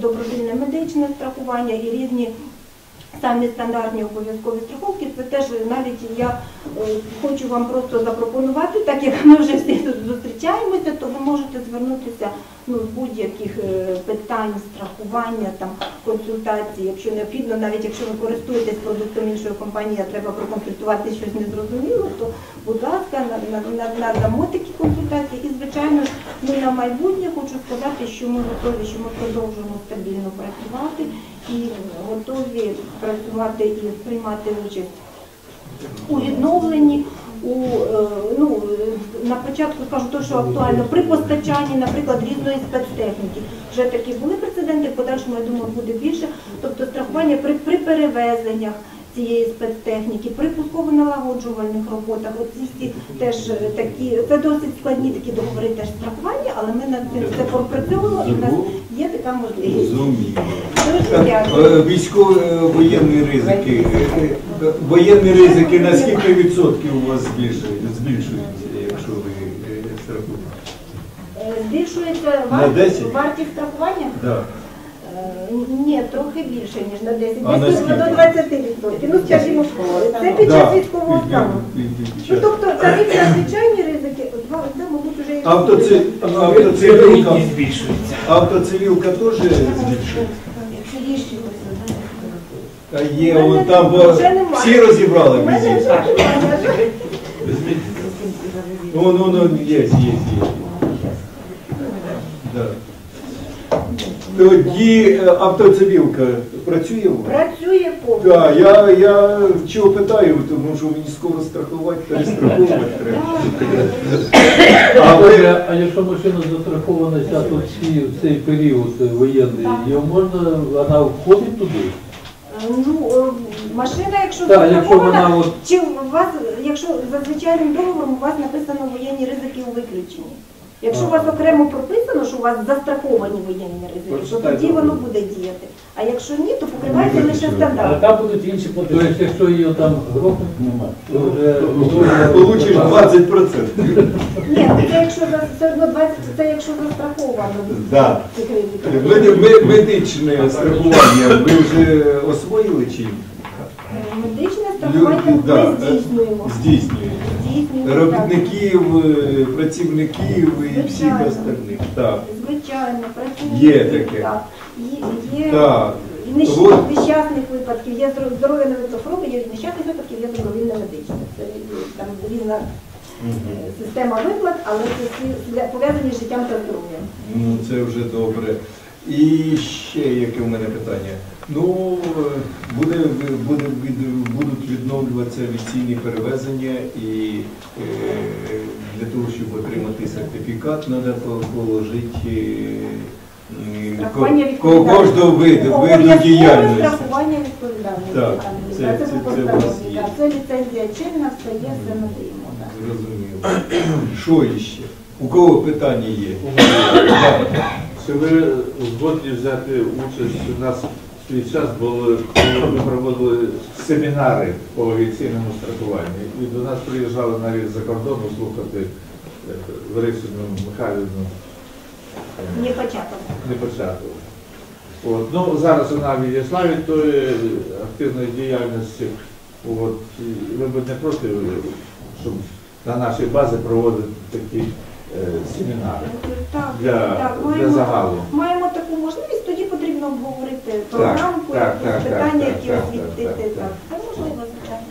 добровільне медичне страхування, і різні самі стандартні обов'язкові страховки. Це теж навіть я е, хочу вам просто запропонувати, так як ми вже всі тут зустрічаємося, то ви можете звернутися ну, з будь-яких е, питань страхування, там консультації, якщо необхідно, навіть якщо ви користуєтесь продуктом іншої компанії, а треба проконсультувати щось незрозуміло, то будь ласка, на- на- на- надамо такі консультації. І звичайно ж, ми на майбутнє хочу сказати, що ми готові, що ми продовжуємо стабільно працювати і готові працювати і приймати участь у відновленні. У е, ну на початку скажу те, що актуально при постачанні, наприклад, різної спецтехніки. Вже такі були прецеденти, в подальшому я думаю, буде більше. Тобто страхування при, при перевезеннях цієї спецтехніки, при пусково-налагоджувальних роботах. Оці всі теж е, такі, це досить складні такі договори теж страхування, але ми над цим все пропрацьовуємо і в нас є така можливість. Розумію. Дуже дякую. Військово-воєнні ризики. Е, е, Воєнні ризики на скільки відсотків у вас збільшують- збільшуються, якщо ви е, страхуєте? Е, Збільшується На вар- 10? вартість страхування? Да. Е, Ні, трохи більше, ніж на 10. А Десь до 20%. Ну, скажімо, це під час військового стану. Ну, тобто, тариф на звичайні ризики, два, це, мабуть, вже і Автоци... Автоцивілка... Автоцивілка теж збільшується? Якщо є ще щось, є, вон там, бо Вже немає. всі розібрали У мене вже немає. Ну, ну, ну, є, є, є. Да. Тоді е, автоцивілка працює у вас? Працює повністю. Так, я, я чого питаю, тому що мені скоро страхувати, перестраховувати треба. А, А ви- а якщо машина застрахована ця тут всі, в цей період е, воєнний, її можна, вона входить туди? Ну, е, машина, якщо Так, якщо застрахована, вона от- чи у вас, якщо за звичайним договором у вас написано воєнні ризики у виключенні. Якщо у вас окремо прописано, що у вас застраховані воєнні ризики, то тоді воно буде діяти. А якщо ні, то покривається лише Але стандарт. там будуть інші платежі. Тобто, якщо її там грохнуть, нема. то вже- Получиш 20%. Ні, це якщо все одно 20, це якщо застраховано. Мед- Медичне страхування ви вже освоїли чи? Е, Медичне страхування ми е, здійснюємо. Здійснюємо, так. Робітників, е, працівників і всіх Звичайно. остальних. Так. Звичайно, працює. Є таке. Так. Є, є Так. нещ- Вот. нещасних випадків, є здоро- здоров'я на випадок хвороби, є нещасних випадків, є добровільне медичне. Це е, там різна е, система виплат, але це всі для- пов'язані з життям та здоров'ям. Ну, це вже добре. І ще яке в мене питання. Ну, буде, буде, будуть відновлюватися авіаційні перевезення і е, для того, щоб отримати сертифікат, треба положити е, ко- ко- кожного виду, виду діяльності. страхування відповідальності. Так, це- це- по це у вас є. Це ліцензія чинна, все є, все надаємо. так. Зрозуміло. Що іще? У кого питання є? Чи ви згодні взяти участь у нас свій час були, коли ми проводили семінари по авіаційному страхуванню. І до нас приїжджали навіть за кордону слухати Ларисину Михайлівну Не початок. не початку. От. Ну, зараз вона відійшла від тої активної діяльності. От. І ви б не проти, щоб на нашій базі проводити такі е, семінари Так, для, так, для маємо, загалу. маємо таку можливість, тоді потрібно обговорити програмку, так, так, питання, так, які так, освітити. так, Так, це можливо, звичайно.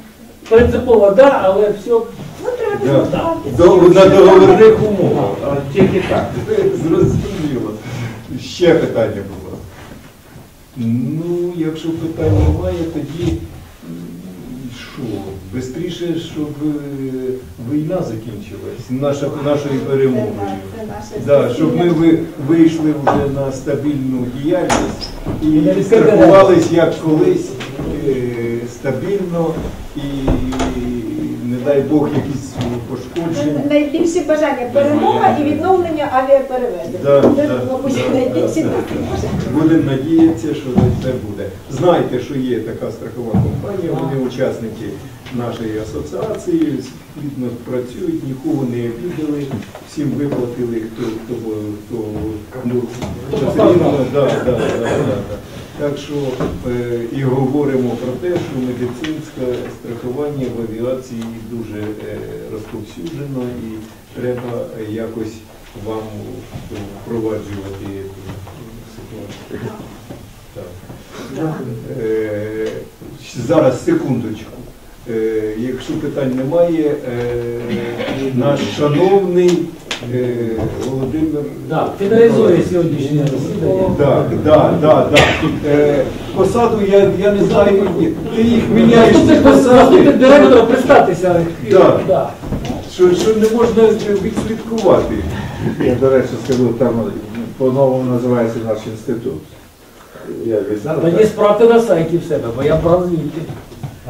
Принципово, да, але все. Ну, треба Да. На договірних умовах. Тільки так. Зрозуміло. Ще питання було. Ну, якщо питань немає, тоді що? Бистріше, щоб е, війна закінчилась, наша, нашою перемогою. Да, щоб ми ви- вийшли вже на стабільну діяльність і страхувались як колись е, стабільно і не дай Бог якісь пошкодження. Найбільше бажання перемога і відновлення авіаперевезень. Да, да, да, да, наші да. бажання. Будемо надіятися, що це буде. Знайте, що є така страхова компанія, вони учасники нашої асоціації, плідно працюють, нікого не обідали, всім виплатили, хто, хто, хто, ну, потрібно. Да, да, да, да, да. Так що е, і говоримо про те, що медицинське страхування в авіації дуже е, розповсюджено і треба якось вам впроваджувати цю ситуацію. Так. Е, Зараз секундочку. Е, Якщо питань немає, е, наш шановний Володимир. Да, фіналізує сьогоднішнє засідання. Так, так, так, так. Посаду я, я не знаю, ти їх міняєш. Наступник директора представтеся. Да. Що, що не можна відслідкувати. Я, до речі, скажу, там по-новому називається наш інститут. Я відзнав. Тоді справте на сайті в себе, бо я брав звідти.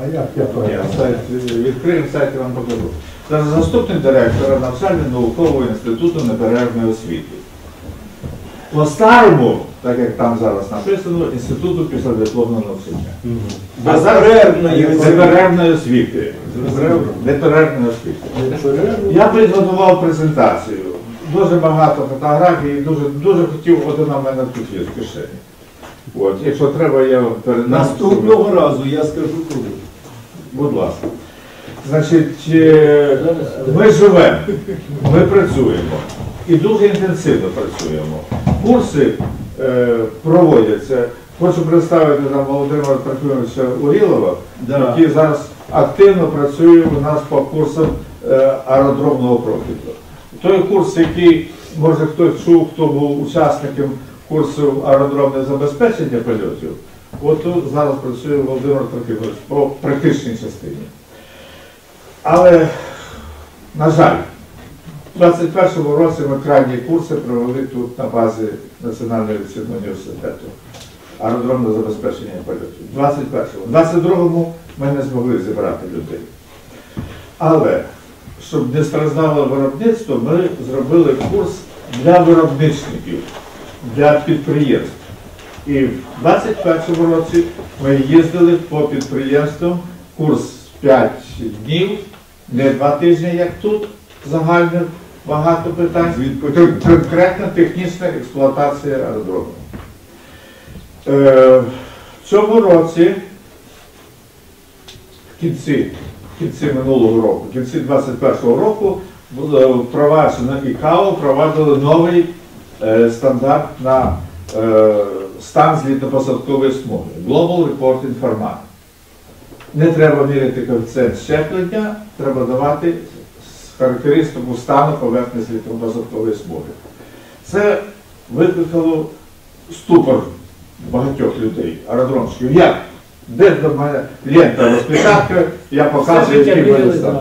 А як я Ні, сайт, відкриємо сайт і вам покажу. Це заступник директора навчально-наукового інституту небережної освіти. По-старому, так як там зараз написано, інституту післядипломного навчання. Безперервної Безперервної освіти. Неперервної освіти. Я підготував презентацію. Дуже багато фотографій, дуже, дуже хотів, один у мене тут є в кишені. От, якщо треба, я вам передам. Наступного разу я скажу коли. Будь ласка. Значить, е, ми живемо, ми працюємо і дуже інтенсивно працюємо. Курси е, проводяться. Хочу представити нам Володимира Трофимовича Урілова, Да. який зараз активно працює у нас по курсам е, аеродромного профілю. Той курс, який, може хтось чув, хто був учасником курсу аеродромне забезпечення польотів, от тут зараз працює Володимир Трофимович по практичній частині. Але, на жаль, у 2021 році ми крайні курси провели тут на базі Національного авіаційного університету. Аеродромне забезпечення польотів. 21-му. 22-му ми не змогли зібрати людей. Але, щоб не страждало виробництво, ми зробили курс для виробничників, для підприємств. І в 2021 році ми їздили по підприємствам, курс 5 днів, не 2 тижні, як тут, загально багато питань. Кон- Конкретна технічна експлуатація аеродрому. Е, в цьому році, в кінці, в кінці минулого року, в кінці 2021 року, впроваджено ІКАО, впровадили новий е, стандарт на е, стан злітно-посадкової смуги. Global Reporting Format. Не треба міряти коефіцієнт щеплення, треба давати характеристику стану поверхні злітно-посадкової смуги. Це викликало ступор багатьох людей, аеродромщиків. Як? Де до мене лента розпечатка, я показую, який мене стан.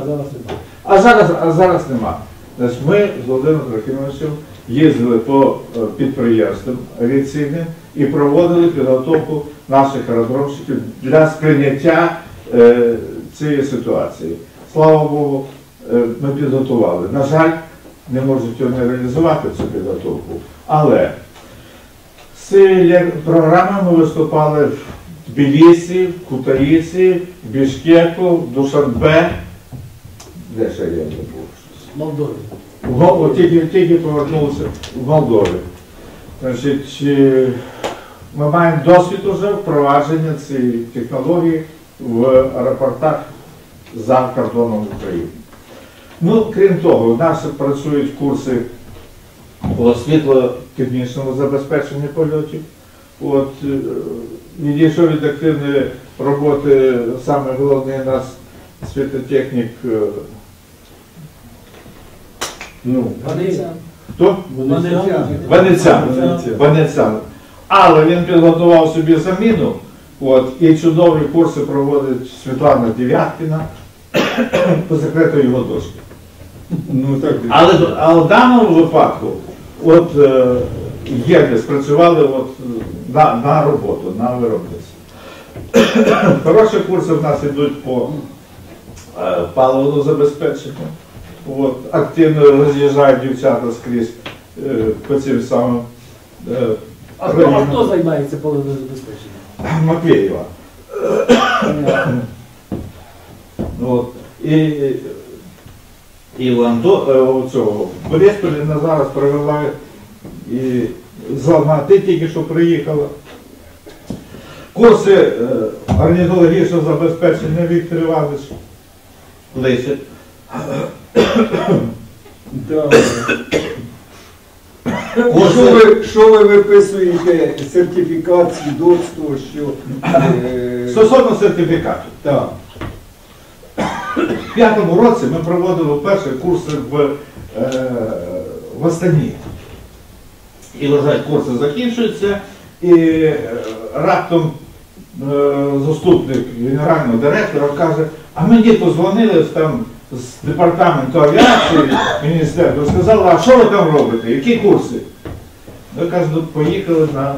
А зараз, а зараз нема. Значить, ми з Володимиром Трохимовичем їздили по е, підприємствам авіаційним і проводили підготовку наших аеродромщиків для сприйняття е, цієї ситуації. Слава Богу, ми підготували. На жаль, не можуть вони реалізувати цю підготовку. Але з цією програмою ми виступали в Тбілісі, в Кутаїсі, в Бішкеку, в Душанбе. Де ще я не був? Молдові. В от Тільки, тільки повернувся в Молдові. Значить, е, ми маємо досвід уже впровадження цієї технології в аеропортах за кордоном України. Ну, крім того, у нас працюють курси по світло-технічному забезпеченню польотів. От, е, відійшов від активної роботи саме головний у нас світотехнік. е, Ну, Хто? Венеціан. Венеціан. Венеціан. Але він підготував собі заміну. От, і чудові курси проводить Світлана Дев'яткіна по секрету його дошки. Ну, так, Але, але в даному випадку, от е, єдні спрацювали от, на, на роботу, на виробництво. Хороші курси в нас йдуть по е, паливному забезпеченню. От, активно роз'їжджають дівчата скрізь е, по цим самим. Е, А хто, а хто займається паливним забезпеченням? Матвєєва. От. І, і в Андо, е, у цього, в на зараз провела і Алмати тільки що приїхала. Курси е, орнітологічного забезпечення Віктор Іванович Лисик. Що ви, що ви виписуєте сертифікат, свідоцтво, що... е, Стосовно сертифікату. Так. В п'ятому році ми проводили перші курси в, е, в Астані. І вже курси закінчуються, і е, раптом е, заступник генерального директора каже, а мені позвонили там з департаменту авіації міністерства, сказали, а що ви там робите? Які курси? Ми кажуть, «Ну, поїхали на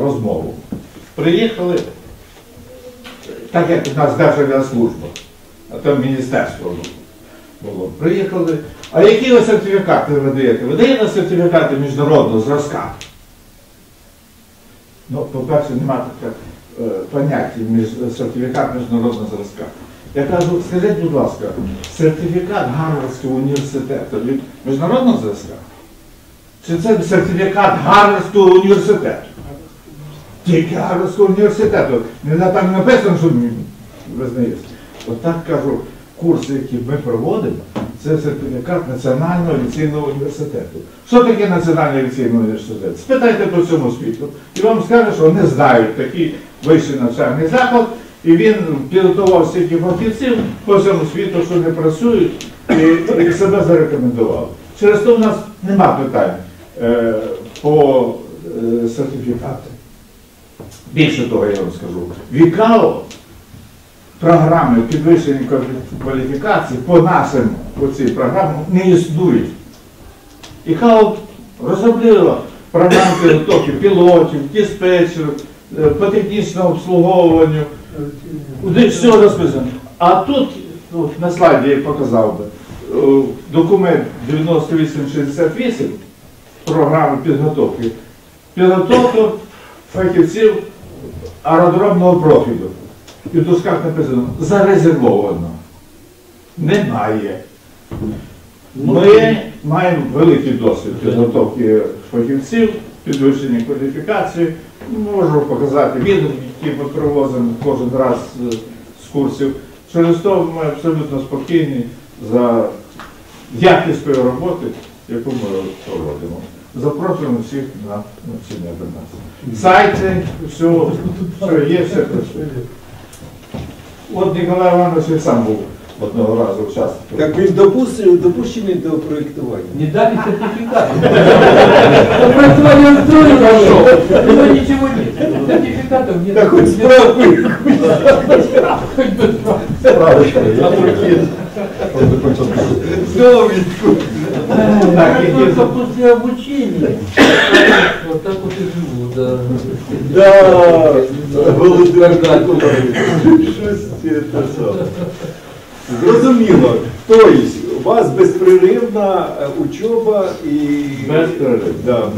розмову. Приїхали, так як у нас державна служба, а там міністерство було. Приїхали. А які ви сертифікати ви даєте? Ви даєте сертифікати міжнародного зразка? Ну, по-перше, немає таке е, поняття між, сертифікат міжнародного зразка. Я кажу, скажіть, будь ласка, сертифікат Гарвардського університету від міжнародного зразка? Чи це сертифікат Гарвардського університету? Тільки Гарвардського університету. Не там написано, що визнається. Отак кажу, курси, які ми проводимо, це сертифікат Національного авіаційного університету. Що таке Національний авіаційний університет? Спитайте по цьому світу. І вам скажуть, що вони знають такий вищий навчальний заклад, і він підготував стільки фахівців по всьому світу, що не працюють, і, і себе зарекомендував. Через то в нас нема питань е, по е, сертифікату. Більше того, я вам скажу, ВІКАО програми підвищення кваліфікації по нашим по цій програмі не існують. І ХАО розробила програми підготовки пілотів, диспетчерів, е, по технічному обслуговуванню. Все розписано. А тут, на слайді я показав би, е, документ 9868 програми підготовки. Підготовка фахівців аеродромного профілю. І в дужках написано зарезервовано. Немає. Ми маємо великий досвід підготовки фахівців, підвищення кваліфікації. Можу показати відео, які ми привозимо кожен раз з курсів. Через то ми абсолютно спокійні за якістю роботи, яку ми проводимо. Запрошуємо всіх на навчання до нас. Сайти, все, все є, все працює. От Ніколай Іванович і сам був одного разу учасником. Так він допустив, допущений до проєктування. Не дали сертификат. Он проектирование устроил пошел. У него ничего нет. Сертификатов нет. Да хоть справку. Хоть бы справку. Справочка. Довідку. Так, и только после обучения. Вот так вот и живу, да. Да, Володимир Миколаївич, щось це саме. Зрозуміло. Тобто, у вас безпреривна е, учоба і. Да,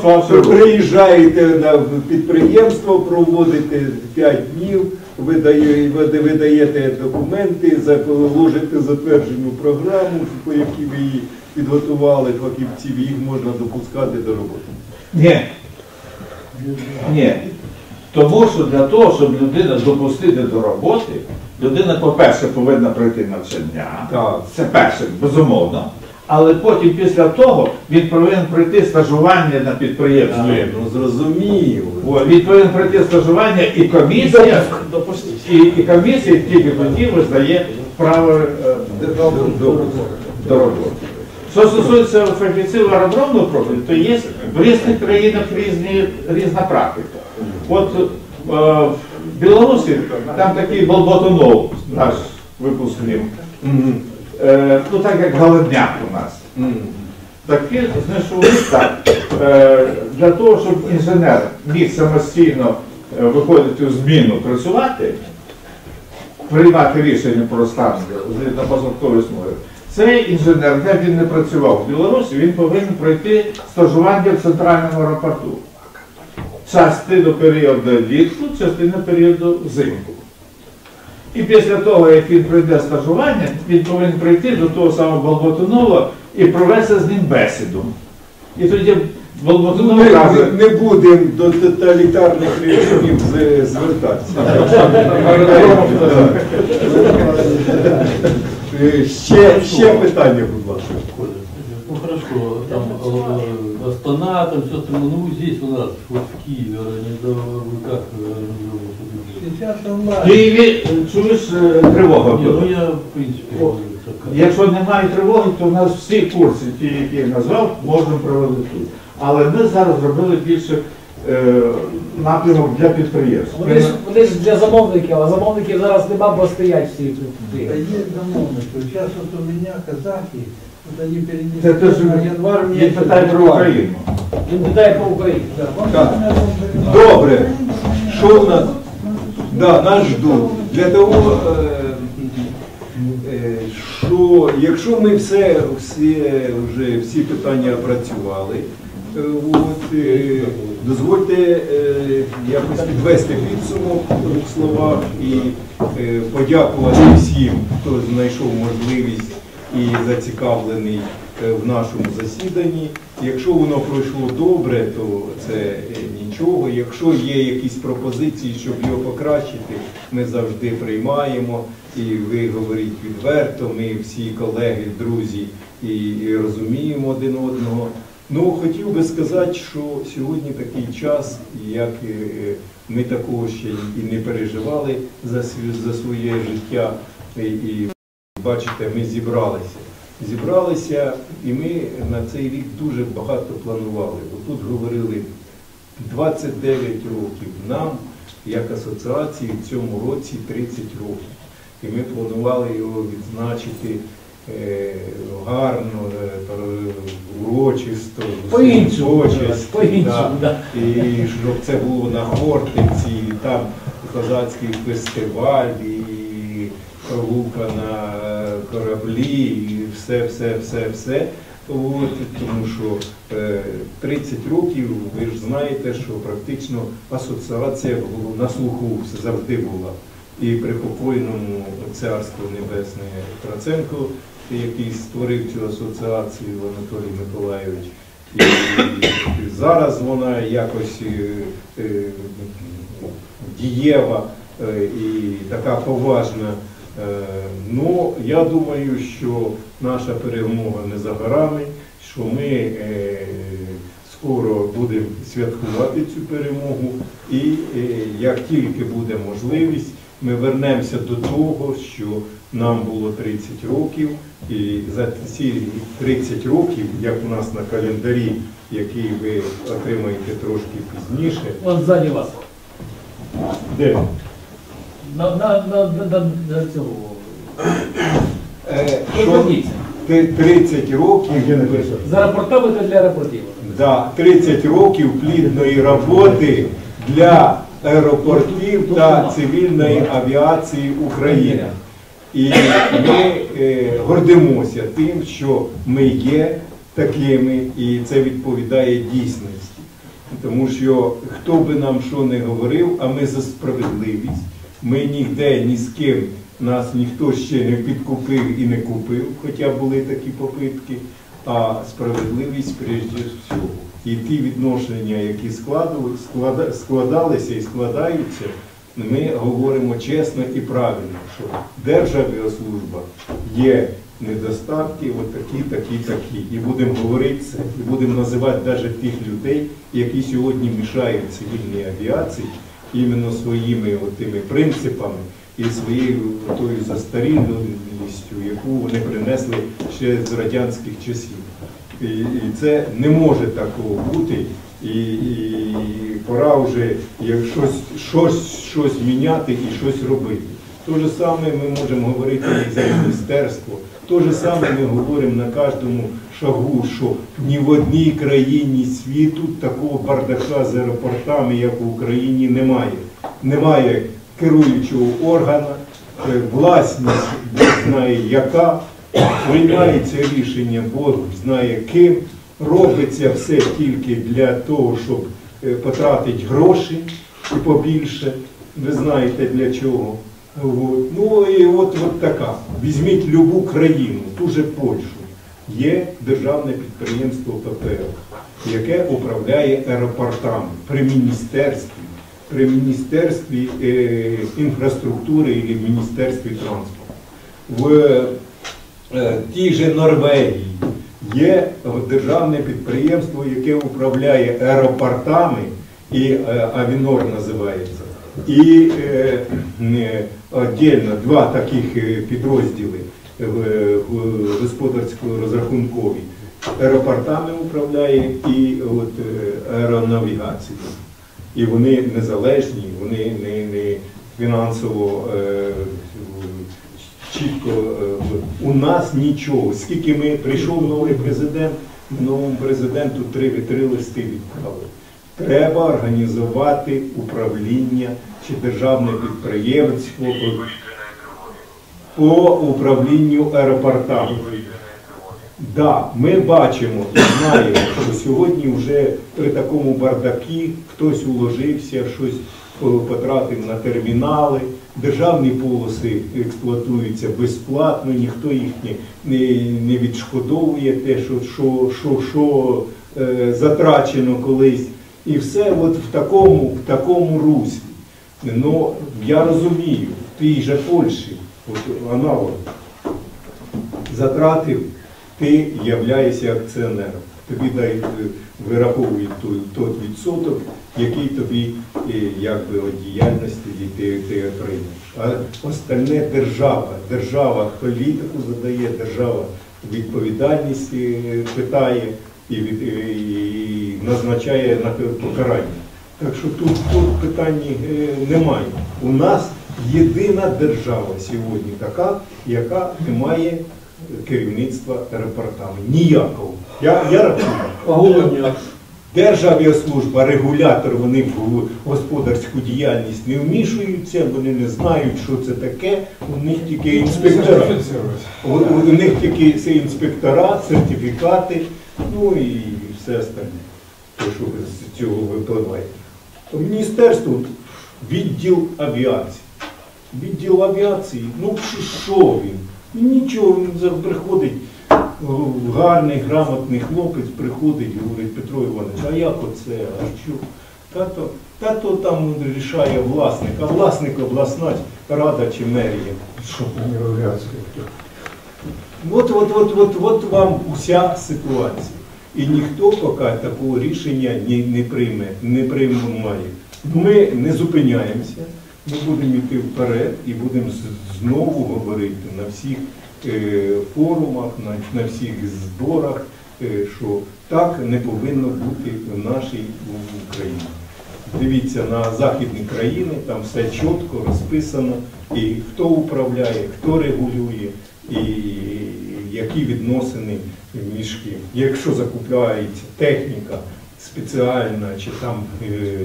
слава Ви приїжджаєте на підприємство, проводите 5 днів, вида- видаєте документи, заложите затверджену програму, по якій ви її підготували фахівців, їх можна допускати до роботи. Ні. Ні. Тому що для того, щоб людина допустити до роботи, людина, по-перше, повинна пройти навчання. Це перше, безумовно. Але потім після того він повинен пройти стажування на підприємстві. Ну зрозумів. О, Він повинен пройти стажування і комісія, і, і комісія тільки тоді визнає право е, до роботи. Що стосується фахівців аеродромного профілю, то є в різних країнах різні, різна практика. От е, в Білорусі там такий Болботунов, наш випускник. Е, ну так як Голодняк у нас. Такі знайшли так. Е, для того, щоб інженер міг самостійно е, виходити в зміну працювати, приймати рішення про стан на посадковій смуги. Цей інженер, де він не працював в Білорусі, він повинен пройти стажування в центральному аеропорту. Частину періоду літку, частину періоду взимку. І після того, як він пройде стажування, він повинен прийти до того самого Болботунова і провести з ним бесіду. І тоді Болботунов Ми каже, не будемо до тоталітарних режимів звертатися. Е, Ще, ще питання, будь ласка. Ну хорошо, там э, Астана, там все остальное. Ну здесь у нас, вот в Киеве, организовал, вы как организовали? В Києві чуєш е, тривога. Не, була. ну я в принципе говорю. Якщо немає тривоги, то у нас всі курси, ті, які я назвав, можна проводити тут. Але ми зараз зробили більше е, напрямок для підприємств. Вони ж, вони ж для замовників, а замовників зараз нема, бо стоять всі тут. Да есть замовник. Сейчас вот у меня казахи, вот они перенесли Це теж на январь він месяц. питає про Україну. Він питає про Україну. Так. Добре. Що в нас? Да, нас ждуть. Для того, е, е, що якщо ми все, всі, вже всі питання опрацювали, е, от, дозвольте якось підвести підсумок в двох словах і подякувати всім, хто знайшов можливість і зацікавлений в нашому засіданні. Якщо воно пройшло добре, то це е, нічого. Якщо є якісь пропозиції, щоб його покращити, ми завжди приймаємо. І ви говоріть відверто, ми всі колеги, друзі і, розуміємо один одного. Ну, хотів би сказати, що сьогодні такий час, як е, ми такого ще і не переживали за, своє життя. І бачите, ми зібралися. Зібралися, і ми на цей рік дуже багато планували. Бо тут говорили 29 років нам, як асоціації, в цьому році 30 років. І ми планували його відзначити е, гарно, е, урочисто, По-іншому, по-іншому, да. І щоб це було на Хортиці, і там козацький фестиваль, і прогулка на кораблі, і все, все, все, все. От, тому що е, 30 років, ви ж знаєте, що практично асоціація на слуху завжди була. І при покойному царство небесне Троценко, який створив цю асоціацію Анатолій Миколайович. І, зараз вона якось е, е, дієва е, і така поважна. Е, Ну, я думаю, що наша перемога не за горами, що ми е, скоро будемо святкувати цю перемогу, і е, як тільки буде можливість, ми вернемося до того, що нам було 30 років, і за ці 30 років, як у нас на календарі, який ви отримаєте трошки пізніше. Вон ззаді вас. Де? На, на, на, на, на, на цього. Е, Розверніться. ти- 30 років. З аеропортами та для аеропортів. Да, 30 років плідної роботи для аеропортів та цивільної авіації України. І ми е, гордимося тим, що ми є такими, і це відповідає дійсності. Тому що хто би нам що не говорив, а ми за справедливість, ми ніде ні з ким нас ніхто ще не підкупив і не купив, хоча були такі попитки, а справедливість прежде всього. І ті відношення, які складалися і складаються, ми говоримо чесно і правильно, що Державіослужба є недостатки, от такі, такі, такі. І будемо говорити це, і будемо називати навіть тих людей, які сьогодні мішають цивільній авіації іменно своїми тими принципами і своєю тою застарілістю, яку вони принесли ще з радянських часів. І, це не може такого бути. І, і пора вже як щось, щось, щось міняти і щось робити. То же саме ми можемо говорити і за міністерство. То же саме ми говоримо на кожному шагу, що ні в одній країні світу такого бардака з аеропортами, як в Україні, немає. Немає керуючого органа, е, власність Бог знає яка, приймається рішення Бог знає ким, робиться все тільки для того, щоб е, потратити гроші і побільше. Ви знаєте для чого. Ну і от, от така. Візьміть любу країну, ту же Польщу. Є державне підприємство ППЛ, яке управляє аеропортами при міністерстві, при міністерстві е, інфраструктури і міністерстві транспорту. В е, тій же Норвегії є державне підприємство, яке управляє аеропортами, і е, Авінор називається. І е, е, отдельно два таких е, підрозділи в, в господарсько-розрахункові. Аеропортами управляє і от, е, аеронавігацією. І вони незалежні, вони не, не фінансово е, чітко. е, у нас нічого. Скільки ми прийшов новий президент, новому президенту три, три листи відправили. Треба організувати управління чи державне підприємство по управлінню аеропортами. Да, ми бачимо і знаємо, що сьогодні вже при такому бардакі хтось уложився, щось потратив на термінали, державні полоси експлуатуються безплатно, ніхто їх не, відшкодовує те, що, що, що, що е, затрачено колись. І все от в такому, в такому руслі. Ну, я розумію, в тій же Польщі, аналог, затратив, ти являєшся акціонером. Тобі дають, е, вираховують той, відсоток, який тобі е, якби, от діяльності ти, ти отримаєш. А остальне держава. Держава політику задає, держава відповідальність е, питає і, від, і назначає на покарання. Так що тут, тут питань немає. У нас єдина держава сьогодні така, яка не має керівництва аеропортами. Ніякого. Я, я рахую. Державіослужба, регулятор, вони в господарську діяльність не вмішуються, вони не знають, що це таке. У них тільки інспектора. У, у них тільки це інспектора, сертифікати, ну і все остальне, те, що з цього випливає. Міністерство відділ авіації. Відділ авіації, ну що- що він? Ну, Нічого, він приходить, гарний, грамотний хлопець приходить, і говорить, Петро Іванович, а як оце, а що? Тато, тато там рішає власник, а власник обласна рада чи мерія. Що? От, от, от, от, от вам уся ситуація. І ніхто поки такого рішення не, не прийме, не приймає. Ми не зупиняємося, ми будемо йти вперед і будемо знову говорити на всіх е, форумах, на, всіх зборах, е, що так не повинно бути в нашій Україні. Дивіться на західні країни, там все чітко розписано, і хто управляє, хто регулює, і які відносини між ким. Якщо закупляється техніка спеціальна чи там е,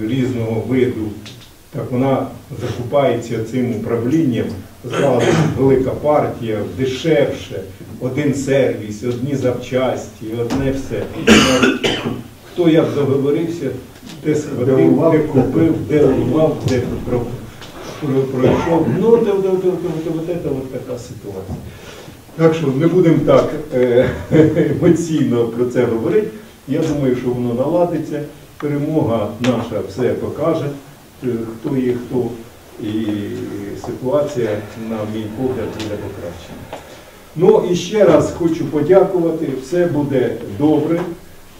різного виду, Так вона закупається цим управлінням, зразу велика партія, дешевше, один сервіс, одні запчасті, одне все. Хто як договорився, де схватив, де купив, де урвав, де про- про- пройшов. Ну, от така ситуація. Так що не будемо так е, емоційно про це говорити. Я думаю, що воно наладиться. Перемога наша все покаже, хто є хто. І ситуація, на мій погляд, буде покращена. Ну і ще раз хочу подякувати. Все буде добре.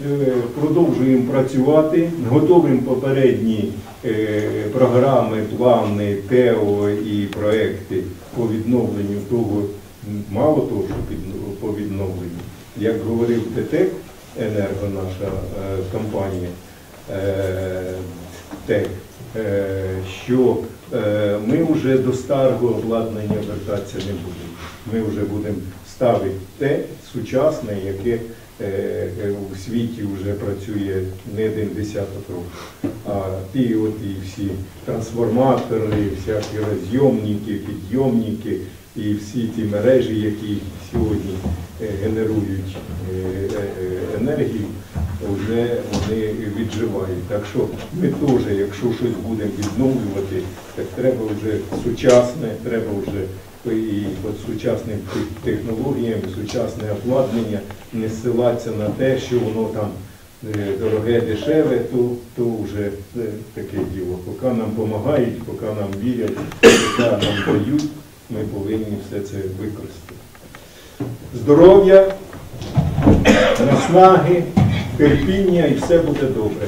Е, Продовжуємо працювати, готуємо попередні е, програми, плани, ТЕО і проекти по відновленню того, мало того, що по відновленню. Як говорив ТТЕК, енерго наша е, компанія, е, ТЕК, е, що е, ми вже до старого обладнання вертатися не будемо. Ми вже будемо ставити те сучасне, яке е, е, у світі вже працює не один десяток років. А ті от і всі трансформатори, всякі розйомники, підйомники і всі ті мережі, які сьогодні е, генерують е, е, енергію, вже вони відживають. Так що ми теж, якщо щось будемо відновлювати, так треба вже сучасне, треба вже і от сучасним технологіям, сучасне обладнання, не ссилатися на те, що воно там дороге, дешеве, то, то вже таке діло. Поки нам допомагають, поки нам вірять, поки нам дають, ми повинні все це використати. Здоров'я, наснаги, терпіння і все буде добре.